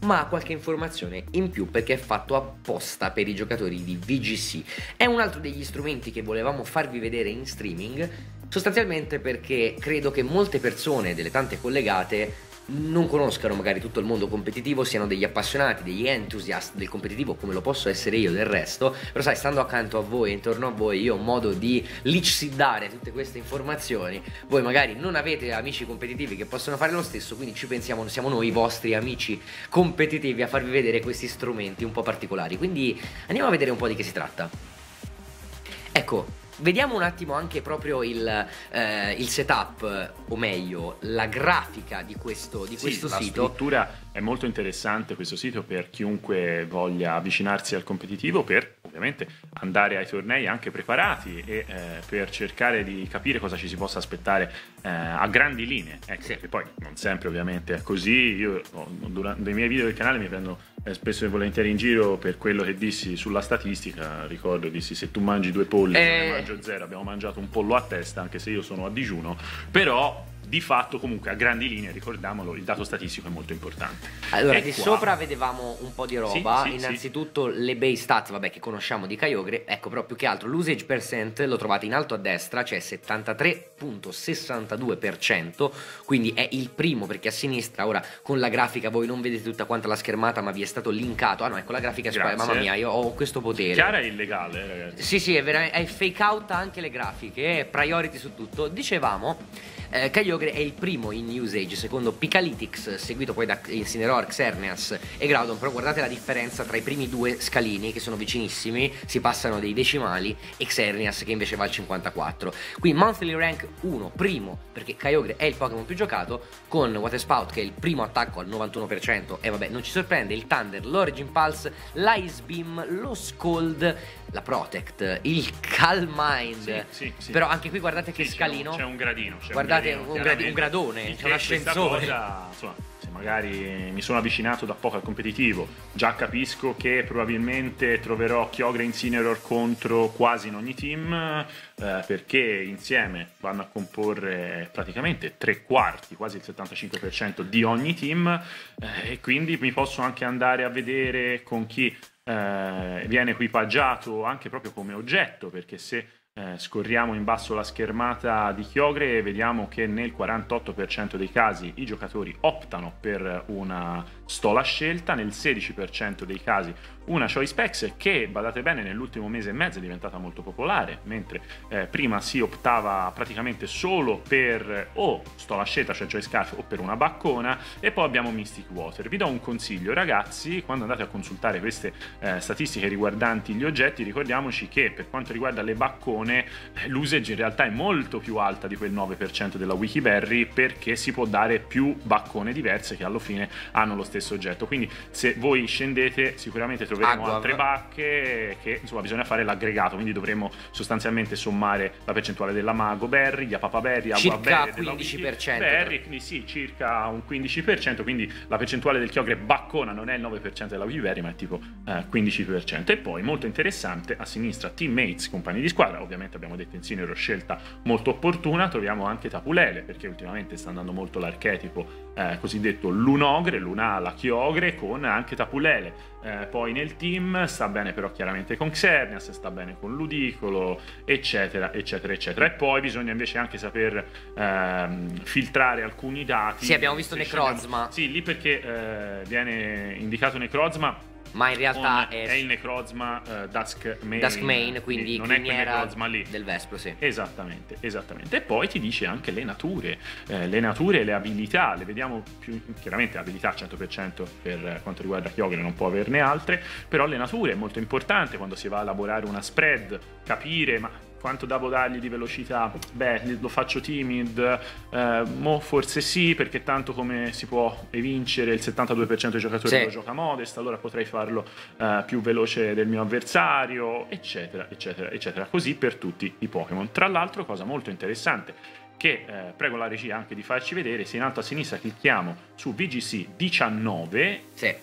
Speaker 1: ma ha qualche informazione in più perché è fatto apposta per i giocatori di VGC. È un altro degli strumenti che volevamo farvi vedere in streaming, sostanzialmente perché credo che molte persone delle tante collegate non conoscano magari tutto il mondo competitivo, siano degli appassionati, degli entusiast del competitivo come lo posso essere io del resto, però sai, stando accanto a voi, intorno a voi, io ho modo di licidare tutte queste informazioni, voi magari non avete amici competitivi che possono fare lo stesso, quindi ci pensiamo, siamo noi i vostri amici competitivi a farvi vedere questi strumenti un po' particolari, quindi andiamo a vedere un po' di che si tratta. Ecco, vediamo un attimo anche proprio il, eh, il setup, o meglio, la grafica di questo, di
Speaker 2: Sì,
Speaker 1: questo
Speaker 2: la
Speaker 1: sito.
Speaker 2: struttura è molto interessante questo sito per chiunque voglia avvicinarsi al competitivo per ovviamente andare ai tornei anche preparati e eh, per cercare di capire cosa ci si possa aspettare eh, a grandi linee ecco,
Speaker 1: Sì.
Speaker 2: che poi non sempre ovviamente è così io oh, durante i miei video del canale mi prendo eh, spesso e volentieri in giro per quello che dissi sulla statistica. Ricordo, dissi se tu mangi due polli,
Speaker 1: Eh.
Speaker 2: mangio zero. Abbiamo mangiato un pollo a testa, anche se io sono a digiuno. Però di fatto, comunque, a grandi linee, ricordiamolo, il dato statistico è molto importante.
Speaker 1: Allora,
Speaker 2: E
Speaker 1: di
Speaker 2: qua-
Speaker 1: sopra vedevamo un po' di roba.
Speaker 2: Sì, sì,
Speaker 1: Innanzitutto le base stat, vabbè, che conosciamo di Kyogre. Ecco, però più che altro l'usage percent lo trovate in alto a destra, cioè 73.62%. Quindi è il primo, perché a sinistra ora con la grafica voi non vedete tutta quanta la schermata, ma vi è stato linkato. Ah no, ecco la grafica è
Speaker 2: Grazie.
Speaker 1: Mamma mia, io ho questo potere.
Speaker 2: Chiara è illegale, ragazzi.
Speaker 1: Sì, sì, è, vera- è fake out anche le grafiche, è priority su tutto. Dicevamo, eh, Kyogre è il primo in usage secondo Picalytics, seguito poi da Incineroar, Xerneas e Groudon, però guardate la differenza tra i primi due scalini che sono vicinissimi, si passano dei decimali, e Xerneas che invece va al 54. Qui monthly rank 1, primo, perché Kyogre è il Pokémon più giocato, con Water Spout che è il primo attacco al 91%, e vabbè, non ci sorprende, il Thunder, l'Origin Pulse, l'Ice Beam, lo Scold, la Protect, il Calm Mind.
Speaker 2: Sì, sì, sì.
Speaker 1: Però anche qui guardate che
Speaker 2: c'è
Speaker 1: scalino.
Speaker 2: un- C'è un gradino. c'è
Speaker 1: Guardate,
Speaker 2: gradino,
Speaker 1: un
Speaker 2: chiaramente.
Speaker 1: un gradone, c'è un ascensore.
Speaker 2: cosa, insomma, se magari mi sono avvicinato da poco al competitivo, già capisco che probabilmente troverò Kyogre e Incineroar contro quasi in ogni team, eh, perché insieme vanno a comporre praticamente tre quarti, quasi il 75% di ogni team, eh, e quindi mi posso anche andare a vedere con chi eh, viene equipaggiato anche proprio come oggetto, perché se eh, scorriamo in basso la schermata di Chiogre vediamo che nel 48% dei casi i giocatori optano per una stola scelta, nel 16% dei casi una Choice Specs che, badate bene, nell'ultimo mese e mezzo è diventata molto popolare, mentre eh, prima si optava praticamente solo per o stola scelta, cioè Choice Scarf, o per una baccona, e poi abbiamo Mystic Water. Vi do un consiglio, ragazzi, quando andate a consultare queste eh, statistiche riguardanti gli oggetti, ricordiamoci che per quanto riguarda le baccone, eh, l'usage in realtà è molto più alta di quel 9% della Wikiberry perché si può dare più baccone diverse che alla fine hanno lo stesso oggetto. Quindi se voi scendete sicuramente troveremo
Speaker 1: Agua.
Speaker 2: altre bacche che insomma bisogna fare l'aggregato, quindi dovremmo sostanzialmente sommare la percentuale della Mago Berry, di Papa Berry, Agua Berry, della
Speaker 1: 15%.
Speaker 2: Berry, quindi sì, circa un 15%, quindi la percentuale del chiogre baccona non è il 9% della Wikiberry, ma è tipo eh, 15%. E poi, molto interessante, a sinistra teammates, compagni di squadra, ovviamente abbiamo detto Incineroar, scelta molto opportuna, troviamo anche Tapulele, perché ultimamente sta andando molto l'archetipo eh, cosiddetto Lunogre, Lunala, Chiogre, con anche Tapulele. Eh, poi nel team sta bene però chiaramente con Xerneas, sta bene con Ludicolo, eccetera, eccetera, eccetera. E poi bisogna invece anche saper ehm, filtrare alcuni dati.
Speaker 1: Sì, abbiamo visto Necrozma.
Speaker 2: Sì, lì perché eh, viene indicato Necrozma.
Speaker 1: Ma in realtà è,
Speaker 2: è il Necrozma eh, Dusk Main.
Speaker 1: Dusk Main, quindi
Speaker 2: non è quel Necrozma lì.
Speaker 1: del Vespro, sì.
Speaker 2: Esattamente, esattamente. E poi ti dice anche le nature, eh, le nature e le abilità, le vediamo più chiaramente abilità 100% per eh, quanto riguarda Kyogre, non può averne altre, però le nature è molto importante quando si va a elaborare una spread, capire ma quanto devo dargli di velocità? Beh, lo faccio timid, eh, mo forse sì, perché tanto come si può evincere il 72% dei giocatori
Speaker 1: Sì.
Speaker 2: lo gioca modest, allora potrei farlo eh, più veloce del mio avversario, eccetera, eccetera, eccetera. Così per tutti i Pokémon. Tra l'altro, cosa molto interessante che eh, prego la regia anche di farci vedere, se in alto a sinistra clicchiamo su VGC 19,
Speaker 1: Sì.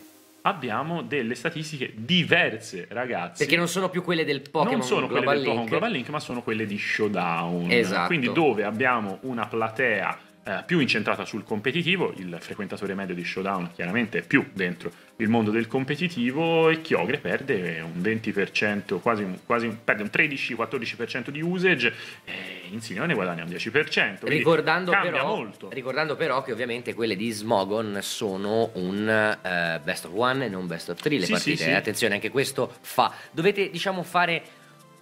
Speaker 2: Abbiamo delle statistiche diverse, ragazzi.
Speaker 1: Perché non sono più quelle del Pokémon
Speaker 2: non sono quelle
Speaker 1: Global
Speaker 2: del Pokémon. Global Link, ma sono quelle di Showdown.
Speaker 1: Esatto.
Speaker 2: Quindi dove abbiamo una platea eh, più incentrata sul competitivo, il frequentatore medio di Showdown chiaramente è più dentro il mondo del competitivo e Chiogre perde un 20%, quasi quasi perde un 13-14% di usage e Insigne ne guadagna un 10%. quindi
Speaker 1: Ricordando però, ricordando però che ovviamente quelle di Smogon sono un eh, best of one e non best of three le
Speaker 2: Sì,
Speaker 1: partite.
Speaker 2: sì, sì.
Speaker 1: Attenzione, anche questo fa. Dovete, diciamo, fare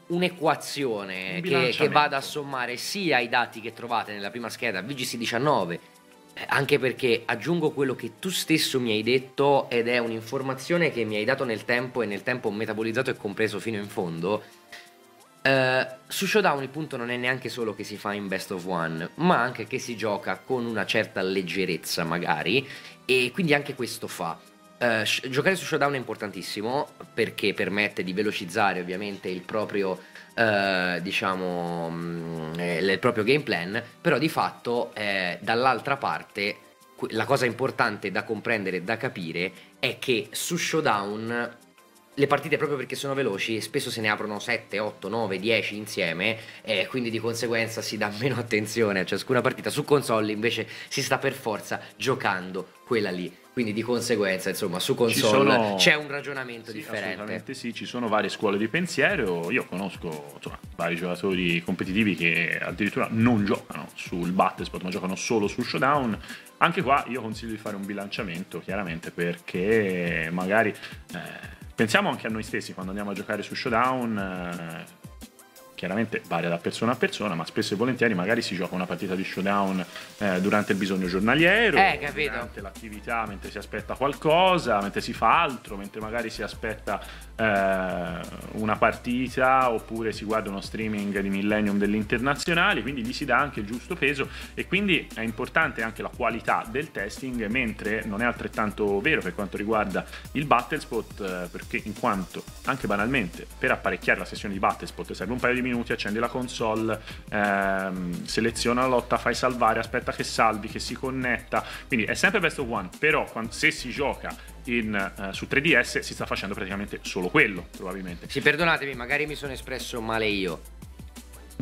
Speaker 1: un'equazione
Speaker 2: Un
Speaker 1: che, che vada a sommare sia i dati che trovate nella prima scheda VGC 19 eh, anche perché aggiungo quello che tu stesso mi hai detto ed è un'informazione che mi hai dato nel tempo e nel tempo metabolizzato e compreso fino in fondo. Eh, su Showdown il punto non è neanche solo che si fa in best of one, ma anche che si gioca con una certa leggerezza magari e quindi anche questo fa. Sh- giocare su Showdown è importantissimo perché permette di velocizzare ovviamente il proprio, eh, diciamo, mm, eh, il proprio game plan, però di fatto eh, dall'altra parte la cosa importante da comprendere, da capire, è che su Showdown le partite proprio perché sono veloci spesso se ne aprono 7, 8, 9, 10 insieme e quindi di conseguenza si dà meno attenzione a ciascuna partita. Su console invece si sta per forza giocando quella lì. Quindi di conseguenza, insomma, su console
Speaker 2: sono-
Speaker 1: c'è un ragionamento
Speaker 2: Sì,
Speaker 1: differente.
Speaker 2: Assolutamente sì, ci sono varie scuole di pensiero. Io conosco insomma, vari giocatori competitivi che addirittura non giocano sul Battlesport, ma giocano solo su Showdown. Anche qua io consiglio di fare un bilanciamento, chiaramente, perché magari eh, pensiamo anche a noi stessi quando andiamo a giocare su Showdown. eh, Chiaramente varia da persona a persona, ma spesso e volentieri magari si gioca una partita di showdown eh, durante il bisogno giornaliero,
Speaker 1: Eh,
Speaker 2: durante l'attività, mentre si aspetta qualcosa, mentre si fa altro, mentre magari si aspetta eh, una partita oppure si guarda uno streaming di Millennium delle internazionali, quindi gli si dà anche il giusto peso e quindi è importante anche la qualità del testing, mentre non è altrettanto vero per quanto riguarda il Battlespot, eh, perché in quanto anche banalmente per apparecchiare la sessione di Battlespot serve un paio di minuti, accendi la console, ehm, seleziona la lotta, fai salvare, aspetta che salvi, che si connetta, quindi è sempre best of one, però quan- se si gioca in, eh, su 3DS si sta facendo praticamente solo quello, probabilmente.
Speaker 1: Sì, perdonatemi, magari mi sono espresso male io.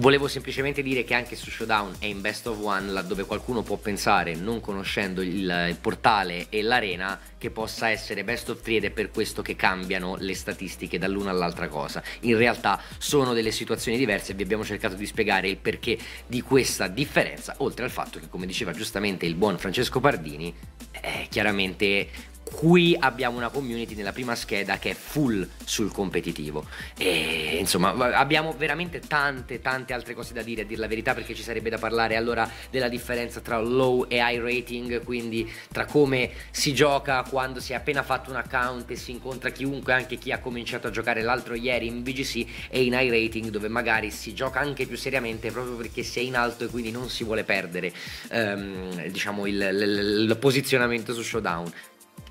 Speaker 1: Volevo semplicemente dire che anche su Showdown è in Best of One, laddove qualcuno può pensare, non conoscendo il, portale e l'arena, che possa essere Best of 3 ed è per questo che cambiano le statistiche dall'una all'altra cosa. In realtà sono delle situazioni diverse e vi abbiamo cercato di spiegare il perché di questa differenza, oltre al fatto che, come diceva giustamente il buon Francesco Pardini, eh, chiaramente qui abbiamo una community nella prima scheda che è full sul competitivo. E insomma abbiamo veramente tante tante altre cose da dire a dir la verità perché ci sarebbe da parlare allora della differenza tra low e high rating quindi tra come si gioca quando si è appena fatto un account e si incontra chiunque anche chi ha cominciato a giocare l'altro ieri in VGC e in high rating dove magari si gioca anche più seriamente proprio perché si è in alto e quindi non si vuole perdere ehm, diciamo il, il- il posizionamento su showdown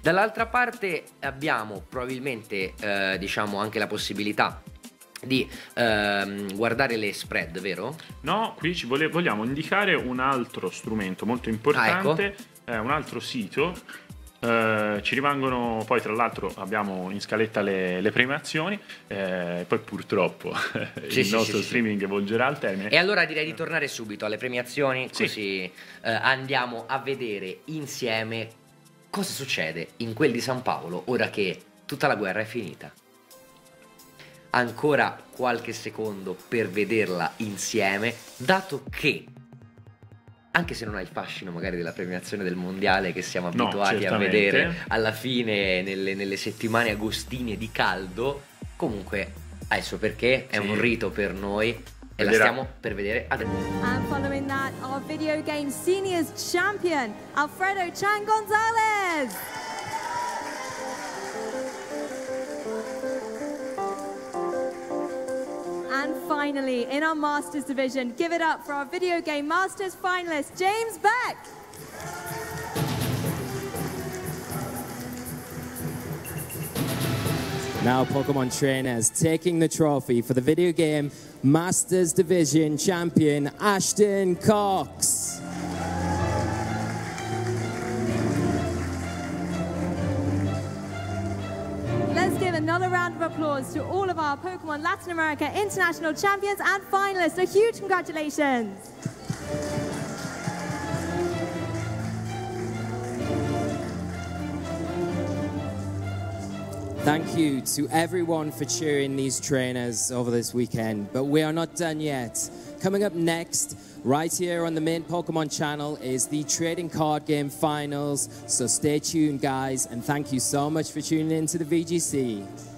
Speaker 1: Dall'altra parte abbiamo probabilmente eh, diciamo anche la possibilità di ehm, guardare le spread, vero?
Speaker 2: No, qui ci vole- vogliamo indicare un altro strumento molto importante, eh, un altro sito. Eh, ci rimangono poi tra l'altro abbiamo in scaletta le, le premiazioni eh, poi purtroppo
Speaker 1: Sì,
Speaker 2: il
Speaker 1: sì,
Speaker 2: nostro
Speaker 1: sì,
Speaker 2: streaming volgerà al termine
Speaker 1: E allora direi di tornare subito alle premiazioni,
Speaker 2: Sì.
Speaker 1: così eh, andiamo a vedere insieme cosa succede in quel di San Paolo ora che tutta la guerra è finita. Ancora qualche secondo per vederla insieme, dato che anche se non ha il fascino magari della premiazione del mondiale che siamo
Speaker 2: No,
Speaker 1: abituati a
Speaker 2: certamente.
Speaker 1: vedere alla fine nelle, nelle settimane agostine di caldo, comunque ha il suo perché, è
Speaker 2: Sì.
Speaker 1: un rito per noi e la stiamo per vedere adesso.
Speaker 12: And following that, our video game seniors champion, Alfredo Chan Gonzalez. And finally, in our Masters division, give it up for our video game Masters finalist, James Beck.
Speaker 13: Now, Pokemon trainers taking the trophy for the video game Masters Division champion Ashton Cox.
Speaker 12: Let's give another round of applause to all of our Pokemon Latin America international champions and finalists. A huge congratulations.
Speaker 13: Thank you to everyone for cheering these trainers over this weekend. But we are not done yet. Coming up next, right here on the main Pokemon channel, is the trading card game finals. So stay tuned, guys, and thank you so much for tuning in to the VGC.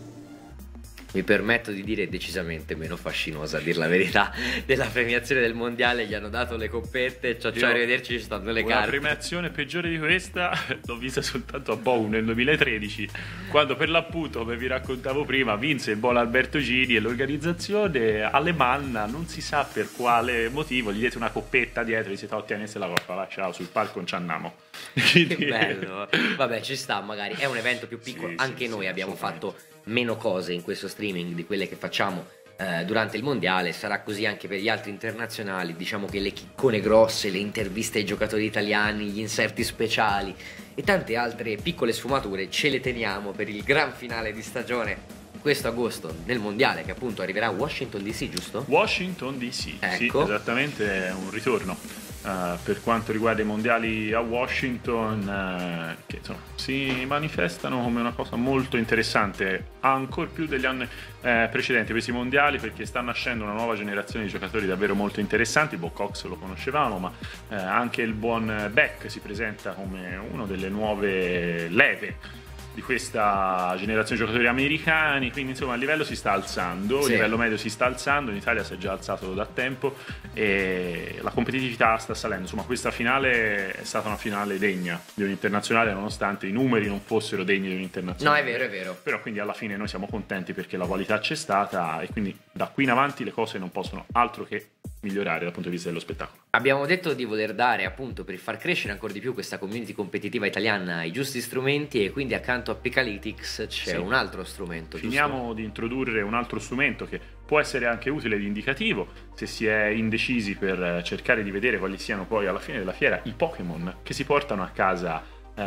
Speaker 1: Mi permetto di dire decisamente meno fascinosa, a dir la verità, della premiazione del mondiale. Gli hanno dato le coppette, ciao ciao,
Speaker 2: Io-
Speaker 1: arrivederci, ci stanno le carte.
Speaker 2: premiazione peggiore di questa l'ho vista soltanto a Bow nel 2013, quando per l'appunto, come vi raccontavo prima, vinse il buon Alberto Gini e l'organizzazione alemanna, non si sa per quale motivo, gli diede una coppetta dietro e gli disse ottienese la coppa, va, ciao, sul palco non ci andiamo.
Speaker 1: Che bello. Vabbè, ci sta, magari è un evento più piccolo.
Speaker 2: Sì,
Speaker 1: Anche
Speaker 2: sì,
Speaker 1: noi
Speaker 2: sì,
Speaker 1: abbiamo fatto meno cose in questo streaming di quelle che facciamo eh, durante il mondiale, sarà così anche per gli altri internazionali. Diciamo che le chiccone grosse, le interviste ai giocatori italiani, gli inserti speciali e tante altre piccole sfumature ce le teniamo per il gran finale di stagione questo agosto nel mondiale che appunto arriverà a Washington DC, giusto?
Speaker 2: Washington DC, sì,
Speaker 1: Ecco.
Speaker 2: esattamente, è un ritorno. Eh, per quanto riguarda i mondiali a Washington, eh, che insomma, si manifestano come una cosa molto interessante, ancora più degli anni eh, precedenti questi mondiali, perché sta nascendo una nuova generazione di giocatori davvero molto interessanti. Bob Cox lo conoscevamo, ma eh, anche il buon Beck si presenta come una delle nuove leve di questa generazione di giocatori americani, quindi insomma il livello si sta alzando, il
Speaker 1: Sì.
Speaker 2: livello medio si sta alzando, in Italia si è già alzato da tempo e la competitività sta salendo, insomma questa finale è stata una finale degna di un internazionale nonostante i numeri non fossero degni di un
Speaker 1: No,
Speaker 2: internazionale.
Speaker 1: è vero, è vero.
Speaker 2: Però quindi alla fine noi siamo contenti perché la qualità c'è stata e quindi da qui in avanti le cose non possono altro che migliorare dal punto di vista dello spettacolo.
Speaker 1: Abbiamo detto di voler dare appunto per far crescere ancora di più questa community competitiva italiana i giusti strumenti e quindi accanto a Picalytics c'è
Speaker 2: Sì.
Speaker 1: un altro strumento. giusto?
Speaker 2: Finiamo di introdurre un altro strumento che può essere anche utile ed indicativo se si è indecisi per cercare di vedere quali siano poi alla fine della fiera i Pokémon che si portano a casa eh,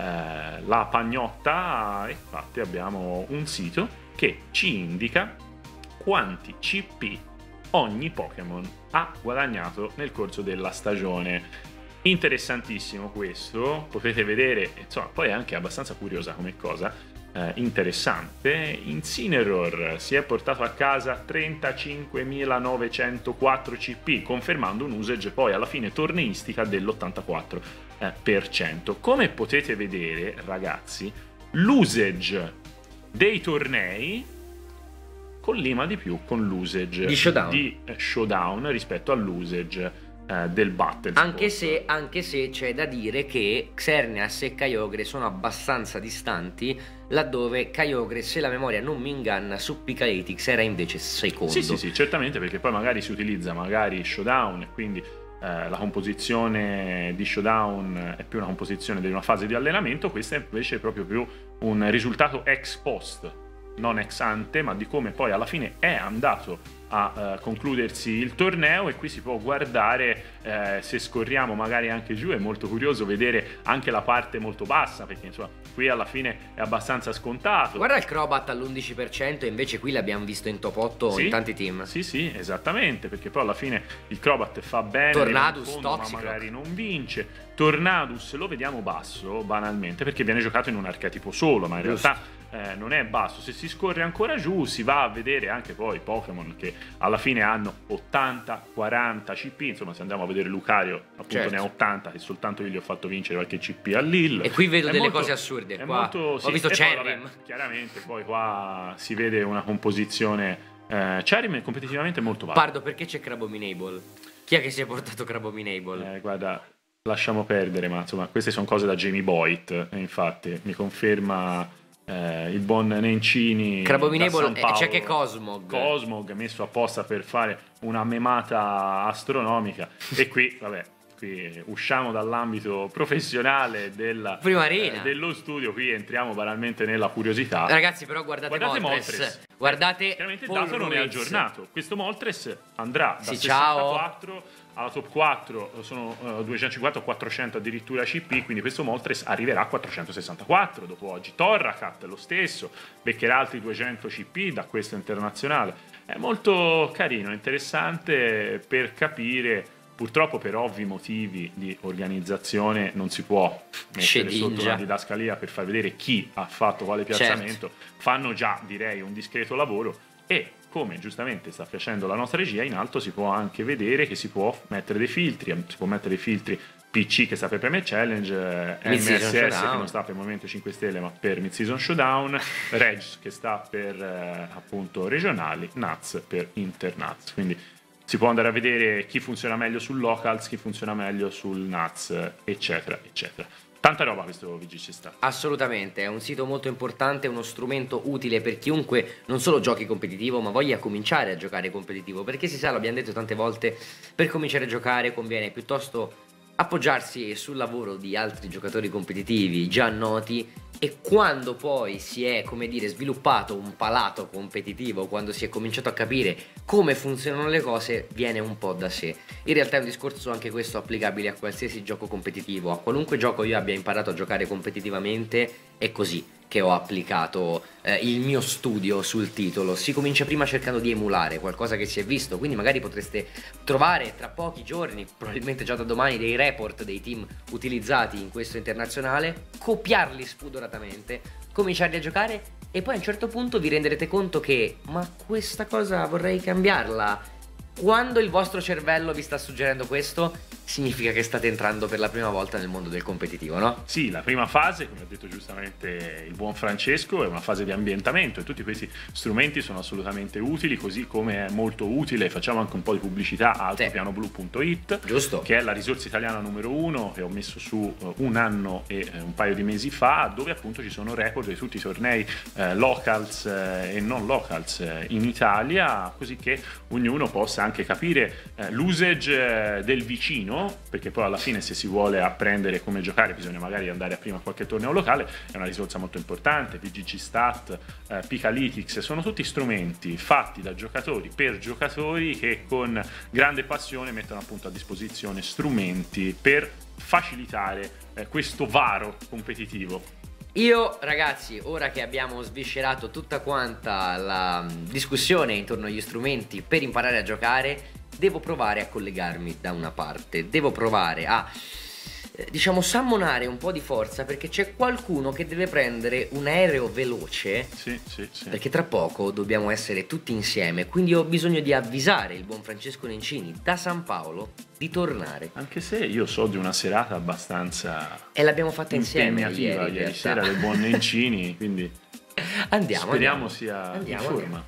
Speaker 2: la pagnotta. Infatti abbiamo un sito che ci indica quanti CP ogni Pokémon ha guadagnato nel corso della stagione. Interessantissimo questo, potete vedere, insomma, poi è anche abbastanza curiosa come cosa, eh, interessante. Incineroar si è portato a casa 35.904 CP, confermando un usage poi alla fine torneistica dell'84%. eh. Come potete vedere, ragazzi, l'usage dei tornei collima di più con l'usage
Speaker 1: Di Showdown.
Speaker 2: di, eh, Showdown rispetto all'usage eh, del Battle
Speaker 1: Anche se, anche se c'è da dire che Xerneas e Kyogre sono abbastanza distanti, laddove Kyogre, se la memoria non mi inganna, su Picalytics era invece secondo.
Speaker 2: Sì, sì, sì, certamente perché poi magari si utilizza magari Showdown e quindi eh, la composizione di Showdown è più una composizione di una fase di allenamento, questa invece è proprio più un risultato ex post, non ex ante, ma di come poi alla fine è andato a eh, concludersi il torneo e qui si può guardare eh, se scorriamo magari anche giù è molto curioso vedere anche la parte molto bassa perché insomma qui alla fine è abbastanza scontato
Speaker 1: Guarda il Crobat all'11% e invece qui l'abbiamo visto in top 8
Speaker 2: Sì.
Speaker 1: in tanti team.
Speaker 2: Sì, sì, esattamente, perché poi alla fine il Crobat fa bene,
Speaker 1: Tornadus,
Speaker 2: fondo, ma magari non vince. Tornadus lo vediamo basso, banalmente, perché viene giocato in un archetipo solo, ma in
Speaker 1: Giusto.
Speaker 2: realtà eh, non è basso. Se si scorre ancora giù, si va a vedere anche poi Pokémon che alla fine hanno 80, 40 CP. Insomma, se andiamo a vedere Lucario, appunto
Speaker 1: Certo.
Speaker 2: ne ha 80, che soltanto io gli ho fatto vincere qualche CP a Lille.
Speaker 1: E qui vedo
Speaker 2: È
Speaker 1: delle
Speaker 2: molto-
Speaker 1: cose assurde. Qua
Speaker 2: molto,
Speaker 1: ho
Speaker 2: sì,
Speaker 1: visto
Speaker 2: e poi,
Speaker 1: Cherrim.
Speaker 2: chiaramente, poi qua si vede una composizione. Eh, Cherrim è competitivamente molto valida.
Speaker 1: Pardo, perché c'è Crabominable? Chi è che si è portato Crabominable?
Speaker 2: Eh, guarda, lasciamo perdere, ma insomma, queste sono cose da Jamie Boyd. E infatti, mi conferma eh, il buon Nencini.
Speaker 1: Crabominable
Speaker 2: da San
Speaker 1: e
Speaker 2: Paolo.
Speaker 1: c'è che Cosmog.
Speaker 2: Cosmog messo apposta per fare una memata astronomica. e qui, vabbè. Qui usciamo dall'ambito professionale della,
Speaker 1: Prima
Speaker 2: eh, dello studio, qui entriamo banalmente nella curiosità.
Speaker 1: Ragazzi, però guardate,
Speaker 2: Guardate
Speaker 1: Moltres.
Speaker 2: Moltres.
Speaker 1: Guardate
Speaker 2: Chiaramente il
Speaker 1: Paul
Speaker 2: dato non è
Speaker 1: Ruiz.
Speaker 2: aggiornato. Questo Moltres andrà da
Speaker 1: Sì, ciao.
Speaker 2: 64 alla top 4, sono eh, 250 o 400 addirittura CP, quindi questo Moltres arriverà a 464 dopo oggi. Torracat lo stesso, beccherà altri 200 CP da questo internazionale. È molto carino, interessante per capire. Purtroppo per ovvi motivi di organizzazione non si può mettere
Speaker 1: Scediggia.
Speaker 2: sotto una didascalia per far vedere chi ha fatto quale
Speaker 1: Certo.
Speaker 2: piazzamento fanno già direi un discreto lavoro e come giustamente sta facendo la nostra regia in alto si può anche vedere che si può mettere dei filtri si può mettere dei filtri PC che sta per Premier Challenge eh, MSS che non sta per Movimento 5 Stelle ma per Mid-Season Showdown Regs che sta per eh, appunto regionali Nuts per Internats. Quindi si può andare a vedere chi funziona meglio sul Locals chi funziona meglio sul Nuts eccetera eccetera tanta roba questo VGC sta.
Speaker 1: Assolutamente, è un sito molto importante, uno strumento utile per chiunque non solo giochi competitivo, ma voglia cominciare a giocare competitivo, perché si sa, l'abbiamo detto tante volte, per cominciare a giocare conviene piuttosto appoggiarsi sul lavoro di altri giocatori competitivi già noti e quando poi si è, come dire, sviluppato un palato competitivo, quando si è cominciato a capire come funzionano le cose, viene un po' da sé. In realtà è un discorso anche questo applicabile a qualsiasi gioco competitivo, a qualunque gioco io abbia imparato a giocare competitivamente, è così che ho applicato eh, il mio studio sul titolo. Si comincia prima cercando di emulare qualcosa che si è visto, quindi magari potreste trovare tra pochi giorni, probabilmente già da domani, dei report dei team utilizzati in questo internazionale, copiarli spudoratamente, cominciarli a giocare e poi a un certo punto vi renderete conto che ma questa cosa vorrei cambiarla. Quando il vostro cervello vi sta suggerendo questo, significa che state entrando per la prima volta nel mondo del competitivo, no?
Speaker 2: Sì, la prima fase, come ha detto giustamente il buon Francesco, è una fase di ambientamento e tutti questi strumenti sono assolutamente utili, così come è molto utile, facciamo anche un po' di pubblicità a altopianoblu.it,
Speaker 1: Giusto.
Speaker 2: che è la risorsa italiana numero uno che ho messo su eh, un anno e eh, un paio di mesi fa, dove appunto ci sono record di tutti i tornei eh, locals eh, e non locals eh, in Italia, così che ognuno possa anche capire l'usage del vicino, perché poi alla fine se si vuole apprendere come giocare bisogna magari andare prima a qualche torneo locale, è una risorsa molto importante, PGG Stat, eh, Picalytics, sono tutti strumenti fatti da giocatori per giocatori che con grande passione mettono appunto a disposizione strumenti per facilitare eh, questo varo competitivo.
Speaker 1: Io ragazzi, ora che abbiamo sviscerato tutta quanta la mm, discussione intorno agli strumenti per imparare a giocare, devo provare a collegarmi da una parte, devo provare a eh, diciamo sammonare un po' di forza perché c'è qualcuno che deve prendere un aereo veloce
Speaker 2: Sì, sì, sì.
Speaker 1: perché tra poco dobbiamo essere tutti insieme, quindi ho bisogno di avvisare il buon Francesco Nencini da San Paolo di tornare.
Speaker 2: Anche se io so di una serata abbastanza
Speaker 1: E l'abbiamo fatta insieme
Speaker 2: impegnativa
Speaker 1: ieri, in
Speaker 2: ieri,
Speaker 1: realtà.
Speaker 2: sera del buon Nencini, quindi
Speaker 1: Andiamo,
Speaker 2: speriamo
Speaker 1: andiamo.
Speaker 2: sia
Speaker 1: Andiamo,
Speaker 2: in forma.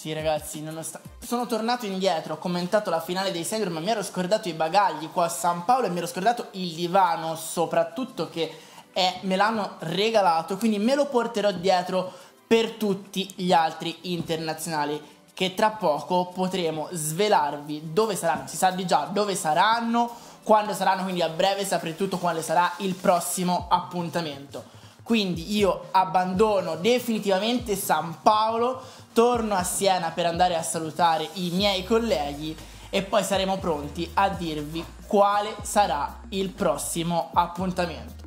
Speaker 7: Sì, ragazzi, nonostante... sono tornato indietro, ho commentato la finale dei senior, ma mi ero scordato i bagagli qua a San Paolo e mi ero scordato il divano, soprattutto che è- me l'hanno regalato, quindi me lo porterò dietro per tutti gli altri internazionali che tra poco potremo svelarvi dove saranno, si sa di già dove saranno, quando saranno, quindi a breve saprete tutto quale sarà il prossimo appuntamento. Quindi io abbandono definitivamente San Paolo, torno a Siena per andare a salutare i miei colleghi e poi saremo pronti a dirvi quale sarà il prossimo appuntamento.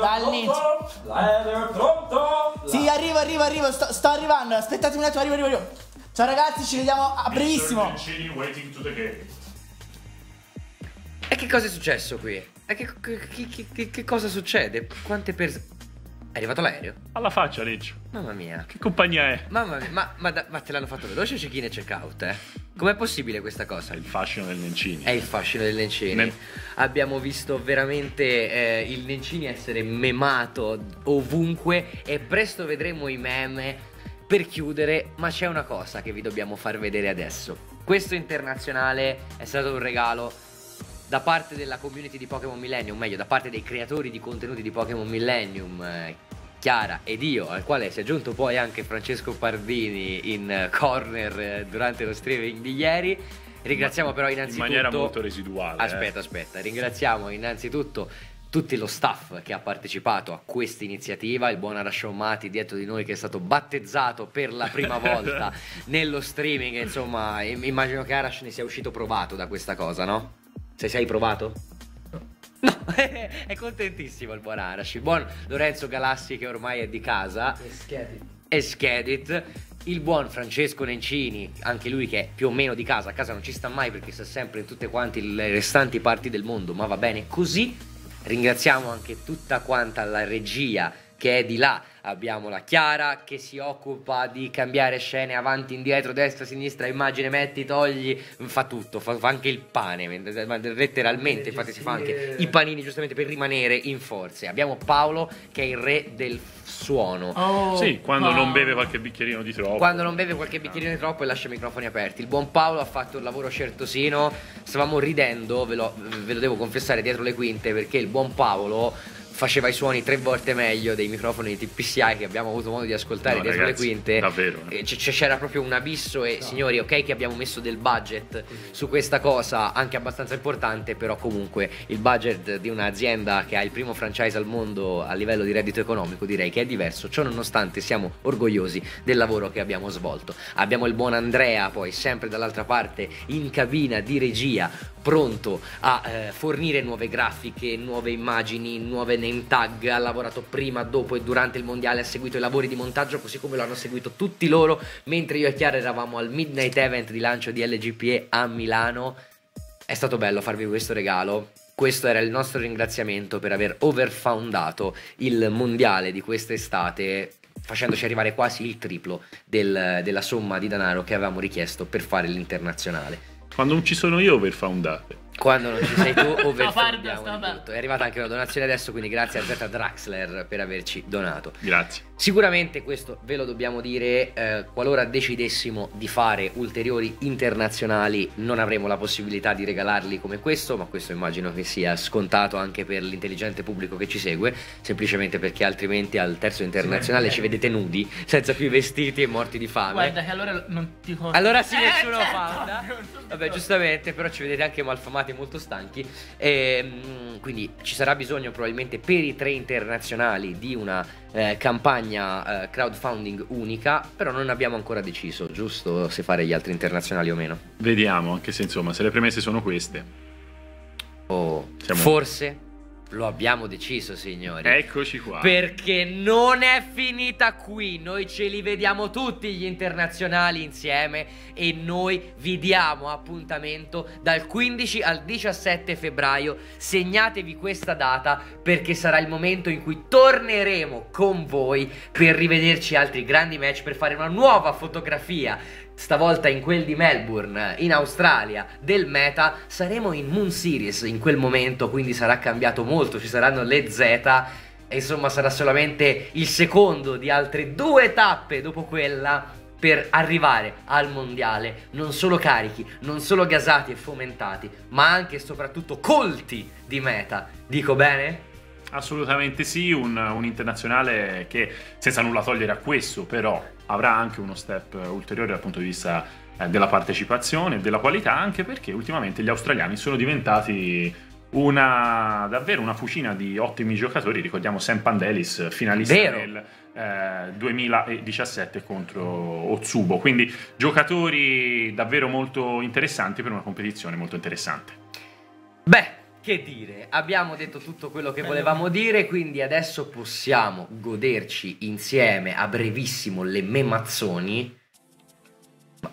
Speaker 7: Dall'inizio. Sì, arrivo, arrivo, arrivo, sto, sto arrivando, aspettate un attimo, arrivo, arrivo, arrivo. Ciao ragazzi, ci vediamo a brevissimo.
Speaker 1: E che cosa è successo qui? E che, che- che- che- che cosa succede? Quante persone... È arrivato l'aereo?
Speaker 2: Alla faccia, Leccio.
Speaker 1: Mamma mia.
Speaker 2: Che compagnia è?
Speaker 1: Mamma mia, ma, ma da- ma te l'hanno fatto veloce check-in e check-out, eh? Com'è possibile questa cosa?
Speaker 2: È il fascino del Nencini.
Speaker 1: È il fascino del Nencini.
Speaker 2: Nel-
Speaker 1: Abbiamo visto veramente eh, il Nencini essere memato ovunque e presto vedremo i meme per chiudere, ma c'è una cosa che vi dobbiamo far vedere adesso. Questo internazionale è stato un regalo da parte della community di Pokémon Millennium, meglio da parte dei creatori di contenuti di Pokémon Millennium, eh, Chiara ed io, al quale si è aggiunto poi anche Francesco Pardini in eh, corner eh, durante lo streaming di ieri. Ringraziamo però
Speaker 2: In
Speaker 1: innanzitutto...
Speaker 2: maniera molto residuale. eh.
Speaker 1: Aspetta, aspetta, ringraziamo innanzitutto tutto lo staff che ha partecipato a questa iniziativa, il buon Arasciomati dietro di noi che è stato battezzato per la prima volta nello streaming, insomma, im- immagino che Arash ne sia uscito provato da questa cosa, no? Se sei provato? No, è contentissimo il buon Arash, il buon Lorenzo Galassi che ormai è di casa. E Skedit, il buon Francesco Nencini, anche lui che è più o meno di casa, a casa non ci sta mai perché sta sempre in tutte quante le restanti parti del mondo, ma va bene così. Ringraziamo anche tutta quanta la regia che è di là. Abbiamo la Chiara che si occupa di cambiare scene avanti, indietro, destra, sinistra, immagine, metti, togli, fa tutto, fa, fa anche il pane, ma letteralmente, infatti si fa anche i panini giustamente per rimanere in forze. Abbiamo Paolo che è il re del suono.
Speaker 7: Oh,
Speaker 2: Sì, quando
Speaker 7: Paolo.
Speaker 2: non beve qualche bicchierino di troppo.
Speaker 1: Quando non beve qualche bicchierino di troppo e lascia i microfoni aperti. Il buon Paolo ha fatto il lavoro certosino. Stavamo ridendo, ve lo, ve lo devo confessare dietro le quinte, perché il buon Paolo faceva i suoni tre volte meglio dei microfoni di TPCI che abbiamo avuto modo di ascoltare
Speaker 2: No,
Speaker 1: dietro
Speaker 2: ragazzi,
Speaker 1: le quinte.
Speaker 2: davvero, eh.
Speaker 1: C- c'era proprio un abisso e signori, ok che abbiamo messo del budget su questa cosa anche abbastanza importante, però comunque il budget di un'azienda che ha il primo franchise al mondo a livello di reddito economico direi che è diverso. Ciò nonostante siamo orgogliosi del lavoro che abbiamo svolto. Abbiamo il buon Andrea poi sempre dall'altra parte in cabina di regia pronto a eh, fornire nuove grafiche, nuove immagini, nuove name tag, ha lavorato prima, dopo e durante il mondiale, ha seguito i lavori di montaggio così come lo hanno seguito tutti loro, mentre io e Chiara eravamo al Midnight Event di lancio di LGPE a Milano. È stato bello farvi questo regalo. Questo era il nostro ringraziamento per aver overfoundato il mondiale di quest'estate, facendoci arrivare quasi il triplo del- della somma di denaro che avevamo richiesto per fare l'internazionale.
Speaker 2: Quando non ci sono io, overfoundate.
Speaker 1: Quando non ci sei tu,
Speaker 7: aperto.
Speaker 1: tutto. È arrivata anche una donazione adesso, quindi grazie a Zeta Draxler per averci donato.
Speaker 2: Grazie.
Speaker 1: Sicuramente questo ve lo dobbiamo dire, eh, qualora decidessimo di fare ulteriori internazionali non avremo la possibilità di regalarli come questo, ma questo immagino che sia scontato anche per l'intelligente pubblico che ci segue, semplicemente perché altrimenti al terzo internazionale ci vedete nudi, senza più vestiti e morti di fame.
Speaker 7: Guarda che allora non ti conto.
Speaker 1: Allora sì,
Speaker 7: Eh,
Speaker 1: nessuno
Speaker 7: certo.
Speaker 1: fa. Vabbè, giustamente, però ci vedete anche malfamati e molto stanchi. Ehm, quindi ci sarà bisogno probabilmente per i tre internazionali di una eh, campagna eh, crowdfunding unica, però non abbiamo ancora deciso, giusto, se fare gli altri internazionali o meno.
Speaker 2: Vediamo, anche se insomma, se le premesse sono queste.
Speaker 1: O
Speaker 2: Siamo-
Speaker 1: forse lo abbiamo deciso, signori.
Speaker 2: Eccoci qua.
Speaker 1: Perché non è finita qui, noi ce li vediamo tutti gli internazionali insieme e noi vi diamo appuntamento dal 15 al 17 febbraio. Segnatevi questa data perché sarà il momento in cui torneremo con voi per rivederci altri grandi match, per fare una nuova fotografia. Stavolta in quel di Melbourne, in Australia, del meta, saremo in Moon Series in quel momento, quindi sarà cambiato molto, ci saranno le Z insomma sarà solamente il secondo di altre due tappe dopo quella per arrivare al mondiale non solo carichi, non solo gasati e fomentati, ma anche e soprattutto colti di meta. Dico bene?
Speaker 2: Assolutamente sì, un, un internazionale che senza nulla togliere a questo, però avrà anche uno step ulteriore dal punto di vista eh, della partecipazione e della qualità, anche perché ultimamente gli australiani sono diventati una davvero una fucina di ottimi giocatori. Ricordiamo Sam Pandelis, finalista
Speaker 1: Vero.
Speaker 2: nel eh, 2017 contro Otsubo. Quindi giocatori davvero molto interessanti per una competizione molto interessante.
Speaker 1: Beh, che dire, abbiamo detto tutto quello che volevamo dire, quindi adesso possiamo goderci insieme a brevissimo le memazzoni. Ma-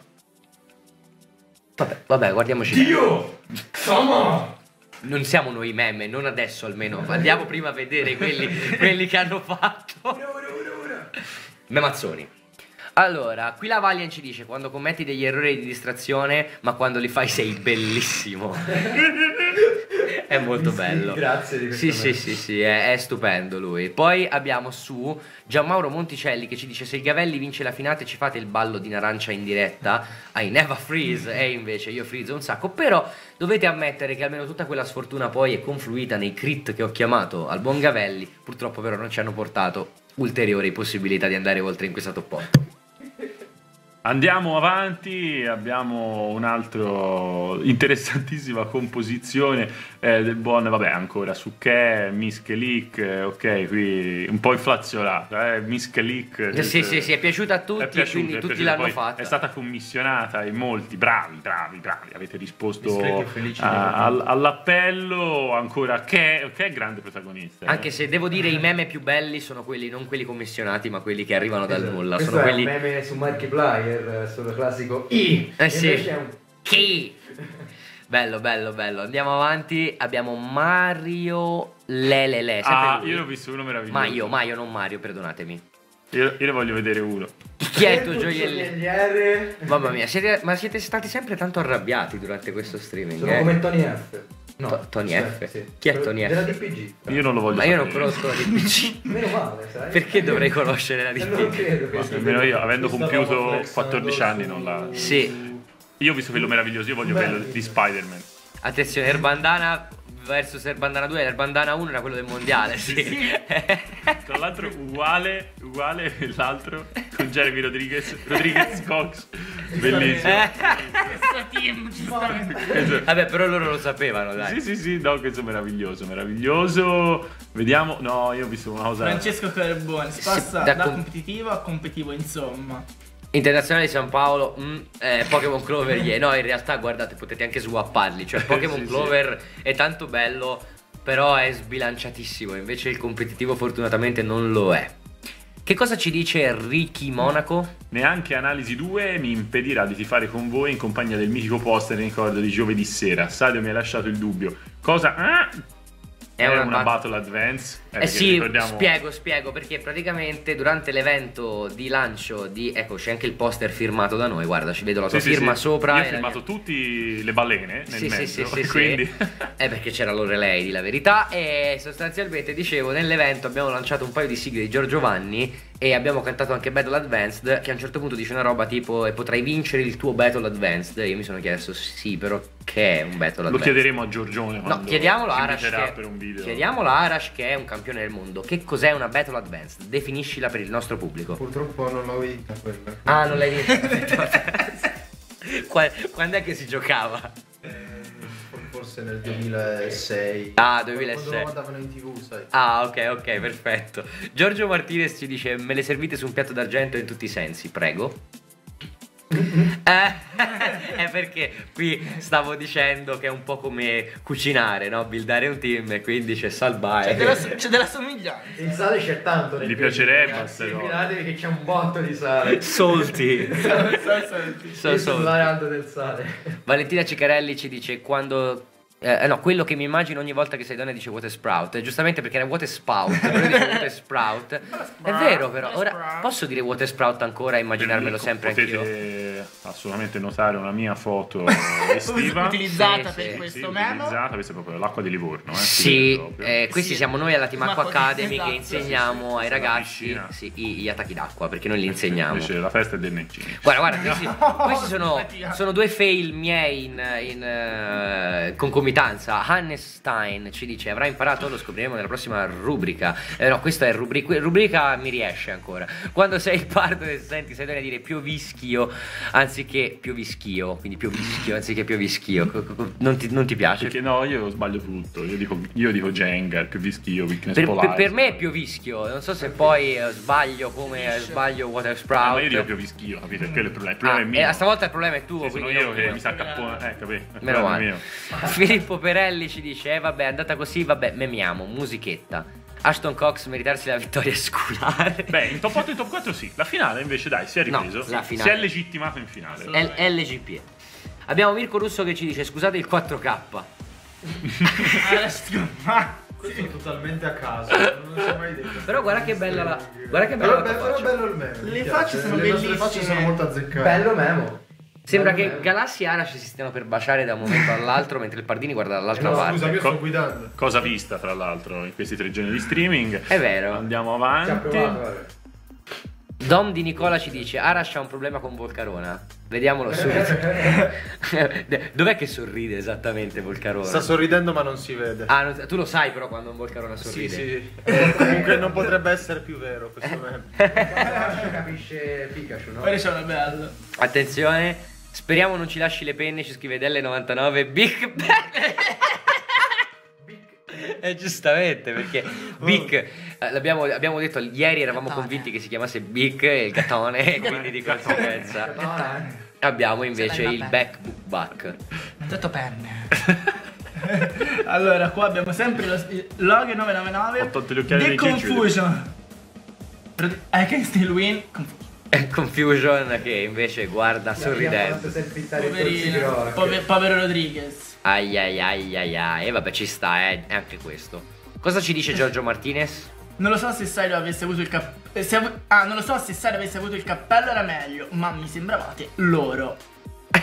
Speaker 1: Vabbè, vabbè, guardiamoci. Dio! Non siamo noi meme, non adesso almeno. Andiamo prima a vedere quelli, quelli che hanno fatto. Memazzoni. Allora, qui la Valiant ci dice quando commetti degli errori di distrazione, ma quando li fai sei bellissimo. è molto bello.
Speaker 4: Grazie di questo
Speaker 1: Sì, sì, sì, sì, è, è stupendo lui. Poi abbiamo su Gianmauro Monticelli che ci dice se il Gavelli vince la finale ci fate il ballo di Narancia in diretta. I never freeze. E invece io freeze un sacco. Però dovete ammettere che almeno tutta quella sfortuna poi è confluita nei crit che ho chiamato al buon Gavelli. Purtroppo però non ci hanno portato ulteriori possibilità di andare oltre in questa top 8.
Speaker 2: Andiamo avanti, abbiamo un'altra interessantissima composizione eh, del buon, vabbè, ancora su che, Miskelik, eh, ok, qui un po' inflazionata, eh, Miskelik.
Speaker 1: Eh, sì, sì, sì, è piaciuta a tutti,
Speaker 2: piaciuta,
Speaker 1: quindi tutti
Speaker 2: piaciuta,
Speaker 1: l'hanno fatta.
Speaker 2: È stata commissionata e molti, bravi, bravi, bravi, avete risposto a- al- all'appello, ancora che, che è grande protagonista. eh.
Speaker 1: Anche se devo dire i meme più belli sono quelli, non quelli commissionati, ma quelli che arrivano dal nulla.
Speaker 3: Questo
Speaker 1: Sono quelli.
Speaker 3: meme su Markiplier, eh, sul classico I.
Speaker 1: Eh sì. Chi? Bello, bello, bello. Andiamo avanti. Abbiamo Mario Lelele.
Speaker 2: Ah,
Speaker 1: lui.
Speaker 2: io ne ho visto uno meraviglioso.
Speaker 1: Maio, Maio, non Mario, perdonatemi.
Speaker 2: Io, io ne voglio vedere uno.
Speaker 1: Chi è il tuo gioielliere?
Speaker 3: gioielliere.
Speaker 1: Mamma mia, siete- ma siete stati sempre tanto arrabbiati durante questo streaming.
Speaker 3: Sono
Speaker 1: eh?
Speaker 3: come Tony F.
Speaker 1: To- Tony
Speaker 3: Cioè,
Speaker 1: F.
Speaker 3: sì.
Speaker 1: Chi è Tony
Speaker 3: Della
Speaker 1: F?
Speaker 3: DPG.
Speaker 2: Io non lo voglio
Speaker 1: Ma io non
Speaker 2: sapere.
Speaker 1: conosco la DPG.
Speaker 3: Meno male, sai?
Speaker 1: Perché dovrei conoscere la
Speaker 3: Eh, Non
Speaker 1: DPG?
Speaker 3: credo che
Speaker 2: Ma
Speaker 3: sia-
Speaker 2: nemmeno io, avendo compiuto
Speaker 4: roba flex
Speaker 2: 14
Speaker 4: andò
Speaker 2: anni, non la.
Speaker 1: Sì.
Speaker 2: Io ho visto quello meraviglioso, io voglio quello di Spider-Man.
Speaker 1: Attenzione, Erbandana versus Air Bandana 2, Air Bandana 1 era quello del mondiale, sì.
Speaker 2: Tra l'altro uguale, uguale l'altro con Jeremy Rodriguez, Rodriguez Cox. Bellissimo.
Speaker 1: Eh.
Speaker 7: Questo team, giustamente.
Speaker 1: Vabbè, però loro lo sapevano, dai.
Speaker 2: Sì, sì, sì, no, questo è meraviglioso, meraviglioso. Vediamo, no, io ho visto una cosa...
Speaker 7: Francesco Carbone si passa
Speaker 1: da
Speaker 7: da,
Speaker 1: com-
Speaker 7: competitivo a competitivo, insomma.
Speaker 1: Internazionale di San Paolo, mm, eh, Pokémon Clover, yeah. no, in realtà guardate, potete anche swapparli, cioè Pokémon
Speaker 2: Sì, sì.
Speaker 1: Clover è tanto bello, però è sbilanciatissimo, invece il competitivo fortunatamente non lo è. Che cosa ci dice Ricky Monaco?
Speaker 2: Neanche Analisi 2 mi impedirà di tifare con voi in compagnia del mitico poster in ricordo di giovedì sera. Sadio mi ha lasciato il dubbio. Cosa? Ah! È, una,
Speaker 1: bat-
Speaker 2: Battle Advance?
Speaker 1: Eh
Speaker 2: perché
Speaker 1: sì,
Speaker 2: ricordiamo-
Speaker 1: spiego, spiego, perché praticamente durante l'evento di lancio di... Ecco, c'è anche il poster firmato da noi, guarda, ci vedo la tua
Speaker 2: Sì, sì,
Speaker 1: firma
Speaker 2: sì.
Speaker 1: sopra.
Speaker 2: Io ho firmato tutti le balene nel
Speaker 1: Sì, sì,
Speaker 2: mezzo.
Speaker 1: sì, sì, sì.
Speaker 2: quindi...
Speaker 1: Eh perché c'era Lorelei di la verità e sostanzialmente dicevo nell'evento abbiamo lanciato un paio di sigle di Giorgio Vanni e abbiamo cantato anche Battle Advanced che a un certo punto dice una roba tipo e potrai vincere il tuo Battle Advanced e io mi sono chiesto sì però che è un Battle
Speaker 2: Lo
Speaker 1: Advanced?
Speaker 2: chiederemo a Giorgione
Speaker 1: No, chiediamolo a Arash che,
Speaker 2: per un video.
Speaker 1: chiediamolo a Arash che è un campione del mondo. Che cos'è una Battle Advanced? Definiscila per il nostro pubblico.
Speaker 4: Purtroppo non l'ho vinta quella.
Speaker 1: Ah, non l'hai vista. Qua- Quando è che si giocava?
Speaker 4: Forse nel 2006.
Speaker 1: Ah,
Speaker 4: Quando
Speaker 1: 2006.
Speaker 4: lo mandavano in tv, sai.
Speaker 1: Ah, ok, ok, perfetto. Giorgio Martinez ci dice: Me le servite su un piatto d'argento in tutti i sensi, prego. Eh, è perché qui stavo dicendo che è un po' come cucinare, no? Buildare un team e quindi c'è salvare.
Speaker 7: C'è della, c'è della somiglianza.
Speaker 4: Il sale c'è tanto.
Speaker 2: Gli piacerebbe,
Speaker 4: ragazzi,
Speaker 2: però.
Speaker 4: Immaginatevi che c'è un botto di sale.
Speaker 1: Solti. So- so-
Speaker 4: sul variante del sale.
Speaker 1: Valentina Cicarelli ci dice quando. Eh, no, quello che mi immagino ogni volta che sei donna dice water sprout. eh, Giustamente perché era water spout. Però dice water sprout. È vero, però. Ora posso dire water sprout ancora e immaginarmelo sempre
Speaker 2: Potete
Speaker 1: anch'io.
Speaker 2: assolutamente notare una mia foto estiva.
Speaker 7: Utilizzata
Speaker 1: Sì,
Speaker 7: per
Speaker 1: sì,
Speaker 7: questo
Speaker 2: Sì,
Speaker 7: memo.
Speaker 2: utilizzata, questa è proprio l'acqua di Livorno. Eh, si
Speaker 1: Sì, eh, questi
Speaker 7: Sì.
Speaker 1: siamo noi alla Team Acqua
Speaker 7: Ma-
Speaker 1: Academy
Speaker 7: esatto,
Speaker 1: che
Speaker 7: sì,
Speaker 1: insegniamo ai ragazzi
Speaker 2: piscina.
Speaker 1: sì, i- gli attacchi d'acqua perché noi li insegniamo.
Speaker 2: Invece la festa è del Nencini.
Speaker 1: Guarda, guarda, questi, questi sono,
Speaker 7: Simpatia.
Speaker 1: sono due fail miei in, in, eh, concomitanza. Hannes Stein ci dice: Avrà imparato, lo scopriremo nella prossima rubrica. Eh, no, questa è rubrica. Rubrica mi riesce ancora. Quando sei il parto e senti, sei a dire piovischio anziché piovischio. Quindi piovischio anziché piovischio. Non ti, non ti piace?
Speaker 2: Perché no, io sbaglio tutto. Io dico, io dico Jengar, più vischio, weakness
Speaker 1: Per, per-
Speaker 2: polare.
Speaker 1: per me è piovischio, non so se poi eh, sbaglio come eh, sbaglio Water
Speaker 2: Ah,
Speaker 1: Sprout.
Speaker 2: ma io dico più vischio, capito? Quello è il problema. Il problema
Speaker 1: Ah,
Speaker 2: è mio.
Speaker 1: e a stavolta il problema è tuo,
Speaker 2: Sì, sono
Speaker 1: quindi
Speaker 2: io che mi sa cappone. Eh, capito?
Speaker 1: Meno male.
Speaker 2: mio.
Speaker 1: Filippo Perelli ci dice: Eh, vabbè, è andata così, vabbè, memiamo, musichetta. Ashton Cox meritarsi la vittoria scolare.
Speaker 2: Beh, in top 8 e in top 4 sì. La finale invece dai, si è
Speaker 1: No,
Speaker 2: ripreso.
Speaker 1: la finale-
Speaker 2: Si è legittimato in finale.
Speaker 1: L- LGP. Abbiamo Mirko Russo che ci dice: Scusate il 4K.
Speaker 4: Questo è totalmente a caso. Non si è mai detto.
Speaker 1: Però guarda che bella la. Guarda che bella
Speaker 4: Però,
Speaker 1: la
Speaker 4: però
Speaker 1: faccia.
Speaker 4: bello il meme.
Speaker 7: Le facce sono
Speaker 4: Le
Speaker 7: bellissime.
Speaker 4: facce sono molto azzeccate.
Speaker 3: Bello memo.
Speaker 1: Sembra che
Speaker 3: meme.
Speaker 1: Galassi e Arash si stiano per baciare da un momento all'altro mentre il Pardini guarda dall'altra
Speaker 4: No,
Speaker 1: parte.
Speaker 4: scusa, io
Speaker 2: Co-
Speaker 4: sto guidando.
Speaker 2: Cosa vista, tra l'altro, in questi tre giorni di streaming.
Speaker 1: È vero.
Speaker 2: Andiamo avanti.
Speaker 3: provato.
Speaker 1: Dom di Nicola ci dice: Arash ha un problema con Volcarona. Vediamolo subito. Dov'è che sorride esattamente Volcarona?
Speaker 4: Sta sorridendo ma non si vede.
Speaker 1: Ah, non- tu lo sai però quando un Volcarona
Speaker 4: sì,
Speaker 1: sorride.
Speaker 4: sì. Eh, comunque non potrebbe essere più vero questo meme.
Speaker 3: Arash capisce Pikachu, no?
Speaker 7: Poi c'è una bella.
Speaker 1: Attenzione, speriamo non ci lasci le penne, ci scrive Delle99 Big Bang. Eh, giustamente perché Big eh, l'abbiamo, abbiamo detto ieri eravamo
Speaker 7: Gattone.
Speaker 1: convinti che si chiamasse Big il gattone e quindi di conseguenza abbiamo invece il
Speaker 7: vabbè.
Speaker 1: back book back
Speaker 7: Ho detto penne. allora, qua abbiamo sempre lo log 999.
Speaker 2: Ho tolto gli occhiali
Speaker 7: The. Confusion. I can still win. Confusion.
Speaker 1: E Confusion che invece guarda sorridendo
Speaker 7: Poverino.
Speaker 3: rock.
Speaker 7: Pove- povero Rodriguez.
Speaker 1: ai ai ai ai ai e vabbè ci sta eh, è anche questo cosa ci dice Giorgio Martinez?
Speaker 7: Non lo so se Sairo avesse avuto il cappello. Ah, non lo so se Sairo avesse avuto il cappello era meglio, ma mi sembravate loro.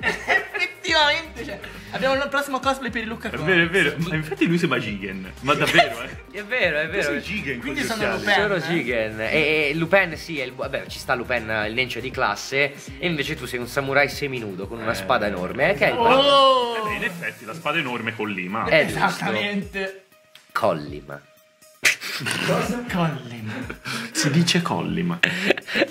Speaker 7: Effettivamente, cioè, Abbiamo il prossimo cosplay per il Luca
Speaker 2: È vero, è vero. Ma infatti lui sembra Jigen. Ma davvero, eh?
Speaker 1: È vero, è vero.
Speaker 2: Tu sei Jigen
Speaker 7: Quindi
Speaker 2: con gli
Speaker 7: sono
Speaker 2: occhiali.
Speaker 7: Lupin.
Speaker 1: Sono
Speaker 7: eh?
Speaker 1: Jigen e, e Lupin sì, è il, vabbè, ci sta Lupin, il nencio di classe e invece tu sei un samurai seminudo con una
Speaker 2: Eh.
Speaker 1: spada enorme, eh, che è il
Speaker 7: Oh!
Speaker 2: Eh beh, in effetti la spada enorme con Lima.
Speaker 1: È giusto.
Speaker 7: Esattamente.
Speaker 1: Collima.
Speaker 7: Colin.
Speaker 2: Si dice Collima.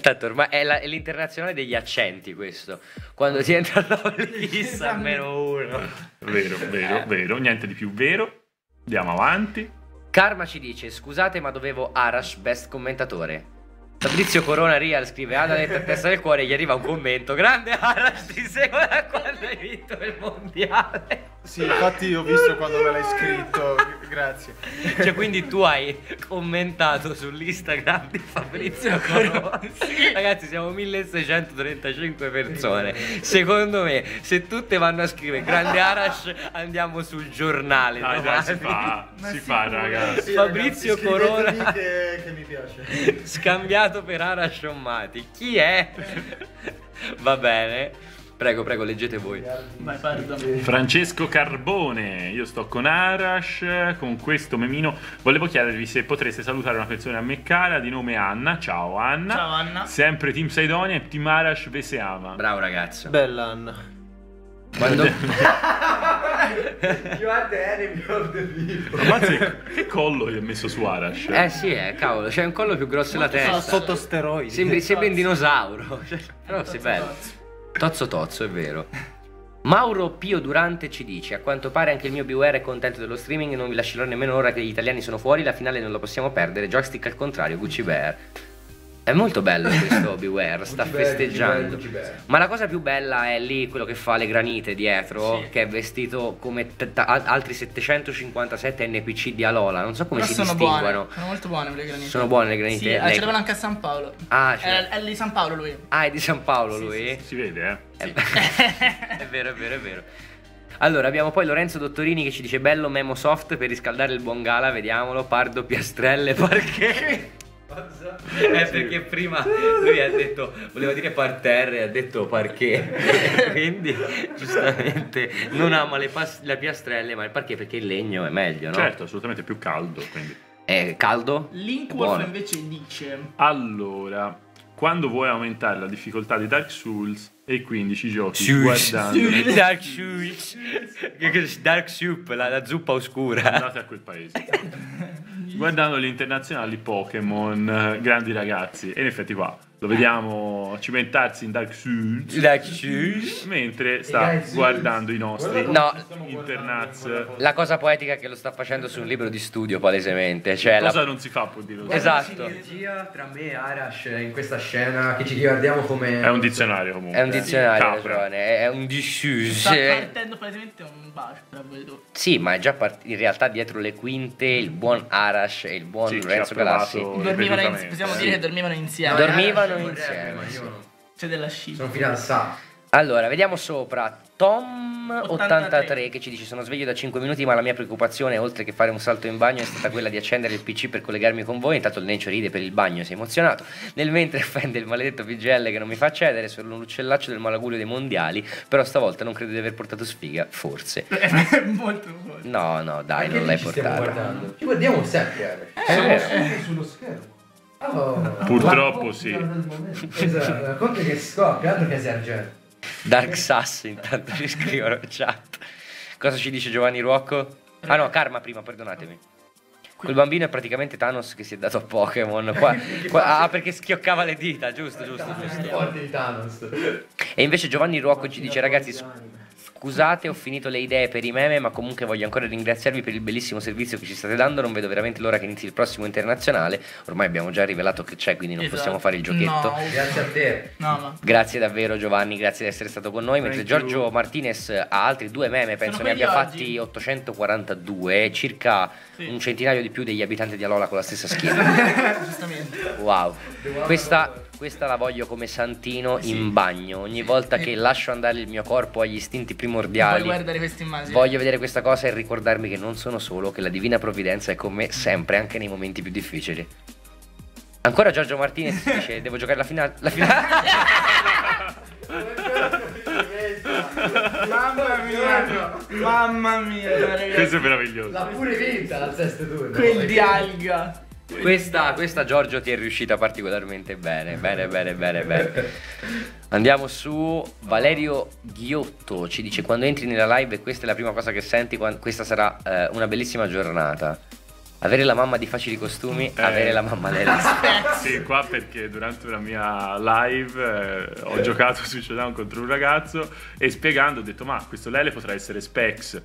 Speaker 1: Tanto ormai è, la- è l'internazionale degli accenti questo. Quando ti entra la lista almeno uno.
Speaker 2: Vero, vero, vero. Niente di più vero. Andiamo avanti.
Speaker 1: Karma ci dice: Scusate, ma dovevo Arash best commentatore. Fabrizio Corona Real scrive Adalet a testa del cuore, gli arriva un commento. Grande Arash, ti seguo da quando hai vinto il mondiale.
Speaker 4: Sì, infatti ho visto quando me l'hai scritto, grazie.
Speaker 1: Cioè, quindi tu hai commentato sull'Instagram di Fabrizio Corona. Ragazzi, siamo 1635 persone. Secondo me, se tutte vanno a scrivere Grande Arash, andiamo sul giornale.
Speaker 2: Dai, dai, si fa, si fa, ragazzi.
Speaker 1: Fabrizio Corona
Speaker 4: che, che mi piace.
Speaker 1: Scambiato per Arash Ommati. Chi è? Va bene. Prego, prego, leggete voi.
Speaker 7: Vai.
Speaker 2: Francesco Carbone, io sto con Arash, con questo memino. Volevo chiedervi se potreste salutare una persona a me cara di nome Anna. Ciao Anna.
Speaker 7: Ciao, Anna.
Speaker 2: Sempre Team Saidonia e Team Arash ve se ama.
Speaker 1: Bravo ragazzo.
Speaker 4: Bella Anna.
Speaker 1: Quando...
Speaker 3: You are the enemy of the people.
Speaker 2: Ammazza che collo gli ha messo su Arash.
Speaker 1: Eh sì, eh, cavolo, c'è un collo più grosso della testa.
Speaker 4: sotto steroidi.
Speaker 1: Sembri, sembri un dinosauro. Cioè, Però sei bello. Tozzo tozzo, è vero. Mauro Pio Durante ci dice: A quanto pare anche il mio BWR è contento dello streaming e non vi lascerò nemmeno ora che gli italiani sono fuori. La finale non la possiamo perdere. Joystick al contrario, Gucci Bear. È molto bello questo Beware, sta
Speaker 3: Gucci
Speaker 1: festeggiando.
Speaker 3: Gucci Bear, Gucci Bear.
Speaker 1: Ma la cosa più bella è lì quello che fa le granite dietro,
Speaker 7: Sì.
Speaker 1: che è vestito come t- t- al- altri 757 NPC di Alola. Non so come
Speaker 7: Però
Speaker 1: si
Speaker 7: sono
Speaker 1: distinguono.
Speaker 7: buone. Sono molto buone quelle granite.
Speaker 1: Sono buone le granite?
Speaker 7: Sì, eh,
Speaker 1: Lei-
Speaker 7: ce l'avevano anche a San Paolo.
Speaker 1: Ah, cioè-
Speaker 7: È, è di San Paolo lui.
Speaker 1: Ah, è di San Paolo
Speaker 7: Sì,
Speaker 1: lui?
Speaker 2: Si vede, eh.
Speaker 1: È è vero, è vero, è vero. Allora, abbiamo poi Lorenzo Dottorini che ci dice bello memo soft per riscaldare il buon gala, vediamolo, pardo, piastrelle, perché? Eh, perché prima lui ha detto, voleva dire parterre, ha detto parquet. Quindi, giustamente, non ama le, pas- le piastrelle, ma il parquet perché il legno è meglio, no?
Speaker 2: Certo, assolutamente più caldo. Quindi.
Speaker 1: È caldo?
Speaker 7: Linkwolf invece dice
Speaker 2: Allora, quando vuoi aumentare la difficoltà di Dark Souls e quindi ci giochi
Speaker 1: Souls.
Speaker 2: guardando
Speaker 1: Dark Soup. Dark Soup, la, la zuppa oscura.
Speaker 2: andate a quel paese. guardando gli internazionali Pokémon, eh, grandi ragazzi. E in effetti qua lo vediamo cimentarsi in Dark Souls
Speaker 1: Dark Soup.
Speaker 2: mentre sta guardando i nostri
Speaker 1: No,
Speaker 2: internaz.
Speaker 1: La cosa poetica è che lo sta facendo su un libro di studio palesemente, cioè la-
Speaker 2: Cosa non si fa, può dire.
Speaker 1: Esatto.
Speaker 3: Sinergia tra me e Arash in questa scena che ci guardiamo come
Speaker 2: È un dizionario comunque.
Speaker 1: è un dizionario, ragione, è un dissus.
Speaker 7: sta partendo palesemente un bacio tra voi due.
Speaker 1: Sì, ma è già partito in realtà dietro le quinte il buon Arash e il buon
Speaker 2: Sì, ci
Speaker 1: Lorenzo
Speaker 2: provato
Speaker 1: Galassi
Speaker 7: Dormivano in-
Speaker 2: ripetutamente.
Speaker 7: possiamo
Speaker 2: Sì.
Speaker 7: dire che dormivano insieme.
Speaker 1: dormivano
Speaker 3: Arash
Speaker 1: insieme. sì.
Speaker 7: C'è della sci.
Speaker 3: Sono fidanzato.
Speaker 1: Allora, vediamo sopra Tom83
Speaker 7: 83
Speaker 1: che ci dice sono sveglio da 5 minuti ma la mia preoccupazione oltre che fare un salto in bagno è stata quella di accendere il PC per collegarmi con voi intanto il Nencio ride per il bagno si è emozionato nel mentre offende il maledetto PGL che non mi fa accedere sono un uccellaccio del malaugurio dei mondiali però stavolta non credo di aver portato sfiga forse
Speaker 7: molto molto.
Speaker 1: no no dai
Speaker 3: Perché
Speaker 1: non l'hai
Speaker 3: guardando? Ci guardiamo sempre.
Speaker 1: È vero.
Speaker 3: Siamo sullo schermo. Oh,
Speaker 2: Purtroppo sì.
Speaker 3: Esatto, conta che scoppia, altro che sergente.
Speaker 1: Dark Sass intanto ci scrivono in chat cosa ci dice Giovanni Ruocco? ah no Karma prima perdonatemi Quel bambino è praticamente Thanos che si è dato a Pokémon. Qua, qua- ah, perché schioccava le dita, giusto, giusto, giusto.
Speaker 3: Forte di Thanos.
Speaker 1: E invece Giovanni Ruocco ci dice ragazzi scusate ho finito le idee per i meme ma comunque voglio ancora ringraziarvi per il bellissimo servizio che ci state dando non vedo veramente l'ora che inizi il prossimo internazionale ormai abbiamo già rivelato che c'è quindi non
Speaker 7: Esatto.
Speaker 1: possiamo fare il giochetto
Speaker 7: No,
Speaker 3: Grazie a te.
Speaker 7: no, ma
Speaker 1: Grazie davvero Giovanni, grazie di essere stato con noi. Mentre
Speaker 3: Thank you.
Speaker 1: Giorgio Martinez ha altri due meme, penso ne abbia
Speaker 7: oggi?
Speaker 1: fatti 842, circa
Speaker 7: Sì.
Speaker 1: un centinaio di più degli abitanti di Alola con la stessa skin.
Speaker 7: giustamente.
Speaker 1: wow. Questa, questa la voglio come santino in bagno. Ogni volta che lascio andare il mio corpo agli istinti primordiali.
Speaker 7: guardare questa immagine.
Speaker 1: Voglio vedere questa cosa e ricordarmi che non sono solo, che la divina provvidenza è con me sempre, anche nei momenti più difficili. Ancora Giorgio Martinez dice: Devo giocare la finale. La finale.
Speaker 7: Mamma mia, mamma mia, ragazzi.
Speaker 2: Questo è meraviglioso.
Speaker 3: L'ha pure vinta la sesto turno.
Speaker 7: Quel di alga.
Speaker 1: Questa, questa Giorgio ti è riuscita particolarmente bene, bene, bene, bene, bene. Andiamo su Valerio Ghiotto, ci dice quando entri nella live e questa è la prima cosa che senti, questa sarà eh, una bellissima giornata. Avere la mamma di facili costumi,
Speaker 2: Eh.
Speaker 1: avere la mamma della
Speaker 2: Sì, qua perché durante una mia live eh, ho giocato su Showdown contro un ragazzo e spiegando ho detto ma questo Lele potrà essere Specs.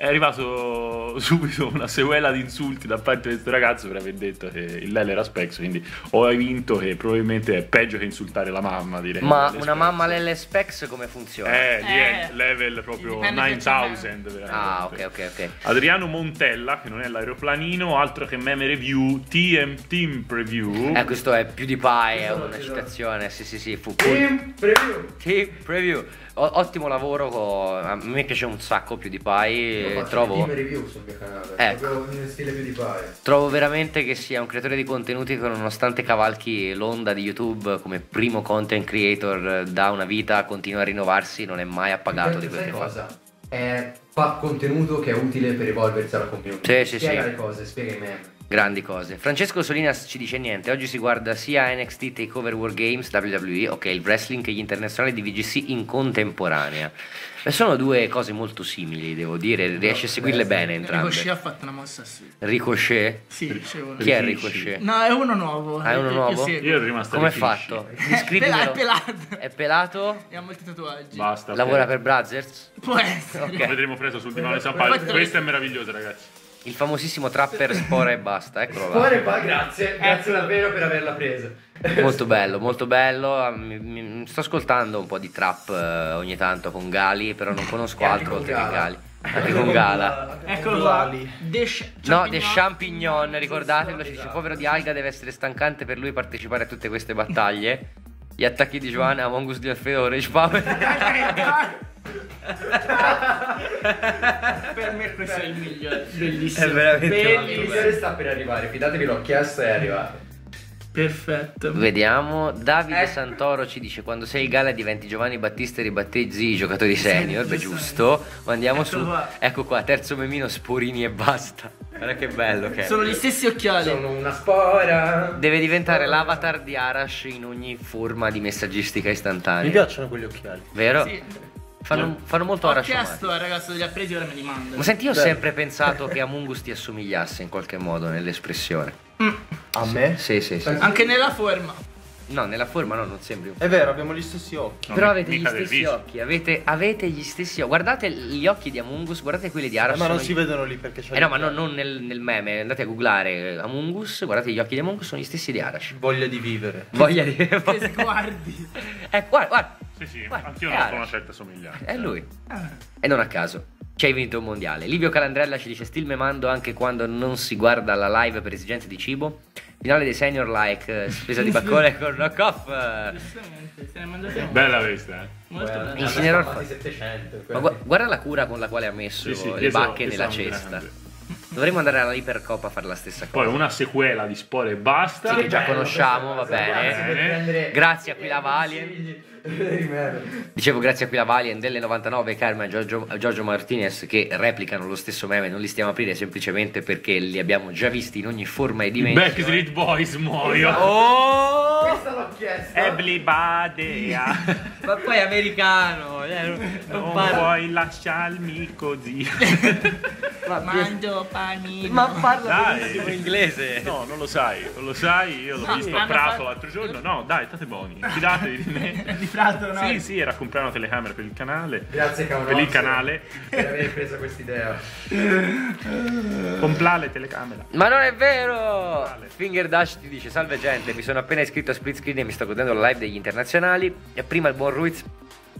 Speaker 2: È arrivato subito una sequela di insulti da parte di questo ragazzo per aver detto che il Lele era Specs, quindi ho vinto che probabilmente è peggio che insultare la mamma direi.
Speaker 1: Ma
Speaker 2: Lele
Speaker 1: una mamma Lelle Specs come funziona?
Speaker 2: Eh, lì è
Speaker 7: Eh,
Speaker 2: level proprio
Speaker 7: dipende se
Speaker 2: 9000 veramente.
Speaker 1: Ah, ok, ok, ok.
Speaker 2: Adriano Montella, che non è l'aeroplanino, altro che meme review, TM Team Preview.
Speaker 1: Eh, questo è PewDiePie, è una citazione, sì sì sì, fu.
Speaker 3: Team preview.
Speaker 1: Sì, preview. Ottimo lavoro, a me piace un sacco PewDiePie,
Speaker 3: Io
Speaker 1: e
Speaker 3: faccio
Speaker 1: trovo...
Speaker 3: review sul mio canale.
Speaker 1: Ecco.
Speaker 3: In stile più di pie.
Speaker 1: Trovo veramente che sia un creatore di contenuti che nonostante cavalchi l'onda di YouTube come primo content creator da una vita continua a rinnovarsi, non è mai appagato di che fa.
Speaker 3: cosa? È, fa contenuto che è utile per evolversi alla community.
Speaker 1: Sì, sì,
Speaker 3: spiega
Speaker 1: sì.
Speaker 3: le cose, spiega i meme.
Speaker 1: Grandi cose. Francesco Solinas ci dice niente, oggi si guarda sia NXT Takeover War Games, WWE, ok, il wrestling che gli internazionali di VGC in contemporanea. E sono due cose molto simili, devo dire, riesce a seguirle bene entrambe.
Speaker 7: Ricochet ha fatto una mossa assurda.
Speaker 1: Ricochet?
Speaker 7: Sì, dicevo.
Speaker 1: Chi è. Ricochet?
Speaker 7: No, è uno nuovo.
Speaker 1: Ah, è uno
Speaker 7: Io
Speaker 1: nuovo?
Speaker 7: seguo.
Speaker 2: Io ero rimasto
Speaker 1: Come è fatto?
Speaker 7: È
Speaker 1: Descrivimelo.
Speaker 7: pelato.
Speaker 1: È pelato?
Speaker 7: E ha molti tatuaggi.
Speaker 2: Basta.
Speaker 1: Lavora
Speaker 2: ok.
Speaker 1: per Brazzers?
Speaker 7: Può essere.
Speaker 1: Ok.
Speaker 2: Lo vedremo presto sul divano di San Paolo. Questo è meraviglioso, ragazzi.
Speaker 1: Il famosissimo trapper Spora e basta, eccolo là.
Speaker 3: Cuore pa- grazie, grazie davvero per averla presa.
Speaker 1: Molto bello, molto bello. Mi- mi- sto ascoltando un po' di trap eh, ogni tanto con Gali, però non conosco
Speaker 3: E
Speaker 1: altro oltre che. Gali. Anche con Gala.
Speaker 7: Eccolo qua. Sh-
Speaker 1: No, The Champignon, ricordatelo, ci dice povero di Alga deve essere stancante per lui partecipare a tutte queste battaglie. Gli attacchi di Giovanna, Among Us di Alfredo, Rage Power.
Speaker 7: per me questo è il migliore. Bellissimo.
Speaker 1: È veramente
Speaker 3: Il
Speaker 7: Bellissimo.
Speaker 3: migliore sta per arrivare, fidatevi, l'ho chiesto e è arrivato.
Speaker 7: Perfetto.
Speaker 1: Vediamo, Davide
Speaker 3: Eh.
Speaker 1: Santoro ci dice quando sei il Gala diventi Giovanni Battista e ribattezzi i giocatori senior, beh giusto, ma andiamo
Speaker 7: Ecco
Speaker 1: su,
Speaker 7: qua.
Speaker 1: ecco qua, terzo memino, Sporini e basta, guarda che bello che è.
Speaker 7: Sono gli stessi occhiali.
Speaker 3: Sono una spora.
Speaker 1: Deve diventare l'avatar di Arash in ogni forma di messaggistica
Speaker 4: Mi
Speaker 1: istantanea.
Speaker 4: piacciono quegli occhiali.
Speaker 1: Vero?
Speaker 7: Sì.
Speaker 1: Fanno, fanno molto
Speaker 7: Ho
Speaker 1: Arash.
Speaker 7: chiesto al ragazzo degli appresi, ora me li manda.
Speaker 1: Ma senti, io ho sempre pensato che Among Us ti assomigliasse in qualche modo nell'espressione.
Speaker 4: A me?
Speaker 1: Sì, sì, sì.
Speaker 7: Anche nella forma.
Speaker 1: No, nella forma no, non sembri
Speaker 4: È vero, abbiamo gli stessi occhi.
Speaker 2: No,
Speaker 1: Però avete gli stessi occhi, avete, avete gli stessi occhi. Guardate gli occhi di Among Us, guardate quelli di Arash.
Speaker 4: Eh, ma non si
Speaker 1: gli-
Speaker 4: vedono lì perché c'è
Speaker 1: Eh no, ma no, non nel, nel meme, andate a googlare eh, Among Us, guardate gli occhi di Among Us, sono gli stessi di Arash.
Speaker 4: voglia di vivere.
Speaker 1: Voglia di...
Speaker 7: Che sguardi.
Speaker 1: Eh, guarda, guarda,
Speaker 2: Sì, sì,
Speaker 1: Guarda,
Speaker 2: anch'io
Speaker 1: è
Speaker 2: noto una certa somiglianza.
Speaker 1: è lui. E non a caso. Ci hai vinto un mondiale. Livio Calandrella ci dice still memando anche quando non si guarda la live per esigenze di cibo. Finale dei senior like, eh, spesa di baccone con knockoff. eh.
Speaker 7: Giustamente, se ne mangiate uno.
Speaker 2: Bella questa, eh.
Speaker 7: Molto bello.
Speaker 1: Insegnerò il
Speaker 3: Fatti
Speaker 1: fa-
Speaker 3: 700.
Speaker 1: Ma gu- guarda la cura con la quale ha messo
Speaker 2: Sì, sì,
Speaker 1: le
Speaker 2: questo-
Speaker 1: bacche nella cesta.
Speaker 2: grande.
Speaker 1: Dovremmo andare alla Ipercoppa a fare la stessa cosa.
Speaker 2: Poi una sequela di Spore e basta.
Speaker 1: Sì, che già
Speaker 3: bello
Speaker 1: conosciamo, va bene. Grazie a Quila Valien. Dicevo grazie a Quila Valien delle 99 Carmen e Giorgio, Giorgio Martinez che replicano lo stesso meme, non li stiamo a aprire semplicemente perché li abbiamo già visti in ogni forma e dimensione.
Speaker 2: Backstreet Boys muoio.
Speaker 1: Oh!
Speaker 3: Questa l'ho chiesto.
Speaker 2: Everybody,
Speaker 1: Ma poi americano, eh, non
Speaker 2: non
Speaker 1: parla.
Speaker 2: puoi lasciarmi così.
Speaker 7: Mangio panino.
Speaker 1: Ma parla
Speaker 2: Dai.
Speaker 1: benissimo inglese.
Speaker 2: No, non lo sai, non lo sai, io l'ho
Speaker 7: No,
Speaker 2: visto a Prato l'altro giorno. No, dai, state buoni, fidatevi di me.
Speaker 7: Di Prato, no?
Speaker 2: Sì, sì, era comprare una telecamera per il canale.
Speaker 3: Grazie Caonozzo
Speaker 2: Per il canale.
Speaker 3: per aver preso quest'idea.
Speaker 2: Comprare telecamera.
Speaker 1: Ma non è vero! Finger Dash ti dice: Salve gente, mi sono appena iscritto a Split Screen e mi sto godendo la live degli internazionali. E prima il buon Ruiz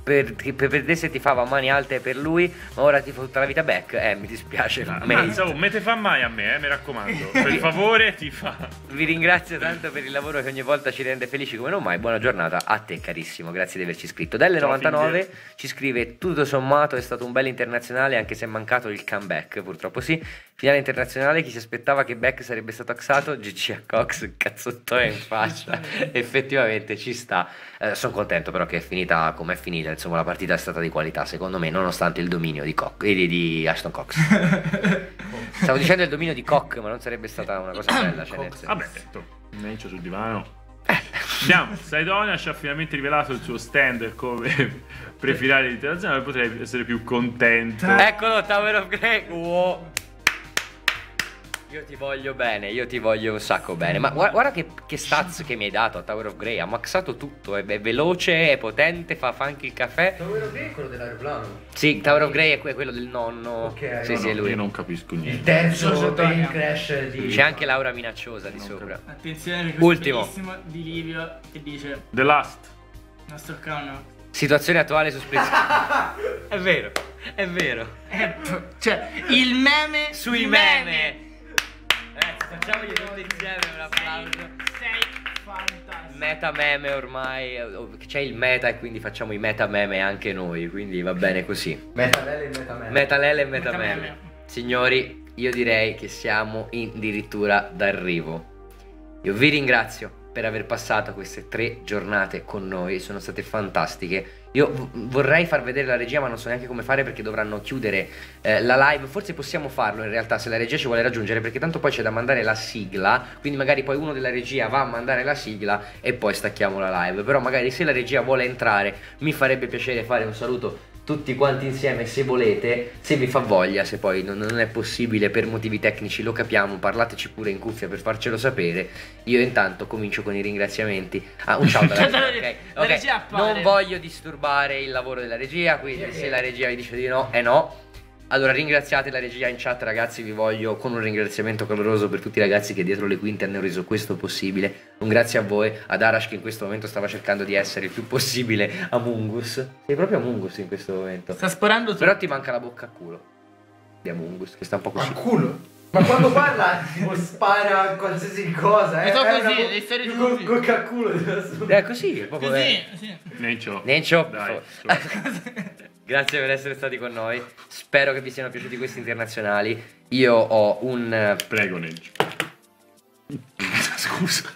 Speaker 1: per, per, per te se ti fava mani alte per lui, ma ora ti fa tutta la vita back. Eh, mi dispiace.
Speaker 2: Mazza, oh, me te fa mai a me, eh, mi raccomando. Per favore, ti fa.
Speaker 1: Vi ringrazio tanto per il lavoro che ogni volta ci rende felici come non mai. Buona giornata a te, carissimo. Grazie di averci scritto. Delle
Speaker 2: Ciao,
Speaker 1: 99
Speaker 2: Finger.
Speaker 1: ci scrive: Tutto sommato è stato un bel internazionale, anche se è mancato il comeback. Purtroppo sì. Finale internazionale, chi si aspettava che Beck sarebbe stato axato? GC a Cox, cazzottone in faccia. Effettivamente ci sta. sono contento però che è finita come è finita. insomma la partita è stata di qualità secondo me, nonostante il dominio di, Cox, eh, di, di Ashton Cox. Stavo dicendo il dominio di Cock, ma non sarebbe stata una cosa bella. Cioè, nel senso-
Speaker 2: Vabbè, detto, Nencio sul divano. Andiamo, Saidonia ci ha finalmente rivelato il suo stand come prefilare internazionale, potrei essere più contento.
Speaker 1: Eccolo, Tower of Grey. Wow. Io ti voglio bene, io ti voglio un sacco bene. Ma guarda, guarda che, che stats che mi hai dato a Tower of Grey. Ha maxato tutto. È, è veloce, è potente, fa, fa anche il caffè.
Speaker 3: Tower of Grey è quello dell'aeroplano.
Speaker 1: Sì, Tower of Grey è que- quello del nonno.
Speaker 3: Ok,
Speaker 1: sì,
Speaker 3: no,
Speaker 1: sì,
Speaker 2: No,
Speaker 1: è lui.
Speaker 2: Io non capisco
Speaker 3: Il
Speaker 2: niente.
Speaker 3: terzo
Speaker 7: Sotto
Speaker 3: plane
Speaker 7: Aya.
Speaker 3: crash di...
Speaker 1: C'è anche Laura minacciosa di sopra.
Speaker 7: Attenzione perché questo
Speaker 1: Ultimo.
Speaker 7: è di Livio che dice
Speaker 2: The Last.
Speaker 7: il nostro crono.
Speaker 1: Situazione attuale su Split. è vero, è vero.
Speaker 7: P- cioè, il meme
Speaker 1: Sui
Speaker 7: di
Speaker 1: meme. Facciamogli tutti insieme un applauso.
Speaker 7: Sei fantastico.
Speaker 1: Meta meme ormai, eh, c'è il meta e quindi facciamo i meta meme anche noi, quindi va bene così.
Speaker 3: Metalele e Metamele.
Speaker 1: Metalele e meta
Speaker 7: Meta
Speaker 1: meme.
Speaker 7: meme.
Speaker 1: Signori, io direi che siamo addirittura d'arrivo. Io vi ringrazio per aver passato queste tre giornate con noi, sono state fantastiche. Io vorrei far vedere la regia, ma non so neanche come fare perché dovranno chiudere eh, la live. Forse possiamo farlo in realtà se la regia ci vuole raggiungere, perché tanto poi c'è da mandare la sigla. Quindi magari poi uno della regia va a mandare la sigla e poi stacchiamo la live. Però magari se la regia vuole entrare, mi farebbe piacere fare un saluto tutti quanti insieme se volete, se vi fa voglia, se poi non, non è possibile per motivi tecnici, lo capiamo, parlateci pure in cuffia per farcelo sapere. Io intanto comincio con i ringraziamenti. Ah, un ciao dalla regia. ok,
Speaker 7: La
Speaker 1: ok.
Speaker 7: regia appare.
Speaker 1: Non voglio disturbare il lavoro della regia, quindi se la regia vi dice di no, è no. Allora ringraziate la regia in chat ragazzi, vi voglio con un ringraziamento caloroso per tutti i ragazzi che dietro le quinte hanno reso questo possibile. Un grazie a voi, ad Arash che in questo momento stava cercando di essere il più possibile Amungus. Sei proprio Amungus in questo momento.
Speaker 7: Sta sporando tutto.
Speaker 1: Però ti manca la bocca a culo di Amungus, che sta un po' così.
Speaker 3: Ma culo? Ma quando parla tipo spara qualsiasi cosa, eh? È
Speaker 7: così, le storie giuste.
Speaker 3: col, col cacculo.
Speaker 1: È così, proprio
Speaker 7: Così, sì.
Speaker 2: Nencio.
Speaker 1: Nencio,
Speaker 2: Dai.
Speaker 1: Grazie per essere stati con noi. Spero che vi siano piaciuti questi internazionali. Io ho un
Speaker 2: Prego, Nencio. Scusa.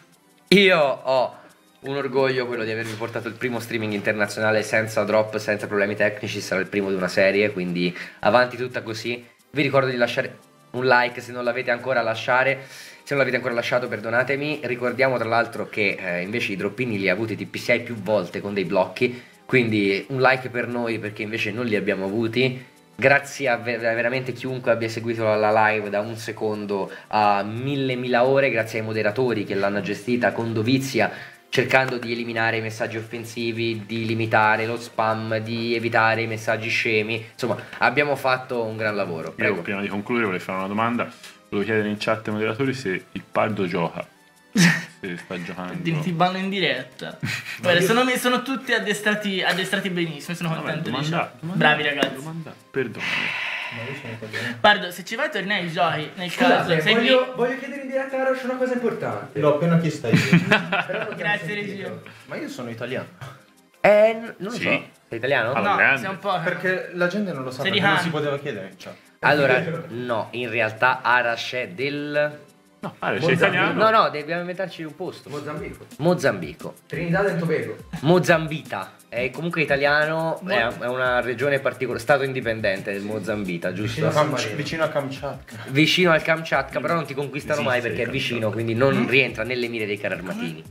Speaker 1: Io ho un orgoglio quello di avervi portato il primo streaming internazionale senza drop, senza problemi tecnici, sarà il primo di una serie, quindi avanti tutta così. Vi ricordo di lasciare un like se non l'avete ancora lasciare. Se non l'avete ancora lasciato, perdonatemi. Ricordiamo tra l'altro che eh, invece i droppini li ha avuti TPCI più volte con dei blocchi. Quindi un like per noi perché invece non li abbiamo avuti. Grazie a ver- a veramente chiunque abbia seguito la- live da un secondo a mille mila ore, grazie ai moderatori che l'hanno gestita con dovizia, cercando di eliminare i messaggi offensivi, di limitare lo spam, di evitare i messaggi scemi. Insomma, abbiamo fatto un gran lavoro.
Speaker 2: Io
Speaker 1: Prego.
Speaker 2: prima di concludere volevo fare una domanda. Volevo chiedere in chat ai moderatori se il Pardo gioca. Se sta giocando.
Speaker 7: Ti, ti vanno in diretta. Guarda, sono, sono tutti addestrati, addestrati benissimo. Sono
Speaker 2: Vabbè,
Speaker 7: contento di
Speaker 2: domanda-
Speaker 7: ciò.
Speaker 2: domanda-
Speaker 7: Bravi ragazzi.
Speaker 2: domanda- Perdonami.
Speaker 7: Pardo, se ci vai tornei giochi nel caso.
Speaker 3: Scusate,
Speaker 7: Segui.
Speaker 3: voglio, voglio chiedere in diretta a Arash una cosa importante.
Speaker 4: L'ho appena chiesta io.
Speaker 7: Grazie,
Speaker 3: sentito.
Speaker 4: Ma io sono italiano.
Speaker 1: Eh, non lo
Speaker 2: Sì.
Speaker 1: so. Sei italiano?
Speaker 2: Allora,
Speaker 7: No,
Speaker 2: grande.
Speaker 7: sei un po'.
Speaker 4: Perché la gente non lo sa, non si poteva chiedere in chat.
Speaker 1: Allora, no, in realtà Arash è del...
Speaker 2: No, sei
Speaker 3: Mozambico.
Speaker 2: italiano?
Speaker 1: No, no, dobbiamo inventarci un posto.
Speaker 3: Mozambico.
Speaker 1: Mozambico.
Speaker 3: Trinidad e Tobago.
Speaker 1: Mozambita è comunque italiano, è, è una regione particolare, stato indipendente del Mozambita, giusto?
Speaker 3: Vicino Marino.
Speaker 4: vicino a Kamchatka.
Speaker 1: Vicino al Kamchatka, però non ti conquistano mai
Speaker 2: Esiste
Speaker 1: perché è vicino, quindi non rientra nelle mire dei carri armatini.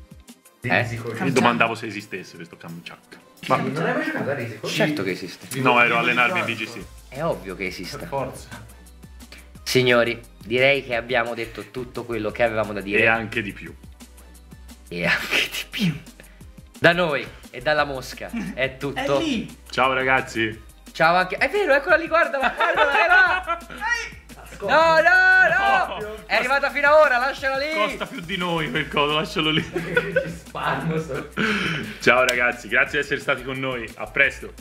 Speaker 1: Eh?
Speaker 2: Mi domandavo se esistesse questo Kamchatka.
Speaker 3: Ma non hai mai giocato a Risico?
Speaker 1: Certo che esiste,
Speaker 2: No, ero a allenarmi in BGC.
Speaker 1: è ovvio che
Speaker 4: Per
Speaker 1: esiste.
Speaker 4: forza.
Speaker 1: Signori, direi che abbiamo detto tutto quello che avevamo da dire
Speaker 2: E anche di più.
Speaker 1: e anche di più. Da noi e dalla Mosca è
Speaker 7: È
Speaker 1: tutto.
Speaker 7: lì.
Speaker 2: Ciao ragazzi.
Speaker 1: Ciao anche. È vero, eccola lì, guardala, guardala, è là. No, no, no! È arrivata fino a ora, lasciala lì!
Speaker 2: Costa più di noi quel codo, lascialo lì. Ciao ragazzi, grazie di essere stati con noi. A presto.